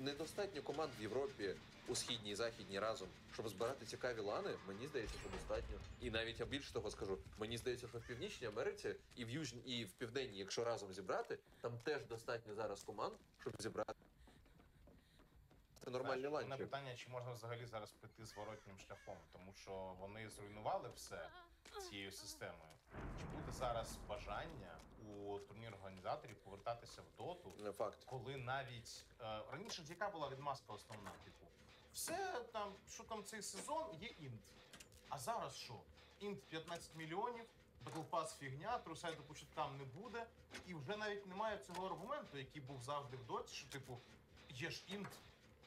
недостатньо команд в Європі у східній і західній разом, щоб збирати цікаві лани, мені здається, що достатньо. І навіть я більше того скажу, мені здається, що в північній Америці і в южній, і в південній, якщо разом зібрати, там теж достатньо зараз команд, щоб зібрати. Це нормальні ланчі.
мене питання, чи можна взагалі зараз прийти зворотнім шляхом, тому що вони зруйнували все цією системою. Чи буде зараз бажання у турнір організаторів повертатися в доту,
Не факт.
коли навіть е, раніше ж яка була відмазка основна? Типу, все там, що там цей сезон, є інт. А зараз що? Інт 15 мільйонів, Battle Pass фігня, трусай до початкам не буде. І вже навіть немає цього аргументу, який був завжди в доті, що типу, є ж інт.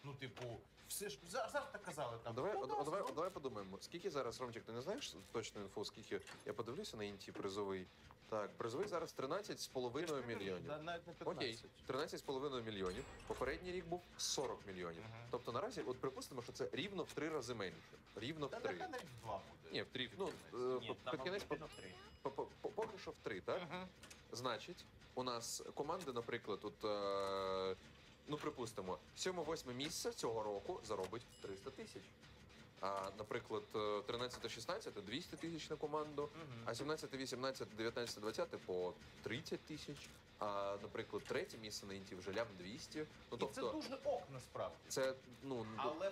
Ну, типу, все ж за- завжди казали там.
Давай,
«Ну,
от,
да,
от давай,
сезон».
давай подумаємо. Скільки зараз, Ромчик, ти не знаєш точну інфу, скільки я подивлюся на інті призовий. Так, призовий зараз 13,5 мільйонів.
Да, навіть не 15.
Окей, 13,5 мільйонів. Попередній рік був 40 мільйонів. Тобто наразі, от припустимо, що це рівно в три рази менше. Рівно в
Та
три.
нехай навіть в два буде.
Ні, в три. Ну,
Ні,
е,
там,
під кінець
мабуть, в три.
по- по- по- поки що в три, так? Значить, у нас команди, наприклад, тут. Е, ну, припустимо, 7-8 місце цього року заробить 300 тисяч. А, наприклад, е, 13-16 200 тисяч на команду, а 17, 18, 19, 20 по 30 тисяч. А, наприклад, третє місце на інті вже лям 200. Ну,
І це
тобто,
дуже ок насправді.
це, ну,
Але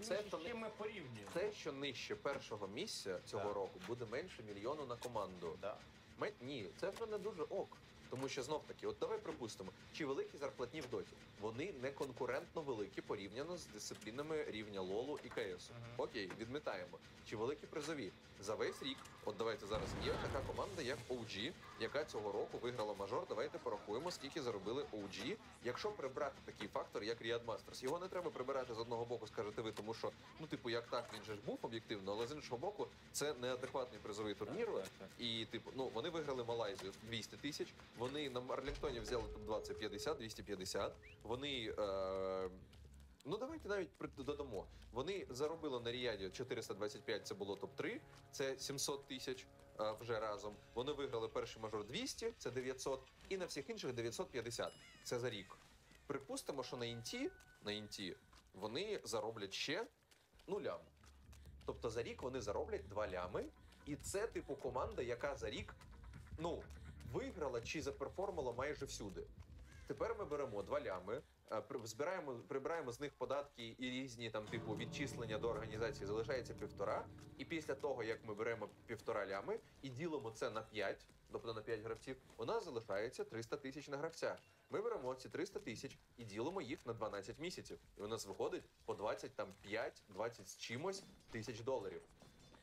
Це
це
то не-
ми порівнюємо.
те, що нижче першого місця цього
Так.
року, буде менше мільйону на команду.
Да.
Ме- Ні, це вже не дуже ок. Тому що знов таки, от давай припустимо, чи великі зарплатні в доті? Вони не конкурентно великі порівняно з дисциплінами рівня Лолу і кейсу. Окей, відмітаємо. Чи великі призові? За весь рік, от давайте зараз є така команда, як OG, яка цього року виграла мажор. Давайте порахуємо, скільки заробили OG. Якщо прибрати такий фактор, як Riyad Masters, його не треба прибирати з одного боку, скажете ви, тому що ну, типу, як так, він же ж був об'єктивно, але з іншого боку, це неадекватний призовий турнір. І типу, ну вони виграли Малайзію 200 тисяч. Вони на Марлінгтоні взяли топ 20 50, 250. Вони. Е- Ну давайте навіть додамо. Вони заробили на Ріаді 425, це було топ-3, це 700 тисяч е, вже разом. Вони виграли перший мажор 200, це 900, і на всіх інших 950. Це за рік. Припустимо, що на інті, на інті вони зароблять ще ну лям. Тобто за рік вони зароблять 2 лями, і це типу команда, яка за рік ну виграла чи заперформила майже всюди. Тепер ми беремо два лями, збираємо, прибираємо з них податки і різні там типу відчислення до організації залишається півтора. І після того, як ми беремо півтора лями і ділимо це на 5, тобто на 5 гравців, у нас залишається 300 тисяч на гравця. Ми беремо ці 300 тисяч і ділимо їх на 12 місяців. І у нас виходить по 25, 20 з чимось тисяч доларів.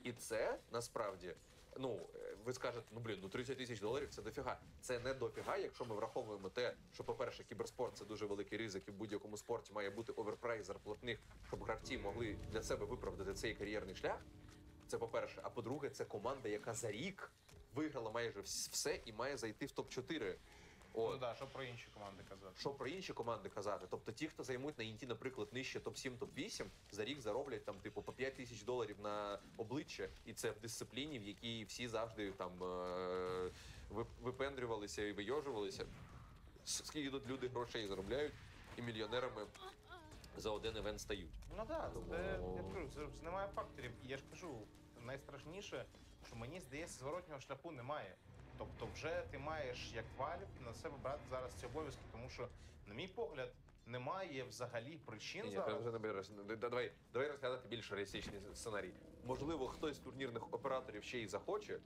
І це насправді. Ну, е, ви скажете, ну блін, ну 30 тисяч доларів це дофіга. Це не дофіга, якщо ми враховуємо те, що, по-перше, кіберспорт це дуже великий ризик, і в будь-якому спорті має бути оверпрайс зарплатних, щоб гравці могли для себе виправдати цей кар'єрний шлях. Це по-перше. А по-друге, це команда, яка за рік виграла майже все і має зайти в топ-4. От.
Ну да, що про інші команди казати.
Що про інші команди казати? Тобто ті, хто займуть на інті, наприклад, нижче топ-7, топ-8, за рік зароблять там, типу, по 5 тисяч доларів на обличчя, і це в дисципліні, в якій всі завжди там е- ви- випендрювалися і вийожувалися. Скільки тут люди грошей заробляють, і мільйонерами за один івент стають.
Ну так,
Тому-
це я кажу, це ж немає факторів. Я ж кажу, найстрашніше, що мені здається, зворотнього шляху немає. Тобто, вже ти маєш як Valve на себе брати зараз ці обов'язки, тому що, на мій погляд, немає взагалі причин
Ні,
зараз.
вже не береш. Давай, давай розглядати більш реалістичний сценарій. Можливо, хтось з турнірних операторів ще й захоче.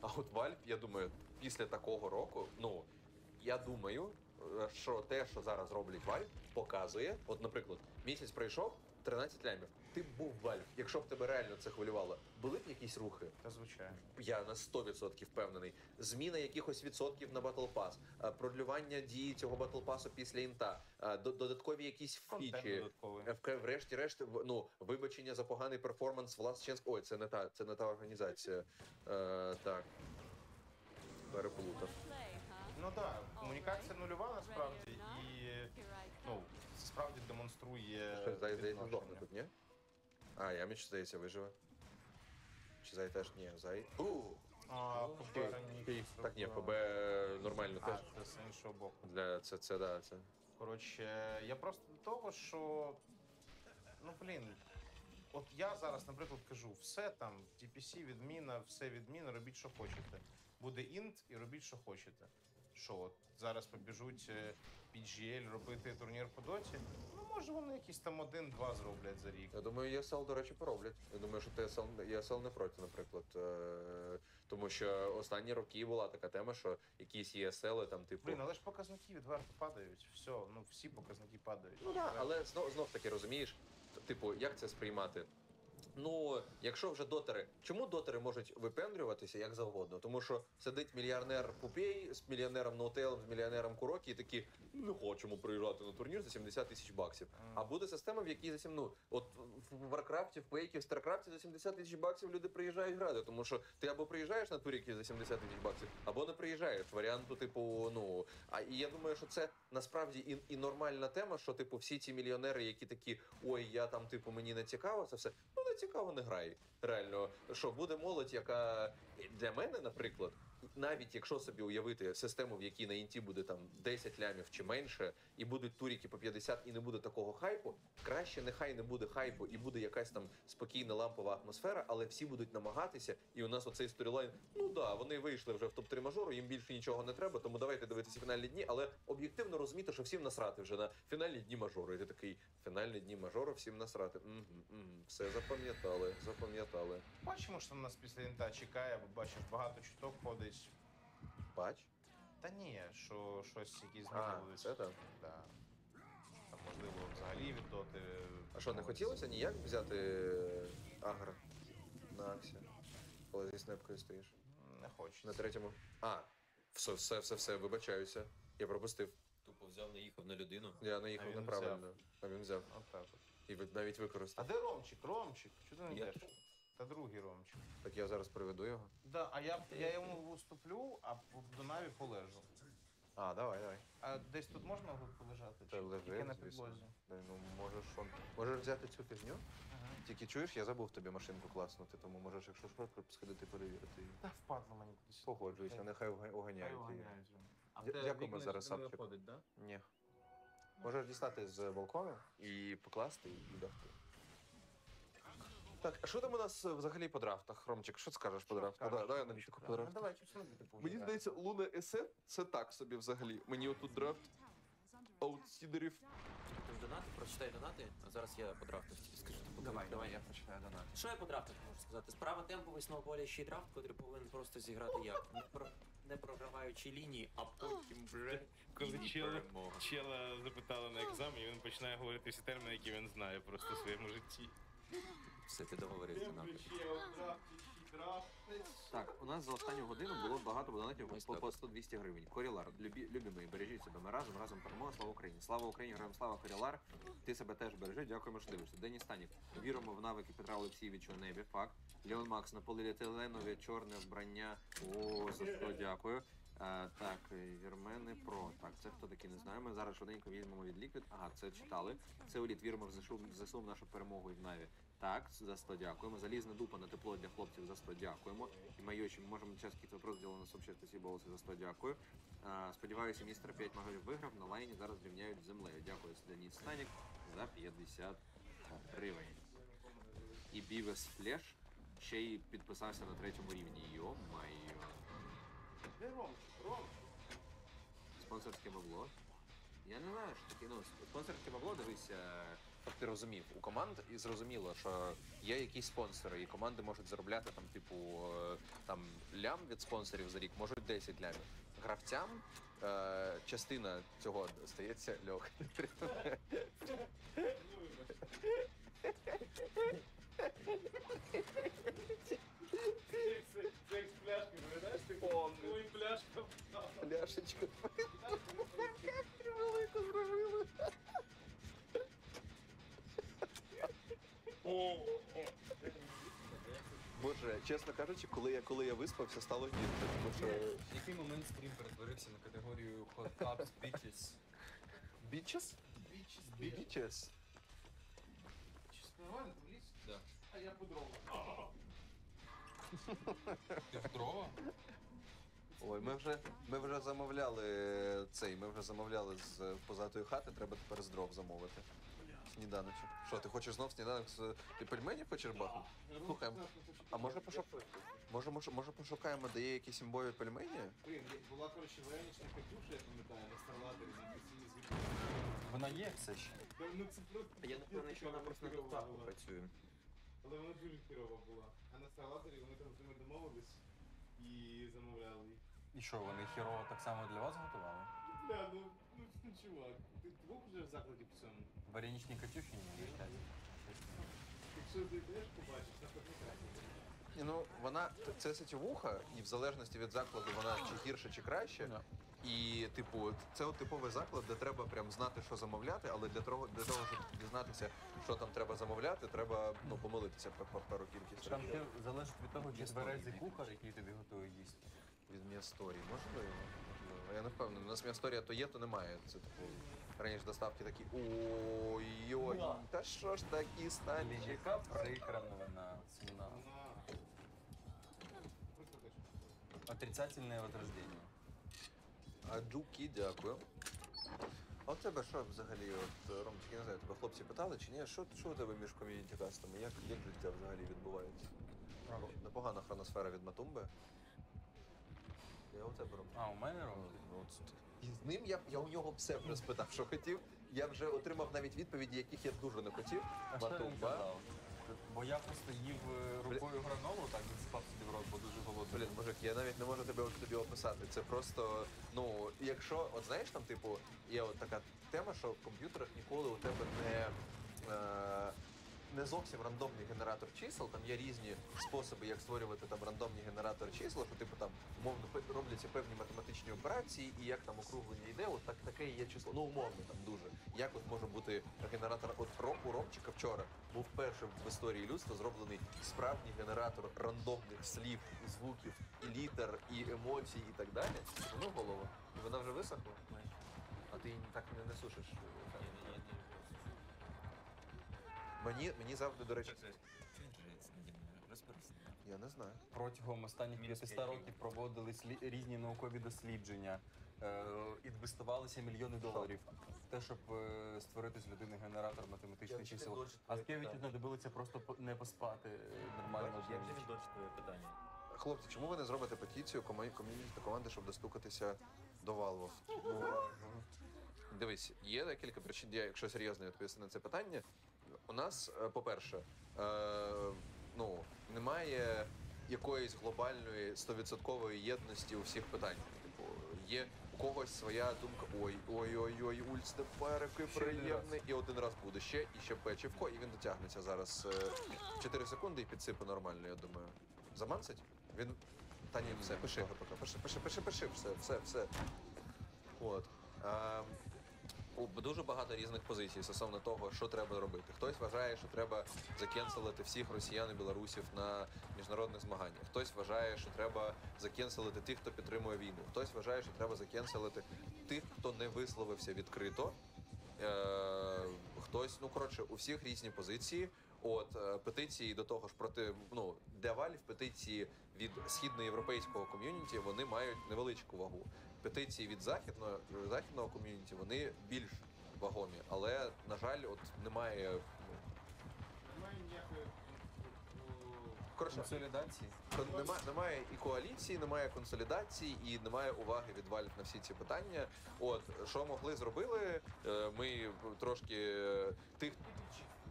А от Valve, я думаю, після такого року, ну я думаю, е, що те, що зараз роблять Valve, показує. От, наприклад, місяць пройшов, 13 лямів. Ти б був Valve. Якщо б тебе реально це хвилювало, були б якісь рухи?
Та звичайно.
Я на 100% впевнений. Зміна якихось відсотків на Battle Pass, е, продлювання дії цього Battle Pass після інта, е, до- додаткові якісь
Контент
фічі.
додатковий.
Е, вк- Врешті-решт, в- ну, вибачення за поганий перформанс Власченськ. Ой, це не та, це не та організація. Е, так. Переплутав.
Ну так, комунікація нульова насправді, і ну, справді демонструє.
Щось здається,
відношення.
здохне тут, ні? А, Яміч, здається, виживе. Чи зай теж? Ні, зай. У,
А, ФБ раніше.
Так, ні. ФБ нормально
А,
теж.
це з іншого боку.
Для це, це, да, це.
Коротше, я просто до того, що. Ну блін. От я зараз, наприклад, кажу, все там, TPC відміна, все відміна, робіть, що хочете. Буде інт і робіть, що хочете. Що от зараз побіжуть е, PGL робити турнір по доті? Ну, може, вони якісь там один-два зроблять за рік.
Я думаю, ESL, до речі, пороблять. Я думаю, що TSL, ESL не проти, наприклад. Е, тому що останні роки була така тема, що якісь ESL там, типу.
Блін, але ж показники відверто падають. Все, ну всі показники падають.
Ну так, але знов, знов таки розумієш, типу, як це сприймати? Ну, якщо вже дотери, чому дотери можуть випендрюватися як завгодно? Тому що сидить мільярдер Пупей з мільйонером Ноутейлом, з мільйонером Курокі і такі не хочемо приїжджати на турнір за 70 тисяч баксів. А буде система, в якій за сім, ну, от в Варкрафті, в Quake, в Старкрафті за 70 тисяч баксів люди приїжджають грати. Тому що ти або приїжджаєш на туріки за 70 тисяч баксів, або не приїжджаєш. Варіанту, типу, ну. А і я думаю, що це насправді і, і нормальна тема, що типу всі ці мільйонери, які такі, ой, я там, типу, мені не цікаво, це все. Ну не цікаво, не грай. Реально, що буде молодь, яка для мене, наприклад, навіть якщо собі уявити систему, в якій на інті буде там 10 лямів чи менше, і будуть туріки по 50, і не буде такого хайпу, краще нехай не буде хайпу, і буде якась там спокійна лампова атмосфера, але всі будуть намагатися, і у нас оцей сторілайн, ну да, вони вийшли вже в топ-3 мажору, їм більше нічого не треба, тому давайте дивитися фінальні дні, але об'єктивно розуміти, що всім насрати вже на фінальні дні мажору. І ти такий, фінальні дні мажору, всім насрати. Угу, угу. Все запам'ятали, запам'ятали.
Бачимо, що нас після інта чекає, бо бачиш, багато чуток ходить.
Бач?
Та ні, що щось якісь
А,
змінились.
це так.
Да. Там, можливо, взагалі віддоти.
А що, не хотілося ніяк взяти е, агро на Аксі? Коли зі снепкою стоїш?
Не хочеться.
На третьому. А, все, все, все, все, вибачаюся. Я пропустив.
Тупо взяв, наїхав на людину.
Я наїхав
А він
неправильно. А він взяв.
От.
І ви- навіть
А
використав.
де Ромчик? Ромчик, чого ти не
Я-
йдеш? Та другий Ромчик.
Так я зараз приведу його.
Да, а я, я йому виступлю, а до Наві полежу.
А, давай, давай.
А десь тут можна полежати?
Це
Чи тільки на
звісно.
підлозі?
Ну можеш он. Можеш взяти цю фігню? Тільки чуєш, я забув тобі машинку класнути, тому можеш, якщо що, сходити перевірити її.
Та впадло мені кудись.
Погоджуюся,
Хай-
нехай
Хай
оганяють її.
вже. А в
Дя-
тебе
дякуємо
вікна
за
сюди
ресапчик.
не виходить, да?
Ні. Можеш дістати з балкону і покласти і дати. Так, а що там у нас е, взагалі по драфтах, Ромчик? Що скажеш по драфту?
скажеш,
Да, Давай
що
по
Ну,
драфту.
давай, ми типу,
Мені здається, Луна СФ це так собі взагалі. Мені отут драфт аутсідерів.
Ти донати, прочитай донати, а зараз я по драфту скажу.
Давай, давай, я прочитаю донат.
Що я по драфтах можу сказати? Справа темповий сноуболящий драфт, котрий повинен просто зіграти як? Не, про, не програваючи лінії, а потім вже
Коли
і
чел,
перемога.
чела запитали на екзамені, він починає говорити всі терміни, які він знає просто в своєму житті.
Все, ти договорився нахуй.
Так, у нас за останню годину було багато донатів по, по 100-200 гривень. Корілар, любі, любі мої, бережіть себе. Ми разом, разом перемога. Слава Україні. Слава Україні, героям слава Корілар. Ти себе теж бережи. Дякуємо, що дивишся. Деніс Станік. Віримо в навики Петра Олексійовича у небі. Факт. Леон Макс на поліетиленові чорне вбрання. О, за що дякую. А, так, е, Вірмени Про. Так, це хто такий, не знаю. Ми зараз швиденько візьмемо від Liquid. Ага, це читали. Це Оліт, віримо в ЗСУ, в ЗСУ в нашу перемогу і в Наві. Так, за 100 дякуємо. Залізна дупа на тепло для хлопців за 100 дякуємо. І майочі, ми можемо час якийсь вопрос сделано на вообще спасибо за 100 дякую. А, сподіваюся, містер 5 магазів виграв. На лайні зараз рівняють з землею. Дякую, Денис Станік, за 50 гривень. І Бівес Флеш ще й підписався на третьому рівні.
Ромчик? Ромчик.
Спонсорське бабло. Я не знаю, що таке. Ну, спонсорське бабло, дивися. Щоб ти розумів, у команд і зрозуміло, що є якісь спонсори, і команди можуть заробляти там, типу, е, там лям від спонсорів за рік, можуть 10 лямів. Гравцям е, частина цього стається льох.
З пляшки, пам'ятаєш? Ти Ой, пляшка.
Пляшечка.
Велику зробили.
Боже, чесно кажучи, коли я коли я виспався, стало гірше, тому що
В який момент стрім перетворився на категорію Hot Cups, Bitches?
Bitches? Bitches.
Нормально, вліз?
Да.
А я по дрова.
Ти в дрова?
Ой, ми вже ми вже замовляли цей, ми вже замовляли з позатої хати, треба тепер з дров замовити. Сніданочок. Що, ти хочеш знов сніданок з. Ти пельмені хочеш бахнути? Слухай, а може пошук... може, може, може пошукаємо, де є якісь імбові пельмені?
Блін, була, коротше, варенична Катюша, я пам'ятаю, на Старлатері звідки.
Вона є все ще.
Ну це просто...
Я не впевнений, що вона просто на доставку працює.
Але вона дуже хірова була. А на Старлатері вони там з ними домовились і замовляли.
І що, вони хірово так само для вас готували?
Бля, ну, ну, ну чувак, ти був вже в закладі по цьому?
Вареничні Катюші не виїжджають.
Якщо ти йдеш, побачиш, напевно краще.
Ні, ну вона це сетівуха, і в залежності від закладу вона чи гірше, чи краще. І, типу, це от типовий заклад, де треба прям знати, що замовляти, але для того, для того, щоб дізнатися, що там треба замовляти, треба ну, помилитися по по- пару кількість
Там ти залежить від того, чи тверезий кухар, який тобі готує їсти.
Від м'ясторії, можливо. Я не впевнений. У нас м'ясторія то є, то немає. Це типу раніше доставки такі. Ой-ой, та що ж такі сталі?
Яка прикра новина, сумна. Отрицательне возрождение.
А Джукі, дякую. А у тебе що взагалі, от Ромчик, я не знаю, тебе хлопці питали чи ні? Що, що у тебе між ком'юніті кастами? Як, як життя взагалі відбувається? Непогана хроносфера від Матумби. Я у тебе Ромчик.
А, у мене Ромчик?
Ну, от, і з ним я, я у нього все вже спитав, що хотів. Я вже отримав навіть відповіді, яких я дуже не хотів.
А що він казав? Бо я просто їв е, рукою гранолу, так він спав собі в рот, бо дуже голодний.
Блін, мужик, я навіть не можу тебе тобі описати. Це просто, ну, якщо, от знаєш, там, типу, є от така тема, що в комп'ютерах ніколи у тебе не. Е, не зовсім рандомний генератор чисел, там є різні способи, як створювати там рандомні генератори чисел, що типу там умовно робляться певні математичні операції, і як там округлення йде, от так таке є число. Ну умовно там дуже. Як от може бути генератор от Ром, у Ромчика вчора був першим в історії людства зроблений справжній генератор рандомних слів, звуків, і літер, і емоцій, і так далі. Ну голова. І вона вже висохла. А ти її так не, не сушиш. Мені, мені завжди, до речі, я не знаю.
Протягом останніх 500 років проводили слі- різні наукові дослідження. Е, інвестувалися мільйони доларів в те, щоб е, створити з людини генератор математичних чисел. А Скевичу знадобилося просто по- не поспати е, нормально.
Як же він твоє питання?
Хлопці, чому ви не зробите петицію комі- ком'юніті команди, щоб достукатися до Valve? Ну, дивись, є декілька причин, я, якщо серйозно відповісти на це питання. У нас, е, по-перше, е, ну, немає якоїсь глобальної стовідсоткової єдності у всіх питаннях. Типу, є у когось своя думка, ой, ой, ой, ой, ульц тепер який приємний. І один раз буде ще, і ще печивко, і він дотягнеться зараз 4 секунди і підсипе нормально, я думаю. Замансить? Він. Та ні, все, пиши, ГПК, пиши, пиши, пиши, пиши, все, все, все. От. У- дуже багато різних позицій стосовно того, що треба робити. Хтось вважає, що треба закенселити всіх росіян і білорусів на міжнародних змаганнях. Хтось вважає, що треба закенселити тих, хто підтримує війну. Хтось вважає, що треба закенселити тих, хто не висловився відкрито. Е, хтось, ну коротше, у всіх різні позиції. От е, петиції до того ж проти ну для Valve петиції від східноєвропейського ком'юніті вони мають невеличку вагу. Петиції від західного західного ком'юніті вони більш вагомі, але на жаль, от немає ну,
Немає ніякої
Коротше,
Консолідації.
Кон- Нема, немає і коаліції, немає консолідації, і немає уваги від на всі ці питання. От що могли зробили? е, Ми трошки е, тих.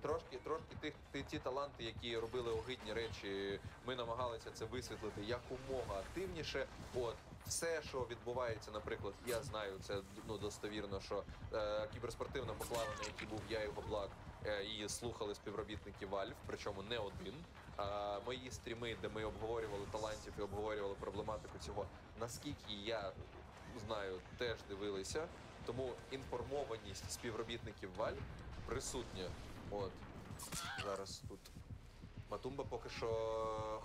Трошки, трошки тих ті, ті таланти, які робили огидні речі, ми намагалися це висвітлити якомога активніше. От все, що відбувається, наприклад, я знаю це ну достовірно, що е, кіберспортивна поплава, на якій був я і Гоблак, е, її слухали співробітники Valve, причому не один. А мої стріми, де ми обговорювали талантів і обговорювали проблематику цього, наскільки я знаю, теж дивилися. Тому інформованість співробітників Valve присутня. От зараз тут. Матумба поки що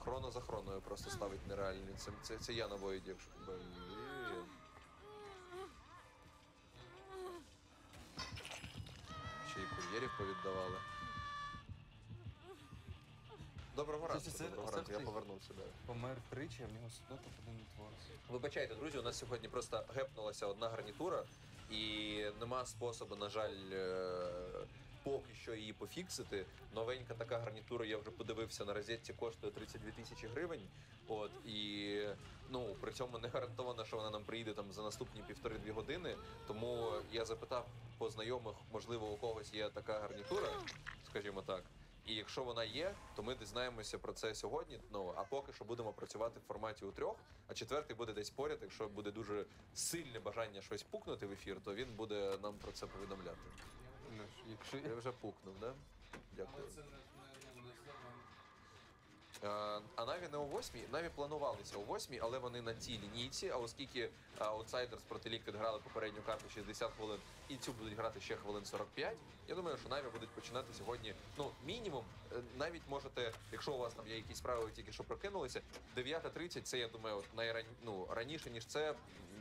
хроно за хроною просто ставить нереальні. Це, це, це я на воїді, якщо. Блін. Ще й кур'єрів повіддавали. Доброго ранку,
Це- це-
доброго
це
ранку, я повернувся.
Помер тричі, а в нього судно один твориться.
Вибачайте, друзі, у нас сьогодні просто гепнулася одна гарнітура, і нема способу, на жаль, е, поки що її пофіксити. Новенька така гарнітура, я вже подивився на розетці, коштує 32 тисячі гривень. От і ну при цьому не гарантовано, що вона нам приїде там за наступні півтори-дві години. Тому я запитав по знайомих, можливо, у когось є така гарнітура, скажімо так. І якщо вона є, то ми дізнаємося про це сьогодні. Ну а поки що будемо працювати в форматі у трьох, а четвертий буде десь поряд. Якщо буде дуже сильне бажання щось пукнути в ефір, то він буде нам про це повідомляти.
Якщо
я вже пукнув, да? Дякую.
Але це не, не, не, не
А, а Наві не о 8, Наві планувалися о 8, але вони на цій лінійці. А оскільки Outsiders проти Liquid грали попередню карту 60 хвилин і цю будуть грати ще хвилин 45, я думаю, що Наві будуть починати сьогодні. Ну, мінімум, е, навіть можете, якщо у вас там є якісь справи, ви тільки що прокинулися, 9.30 це, я думаю, от найран... ну, раніше, ніж це,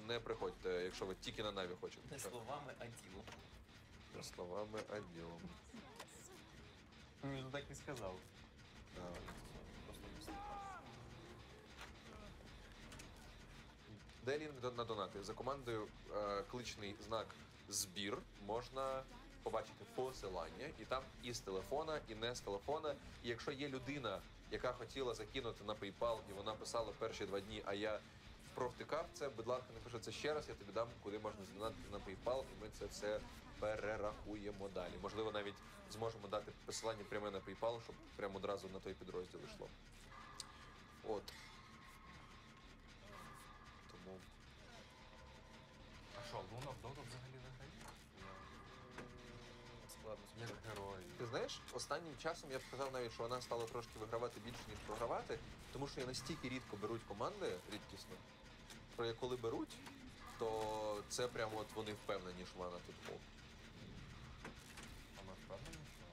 не приходьте, якщо ви тільки на Наві хочете.
Не словами, а ділом.
Не словами, а ділом.
Він так і сказав.
Де лінк на донати? За командою е, кличний знак збір можна побачити посилання, і там і з телефона, і не з телефона. І якщо є людина, яка хотіла закинути на PayPal, і вона писала перші два дні, а я провтикав це, будь ласка, напиши це ще раз, я тобі дам, куди можна здонатити на PayPal, і ми це все перерахуємо далі. Можливо, навіть зможемо дати посилання пряме на PayPal, щоб прямо одразу на той підрозділ йшло. От. Тому
А що, Луна в Доту взагалі не грає?
складно
Як герой.
Ти знаєш, останнім часом я б сказав навіть, що вона стала трошки вигравати більше, ніж програвати, тому що я настільки рідко беруть команди, рідкісно, я коли беруть, то це прямо от вони впевнені, що вона тут мов.
А ми впевнені, що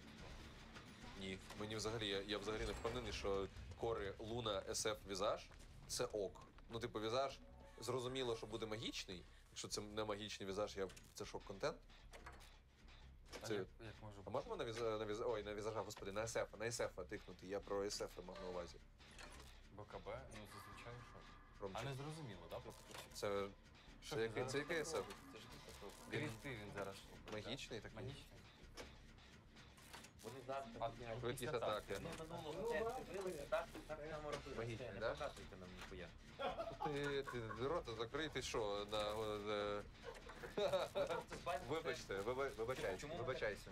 Ні, мені взагалі, я, я взагалі не впевнений, що кори Луна SF Візаж це ок. Ну, типу, візаж зрозуміло, що буде магічний. Якщо це не магічний візаж, я це шок контент.
А
Це...
як,
А можна на віза, на віза, ой, на візажа, господи, на SF, на SF тикнути. Я про SF мав на увазі.
БКБ? Ну, зазвичай що?
Ромчик.
А не зрозуміло, так? Да?
Це, це, який, це який SF?
Крісти він зараз.
Магічний такий?
Магічний.
Вони завжди
А,
підняють
швидкість атаки.
Ми минулого це дивилися, так, так само робили. Все,
да?
Показуйте нам ніхуя.
Ти, ти рота закрий, ти що? На, на... Вибачте, виба- вибачайся,
Чому ми
вибачайся.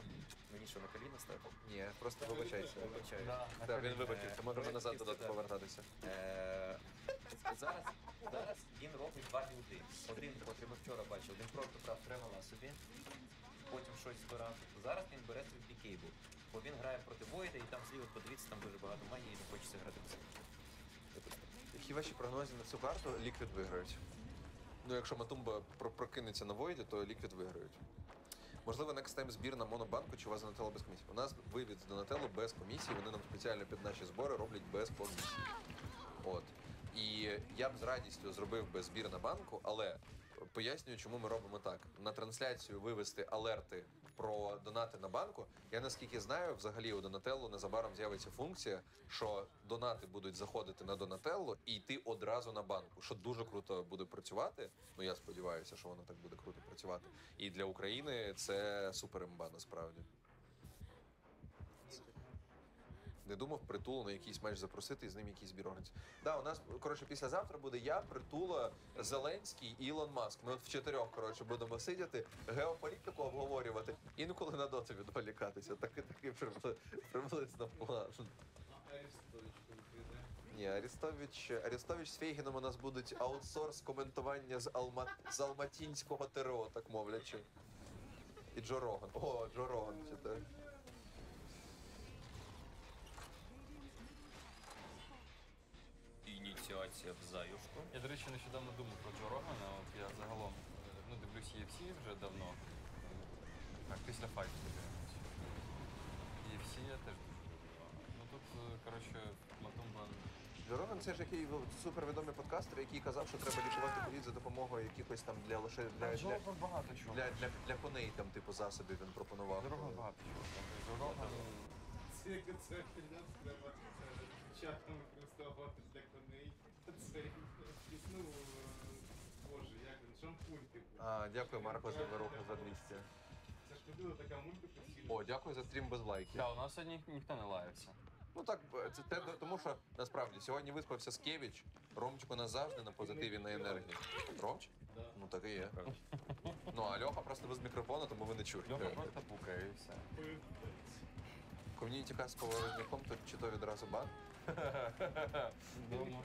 Мені що, на коліна стати?
Ні, просто вибачайся.
Вибачаю.
Да, на
Так, він
коліна.
вибачився, можемо назад туди
да.
повертатися.
Е, Зараз, зараз він робить два білди. Один, от я вчора бачив, один просто брав тревела собі, потім щось збирав. Зараз він бере свій пікейбл. Бо він грає проти Войда і там зліва, подивіться, там дуже багато магії, і не хочеться грати без
Які ваші прогнози на цю карту? Ліквід виграють. Ну, якщо Матумба про- прокинеться на Войді, то Ліквід виграють. Можливо, next time збір на монобанку чи у вас Донателло без комісії. У нас вивід з Донателло без комісії, вони нам спеціально під наші збори роблять без комісії. От. І я б з радістю зробив би збір на банку, але пояснюю, чому ми робимо так. На трансляцію вивести алерти про донати на банку. Я наскільки знаю, взагалі у Донателло незабаром з'явиться функція, що донати будуть заходити на Донателло і йти одразу на банку, що дуже круто буде працювати. Ну я сподіваюся, що воно так буде круто працювати. І для України це супер імба насправді. Не думав притулу на якийсь матч запросити і з ним якийсь збір організувати. Да, у нас коротше післязавтра буде я, притула, Зеленський і Ілон Маск. Ми от в чотирьох коротше будемо сидіти, геополітику обговорювати, інколи на доти відволікатися. Такий такий прибли- приблизно план. Ні, Арестович, Арестович з Фейгіном у нас будуть аутсорс коментування з, Алма, з Алматінського ТРО, так мовлячи. І Джо Роган. О, Джо Роган, читаю.
Ініціація в заюшку.
Я, до речі, нещодавно думав про Джо Рогана. От я загалом е, ну, дивлюсь UFC вже давно. Так, після файту дивимось. UFC я теж дуже люблю. Ну тут, е, коротше, Матумба
Джо Роган це ж який ну, супервідомий подкастер, який казав, що треба лікувати ковід за допомогою якихось там для лише для, для,
Роган багато чого.
для, для, для коней там, типу, засобів він пропонував.
Джо Роган багато чого. Джо Роган
Це це треба спочатку використовувати для коней. Це якийсь, ну, боже, як він, шампунь, типу.
А, дякую, Марко, за вируху за 200.
Це ж ходила така мулька постійно.
О, дякую за стрім без лайків.
Да, у нас сьогодні ніхто не лаявся.
Ну так, це те, тому що насправді сьогодні виспався Скевич. Ромчик у нас завжди на позитиві на енергії. Ромчик?
Да.
Ну так і є. Ну а Льоха просто без мікрофона, тому ви не чуєте.
Льоха просто пукає і все.
Ком'юніті каз з поворотником, то чи то відразу бан.
Думаю.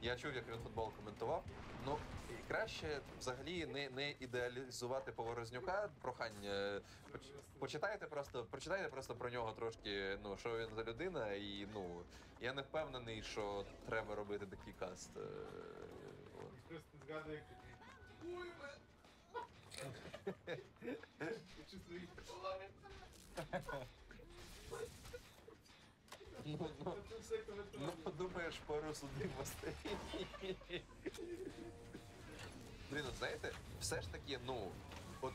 Я чув, як він футбол коментував. Ну і краще взагалі не, не ідеалізувати Поворознюка. Прохання поч- почитайте просто, прочитайте просто про нього трошки. Ну що він за людина, і ну я не впевнений, що треба робити такий каст. е, от.
Просто згадую, як такий. Ой, бе. Я чувствую, їх
Ну, ну, ну подумаєш, пару судимостей. Блін, от знаєте, все ж таки, ну, от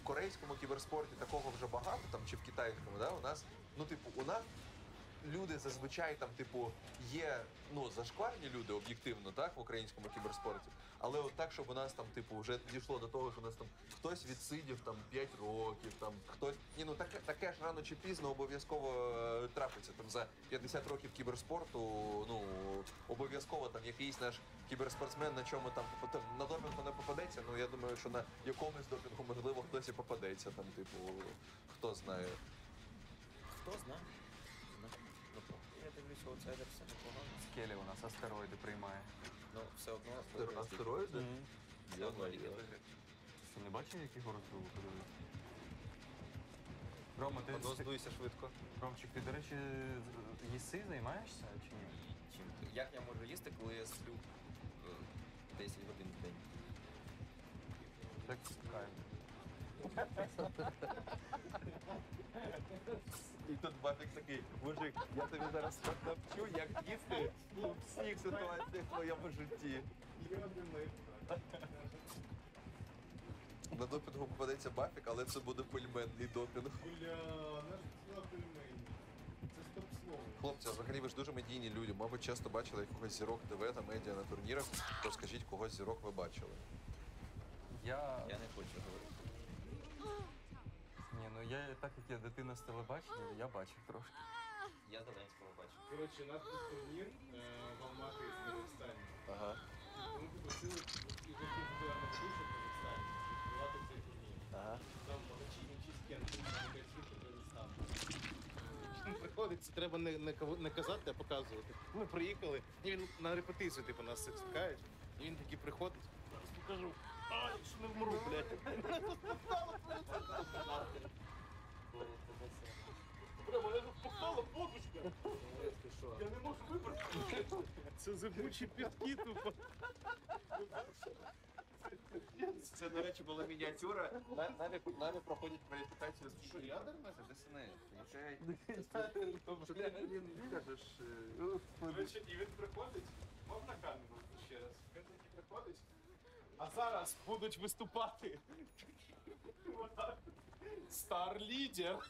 в корейському кіберспорті такого вже багато, там чи в китайському, да, у нас, ну, типу, у нас люди зазвичай там, типу, є ну, зашкварні люди об'єктивно, так, в українському кіберспорті. Але от так, щоб у нас там, типу, вже дійшло до того, що у нас там хтось відсидів там 5 років, там хтось. Ні, ну таке, таке ж рано чи пізно обов'язково е, трапиться. Там за 50 років кіберспорту, ну обов'язково там якийсь наш кіберспортсмен на чому там попа- там, на допінгу не попадеться. Ну я думаю, що на якомусь допінгу можливо хтось і попадеться. Там, типу, хто знає.
Хто знає? Ну, я дивлюся, аутсайдер все непогано.
Скелі у нас астероїди приймає.
Ну, все одно
Астер- Астероїди?
Все одно ліги виграє.
Що не бачив, який город був? Рома, ти
Воно здуйся швидко.
Ромчик, ти, до речі, з- їси займаєшся чи ні?
Чим ти? Як я можу їсти, коли я сплю е, 10 годин в день?
Так цікаво.
І тут Бафік такий, мужик, я тобі зараз навчу, як їсти у всіх ситуаціях в твоєму житті. На допінгу попадеться Бафік, але це буде пельменний допінг.
Бля, наш ціла пельмені. Це стоп-слово.
Хлопці, а взагалі ви ж дуже медійні люди. Мабуть, часто бачили якогось зірок ТВ та медіа на турнірах. То скажіть, когось зірок ви бачили.
Я...
Я не хочу говорити.
Я так як я дитина з телебачення, я бачив трошки.
Я Зеленського бачу.
Коротше, у нас був турнір е, в Алматі в Казахстані.
Ага.
Ми попросили ігроків федерального клубу Казахстані відкривати цей турнір.
Ага.
Там багачі кен на світу Казахстан. Він приходить, треба не, не, кав- не казати, а показувати. Ми приїхали, і він на репетицію типу, нас всіх чекають. І він такий приходить, зараз покажу. Ай, що не вмру, блядь. Мене подушка. Я не можу вибрати. Це зимучі підки тупо.
Це, до речі, була мініатюра. Нами, нами проходять кваліфікацію з
Що, ядерна?
Це ДСНС. Що ти блін, кажеш? е,
До речі, і він приходить, можна камеру ще раз? Він приходить, а зараз будуть виступати. Отак.
Стар лідер.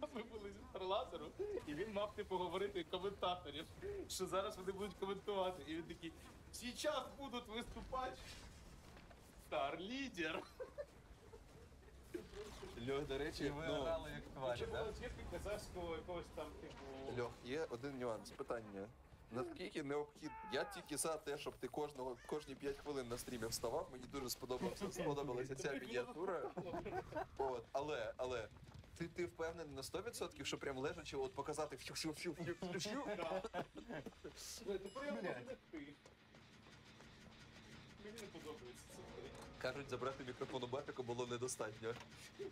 Ми були зі Старлазером, і він мав типу говорити коментаторів, що зараз вони будуть коментувати. І він такий, зараз будуть виступати Стар лідер.
Льох, до речі,
ви
ну,
грали як тварі,
Чи
так?
було звідки казахського якогось там, типу.
Льох, є один нюанс, питання. Наскільки необхідно? Я тільки за те, щоб ти кожного кожні 5 хвилин на стрімі вставав. Мені дуже сподобався, сподобалася ця мініатура. От, але, але. Ти, ти впевнений на 100%, що прям лежачи, от показати фью фью фью фью фью фью
Слухай, Тепер я можу не ти. Мені не подобається це.
Кажуть, забрати мікрофон у Бапіка було недостатньо. Е,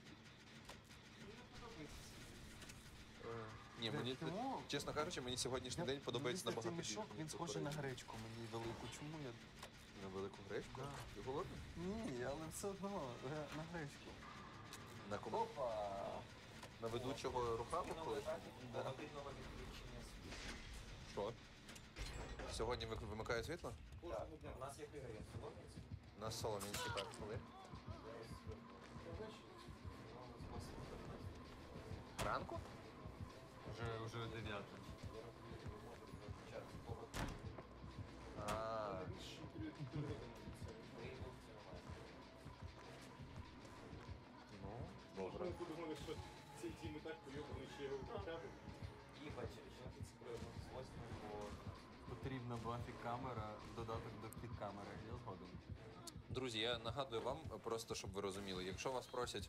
Ні, мені
Чому?
чесно кажучи, мені сьогоднішній день подобається набагато
цей мішок, він
ніж
схожий на
попередній.
гречку мені велику. Чому я.
На велику гречку?
Да.
Ти голодний?
Ні, але все одно ге- на гречку.
На кому?
Опа!
На ведучого руками колишнього?
Да.
Що? Сьогодні вик- вимикають світло?
У нас є ігри, солом'янці.
У нас соломінці, так, коли? Ранку?
Вже, вже 9.
А, ну, добре.
Ми подумали, що цей тім і так пойобаний, що його вкачати.
І ввечері, ще з 8 по
Потрібна бафі камера, додаток до кіт камери. Я згоден.
Друзі, я нагадую вам, просто щоб ви розуміли, якщо вас просять.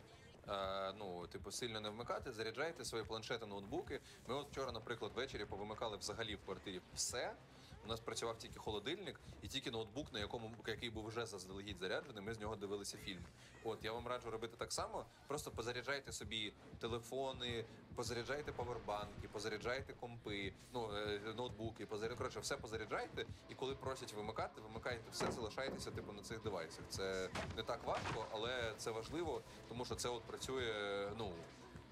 е, Ну, типу, сильно не вмикати, заряджайте свої планшети, ноутбуки. Ми от вчора, наприклад, ввечері повимикали взагалі в квартирі все. У нас працював тільки холодильник і тільки ноутбук, на якому який був вже заздалегідь заряджений. Ми з нього дивилися фільм. От я вам раджу робити так само. Просто позаряджайте собі телефони, позаряджайте павербанки, позаряджайте компи, ну е, ноутбуки, позаряд... коротше, все позаряджайте. І коли просять вимикати, вимикайте все, залишайтеся типу на цих девайсах. Це не так важко, але це важливо, тому що це от працює. Ну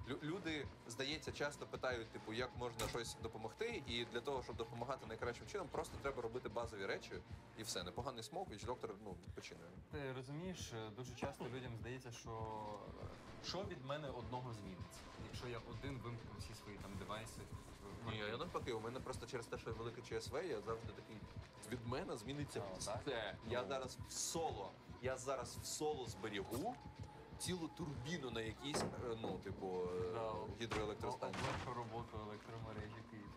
лю- люди, здається, часто питають, типу, як можна щось допомогти, і для того, щоб допомагати найкращим чином, просто треба робити базові речі, і все. Непоганий смок, і доктор ну відпочине.
Ти розумієш, е, дуже часто людям здається, що е, що від мене одного зміниться, якщо я один вимкну всі свої там девайси. в
Ні, я навпаки, у мене просто через те, що я великий ЧСВ, я завжди такий. Від мене зміниться все. Я
Ну.
зараз в соло. Я зараз в соло зберігу цілу турбіну на якійсь, е, ну, типу, е,
Да,
гідроелектростанції.
Облегшу роботу електромережі Київ.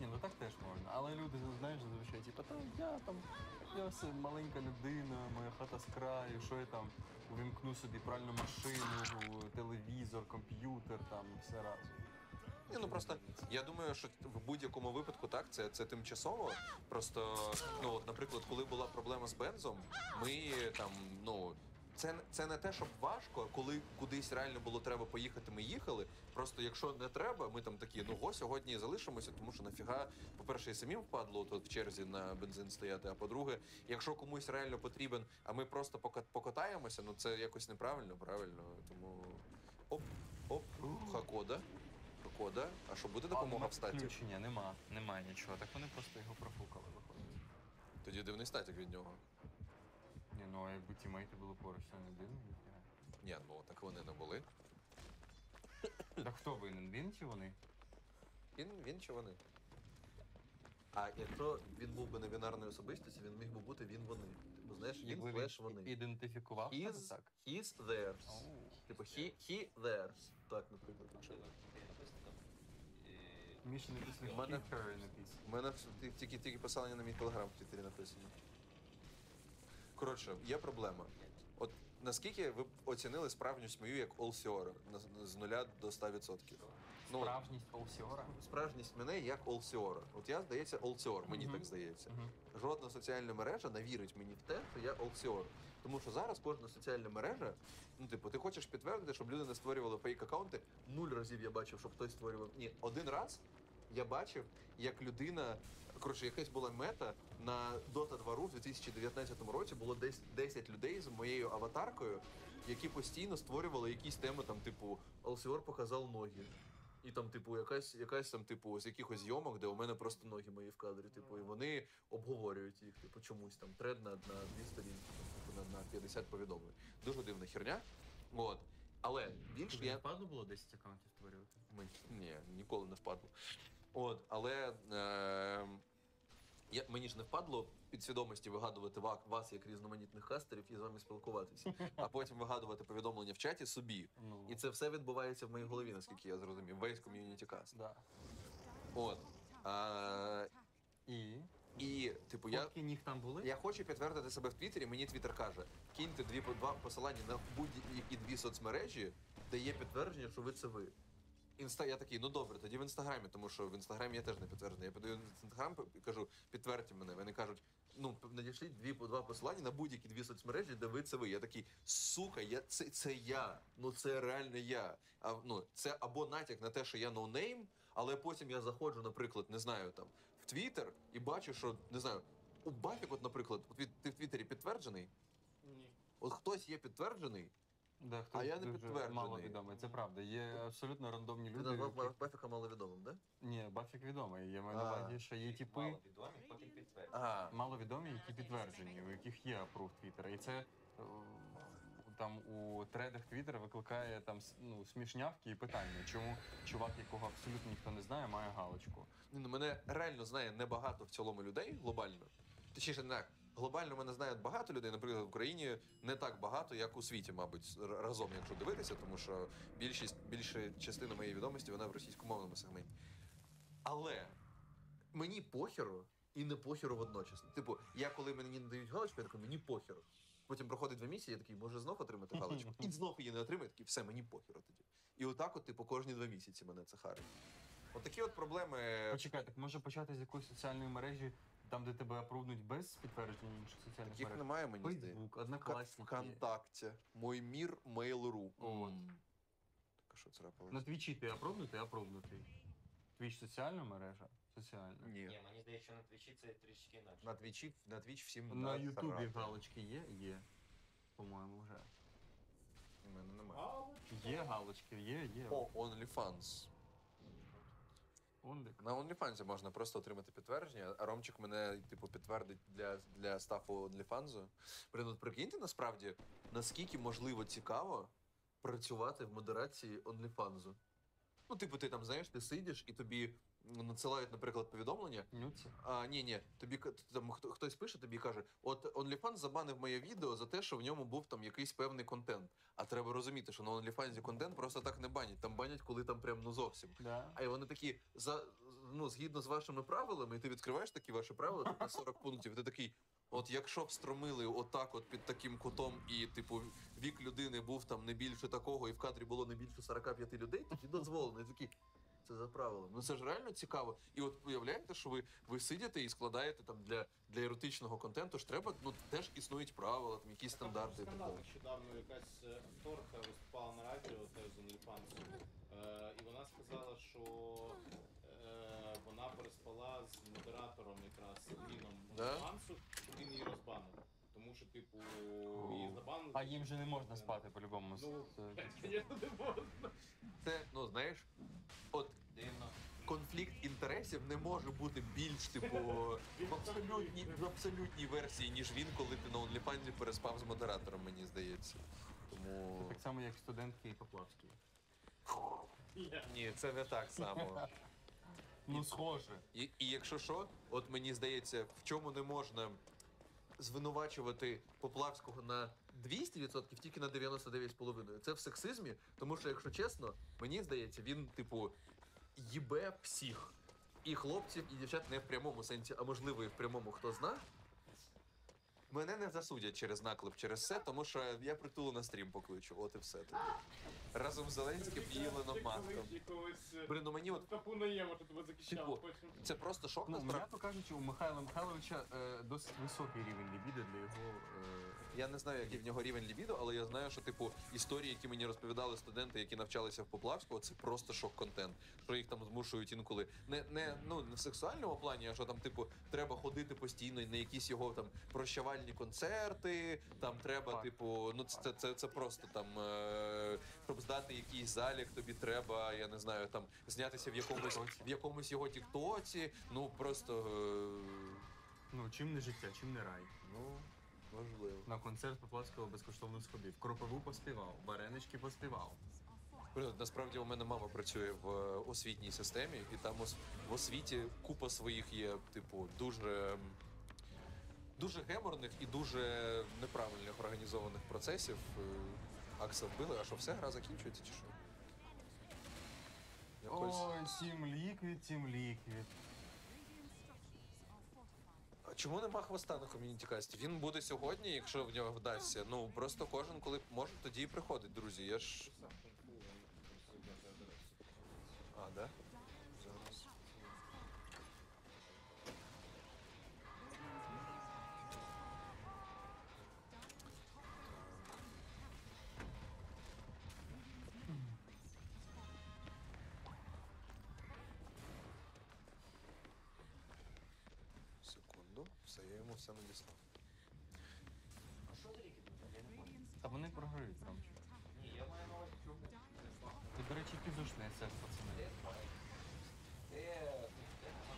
Ні, ну так теж можна. Але люди, знаєш, зазвичай, типу, та я там, я все маленька людина, моя хата з краю, що я там увімкну собі пральну машину, телевізор, комп'ютер, там все разом.
Ні, ну просто я думаю, що в будь-якому випадку так, це, це тимчасово. Просто, ну, от, наприклад, коли була проблема з бензом, ми там, ну. Це, це не те, щоб важко, коли кудись реально було треба поїхати, ми їхали. Просто якщо не треба, ми там такі, ну го сьогодні залишимося, тому що нафіга, по-перше, і самим впадло тут в черзі на бензин стояти. А по-друге, якщо комусь реально потрібен, а ми просто покатаємося, ну це якось неправильно, правильно. Тому оп, оп, хакода. Кода, а що буде допомога в статі?
Включення нема, немає нічого. Так вони просто його профукали, виходить.
Тоді дивний статік від нього.
Ні, ну а якби тімейти були поруч, це не дивно.
Ні, ну так вони не були.
Так хто винен? Він чи вони?
Він, він чи вони? А якщо він був би не бінарною особистістю, він міг би бути він вони. Типу, знаєш, він
Якби
флеш
він
вони.
ідентифікував себе
He's,
так.
he's theirs. Типу, he, he theirs. Так, наприклад, якщо. Мене-
«He, написано.
У мене тільки, тільки посилання на мій телеграм в Твіттері написані. Коротше, є проблема. От наскільки ви б оцінили справжність мою як Олсіора з 0 до 100%? Ну, от
Справжність Олсіора.
справжність мене як Олсіора. От я, здається, Олсіор, мені так здається. Жодна соціальна мережа не вірить мені в те, що я Олсіор. Тому що зараз кожна соціальна мережа, ну типу, ти хочеш підтвердити, щоб люди не створювали фейк аккаунти. Нуль разів я бачив, щоб хтось створював. Ні, один раз я бачив, як людина. Коротше, якась була мета на Dota 2 в 2019 році було десь 10 людей з моєю аватаркою, які постійно створювали якісь теми, там, типу, Олсіор показав ноги. І там, типу, якась, якась там, типу, з якихось зйомок, де у мене просто ноги мої в кадрі. Типу, і вони обговорюють їх, типу, чомусь там тред на, на дві сторінки, типу, на, на 50 повідомлень. Дуже дивна херня. От. Але більш я
не впадло було 10 аккаунтів створювати?
Мені- Ні, ніколи не впадло. От, але е, я, мені ж не впадло підсвідомості вигадувати ва- вас як різноманітних кастерів і з вами спілкуватися, а потім вигадувати повідомлення в чаті собі.
Ну.
І це все відбувається в моїй голові, наскільки я зрозумів. Весь ком'юніті каст.
Да.
От. А,
І?
І, типу, я.
Фотки ніг там були?
Я хочу підтвердити себе в Твіттері, мені Твіттер каже, киньте дві два посилання на будь-які дві соцмережі, де є підтвердження, що ви це ви. Інста, я такий, ну добре, тоді в інстаграмі, тому що в інстаграмі я теж не підтверджений. Я подаю в інстаграм і кажу, підтвердьте мене. Вони кажуть, ну надішліть дві по два посилання на будь-які дві соцмережі, де ви це ви. Я такий, сука, я це, це я. Ну це реально я. А ну це або натяк на те, що я ноунейм, але потім я заходжу, наприклад, не знаю там в Твіттер і бачу, що не знаю, у Бафік, от, наприклад, от ти в Твіттері підтверджений.
Ні.
От хтось є підтверджений,
Да, хтось
а я не
дуже
підтверджений.
Мало відомий, це правда. Є абсолютно рандомні
Ти
люди.
назвав
які-
Бафіка маловідомим, да?
Ні, Бафік відомий. Я маю на
А.
увазі, що є типи
Маловідомі, потім підтверджені.
Ага.
маловідомі, які підтверджені, у яких є апрув Твіттера. І це е, там у тредах Твіттера викликає там с- ну, смішнявки і питання, чому чувак, якого абсолютно ніхто не знає, має галочку.
Ні, ну мене реально знає небагато в цілому людей глобально. Точніше, не так. Глобально мене знають багато людей, наприклад, в Україні не так багато, як у світі, мабуть, разом, якщо дивитися, тому що більшість більша частина моєї відомості вона в російськомовному сегменті. Але мені похеру і не похеру водночас. Типу, я коли мені не дають галочку, я такий, мені похеру. Потім проходить два місяці, я такий, може знов отримати галочку. І знов її не отримаю, такий, все, мені похеру тоді. І отак, от, типу, кожні два місяці мене це харить. От такі от проблеми.
Почекай, так може почати з якоїсь соціальної мережі, там, де тебе апрувнуть без підтвердження інших соціальних
Таких
мереж.
немає, мені здається.
Фейсбук, однокласники.
Вконтакте. Мой мір Mail.ru.
От.
Так що це трапилось?
На твічі ти апрувнутий, апрувнутий. Твіч соціальна мережа? Соціальна.
Ні.
Ні, мені здається, що на твічі це трішки інакше.
На твічі, на твіч всім
На
да,
Ютубі
срати.
галочки є? Є. По-моєму, вже.
У мене немає.
Є галочки, є, є.
О, OnlyFans.
Онлік.
На OnlyFans можна просто отримати підтвердження, а Ромчик мене, типу, підтвердить для, для стафу OnlyFans. Блін, от прикиньте насправді, наскільки можливо цікаво працювати в модерації OnlyFans. Ну, типу, ти там знаєш, ти сидиш і тобі надсилають, наприклад, повідомлення.
Нюці.
А, ні, ні, тобі там хто, хтось пише, тобі каже: от OnlyFans забанив моє відео за те, що в ньому був там якийсь певний контент. А треба розуміти, що на OnlyFans контент просто так не банять. Там банять, коли там прям ну зовсім.
Да.
А й вони такі, за ну згідно з вашими правилами, і ти відкриваєш такі ваші правила на 40 пунктів. і Ти такий. От якщо встромили отак, от під таким кутом, і типу вік людини був там не більше такого, і в кадрі було не більше 45 людей, тоді дозволено. І такі. Це за правилом. Ну це ж реально цікаво. І от уявляєте, що ви, ви сидите і складаєте там для, для еротичного контенту ж треба, ну теж існують правила, там якісь стандарти. і так далі.
нещодавно якась е, акторка виступала на радіо теж з е, і вона сказала, що е, вона переспала з модератором якраз Ліном
Да?
OnlyFans, щоб він її розбанив. Тому що, типу, її забанили.
А їм же не можна спати по-любому.
Ну,
Це-
звісно, не можна.
Це, ну знаєш, от
Дивно.
конфлікт інтересів не може бути більш типу в абсолютній, в абсолютній версії, ніж він, коли ти на OnlyFans переспав з модератором, мені здається. Тому
Це так само, як студентки і Поплавський.
ні, це не так само.
Ну, схоже.
І, і якщо що, от мені здається, в чому не можна звинувачувати Поплавського на 200%, тільки на 99,5%. Це в сексизмі, тому що, якщо чесно, мені здається, він, типу, їбе всіх. І хлопців, і дівчат не в прямому сенсі, а можливо і в прямому, хто зна. Мене не засудять через наклеп, через все, тому що я притулу на стрім покличу. От і все тоді. Разом з Зеленським і Єленом Маском. Блін, ну мені от
капу наємо, що тебе захищав.
Типу,
потім.
це просто шок
Ну,
насправді.
м'яко кажучи, у Михайла Михайловича е, досить високий рівень лібіди для його. Е,
Я не знаю, який в нього рівень лібіду, але я знаю, що типу історії, які мені розповідали студенти, які навчалися в Поплавського, це просто шок-контент. Що їх там змушують інколи не, не ну не в сексуальному плані, а що там, типу, треба ходити постійно на якісь його там прощавальні концерти. Там треба,
Факт.
типу, ну це, це, це просто там, е, щоб здати якийсь залік, тобі треба, я не знаю, там знятися в якомусь в якомусь його тіктоці. Ну просто е,
ну, чим не життя, чим не рай.
ну. Важливо.
На концерт Поплавського безкоштовно сходив. Кропиву поспівав, варенички поспівав.
Блін, Насправді у мене мама працює в е, освітній системі, і там ос- в освіті купа своїх є, типу, дуже, м, дуже геморних і дуже неправильних організованих процесів. Е, Акса вбили, а що все гра закінчується чи що? Якось.
Ой, сім ліквід, сім ліквід.
Чому нема хвоста на ком'юніті касті? Він буде сьогодні, якщо в нього вдасться. Ну просто кожен, коли може, тоді і приходить, друзі. Я ж. А, да? Все, я йому все надіслав.
Та вони програють там.
Ні, я маю на увазі, чому.
Ти, до речі, пізушний сет, пацани.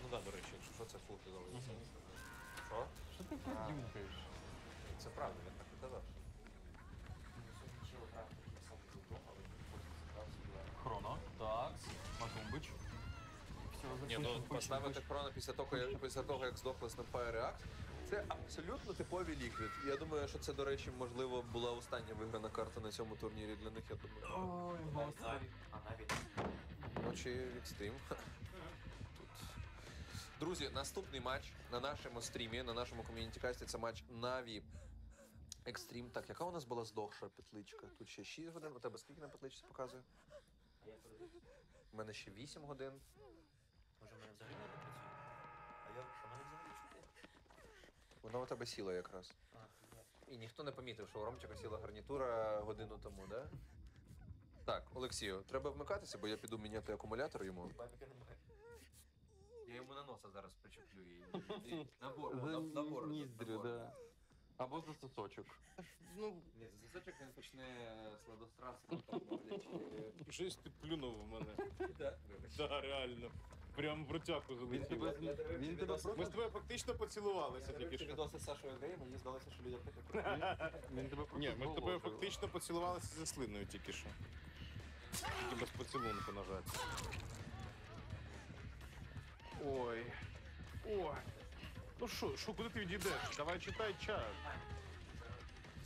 Ну так, до речі, якщо що це фул підовий Що?
Що ти продюмкаєш?
Це правда, він так і казав.
Хроно. Так. Матумбич.
Ні, ну поставити хроно після того, як після того, як здохли Snapfire React, це абсолютно типові ліквід. Я думаю, що це, до речі, можливо, була остання виграна карта на цьому турнірі для них. Я думаю.
Ой,
Навіть, а
Ну чи екстрім. Друзі, наступний матч на нашому стрімі, на нашому ком'юніті касті це матч Наві Екстрім. Так, яка у нас була здохла петличка? Тут ще 6 годин. У тебе скільки на петличці показує? У мене ще 8 годин.
Може, в мене взагалі не працює? А я що в мене взагалі чути?
Вона у тебе сіла якраз.
А.
І ніхто не помітив, що у Ромчика сіла гарнітура годину тому, да? Так, Олексію, треба вмикатися, бо я піду міняти акумулятор йому.
Бабіка немає. Я йому на носа зараз причеплю і, і набор, набор, набор,
Ніздрю,
набор.
да. Або за сосочок.
Ну,
Ні, за сосочок він почне сладострастно там блядь,
щось ти плюнув в мене.
Да, вибач.
Да, реально. Прям в
тебе,
залетіло.
він тебе
Ми з
просто...
тобою фактично поцілувалися
Я
тільки
дивився
що.
відоси з Сашою Греєм, мені здалося, що людям таке.
Він тебе просто
Ні, ми з тобою фактично поцілувалися за слиною тільки що. Тільки без поцілунку, на жаль. Ой. Ой. Ну що, що, куди ти відійдеш? Давай читай чат.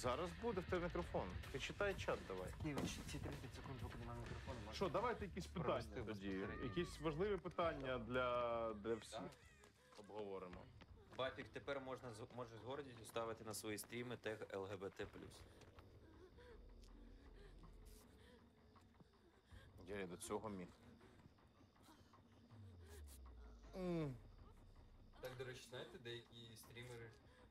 Зараз буде в тебе мікрофон. Ти читай чат давай.
Ні, він ще ці 30 секунд, поки немає мікрофону. може
Що, давайте якісь питання тоді.
безпосередньо.
Якісь важливі питання для, для всіх обговоримо.
Бапік, тепер можна з- можеш з гордістю ставити на свої стріми тег ЛГБТ+.
Я і до цього міг.
Так, до речі, знаєте, деякі стрімери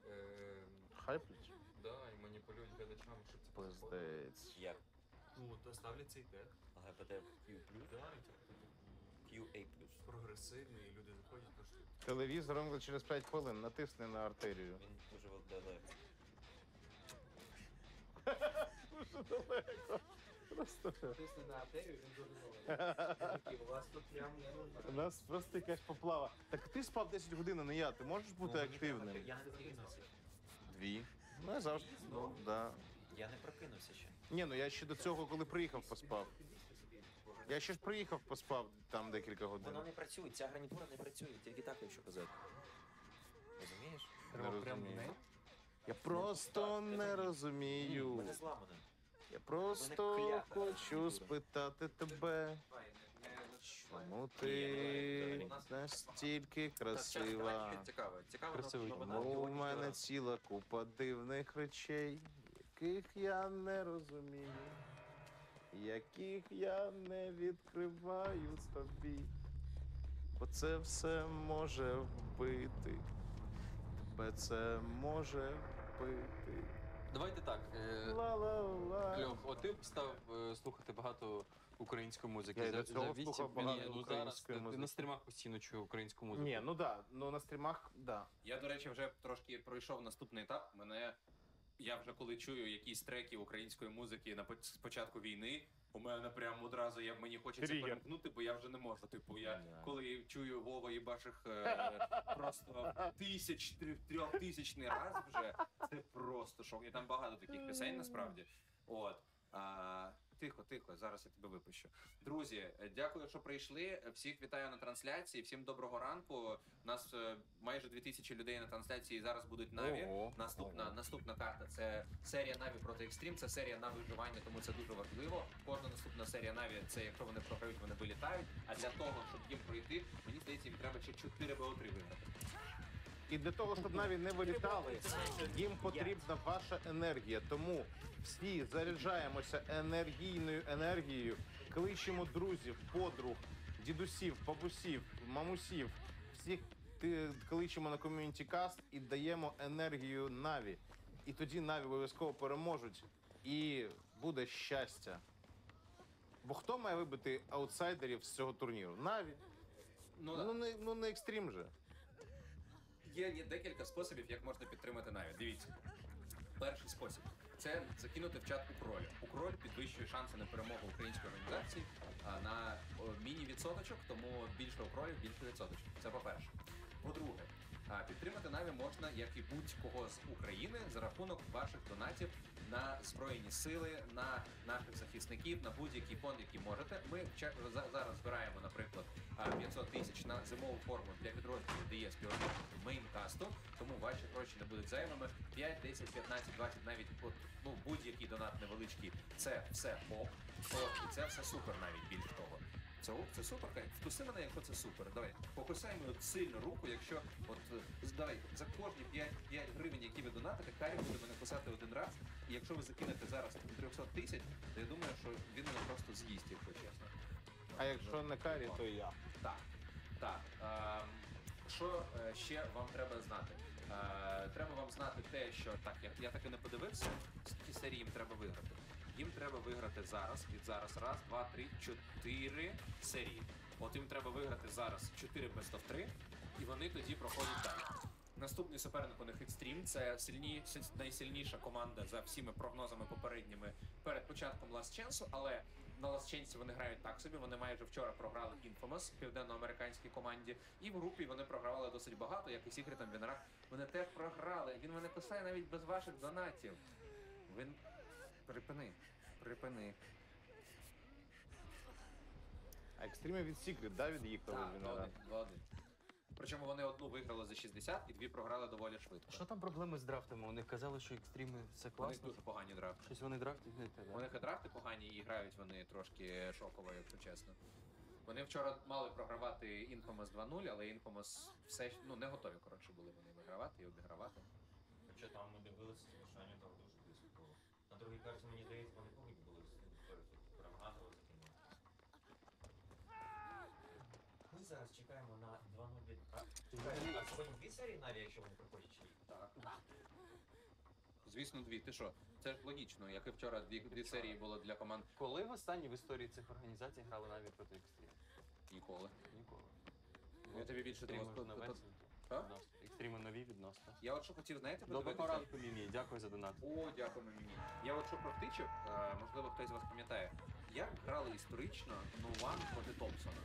е,
Хайплять?
да, і маніпулюють глядачами, щоб це происходило.
Пиздець.
Як?
Ну, та ставлять цей тег.
ЛГБТQ+,
Да, і типу,
QA+.
прогресивний, і люди заходять, кажуть,
Телевізор вимкнути через 5 хвилин. Натисни на артерію.
Він дуже далеко.
Дуже далеко. Просто.
Тисни на артерію, він дуже далеко. У вас тут прям не
У нас просто якась поплава. Так ти спав 10 годин, а не я. Ти можеш бути активним?
Я не.
Дві. Ну я завжди. Ну, да.
Я не прокинувся ще.
Ні, ну я ще до цього, коли приїхав, поспав. Я ще ж приїхав, поспав там декілька годин.
Воно не працює, ця гарнітура не працює, тільки так, якщо казати. Розумієш?
Не
треба
розумію. Я просто не
Ні,
розумію.
Мене зламане.
Я просто хочу спитати тебе, чому ти настільки красива?
Цікаво. Цікаво.
Чому в мене ціла купа дивних речей, яких я не розумію, яких я не відкриваю тобі. Бо це все може вбити. Тебе це може вбити.
Давайте так. Е,
Ла-ла-ла.
Льох, от ти б став е, слухати багато української музики.
Я і
за,
до цього
за вісім-
слухав багато
ну зараз
української
ти, ти
музики.
на стрімах постійно чую українську музику.
Ні, ну да, ну на стрімах, да.
Я, до речі, вже трошки пройшов наступний етап. Мене я вже коли чую якісь треки української музики на поч- з початку війни, У мене прямо одразу я мені хочеться
Тригер.
перемкнути, бо я вже не можу. Типу, я коли чую Вова і ваших е, просто тисяч трьох- трьохтисячний раз вже. Це просто шок. І там багато таких пісень насправді. От. А, тихо, тихо, зараз я тебе випущу. Друзі, е, дякую, що прийшли. Всіх вітаю на трансляції. Всім доброго ранку. У нас е, майже 2000 людей на трансляції. Зараз будуть Наві.
Ого.
Наступна наступна карта це серія Наві проти Екстрім. Це серія на виживання, тому це дуже важливо. Кожна наступна серія Наві це якщо вони програють, вони вилітають. А для того, щоб їм пройти, мені здається, їм треба ще 4 БО3 виграти.
І для того, щоб навіть не вилітали, їм потрібна ваша енергія. Тому всі заряджаємося енергійною енергією, кличемо друзів, подруг, дідусів, бабусів, мамусів. Всіх кличемо на ком'юніті каст і даємо енергію Наві. І тоді Наві обов'язково переможуть, і буде щастя. Бо хто має вибити аутсайдерів з цього турніру? Наві.
Ну, да.
ну, не, ну не екстрім же.
Є, декілька способів, як можна підтримати навіть. Дивіться. Перший спосіб це закинути в чат укроль. Укроль підвищує шанси на перемогу української організації на міні-відсоточок, тому більше укролів, більше відсоточок. Це по-перше. По-друге, підтримати Наві можна, як і будь-кого з України, за рахунок ваших донатів на збройні сили, на наших захисників, на будь-який фонд, який можете. Ми зараз збираємо, наприклад, 500 тисяч на зимову форму для підрозділів ДС співробітників мейнкасту, тому ваші гроші не будуть зайвими. 5, 10, 15, 20, навіть ну, будь-який донат невеличкий, це все ок. І це все супер навіть більш того. Це ок, це супер. Кай, Вкуси мене, якщо це супер. Давай, покусаємо от сильно руку, якщо от е, давай за кожні 5, 5 гривень, які ви донатите, Карі буде мене кусати один раз. І якщо ви закинете зараз 300 тисяч, то я думаю, що він мене просто з'їсть, якщо чесно.
А якщо не карі, то я.
Так. Так. Ем, що е, ще вам треба знати? Е, треба вам знати те, що так, я, я таки не подивився, скільки серій їм треба виграти. Їм треба виграти зараз, від зараз раз, два, три, чотири серії. От їм треба виграти зараз 4 best of 3, і вони тоді проходять далі. Наступний суперник у них Extreme. Це сильні, найсильніша команда за всіми прогнозами попередніми перед початком Last Chance, але на Last Chance вони грають так собі. Вони майже вчора програли Infamous південноамериканській команді. І в групі вони програвали досить багато, як і Secret Winner. Вони теж програли. Він мене кусає навіть без ваших донатів. Він. Припини. Припини.
А екстримі від Secret, да, від'їхали
Так,
він.
два-один, два-один. Причому вони одну виграли за 60 і дві програли доволі швидко.
Що там проблеми з драфтами? Вони казали, що екстріми все
У них
класно.
дуже погані драфти.
Щось вони драфтять не те,
У
да?
них і драфти погані і грають вони трошки шоково, якщо чесно. Вони вчора мали програвати Infamous 2-0, але Infamous все ж- ну, не готові, коротше, були вони вигравати і обігравати.
Хоча там ми дивилися, Мішаня там дуже близько було. На мені здається, вони повинні були газово закинути. Ми зараз чекаємо на 2-0 від... А, сьогодні дві серії Наві, якщо вони приходять чи ні?
Так. Звісно, дві. Ти що? Це ж логічно, як і вчора дві, дві серії було для команд
Коли в останній в історії цих організацій грали Наві проти екстрім?
ніколи.
Ніколи.
Я тобі більше того
ж
скажу.
новенькі.
А?
Відносно. Екстріми нові відносно.
Я от що хотів, знаєте,
Доброго
подивитися?
ранку, Мімі. Дякую за донат.
О, дякуємо мені. Я от що провтичив, е, можливо, хтось з вас пам'ятає, як грали історично No One проти Томпсона.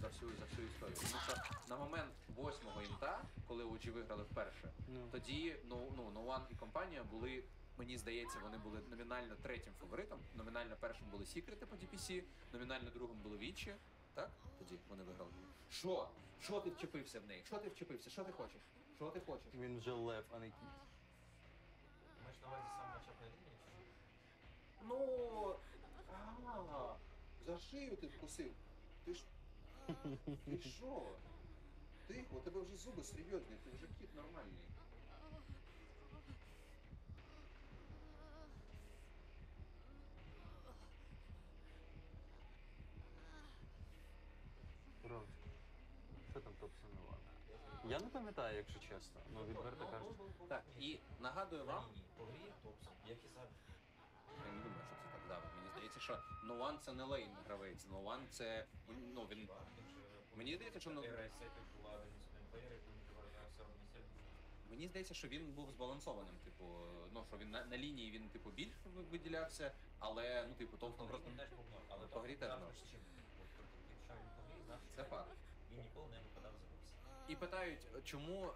За всю, за всю історію. Тому що на момент восьмого інта, коли OG виграли вперше,
Ну.
тоді ну, ну, No One і компанія були, мені здається, вони були номінально третім фаворитом. Номінально першим були Секрети по DPC, номінально другим були Вічі. Так? Тоді вони виграли. Що? Що ти вчепився в неї? Що ти вчепився? Що ти хочеш? Що ти хочеш?
Він вже лев, а не кіт.
Маєш на увазі сам матчап на лінії?
Ну, а, за шию ти вкусив. Ти ж. Ти що? Тихо, у тебе вже зуби серйозні, ти вже кіт нормальний.
Пам'ятаю, якщо чесно. Ну, відверто кажучи.
Так, і нагадую вам.
як і зараз.
Я не думаю, що це так давно. Мені здається, що No One це не лейн гравець. One це. Ну, він. Мені здається, що ну,
сильно.
Мені здається, що він був збалансованим. Типу, ну що він на, на лінії він типу більш виділявся, але ну типу товстим просто
теж але
по грі теж
завжди. Тобто,
Це факт.
Він ніколи не.
І питають, чому е,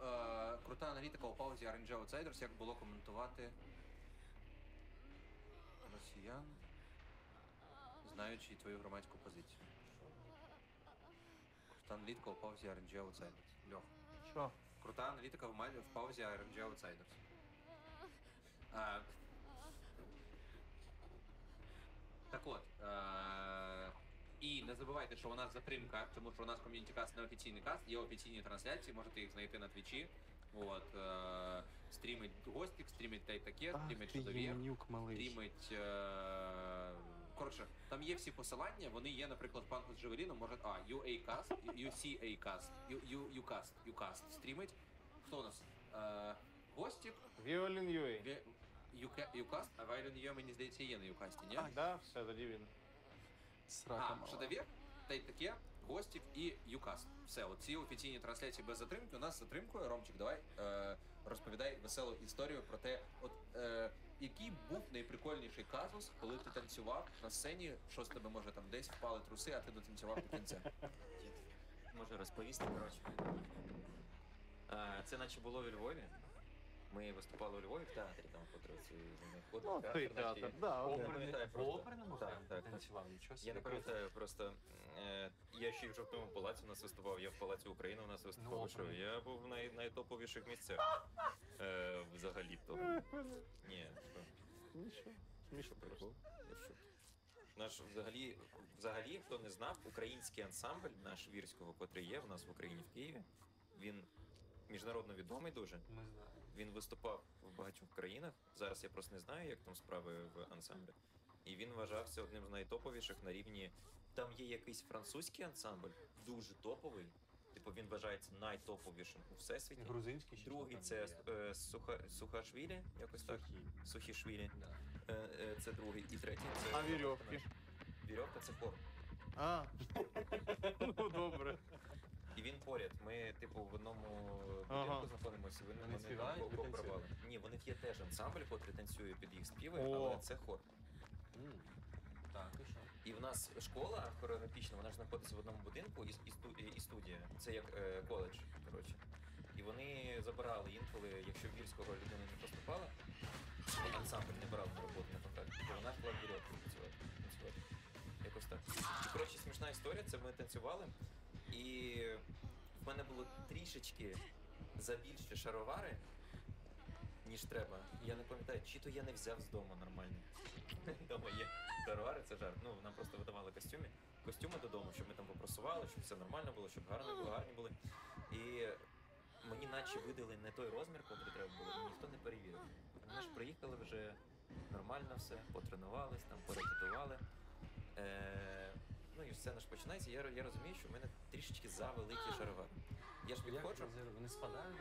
крута аналітика у паузі RNG Outsiders, як було коментувати росіян, знаючи твою громадську позицію. Крута аналітика у паузі RNG Outsiders. Льох.
Що?
Крута аналітика в, май- в паузі RNG Outsiders. А, так от. Е, і не забувайте, що у нас затримка, тому що у нас ком'юніті каст не офіційний каст, є офіційні трансляції, можете їх знайти на твічі. От, е, стрімить Гостік, стрімить Тайтаке, стрімить Шадовір,
Ємнюк малий.
стрімить. Е, коротше, там є всі посилання, вони є, наприклад, панку з Джевеліном, може, а, UA-cast, UCA-cast, UCast, UCast стрімить. Хто у нас? Е, Гостік,
Віолін Юей.
Ві- Юке- а Вайлен Йо, мені здається, є на Юкасті, ні?
Да, все, тоді він.
А, Шадовір, та й таке, гостів і Юкаст. Все, от ці офіційні трансляції без затримки. У нас з затримкою. Ромчик, давай е, розповідай веселу історію про те, от е, який був найприкольніший казус, коли ти танцював на сцені, що з тебе може там десь впали труси, а ти дотанцював до кінця.
Можу розповісти, коротше. А, Це наче було у Львові. Ми виступали у Львові в театрі, там по традиції вони
Ну, той театр, да,
Я не пам'ятаю
В
просто.
оперному
Так,
прям
так, так.
танцював, нічого собі,
Я не пам'ятаю, просто е, я ще й в жовтому палаці у нас виступав, я в Палаці України у нас виступав.
Ну,
що я був в най, найтоповіших місцях. Е, взагалі то. Ні, що?
Нічого. Смішно
прикол. Я в шокі. Наш взагалі, взагалі, хто не знав, український ансамбль наш вірського, котрий є в нас в Україні в Києві, він міжнародно відомий дуже.
Ми знаємо.
Він виступав в багатьох країнах. Зараз я просто не знаю, як там справи в ансамблі. І він вважався одним з найтоповіших на рівні. Там є якийсь французький ансамбль, дуже топовий. Типу він вважається найтоповішим у всесвіті.
Грузинський ще
Другий це е, Суха, Сухашвілі, якось так. Сухішвілі. Е, е, це другий. І третій це.
А вірьовки?
Вірьовка це хор.
А, ну добре.
І він поряд. Ми, типу, в одному будинку
Ага.
знаходимося. Вони,
Вони
вони
співають, ви танцюєте?
порвали. Ні, в них є теж ансамбль, котрий танцює під їх співи,
О.
але це хор.
Так, і що?
І в нас школа хореографічна, вона ж знаходиться в одному будинку і, і, сту- і студія. Це як е, коледж, коротше. І вони забирали інколи, якщо в Вільського людина не поступала, ансамбль не брав на роботу на контракт, то вона йшла в вірьовку працювати. танцювати. Якось так. І коротше, смішна історія, це ми танцювали, і в мене було трішечки забільші шаровари, ніж треба. Я не пам'ятаю, чи то я не взяв з дому нормально. Дома є шаровари, це жарт. Ну, нам просто видавали костюми. Костюми додому, щоб ми там попросували, щоб все нормально було, щоб гарно було, гарні були. І мені наче видали не той розмір, котрий треба було, і ніхто не перевірив. Ми ж приїхали вже нормально все, потренувались, там порепетували. Е, ну і сцена ж починається. Я, я розумію, що в мене трішечки завеликі шаровари. Я ж підходжу.
Вони спадають?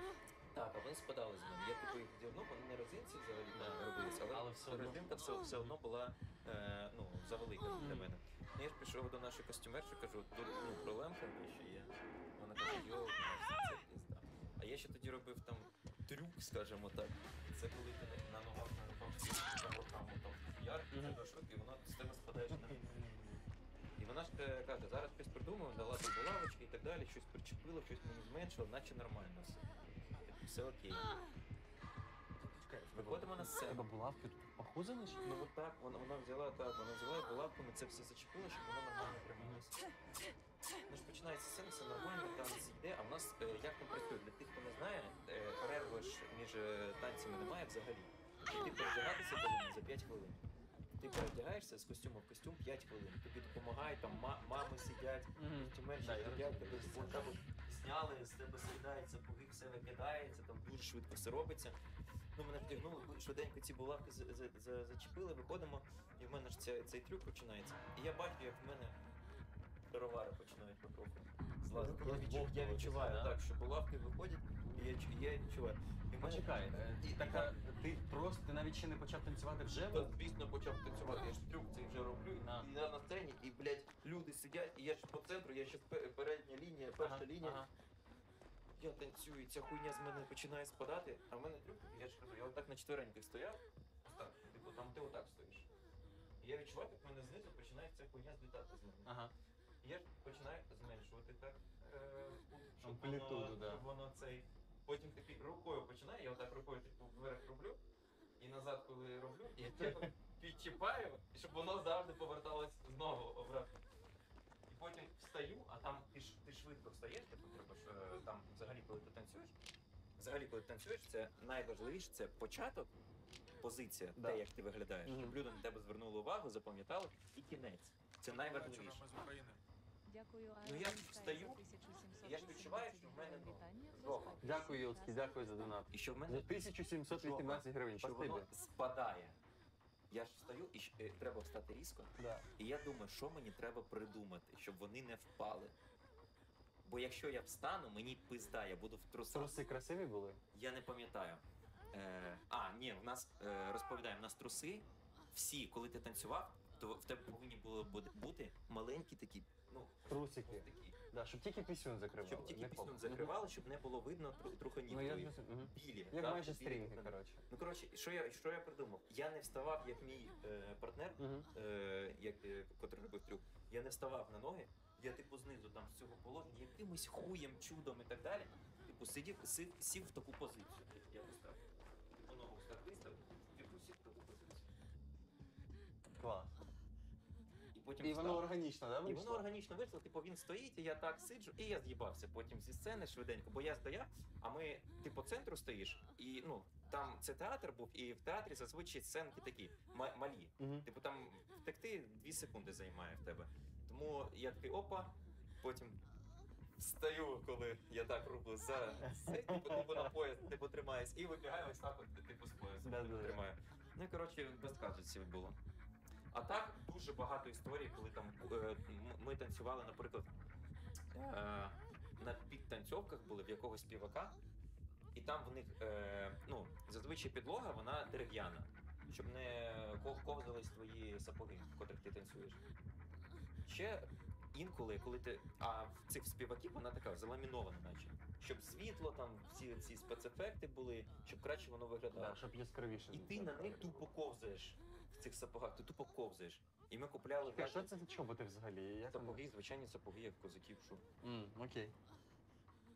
Так, а вони спадали з мене. Я типу їх вдягнув, вони на резинці взагалі не робилися, але,
Але все одно.
резинка все, все одно була е, ну, завелика для мене. Ну, я ж пішов до нашої костюмерші, кажу, тут ну, проблемка ще є. Вона каже, йо, це пізда. А я ще тоді робив там трюк, скажімо так. Це коли ти на ногах на руках там руками там ярко, mm швидко, і вона з тебе спадає на вона ж е, каже, зараз щось придумаю, дала там булавочки і так далі, щось причепила, щось мені зменшило, наче нормально все. Все окей. Виходимо на сцену.
Тебе булавки тут похузали? чи?
Ну от так, вона, вона взяла так, вона взяла і булавками це все зачепила, щоб воно нормально трималося. Ну ж починається сцена, все нормально, танець йде, а в нас е, як там працює? Для тих, хто не знає, е, перерви ж між е, танцями немає взагалі. Тобто ти повинен за 5 хвилин. Ти перевдягаєшся з костюму в костюм 5 хвилин. Тобі допомагають, там ма- мами сидять,
Да, я
сидять, тебе з тебе зняли, з тебе скидають сапоги, все викидається, там дуже швидко все робиться. Ну, мене вдягнули, швиденько ці булавки за- за- за- зачепили, виходимо, і в мене ж ця, цей трюк починається. І я бачу, як в мене шаровари починають потроху злазити. Я, відчу, я відчуваю, так, що булавки виходять, і я, я відчуваю. І мене-
Почекай, е,
і,
так а ти просто ти навіть ще не почав танцювати вже?
Та, звісно, почав танцювати. Я ж трюк цей вже роблю. І я на сцені, і, блядь, люди сидять, і я ж по центру, я ще пе- передня лінія, перша лінія. я танцюю, і ця хуйня з мене починає спадати, а в мене трюк, я ж кажу, я отак на четвереньких стояв, ось так, типу там ти отак стоїш. І я відчуваю, як в мене знизу починає ця хуйня злітати з мене.
Ага.
Я ж починаю зменшувати так, е, щоб
Амплітуду,
воно,
да.
воно цей. Потім таки рукою починаю, я отак рукою типу вверх роблю, і назад, коли роблю, я типу підчіпаю, щоб воно завжди поверталось знову обратно. І потім встаю, а там ти, ти швидко встаєш, типу, треба ж е, там взагалі, коли ти танцюєш. Взагалі, коли ти танцюєш, це найважливіше це початок, позиція,
Да.
те, як ти виглядаєш.
Мгм.
Щоб люди на тебе звернули увагу, запам'ятали, і кінець. Це найважливіше.
Дякую,
Ну я встаю,
Скай, за 1700
і я ж відчуваю, що в мене ну.
Дякую, Йоцький, дякую за донат.
І що в
За
мене
1718 гривень.
що
Спасибі.
воно спадає. Я ж встаю і щ- е, треба встати різко.
Да.
І я думаю, що мені треба придумати, щоб вони не впали. Бо якщо я встану, мені пизда, я буду в трусах.
Труси красиві були?
Я не пам'ятаю. Е, а, ні, в нас е, розповідаємо, в нас труси. Всі, коли ти танцював, то в тебе повинні були бу- бути маленькі такі, ну,
Трусики.
такі.
Да, щоб тільки пісюн закривали.
Щоб тільки
не
пісню
поп.
закривали, щоб не було видно тру- труханів
Ну, я зрозумів, мгм.
білі.
Як
да,
майже
білі
стрінги,
трухани.
коротше.
Ну коротше, що я, що я придумав? Я не вставав, як мій е, партнер, е, як, е, котрий робив трюк. Я не вставав на ноги. Я типу знизу там з цього положення, якимось хуєм, чудом і так далі. Типу сидів, сів, сів в таку позицію. Я поставив. Типу ногу так виставив, типу сів в таку позицію.
Клас.
І потім
І воно
встав.
органічно, да,
І
вийшло?
воно органічно вийшло, типу він стоїть, і я так сиджу, і я з'їбався потім зі сцени швиденько, бо я стояв, а ми, ти по центру стоїш, і ну там це театр був, і в театрі зазвичай сценки такі ма- малі. Типу там втекти дві секунди займає в тебе. Тому я такий опа, потім встаю, коли я так роблю за це, типу, типу на пояс, типу тримаюсь, і вибігаю ось так, от, типу з поясом типу, тримаю. Ну і коротше, без казусів було. А так дуже багато історій, коли там е, ми танцювали, наприклад, е, на підтанцьовках були в якогось співака, і там в них е, ну, зазвичай підлога вона дерев'яна, щоб не ков- ковзались твої сапоги, в котрих ти танцюєш. Ще інколи, коли ти. А в цих співаків вона така заламінована, наче. Щоб світло, там всі ці спецефекти були, щоб краще воно виглядало.
Да, щоб яскравіше.
І ти на них тупо ковзаєш цих сапогах, ти тупо ковзаєш. І ми купляли
Чекай, що це за чоботи взагалі? Як вони?
сапоги, звичайні сапоги, як козаків, що.
М, окей.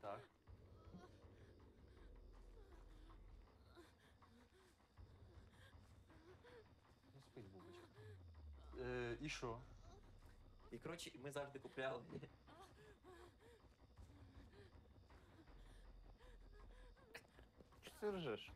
Так. Ну, спить бубочка. Е, і що?
І коротше, ми завжди купляли.
Що ти ржеш?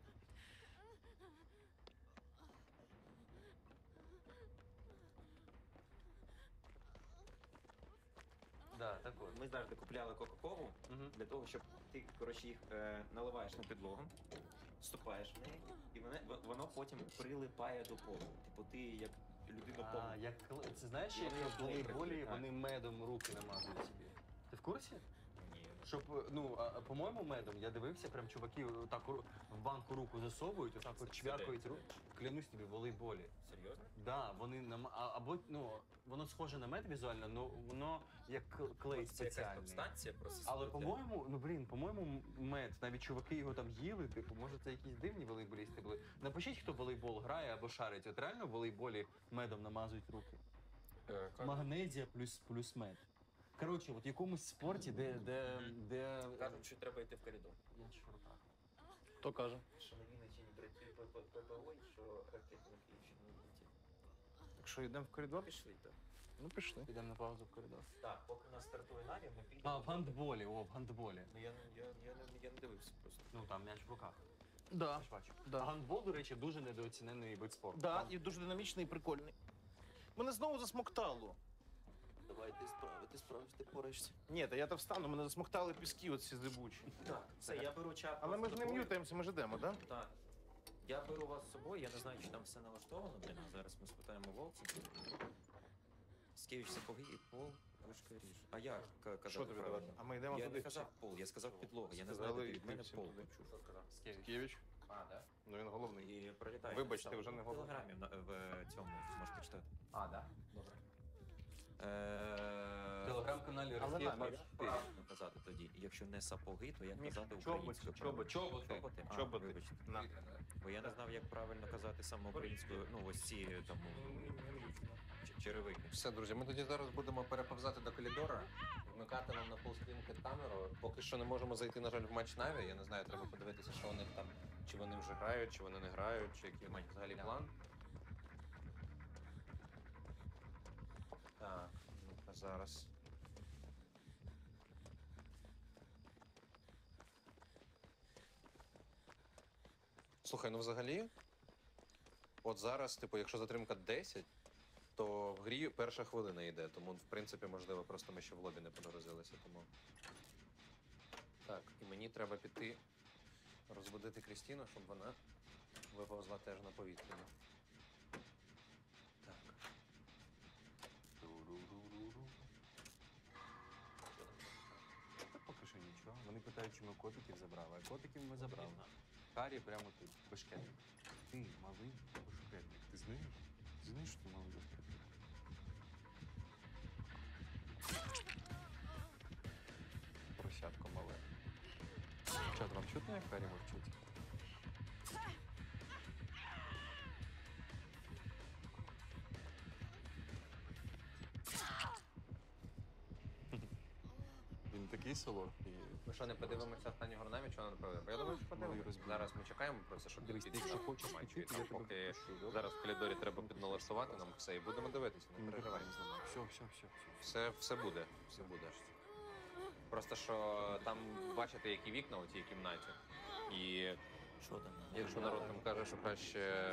Да, так от.
Ми завжди купляли Кока-Колу для того, щоб ти коротше, їх е, наливаєш на підлогу, вступаєш в неї, і воно, воно потім прилипає до полу. Типу ти як людина
А,
повна.
як це знаєш, як в волейболі вони медом руки намазують собі. Ти в курсі? Щоб, е, ну, а, по-моєму, медом, я дивився, прям чуваки так в банку руку засовують, отак от чвякають руку. Клянусь тобі, в волейболі.
Серйозно?
Да, вони нам а, або ну воно схоже на мед візуально, але воно як к- клей
Це якась
спеціальний.
субстанція просто.
Але
сидить.
по-моєму, ну блін, по-моєму, м- мед, навіть чуваки його там їли, типу, може це якісь дивні волейболісти були. Напишіть, хто в волейбол грає або шарить. От реально в волейболі медом намазують руки.
Е,
Магнезія плюс плюс мед. Коротше, от в якомусь спорті, де. де, де...
Кажуть, що треба йти в коридор.
Я ж в.
Хто каже?
Що на Вінниччині працює ППО, і що ракети на Київщині не летять.
Так що йдемо в коридор?
Пішли так.
Ну пішли.
Підемо на паузу в коридор.
Так, поки нас стартує Наві, ми підемо.
А, в гандболі, о, в гандболі.
Ну я, не- я, я, не, я не дивився просто.
Ну там м'яч в руках.
Да.
Я ж бачу.
Да.
Гандбол, до речі, дуже недооцінений вид спорту.
Да,
Там-
і дуже динамічний і прикольний. Мене знову засмоктало.
Давай ти справи, ти справишся, ти пораєшся.
Ні, та я то встану, мене засмоктали піски оці злибучі.
Так, все, я беру чап.
Але ми ж не
собою.
м'ютаємося, ми ж йдемо, так?
Так. Я беру вас з собою, я не знаю, чи там все налаштовано, блін, зараз ми спитаємо вовці. Скевич сапоги і пол, вишка ріж. А я к- казав
Що тобі
правильно?
давати? А ми йдемо
я
туди
не
всі.
казав пол, я сказав підлога. Я не
Сказали,
знаю, де ти від мене
всім
пол
туди.
почув. Що сказав?
Скевич.
А, да?
Ну він головний.
І пролітає.
Вибачте, вже не
В
головний.
телеграмі на- в цьому можете почитати.
А, да?
Добре. Е,
Телеграм-каналі Росія
нам
24.
правильно казати тоді. Якщо не сапоги, то як казати українською?
чоботи, чоботи,
Чоботи? А,
чоботи.
вибачте.
На.
Бо я не знав, як правильно казати саме українською, ну ось ці там ч- черевики.
Все, друзі, ми тоді зараз будемо переповзати до коридора, вмикати нам на полстрімки камеру. Поки що не можемо зайти, на жаль, в матч Наві. Я не знаю, треба подивитися, що у них там, чи вони вже грають, чи вони не грають, чи який мають взагалі план. Так, ну-ка зараз. Слухай, ну взагалі, от зараз, типу, якщо затримка 10, то в грі перша хвилина йде, тому в принципі можливо, просто ми ще в лобі не подорозилися. Тому так, і мені треба піти розбудити Крістіну, щоб вона виповзла теж на повітря.
Вони питають, чи ми котиків забрали. А котиків ми забрали. Карі прямо тут, бешкетник. Ти малий бешкетник. Ти знаєш? Ти знаєш, що ти малий бешкетник? Поросятко мале. Чат, вам чутно, як Карі мовчить? Він такий солодкий.
Ми що, не подивимося останню горнамі, що вона проведе? Бо я думаю, що подивимося. Зараз ми чекаємо просто, щоб
Дивись, ти якщо хочеш
матчі. Там поки зараз в коридорі треба підналаштувати нам все і будемо дивитися, не переживай.
Все, все, все, все.
Все, все буде, все буде. Просто що там бачите, які вікна у цій кімнаті. І
Що там?
якщо народ там каже, що краще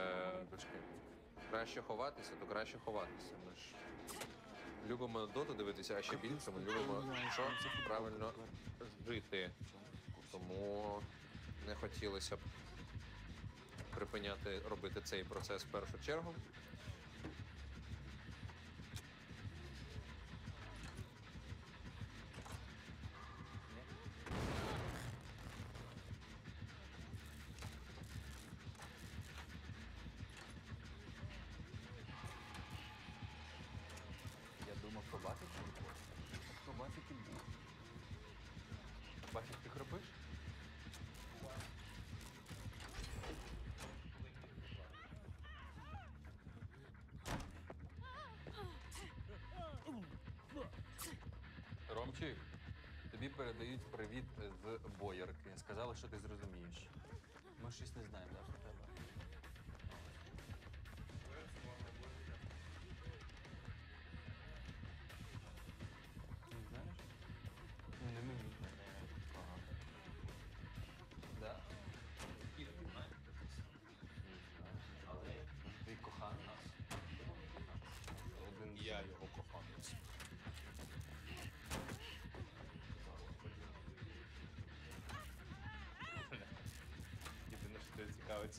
краще ховатися, то краще ховатися. Ми ж любимо доту дивитися, а ще більше ми любимо, що правильно жити. Тому не хотілося б припиняти робити цей процес в першу чергу.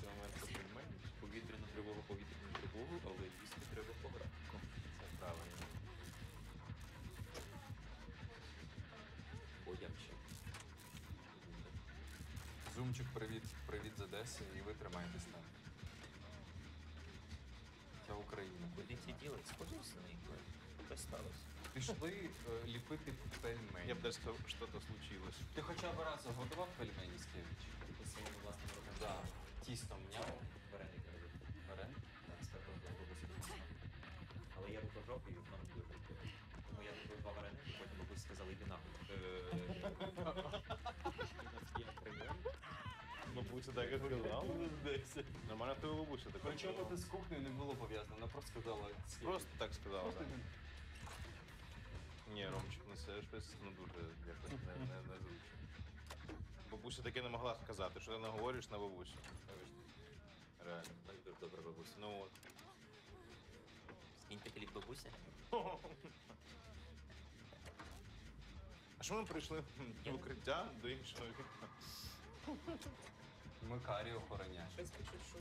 Момент пельмені.
Повітряну тривогу, повітряну тривогу, але їсти треба по графіку.
Це правильно.
Боярче.
Зумчик, привіт, привіт з Одеси, і ви тримаєтесь там. Це Україна.
Куди ці діли? Сходив з неї. Щось сталося.
Пішли е, ліпити пельмені.
Я б даже сказав, що то случилось.
Ти хоча б раз готував пельмені з Кевич?
Типу своїми власними руками.
Да. Тісто мняв.
Вареники робив.
Варен?
Так, з картоплею бабусі. Але я був пожовтий, і нам не випити. Тому я купив два вареники, потім бабуся сказала, йди нахуй. Е, Я привів.
Бабуся так і сказала. Нормально в тебе бабуся так
Причому це з кухнею не було пов'язано, вона просто сказала.
Просто так сказала, так. Ні, Ромчик, ну це щось ну, дуже якось не, не, не зручно. Бабуся таке не могла сказати, що ти наговориш на бабусю. Реально.
Так добре бабуся.
Ну от.
Скиньте кліп бабусі.
А що ми прийшли в укриття до іншого вікна?
Ми карі охороняємо.
Щось пишуть, що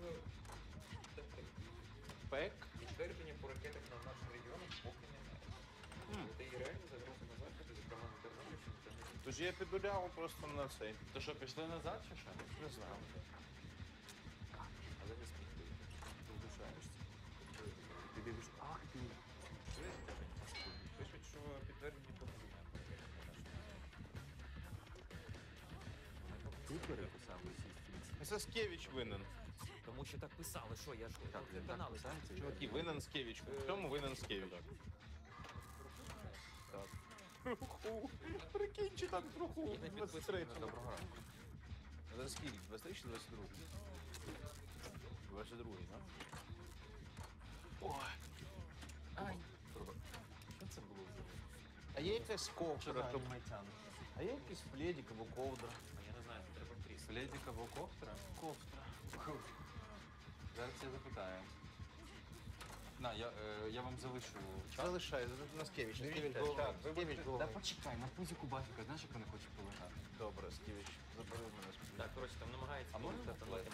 Пек?
підтвердження по ракетах на наш регіон поки немає. Це і реально загроза
Тож я піду лягу просто на цей.
То що, пішли назад чи що?
Не знаю.
Але не спіти.
Ти вдушаєшся. Ти дивишся. Ах ти.
Пишуть,
що підтверджені документи. Ти переписав усі Саскевич винен.
Тому що так писали, що я ж
Так, телеканали.
Чуваки, винен Скевич. В чому винен Скевич? Труху. Прикинь, чи так труху.
Не
Доброго ранку. Скільки? 23 чи 22? 22, так?
Ой.
Ай. Що це було за?
А є якась ковдра, щоб...
Майтян.
А є якийсь пледик або ковдра?
Я не знаю, це треба кріс.
Ледіка Вокоптера?
Ковдра.
Зараз я запитаю. На, я, е, я вам залишу чат.
Залишай, на Скевич. Скевич
Дивіться,
головний.
чат, ви
Скевич головний.
Почекай, на пузіку бафіка, знаєш, як вони хочуть полежати?
Добре, Скевич, забери мене
Так, коротше, там намагається
А можна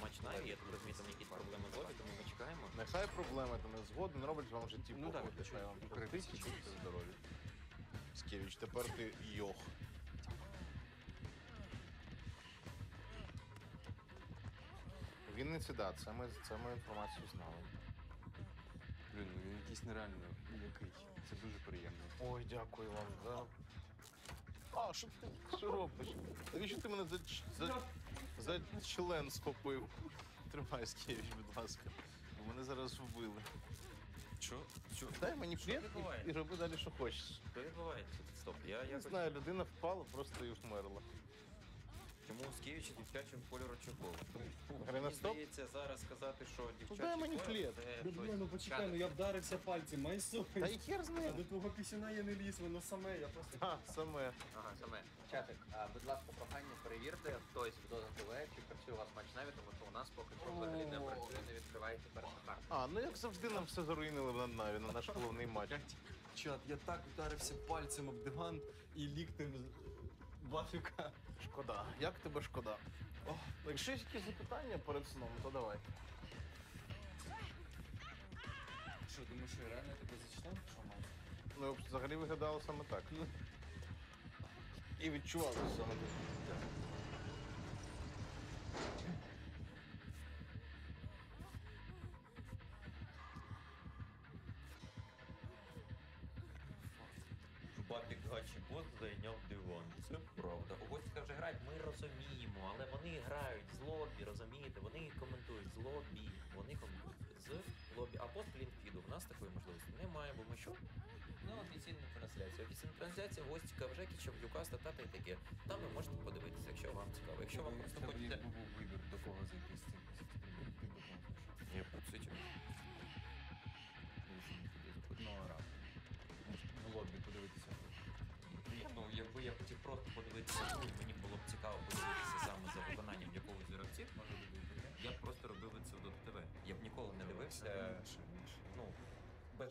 матч Наві, я так розумію, там якісь проблеми з лобі, тому ми чекаємо.
Нехай проблеми то не згоден, робить вам в житті
Ну так,
погоди. Хай
я
вам
покрити
покритися,
чи
будьте здорові. Скевич, тепер ти йох. Вінниці, да, це ми, це ми інформацію знали.
Блін, ну він якийсь нереально м'який. Це дуже приємно.
Ой, дякую вам за. А, що ти що робиш? Навіщо ти мене за, ч- за, за член схопив? Тримай, Скевич, будь ласка. Бо мене зараз вбили.
Що? Що?
Дай мені
Що
плед і,
відбувається?
і роби далі, що хочеш.
Що відбувається? Стоп, я
Я не
якось...
знаю, людина впала просто і вмерла.
Чому у Скевичі дівчачим кольору чокол? Мені здається, зараз сказати, що дівчачий
дай мені
колір
хліб.
це
Ну, блін, ну почекай, ну я вдарився пальцем, майсу.
Та й хер з
А
ним.
до твого пісюна я не ліз, воно саме, я просто...
А, саме.
Ага, саме. Чатик, а, будь ласка, прохання перевірте хтось в Dota TV, чи працює у вас матч Наві, тому що у нас поки що взагалі не працює, не відкривається перша карта.
А, ну як завжди нам все заруїнили на Наві, на наш головний матч.
Чат, я так вдарився пальцем об диван і ліктем з- бафіка.
Шкода. Як тебе шкода? О, якщо є якісь запитання перед сном, то давай.
Що, думаєш, що я реально тебе зачитав? Що мав?
Ну, взагалі виглядало саме так. І відчувалося саме так.
Розуміємо, але вони грають з лобі, розумієте? Вони коментують з лобі, вони коментують з лобі. А пост фіду в нас такої можливості немає, бо ми що? Ну, офіційна трансляція. Офіційна трансляція Гостіка в Жекіча, в Юкаста, тата і таке. Там ви можете подивитися, якщо вам цікаво. Якщо вам просто
був вибір, до кого зайти з цим.
Я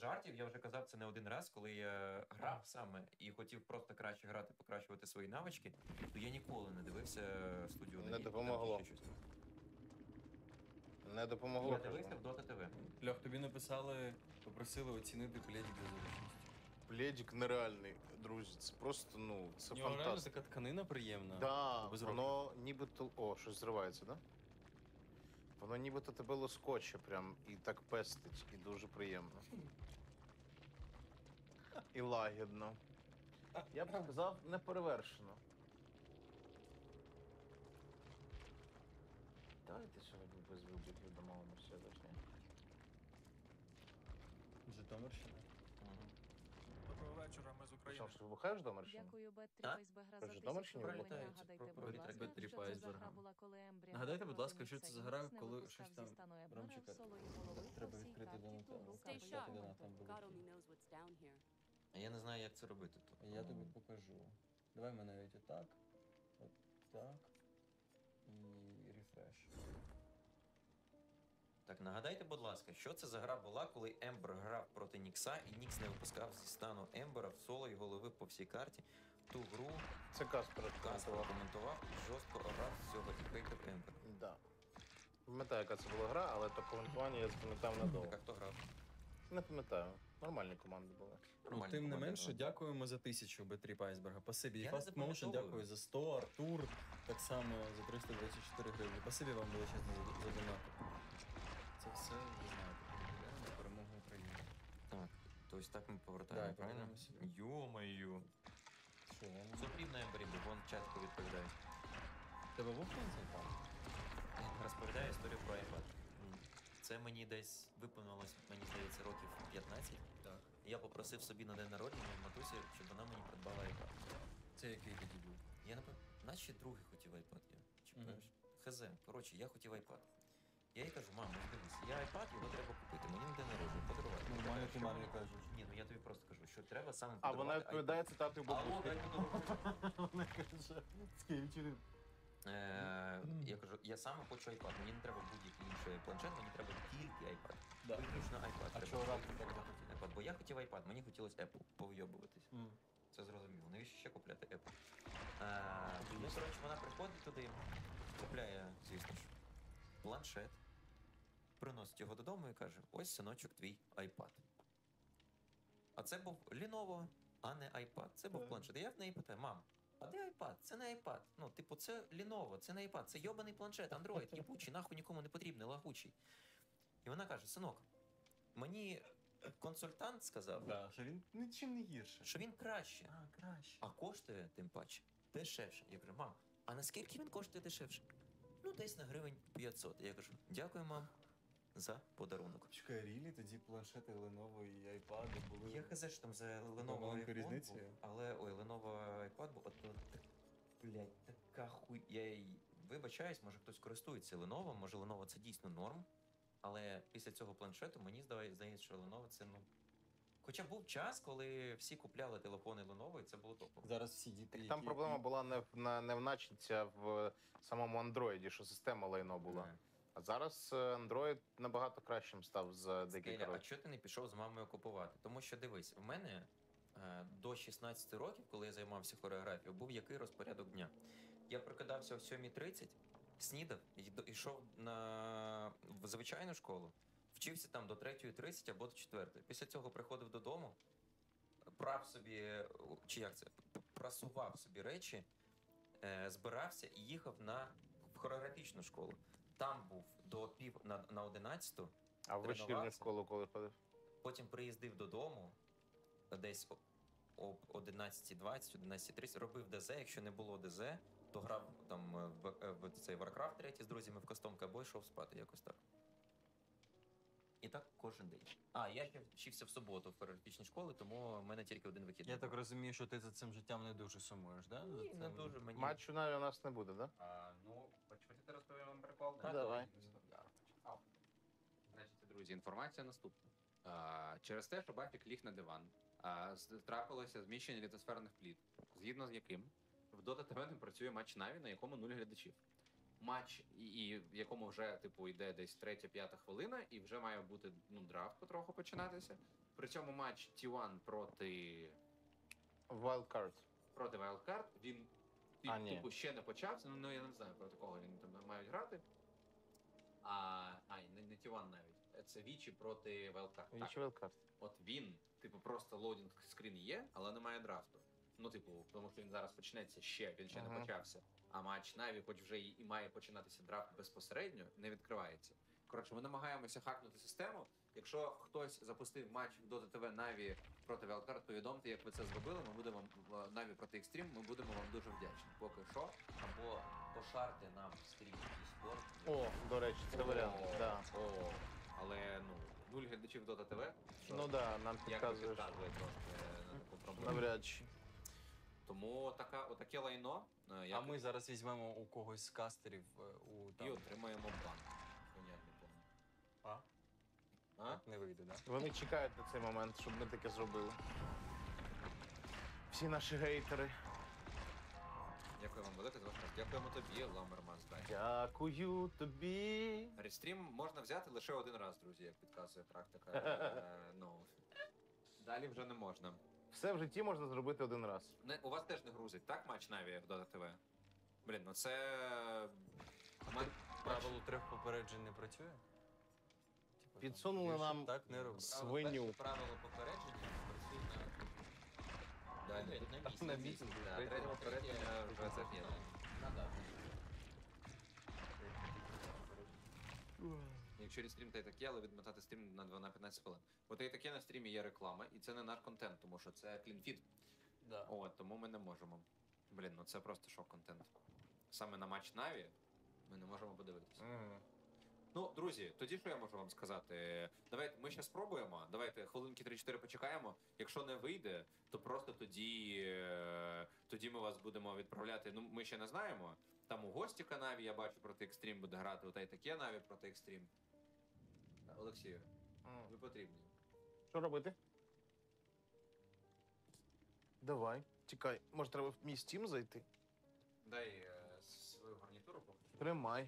жартів, я вже казав це не один раз, коли я грав саме і хотів просто краще грати, покращувати свої навички, то я ніколи не дивився студію.
Не допомогло. Не допомогло.
Я дивився в Dota TV.
Льох, тобі написали, попросили оцінити пледік за зручність.
Пледик нереальний, друзі. Це просто, ну, це
У нього реально
фантастика.
така тканина приємна.
Да,
без
воно нібито. О, щось зривається, да? Воно нібито тебе лоскоче прям і так пестить, і дуже приємно. І лагідно. Я б сказав, неперевершено. Давайте сьогодні без вибухів домовимося якось, ні?
Житомирщина.
Доброго вечора, ми з України.
що, ж вибухаєш Житомирщину?
Дякую, Бет
А?
Айсбегра,
Кажу,
за
Житомирщині
тисячу
вилітають.
Нагадайте,
Про-
будь
про-
ласка, що це за
Айсберга.
гра була, коли Ембрі
Нагадайте, будь ласка, що це за гра, коли щось там Ромчика, треба відкрити
карті,
донат.
ту гру
Stay
капає
sharp.
only knows what's down here.
А я не знаю, як це робити. То.
Я тобі покажу. Давай ми навіть отак. От так. І рефреш.
Так, нагадайте, будь ласка, що це за гра була, коли Ембер грав проти Нікса, і Нікс не випускав зі стану Ембера в соло і голови по всій карті. Ту гру
Це Каспер
Каспер коментував і жорстко орав з цього і хейтив Ембер.
Да. Пам'ятаю, яка це була гра, але то коментування я запам'ятав надовго.
Так, а хто грав?
Не пам'ятаю. Нормальні команди були.
Ну, тим не менше, дякуємо за тисячу Бетріп Айсберга. Спасибі. І
Я не
Fast Motion
запам'ятовую.
дякую за 100, Артур так само за 324 гривні. Спасибі вам величезне за, за донати. Це все, ви знаєте, на перемогу України.
Так, тобто так ми повертаємо,
Да,
правильно?
повертаємося.
Йо-моє.
Що, я
бо вон в чатку відповідають.
Тебе вовк там?
Раз Це мені десь виповнилось, мені здається, років 15.
Так.
І я попросив собі на день народження в матусі, щоб вона мені придбала iPad.
Це який тоді був?
Я напевно, наче другий хотів iPad. Я, чи
Мгм.
перший? Хз. Коротше, я хотів iPad. Я їй кажу, мам, ну дивись, я iPad, його треба купити. Мені на день народження подарувати.
Нормально ти мамі
мені?»
кажеш.
Ні, ну я тобі просто кажу, що треба саме
А вона відповідає
iPad.
цитатою
Алло,
бабусі.
дай
Вона каже, з через
Е, я кажу, я саме хочу iPad. Мені не треба будь-який інший планшет, мені треба тільки iPad.
Да.
Виключно iPad.
А
треба.
чого раптом так
iPad? Бо я хотів iPad, мені хотілося Apple повйобуватись. Це зрозуміло. Навіщо ще купляти Apple? Е, ну, коротше, вона приходить туди, купляє, звісно ж, планшет, приносить його додому і каже: ось синочок твій iPad. А це був Lenovo, а не iPad. Це був планшет. І я в неї питаю, мам, а де iPad? Це не iPad. Ну, типу, це Lenovo, це не iPad, це йобаний планшет, Android, єбучий, нахуй нікому не потрібний, лагучий. І вона каже: синок, мені консультант сказав,
Да, що він нічим не гірше.
що він краще,
А, краще.
а коштує тим паче дешевше. Я кажу, мам, а наскільки він коштує дешевше? Ну, десь на гривень 500. Я кажу, дякую, мам, за подарунок.
Чекай, рілі, тоді планшети Lenovo і iPad були.
Я хз, що там за Lenovo
маленька
iPhone
різниця
був,
є.
але ой, Lenovo iPad був, от, так, блядь, така хуй. Я й вибачаюсь, може хтось користується Lenovo, може Lenovo це дійсно норм. Але після цього планшету мені здаває- здається, що Lenovo це ну. Хоча був час, коли всі купляли телефони Lenovo, і це було топово.
Зараз всі діти.
Там
які-
проблема була не в на- не в начинці, а в самому Андроїді, що система лайно була. А зараз е, Android набагато кращим став за декілька
Скеля, а чого ти не пішов з мамою купувати? Тому що дивись, в мене е, до 16 років, коли я займався хореографією, був який розпорядок дня. Я прокидався о 7.30, снідав і йшов на в звичайну школу, вчився там до 3.30 або до 4. Після цього приходив додому, прав собі, чи як це, прасував собі речі, е, збирався і їхав на хореографічну школу. Там був до пів на, на 11
А в вечірню
тренувався.
школу коли ходив?
Потім приїздив додому десь о- об 11.20, 11.30, робив ДЗ. Якщо не було ДЗ, то грав там е, в, е, в цей Warcraft 3 з друзями в кастомки або йшов спати якось так. І так кожен день. А, я ще вчився в суботу в хореографічній школі, тому в мене тільки один вихідний.
Я так розумію, що ти за цим життям не дуже сумуєш, да? За
Ні, не
цим?
дуже мені.
Матчу навіть у нас не буде, так?
А, ну, хочете розповім вам прикол?
Да? Давай.
Значить, друзі, інформація наступна. А, через те, що Бафік ліг на диван, а, з- трапилося зміщення літосферних пліт, згідно з яким в Dota TV не працює матч Наві, на якому нуль глядачів. Матч, і, і в якому вже типу йде десь третя-п'ята хвилина, і вже має бути ну, драфт потроху починатися. При цьому матч T1 проти
Wildcard.
проти Wildcard, він
А, ні.
типу ще не почався, ну я не знаю проти кого він там мають грати. А, а не, не T1 навіть. Це Вічі проти Wildcard.
Вічі
Так. От він, типу, просто loading screen є, але немає драфту. Ну, типу, тому що він зараз почнеться ще, він ще не
Ага.
почався. А матч Наві, хоч вже і, і має починатися драфт безпосередньо, не відкривається. Коротше, ми намагаємося хакнути систему. Якщо хтось запустив матч в Dota TV Наві проти Wildcard, повідомте, як ви це зробили. Ми будемо в Наві проти Extreme, ми будемо вам дуже вдячні. Поки що.
Або пошарте нам стрім Discord.
О, до речі, це варіант.
О,
Да.
О, але ну, нуль глядачів Dota TV. що-
Ну да, нам
як
підказує, що
підказує трошки на таку проблему.
навряд чи.
Тому така, отаке лайно. е,
А ми зараз візьмемо у когось з кастерів е, у
і
там.
отримаємо бан.
А? Не вийде, да?
Вони чекають на цей момент, щоб ми таке зробили. Всі наші гейтери.
Дякую вам велике за ваш час. Дякуємо тобі, Ламерман Здай.
Дякую тобі.
Рестрім можна взяти лише один раз, друзі, як підказує практика. Е, Ну, далі вже не можна.
Все в житті можна зробити один раз.
Не, у вас теж не грузить, так, матч Наві в Dota TV? Блін, ну це. Ма-
Правило трьох попереджень не працює?
Підсунули нам
так не
свиню.
Правило попередження працює на
Далі.
на місяць.
На місяць,
Да,
третє попередження вже це ж є.
На дату.
Якщо рестрім та й таке, але відмотати стрім на 12 15 хвилин. От і таке на стрімі є реклама, і це не наш контент, тому що це клінфіт.
Да.
От, тому ми не можемо. Блін, ну це просто шок контент. Саме на матч Наві ми не можемо подивитися. Ну, друзі, тоді що я можу вам сказати? Давайте ми ще спробуємо. Давайте хвилинки 3-4 почекаємо. Якщо не вийде, то просто тоді, е, тоді ми вас будемо відправляти. Ну, ми ще не знаємо. Там у гості канаві я бачу проти екстрім буде грати, ота й таке наві проти екстрім. Олексію, ви потрібні.
Що робити? Давай, чекай, може треба в мій стім зайти?
Дай е, свою гарнітуру поки.
Тримай.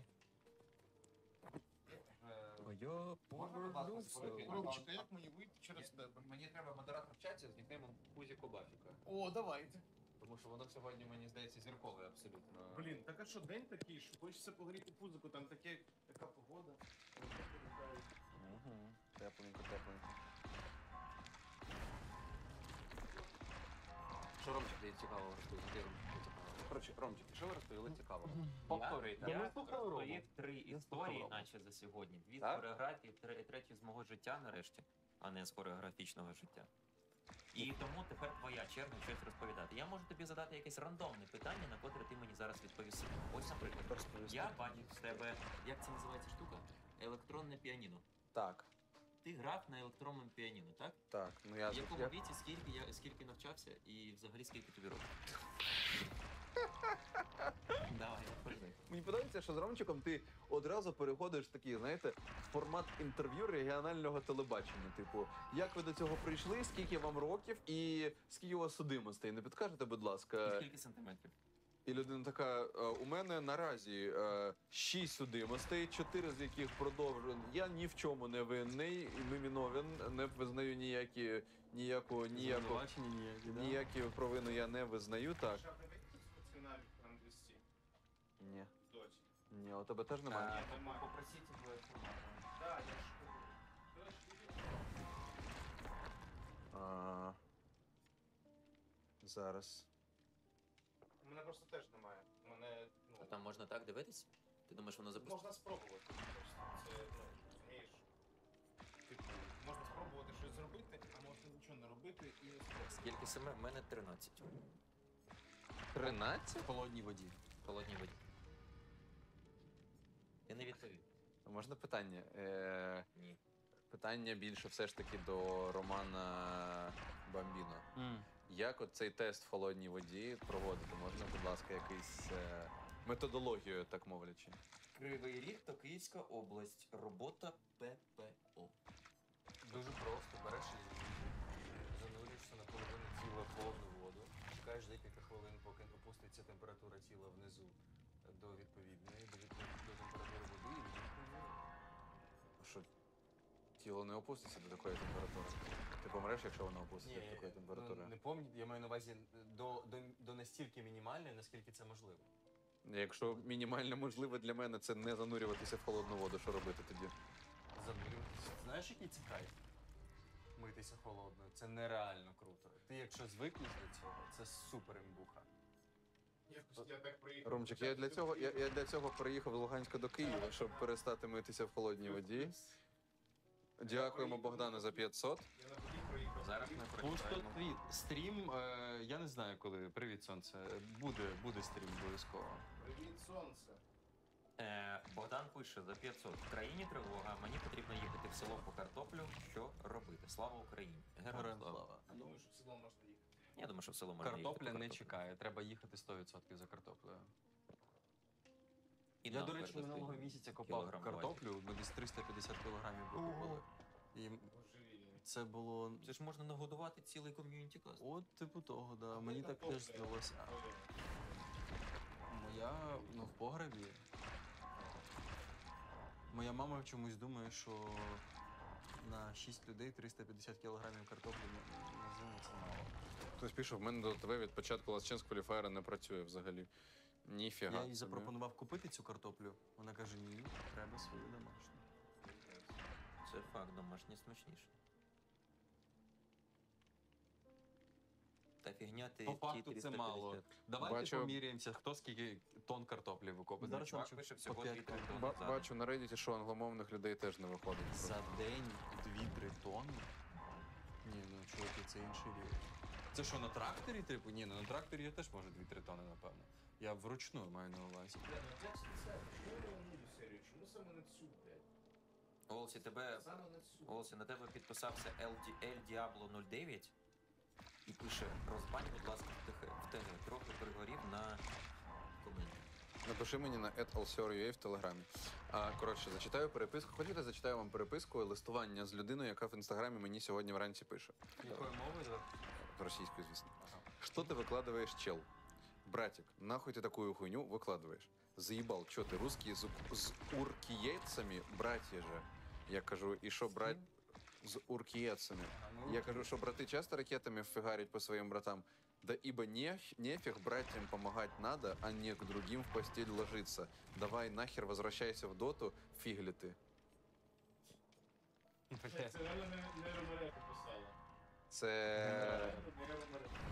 А я
повернувся. Ромчика, як мені вийти через тебе?
Мені треба модератор в чаті з нікнеймом Кузіко Бафіка.
О, давайте.
Тому що воно сьогодні, мені здається, зіркове абсолютно.
Блін, так а що день такий, що хочеться погріти пузику, там таке, така погода.
Угу. Тепленько, тепленько.
Що Ромчик тобі цікаво? Ти Ромчик цікаво. Коротше, Ромчик, що ви розповіли цікаво? Повторюйте.
Я розповів три історії, наче за сьогодні. Дві з
Так?
хореографії, тре- третю з мого життя нарешті, а не з хореографічного життя. І тому тепер твоя черга щось розповідати. Я можу тобі задати якесь рандомне питання, на котре ти мені зараз відповіси. Ось, наприклад, я бачив в тебе, як це називається штука? Електронне піаніно.
Так,
Ти грав на електронному піаніно, так?
так. Ну я
В якому
я-
віці, скільки я скільки навчався і взагалі скільки тобі років? Давай, розповідай.
Мені подобається, що з Ромчиком ти одразу переходиш в такий, знаєте, формат інтерв'ю регіонального телебачення. Типу, як ви до цього прийшли, скільки вам років і скільки у вас судимостей? Не підкажете, будь ласка.
І скільки сантиметрів?
І людина така: «Е, у мене наразі е, шість судимостей, чотири з яких продовжую. Я ні в чому не винний, миміновен, не визнаю ніякі ніяку ніяку
Звинувачення ніякі, да?
ніякі провину я не визнаю. Так
Функціональний на 200
ні,
в доті.
Ні, у тебе теж немає.
А,
немає.
Попросіть в формату.
Так, я ж.
А, зараз.
У мене просто теж немає. У мене, ну,
А там можна так дивитись? Ти думаєш, воно запустить?
можна спробувати. Просто це, ну, розумієш. Типу, можна спробувати щось зробити, а можна нічого не робити і не спробувати.
Скільки саме? В мене 13.
13?
В холодній воді.
В холодній воді. Ти не відповів.
Можна питання? Е,
Ні.
питання більше все ж таки до Романа Бамбіно. Як от цей тест в холодній воді проводити? Можна, будь ласка, якийсь е, методологію, так мовлячи.
Кривий Ріг та Київська область. Робота ППО.
Дуже просто береш і занурюєшся на половину тіла в холодну воду, чекаєш декілька хвилин, поки опуститься температура тіла внизу до відповідної, до, відповідної до температури води, і воно
Що тіло не опуститься до такої температури. Ти помреш, якщо воно опуститься до такої температури.
Ну, не пам'ятаю, я маю на увазі до, до, до настільки мінімальної, наскільки це можливо.
Якщо мінімально можливо для мене це не занурюватися в холодну воду, що робити тоді?
Занурюватися. Знаєш, який це кайф? Митися холодною. Це нереально круто. Ти якщо звикнеш до цього, це супер імбуха.
Я так приїхав.
Ромчик, я для цього я, я для цього приїхав з Луганська до Києва, щоб перестати митися в холодній воді. Дякуємо Богдану за 500.
Я на воді проїхав.
Зараз ми
Пусто
прочитаємо.
твіт. Стрім, е, я не знаю коли. Привіт, сонце. Буде, буде стрім обов'язково.
Привіт, сонце.
Е, Богдан пише за 500. В країні тривога. Мені потрібно їхати в село по картоплю. Що робити? Слава Україні! Героям слава.
Думаю, що в село можна їхати.
Я думаю, що в село можна
Картопля
їхати
не чекає, треба їхати 100% за картоплею.
І
Я,
нам
до речі,
передати
минулого місяця копав
кілограм
картоплю, ми десь 350 кілограмів викопали. І це було.
Це ж можна нагодувати цілий ком'юніті клас.
От, типу того, да.
А
Мені так теж здалося. Моя, ну, в погребі. Моя мама чомусь думає, що на 6 людей 350 кілограмів картоплі на, на зиму це мало.
Хтось пише, в мене до ТВ від початку Last Chance Qualifier не працює взагалі. Ніфіга.
Я їй
собі.
запропонував купити цю картоплю. Вона каже: ні, треба свою домашню.
Це факт, домашнє смачніше. Та фігня ти
По
ті
факту це
350.
мало. Давайте
Бачу-
поміряємося, хто скільки тонн картоплі викопає. Зараз
Чувак
бачу,
пише
по
всього
п'ять
2
тонн.
тонни
Ба-
за
бачу на Reddit, що англомовних людей теж не виходить.
За день 2-3 тонни? Ні, ну чуваки, це інший рівень. Це що, на тракторі, типу? Ні, ну на тракторі я теж можу 2-3 тонни, напевно. Я вручну маю на увазі.
Бля, ну як це? Чому я не серію? Чому саме на цю, блядь?
Олсі, тебе Олсі, на тебе підписався LD, El Diablo 09 і пише: розбань, будь ласка, в ТГ. Трохи перегорів на коменті.
Напиши мені на @alsor.ua в телеграмі. А коротше, зачитаю переписку. Хочете, зачитаю вам переписку листування з людиною, яка в інстаграмі мені сьогодні вранці пише.
Якою мовою?
Російською, звісно. Что ты выкладываешь, чел? Братик, нахуй ты такую хуйню выкладываешь? Заебал, чё ты, русские с, с уркиецами, братья же. Я кажу, и шо брать с уркиецами? Я кажу, что браты часто ракетами фигарить по своим братам? Да ибо не, нефиг братьям помогать надо, а не к другим в постель ложиться. Давай нахер возвращайся в доту, фигли ты.
Це
Це,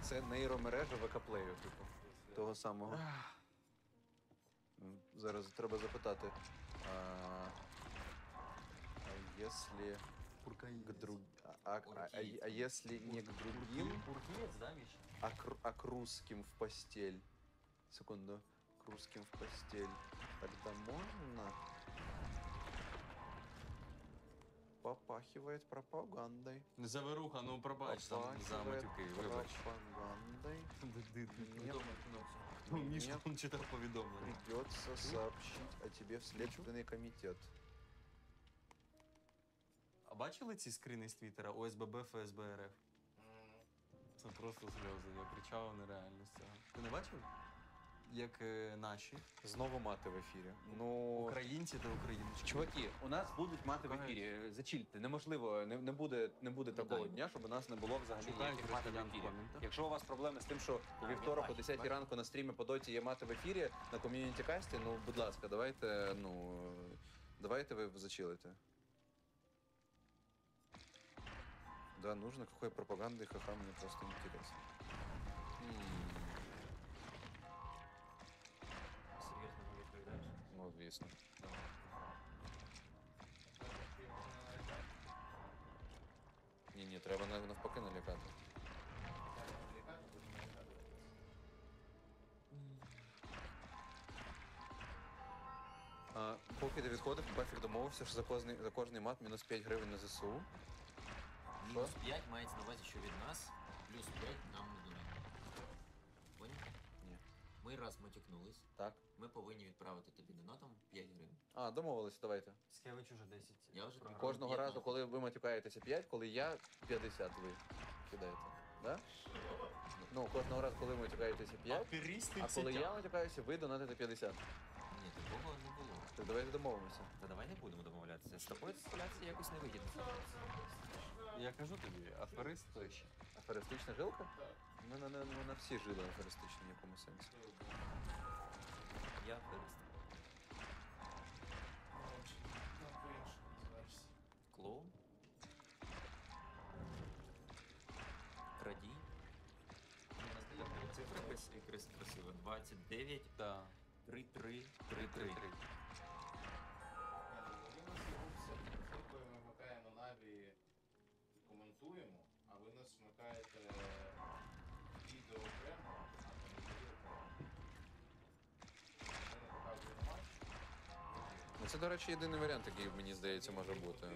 це нейромережа ВК-плею, типу. Того самого. Зараз треба запитати. А, а если к друг... а, а, а, а если не к другим, а к, а к русским в постель? Секунду. К русским в постель. Тогда можно? Попахивает пропагандой.
Заверуха, ну пробач за, за
Попахивает
матюки, вибач.
пропагандой. Нет,
Ну, Мішка
Нет.
он читав повідомлення.
Придется сообщить о тебе в следственный комитет.
А бачили ці скрини з Твіттера ОСББ ФСБ РФ? Це просто сльози, я кричав нереально з цього. Ти не бачив? Як е, наші
Знову мати в ефірі. Ну,
українці та україночки.
чуваки, у нас будуть мати в ефірі. Зачільте, неможливо, не, не буде, не буде такого дня, щоб у нас не було взагалі
Шукають
ніяких мати в
росіян в
ефірі.
коментах.
Якщо у вас проблеми з тим, що у вівторок о 10 ранку на стрімі по доті є мати в ефірі на ком'юніті касті, ну будь ласка, давайте, ну давайте ви зачилите. Да, нужно какой пропаганды, ха-ха, мне просто интересно. Звісно. Ні, ні, треба нав- навпаки налякати. А, поки ти відходив, Бафік домовився, що за кожний, за кожний мат мінус 5 гривень на ЗСУ.
Мінус 5 мається на увазі, що від нас, плюс 5 Ми раз матюкнулись.
Так.
Ми повинні відправити тобі донатом 5 гривень.
А, домовилися, давайте.
Скевич уже 10.
Я вже програв
Кожного
15.
разу, коли ви матюкаєтеся 5, коли я 50 ви кидаєте. Да? Ну, кожного разу, коли ви матюкаєтеся 5,
Аферисти
а коли я матюкаюся, ви донатите 50.
Ні, такого не було.
Так давайте домовимося.
Та давай не будемо домовлятися. З тобою ситуація якось не вигідно.
Я кажу тобі, аферист то ще.
Аферистична жилка? У мене не, не, всі жили аферистичні в якому сенсі.
Я аферист. Клоун. Крадій. У нас такі цифри крас- крас- красиво. 29,
Да.
3, 3, 3,
Це, до речі, єдиний варіант, який, мені здається, може бути.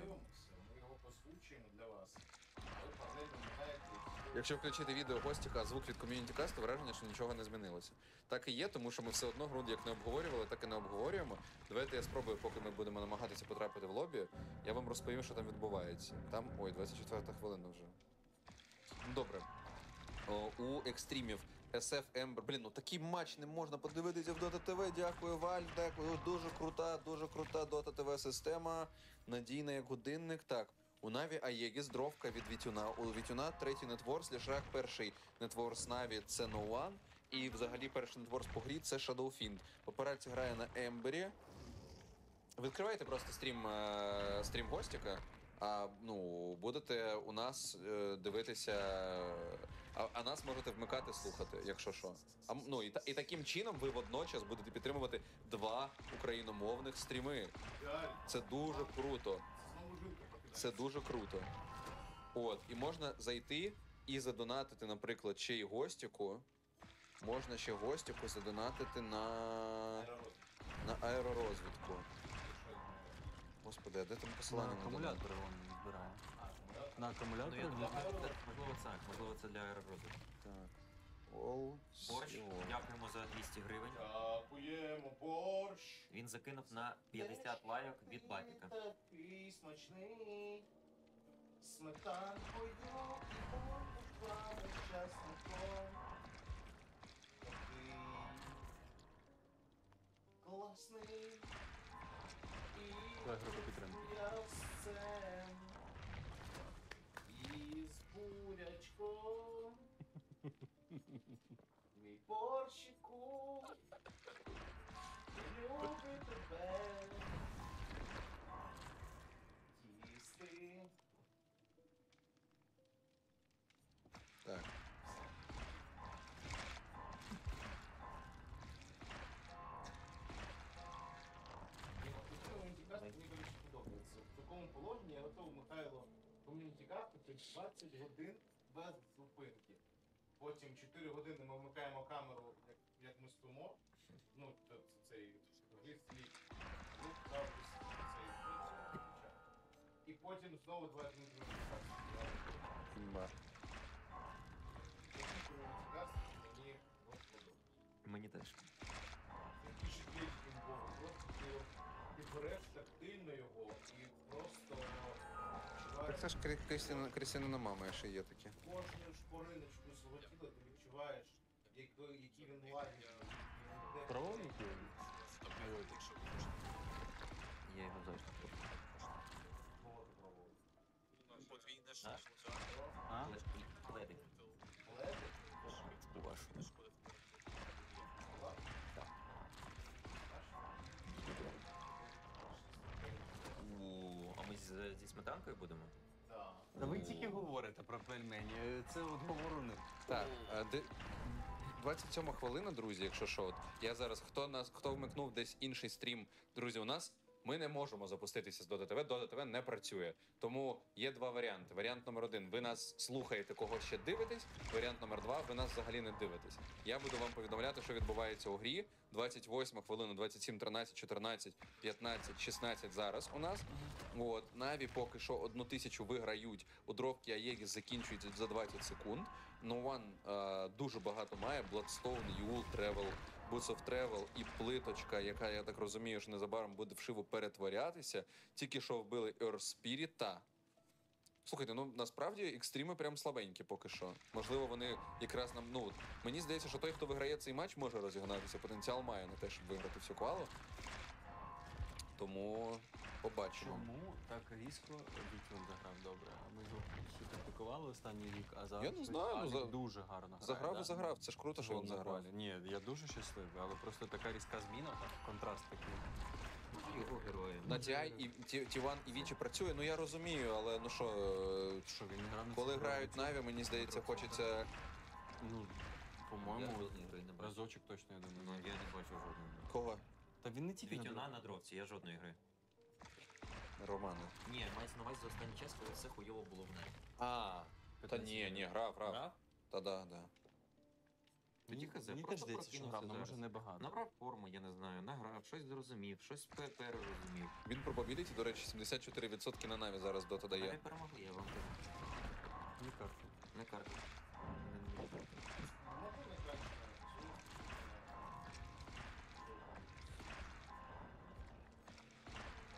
Якщо включити відео гостіка, звук від ком'юніті касту, враження, що нічого не змінилося. Так і є, тому що ми все одно гру як не обговорювали, так і не обговорюємо. Давайте я спробую, поки ми будемо намагатися потрапити в лобі, я вам розповім, що там відбувається. Там, ой, 24 хвилина вже. Добре. О, у екстримів SF Ember. Блін, ну такий матч не можна подивитися в Dota TV. Дякую, Валь. Дякую. Дуже крута, дуже крута Dota TV система. Надійна як годинник. Так. У Наві Аєгіс, дровка від Вітюна. У Вітюна третій нетворс, Лішак перший нетворс Наві це No One. І взагалі перший нетворс по грі це Shadowfiend. Папараці грає на Ембері. Відкривайте просто стрім, е, стрім гостіка, а ну, будете у нас е, дивитися. А, а нас можете вмикати, слухати, якщо що. А, ну, і, та, і таким чином ви водночас будете підтримувати два україномовних стріми. Це дуже круто. Це дуже круто. От, і можна зайти і задонатити, наприклад, ще й гостіку. Можна ще гостіку задонатити на, на аеророзвідку. Господи, а де там посилання на
акумулятори він збирає. На
Ну,
акумулятори
я думаю, можливо, це, можливо, це для аеророзвитку.
Так. All
Борщ,
Сіо.
дякуємо за 200 гривень.
Дякуємо, борщ.
Він закинув на 50 лайок від Батіка.
Такий смачний. Сметанкою і часником. Такий класний. І
Давай групу підтримки.
м'ясцем. І з бурячком. Мій борщику. Люблю 20 годин без зупинки. Потім 4 години ми вмикаємо камеру, як, як ми спимо. Ну, це цей вислід. Ну, ну, І потім знову 2 дні
Імба.
Мені от.
Мені теж.
Це ж Крі- Крістіна, мама ще є таке.
кожну шпориночку свого тіла, ти відчуваєш, як- які він лагідний.
Пробував який?
Я його завжди.
Подвійне
А?
А?
Але ж пледик. У вашу. А ми зі сметанкою будемо?
Та ви тільки говорите про пельмені, це от говору не.
Так, а де... 27 хвилина, друзі, якщо що. От я зараз, хто нас, хто вмикнув десь інший стрім, друзі, у нас ми не можемо запуститися з Дота ТВ, Дота ТВ не працює. Тому є два варіанти. Варіант номер один: ви нас слухаєте, кого ще дивитесь. Варіант номер два ви нас взагалі не дивитесь. Я буду вам повідомляти, що відбувається у грі. 28 хвилина, 27, 13, 14, 15, 16 зараз у нас. От Наві поки що одну тисячу виграють. У дровки Аєгіс закінчується за 20 секунд. No One е, дуже багато має. Bloodstone, Юл, Travel, Boots of Travel і плиточка, яка, я так розумію, що незабаром буде вшиво перетворятися. Тільки що вбили Earth Spirit. Слухайте, ну насправді екстріми прям слабенькі поки що. Можливо, вони якраз нам. Ну, мені здається, що той, хто виграє цей матч, може розігнатися. Потенціал має на те, щоб виграти всю квалу. Тому побачимо.
Чому так різко Вітьон заграв добре? А ми його ще критикували останній рік, а зараз
Я не знаю, ну, за-
дуже гарно грає.
Заграв
да?
і заграв. Це ж круто, що він заграв.
Ні, я дуже щасливий, але просто така різка зміна, так, контраст такий.
Його герої.
На TI і Ті- Тіван і Вічі працює, ну я розумію, але ну що, е,
Що він не грав на
коли
цій
грають
границі?
Наві, мені здається, хочеться.
Ну,
Я
по-моєму,
жодної гри не бачив.
разочок точно, я
Ну,
думаю.
я не бачив жодної. гри.
Кого?
Та він не тільки на
Вітюна на дровці, я жодної гри.
Романа.
Ні, мається на увазі за останній час, коли все хуйово було в неї.
А, та ні, ні, грав, грав.
Грав?
Та да, да.
Тоді
Мені-
хз,
Мені теж
просто
здається, що
прокинувся
грав, але може небагато.
Набрав форму, я не знаю, награв, щось зрозумів, щось пе- перерозумів.
Він пробабіліті, до речі, 74% на Наві зараз дота
Наві
дає.
перемогли, я вам кажу.
Не карта.
Не карта.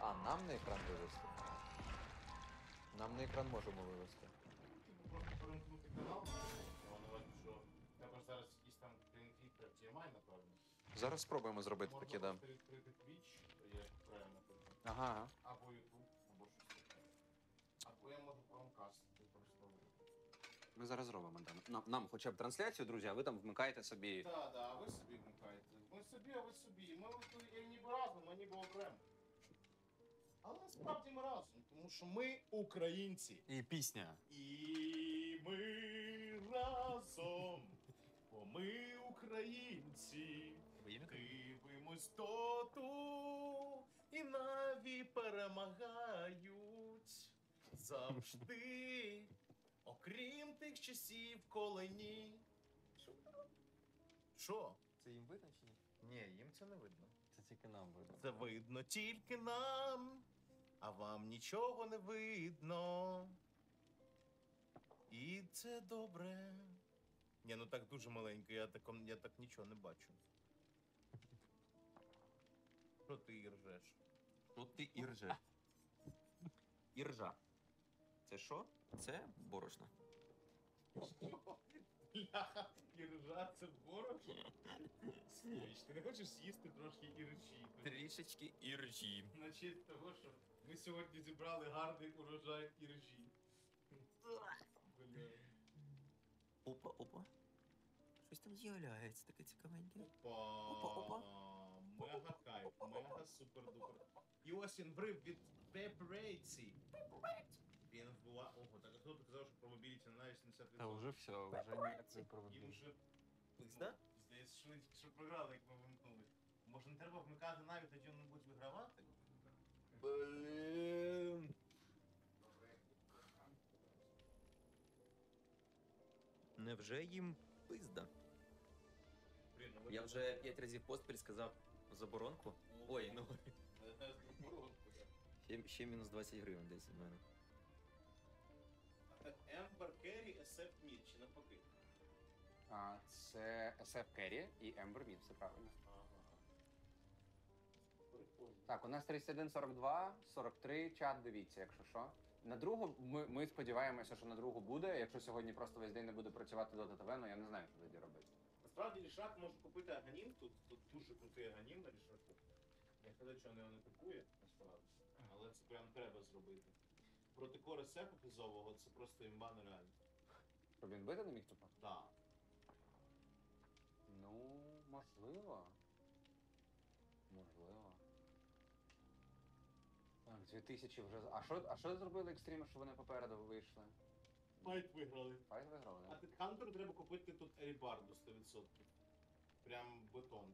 А, нам на екран вивести? Нам на екран можемо вивести.
Просто перемкнути канал, я маю на увазі, що в ж зараз
спробуємо зробити таке, да. Ага.
Або YouTube, або щось. Або я можу Chromecast.
Ми зараз зробимо. Да. Нам, нам хоча б трансляцію, друзі, а ви там вмикаєте собі.
Так, так, а ви собі вмикаєте. Ми собі, а ви собі. Ми от ніби разом, а ніби окремо. Але насправді ми разом, тому що ми українці.
І пісня.
І ми разом, бо ми українці. Дивимось доту і наві перемагають завжди, окрім тих часів, коли ні. Що?
Це їм видно чи ні?
Ні, їм це не видно.
Це тільки нам видно.
Це видно тільки нам. А вам нічого не видно. І це добре. Ні, ну так дуже маленько, я так, я так нічого не бачу. Що ти і ржеш?
Тут ти ірже. Іржа. Це що? Це борошно.
Бляха, іржа це борошно? Сміч, ти не хочеш з'їсти трошки іржі?
Трішечки іржі.
На честь того, що ми сьогодні зібрали гарний урожай іржі. Бля.
Опа, опа. Щось там з'являється таке цікавеньке.
Опа,
опа.
Мега кайф, мега супер-дупер. І ось він врив від пепрейці. Він вбиває. Ого, так а хто ти казав, що пробабіліті на 80%?
Та вже все, вже ніякої
І
проблеми.
вже
Пизда?
Здається, що ми що програли, як ми вимкнули. Може не треба вмикати навіть, тоді вони будуть вигравати?
Блін. Невже їм пизда?
Ну
Я вже п'ять разів поспіль сказав заборонку. Ой, ну ще, ще мінус 20 гривень десь від мене.
Ембер Керрі, SF Mid, чи навпаки?
А, це SF Керрі і Ember Mid, все правильно. Так, у нас 31, 42, 43, чат, дивіться, якщо що. На другу ми, ми сподіваємося, що на другу буде. Якщо сьогодні просто весь день не буде працювати Dota TV, ну я не знаю, що тоді робити.
Насправді Лішак може купити аганім, тут, тут дуже крутий аганім на Лішаку. Я казав, що його не купує, насправді. Але це прям треба зробити. Проти кори сепу фізового це просто імба нереально.
Щоб він бити не міг тупо?
Да.
Ну. Можливо. Так, 2000 вже. А що, а що зробили екстріми, що вони попереду вийшли?
Файт виграли.
Файт виграли,
А під треба купити тут Ерібарду 100%. Прям бетон.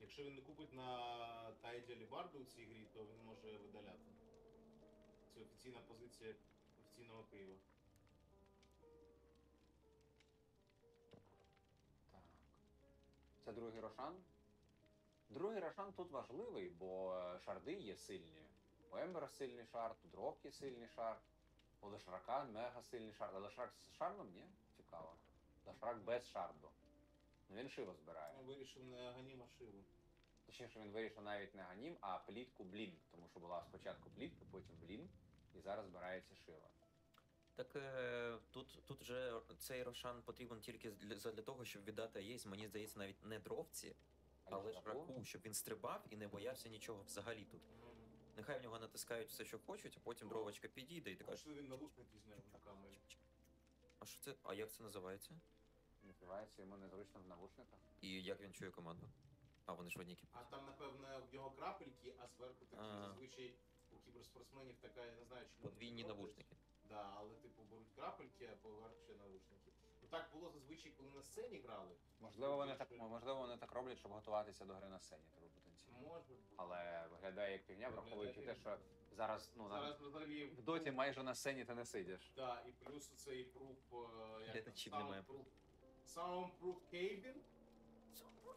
Якщо він не купить на Тайді Алібарду у цій грі, то він може видаляти. Це офіційна позиція офіційного Києва.
Так. Це другий Рошан. Другий Рошан тут важливий, бо шарди є сильні. У Ембера сильний шард, у Дропки сильний шард, у Лешрака мега сильний шард. А Лешрак з шардом? Ні? Цікаво. Лешрак без шарду. Ну він шиво збирає.
Я вирішив не Аганіма Шиву.
Точніше, він вирішив навіть не ганім, а плітку блін. Тому що була спочатку плітка, потім блін, і зараз збирається шива.
Так е, тут, тут вже цей Рошан потрібен тільки для, задля того, щоб віддати єсть, мені здається, навіть не дровці, але ж раку, щоб він стрибав і не боявся нічого взагалі тут. Нехай в нього натискають все, що хочуть, а потім дровочка підійде і така.
Пішли він наручники з ним на камері.
А що це? А як це називається?
Називається йому незручно в навушниках.
І як він чує команду? А вони ж в одній кіпі.
А там, напевне, в нього крапельки, а зверху такі
А.
зазвичай у кіберспортсменів така, я не знаю, чому.
Подвійні
вони роблять.
навушники.
Да, але типу беруть крапельки, а поверх ще навушники. Так було зазвичай, коли на сцені грали.
Можливо, вони так можливо вони так роблять, щоб готуватися до гри на сцені, типу потенційно.
Може бути.
Але виглядає як півня, враховуючи те, що зараз ну на
взагалі
в доті майже на сцені ти не сидиш.
Да, і плюс цей пруф, е, як там,
Глядачів немає.
soundproof, soundproof cabin.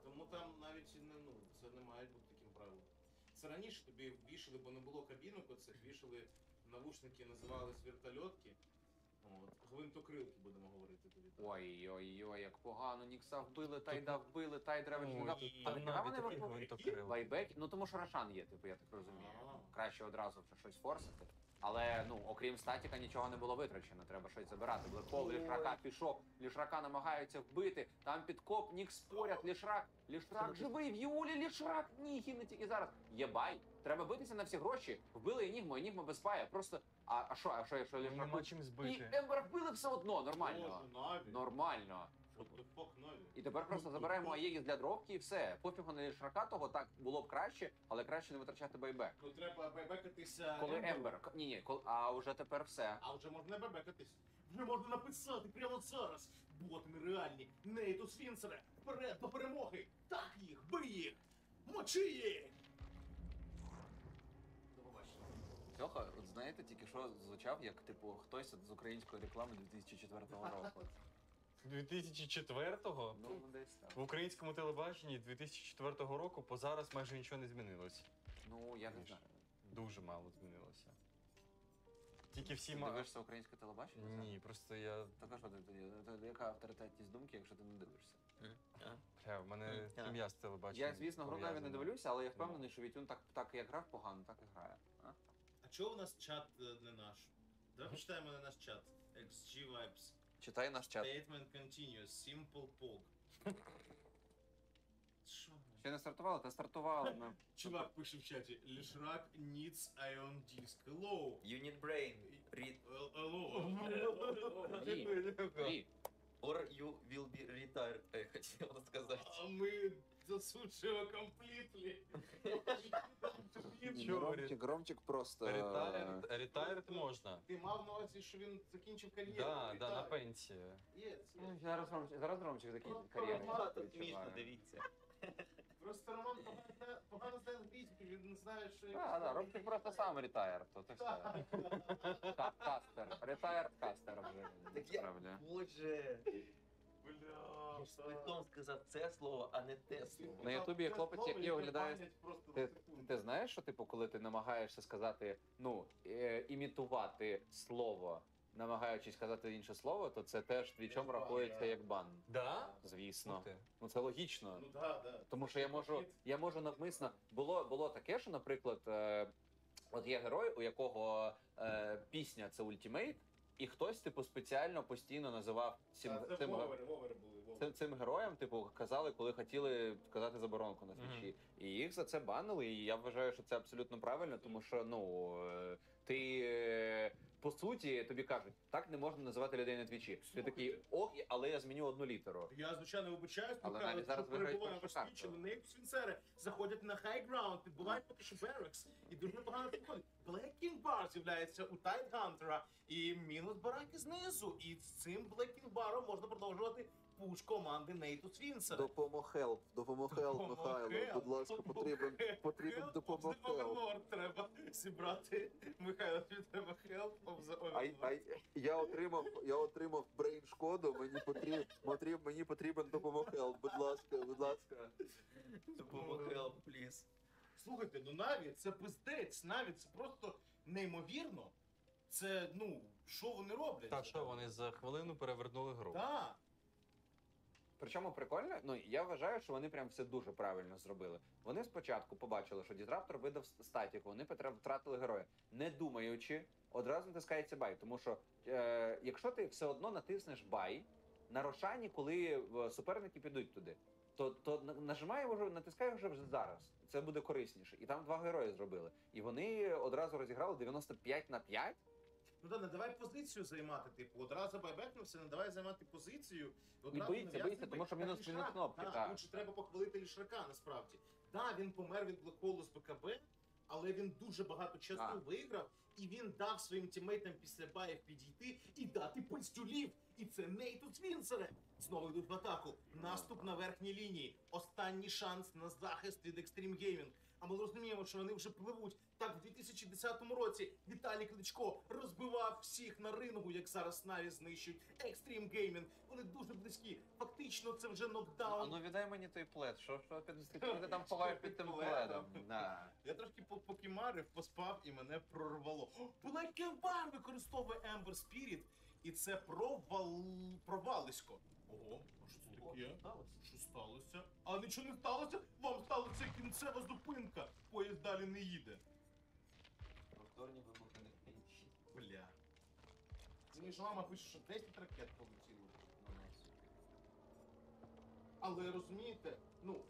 Тому там навіть не ну, це не має бути таким правилом. Це раніше тобі вішали, бо не було кабінок оцих, вішали навушники, називались вертольотки. От, гвинтокрилки будемо говорити тобі.
Ой, ой, ой, як погано, Нікса вбили, Тайда вбили, Тайдра дав.
Ой,
А
там
нафіга
навіть такий гвинтокрил.
Байбек, ну тому що Рашан є, типу, я так розумію. Краще одразу вже щось форсити. Але ну, окрім статіка, нічого не було витрачено, треба щось забирати. Black hole, Лішрака пішов, Лішрака намагаються вбити, там підкоп, Нікс поряд, Лішрак, Лішрак живий, в Юлі, Лішрак, ні, гине тільки зараз. Є бай, треба битися на всі гроші. Вбили Енігму, Енігма без бая, просто... А, а що, а що, якщо Лішрак...
Нема чим
І
збити.
Ембер вбили все одно, нормально.
Боже, Наві. Fuck Наві.
І тепер просто забираємо Аєгіс для дробки і все. Пофігу на Лішрака того так було б краще, але краще не витрачати buyback.
Ну треба бебекатися.
Коли Ембер, ні, ні, кол- а вже тепер все.
А вже можна не бебекатись. Вже можна написати прямо зараз. Боти нереальні. Нейту Сфінцере. Вперед до перемоги. Так їх, бий їх. Мочи їх. До побачення.
Льоха, от знаєте, тільки що звучав як типу хтось з української реклами 2004 року.
2004-го?
Ну, десь так.
В українському телебаченні 2004 року по зараз майже нічого не змінилось.
Ну, я не знаю.
Дуже мало змінилося. Тільки всі
Ти
ма...
дивишся українське телебачення?
Ні, просто я.
Так а що ти тоді? Та Яка авторитетність думки, якщо ти не дивишся?
Бля, в мене
Мгм.
сім'я з телебаченням.
Я, звісно, гру навіть не дивлюся, але я впевнений, що Вітюн так, так як грав погано, так і грає. А?
А чого у нас чат е, не наш? Давай почитаємо на наш чат. XG Vibes.
Читай наш чат.
Statement continues. Simple pog. Що?
Ще не стартували, та стартували. Ми...
Чувак пише в чаті. Лішрак needs ion disk. Hello.
Unit Brain. Read.
Hello.
Ні.
Or you will be retired, я хотіла сказати.
А ми засуджуємо completely.
Ромчик, Ромчик просто...
Ретайрд, ретайрд можна.
Ти мав на увазі, що він закінчив кар'єру?
Да, да, на
Вітаю.
пенсію.
Є, це є.
Зараз Ромчик, зараз Ромчик закінчить кар'єру.
Багато смішно, дивіться.
Просто Роман погано знає- погано знає англійську, він не знає, що
Так, так, Ромчик просто сам ретайр, то так все. Ка- Кастер, ретайр кастер вже.
Так я-
насправді.
Боже. Я ж спитом сказав це слово, а не те слово.
На Ютубі є хлопець, який оглядає. Ти, ти знаєш, що типу, коли ти намагаєшся сказати, ну, е, імітувати слово, намагаючись сказати інше слово, то це теж твічом рахується як бан.
Да?
Звісно.
Ух ти.
Ну це логічно.
Ну да, да.
Тому що я можу, я можу навмисно. Було, було таке, що, наприклад, е, от є герой, у якого е, пісня це ultimate, і хтось, типу, спеціально постійно називав цим,
Це- Це
цим,
вовери, вовери були. вовери.
цим, цим героям, типу, казали, коли хотіли казати заборонку на свічі. І їх за це банили. І я вважаю, що це абсолютно правильно, тому що ну е, ти е, по суті тобі кажуть, так не можна називати людей на твічі. Ти такий ок, але я зміню одну літеру.
Я, звичайно, вибачаюсь,
Але навіть зараз
що
виграють
перебуваємо
першу
в Свічі,
карту.
Свінцери заходять на хайграунд, підбувають поки що Берекс, і дуже непогано це виходить. Блекінг Бар з'являється у Тайтгантера, і мінус бараки знизу. І з цим Блекінг Баром можна продовжувати пуш команди Нейту Свінцера.
Допомогелп, допомогелп, Михайло. Будь ласка, потрібен, потрібен допомогелп.
Overlord треба зібрати. Михайло, тобі треба
ай, я отримав, я отримав брейн шкоду, мені потрібен, потрібен, мені потрібен допомогелп. Будь ласка, будь ласка.
Help, please.
Слухайте, ну Наві це пиздець, Наві це просто неймовірно. Це, ну, що вони роблять?
Та що, вони за хвилину перевернули гру.
Так.
Причому прикольно, ну я вважаю, що вони прям все дуже правильно зробили. Вони спочатку побачили, що Дізраптор видав статіку, вони втратили героя. Не думаючи, одразу натискається бай. Тому що е, якщо ти все одно натиснеш бай на Рошані, коли е, суперники підуть туди, то, то на- нажимай вже, натискай вже вже зараз. Це буде корисніше. І там два герої зробили. І вони одразу розіграли 95 на 5.
Ну да, не давай позицію займати, типу, одразу байбекнувся, не давай займати позицію. Одразу
боїться,
нав'язуй
боїться, тому що мінус мінус кнопки,
так,
так.
Тому що треба похвалити Лішрака, насправді. Да, він помер від блекхолу з БКБ, але він дуже багато часу
Так.
виграв, і він дав своїм тімейтам після баїв підійти і дати пастюлів. І це Натус Вінцере. Знову йдуть в атаку. Наступ на верхній лінії. Останній шанс на захист від Extreme Gaming. А ми розуміємо, що вони вже пливуть. Так, в 2010 році Віталій Кличко розбивав всіх на рингу, як зараз Наві знищують Extreme Gaming. Вони дуже близькі. Фактично, це вже
А
нокдаун.
ну віддай мені той плед. Що, що під ти там ховаєш під тим пледом? Да.
Я трошки по- покімарив, поспав і мене прорвало. Bar використовує Ember Spirit, і це провал... провалисько. Ого, а що це таке? Сталося? А нічого не сталося? Вам сталася кінцева зупинка. Поїзд далі не їде.
Повторні вибухи не кінчі.
Бля. Мені ж мама пише, що 10 ракет полетіло на нас. Але розумієте, ну,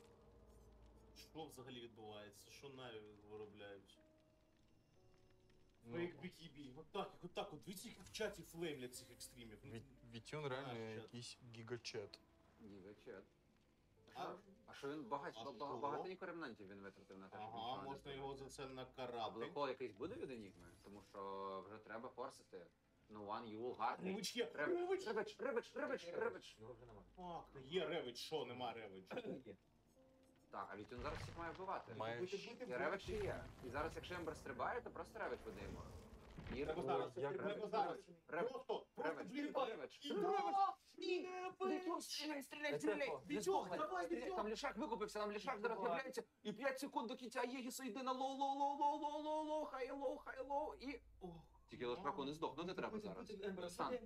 що взагалі відбувається? Що наві виробляють?
Ну.
Фейк BKB. Отак, їх отак, от дивіться, їх в чаті флеймлять цих екстримів. Ну,
Від- Вітюн реально
А, чат.
якийсь гігачет.
Гігачет.
А,
А що він багать,
А
ба-
що?
багатенько ремнантів він витратив на те, щоб
Ага,
нічого не
можна його за це накарати.
блекхол якийсь буде від Енігми? Тому що вже треба форсити. Ну, One Юл, Гарний.
Ревич є!
Ревич,
Ревич!
ревич, ревич, ревич, ревич.
Його вже немає.
Фак, є ревич, що нема ревич.
Так, а Вітюн зараз всіх має вбивати.
Має
бити,
І ревич є. І зараз, якщо Ембер стрибає, то просто ревич видаємо. І
Треба зараз, треба зараз.
ревич,
Просто, просто блін, і І
Ні! стріляй, стріляй, стріляй! Не здохай.
давай.
Там лішак викупився, там лішак зараз з'являється. І 5 секунд до кінця Єгіса йде на лоу, лоу, лоу, лоу, лоу, лоу, хай лоу, хай лоу, і... Тільки лишаку не здохнути треба зараз. Стан.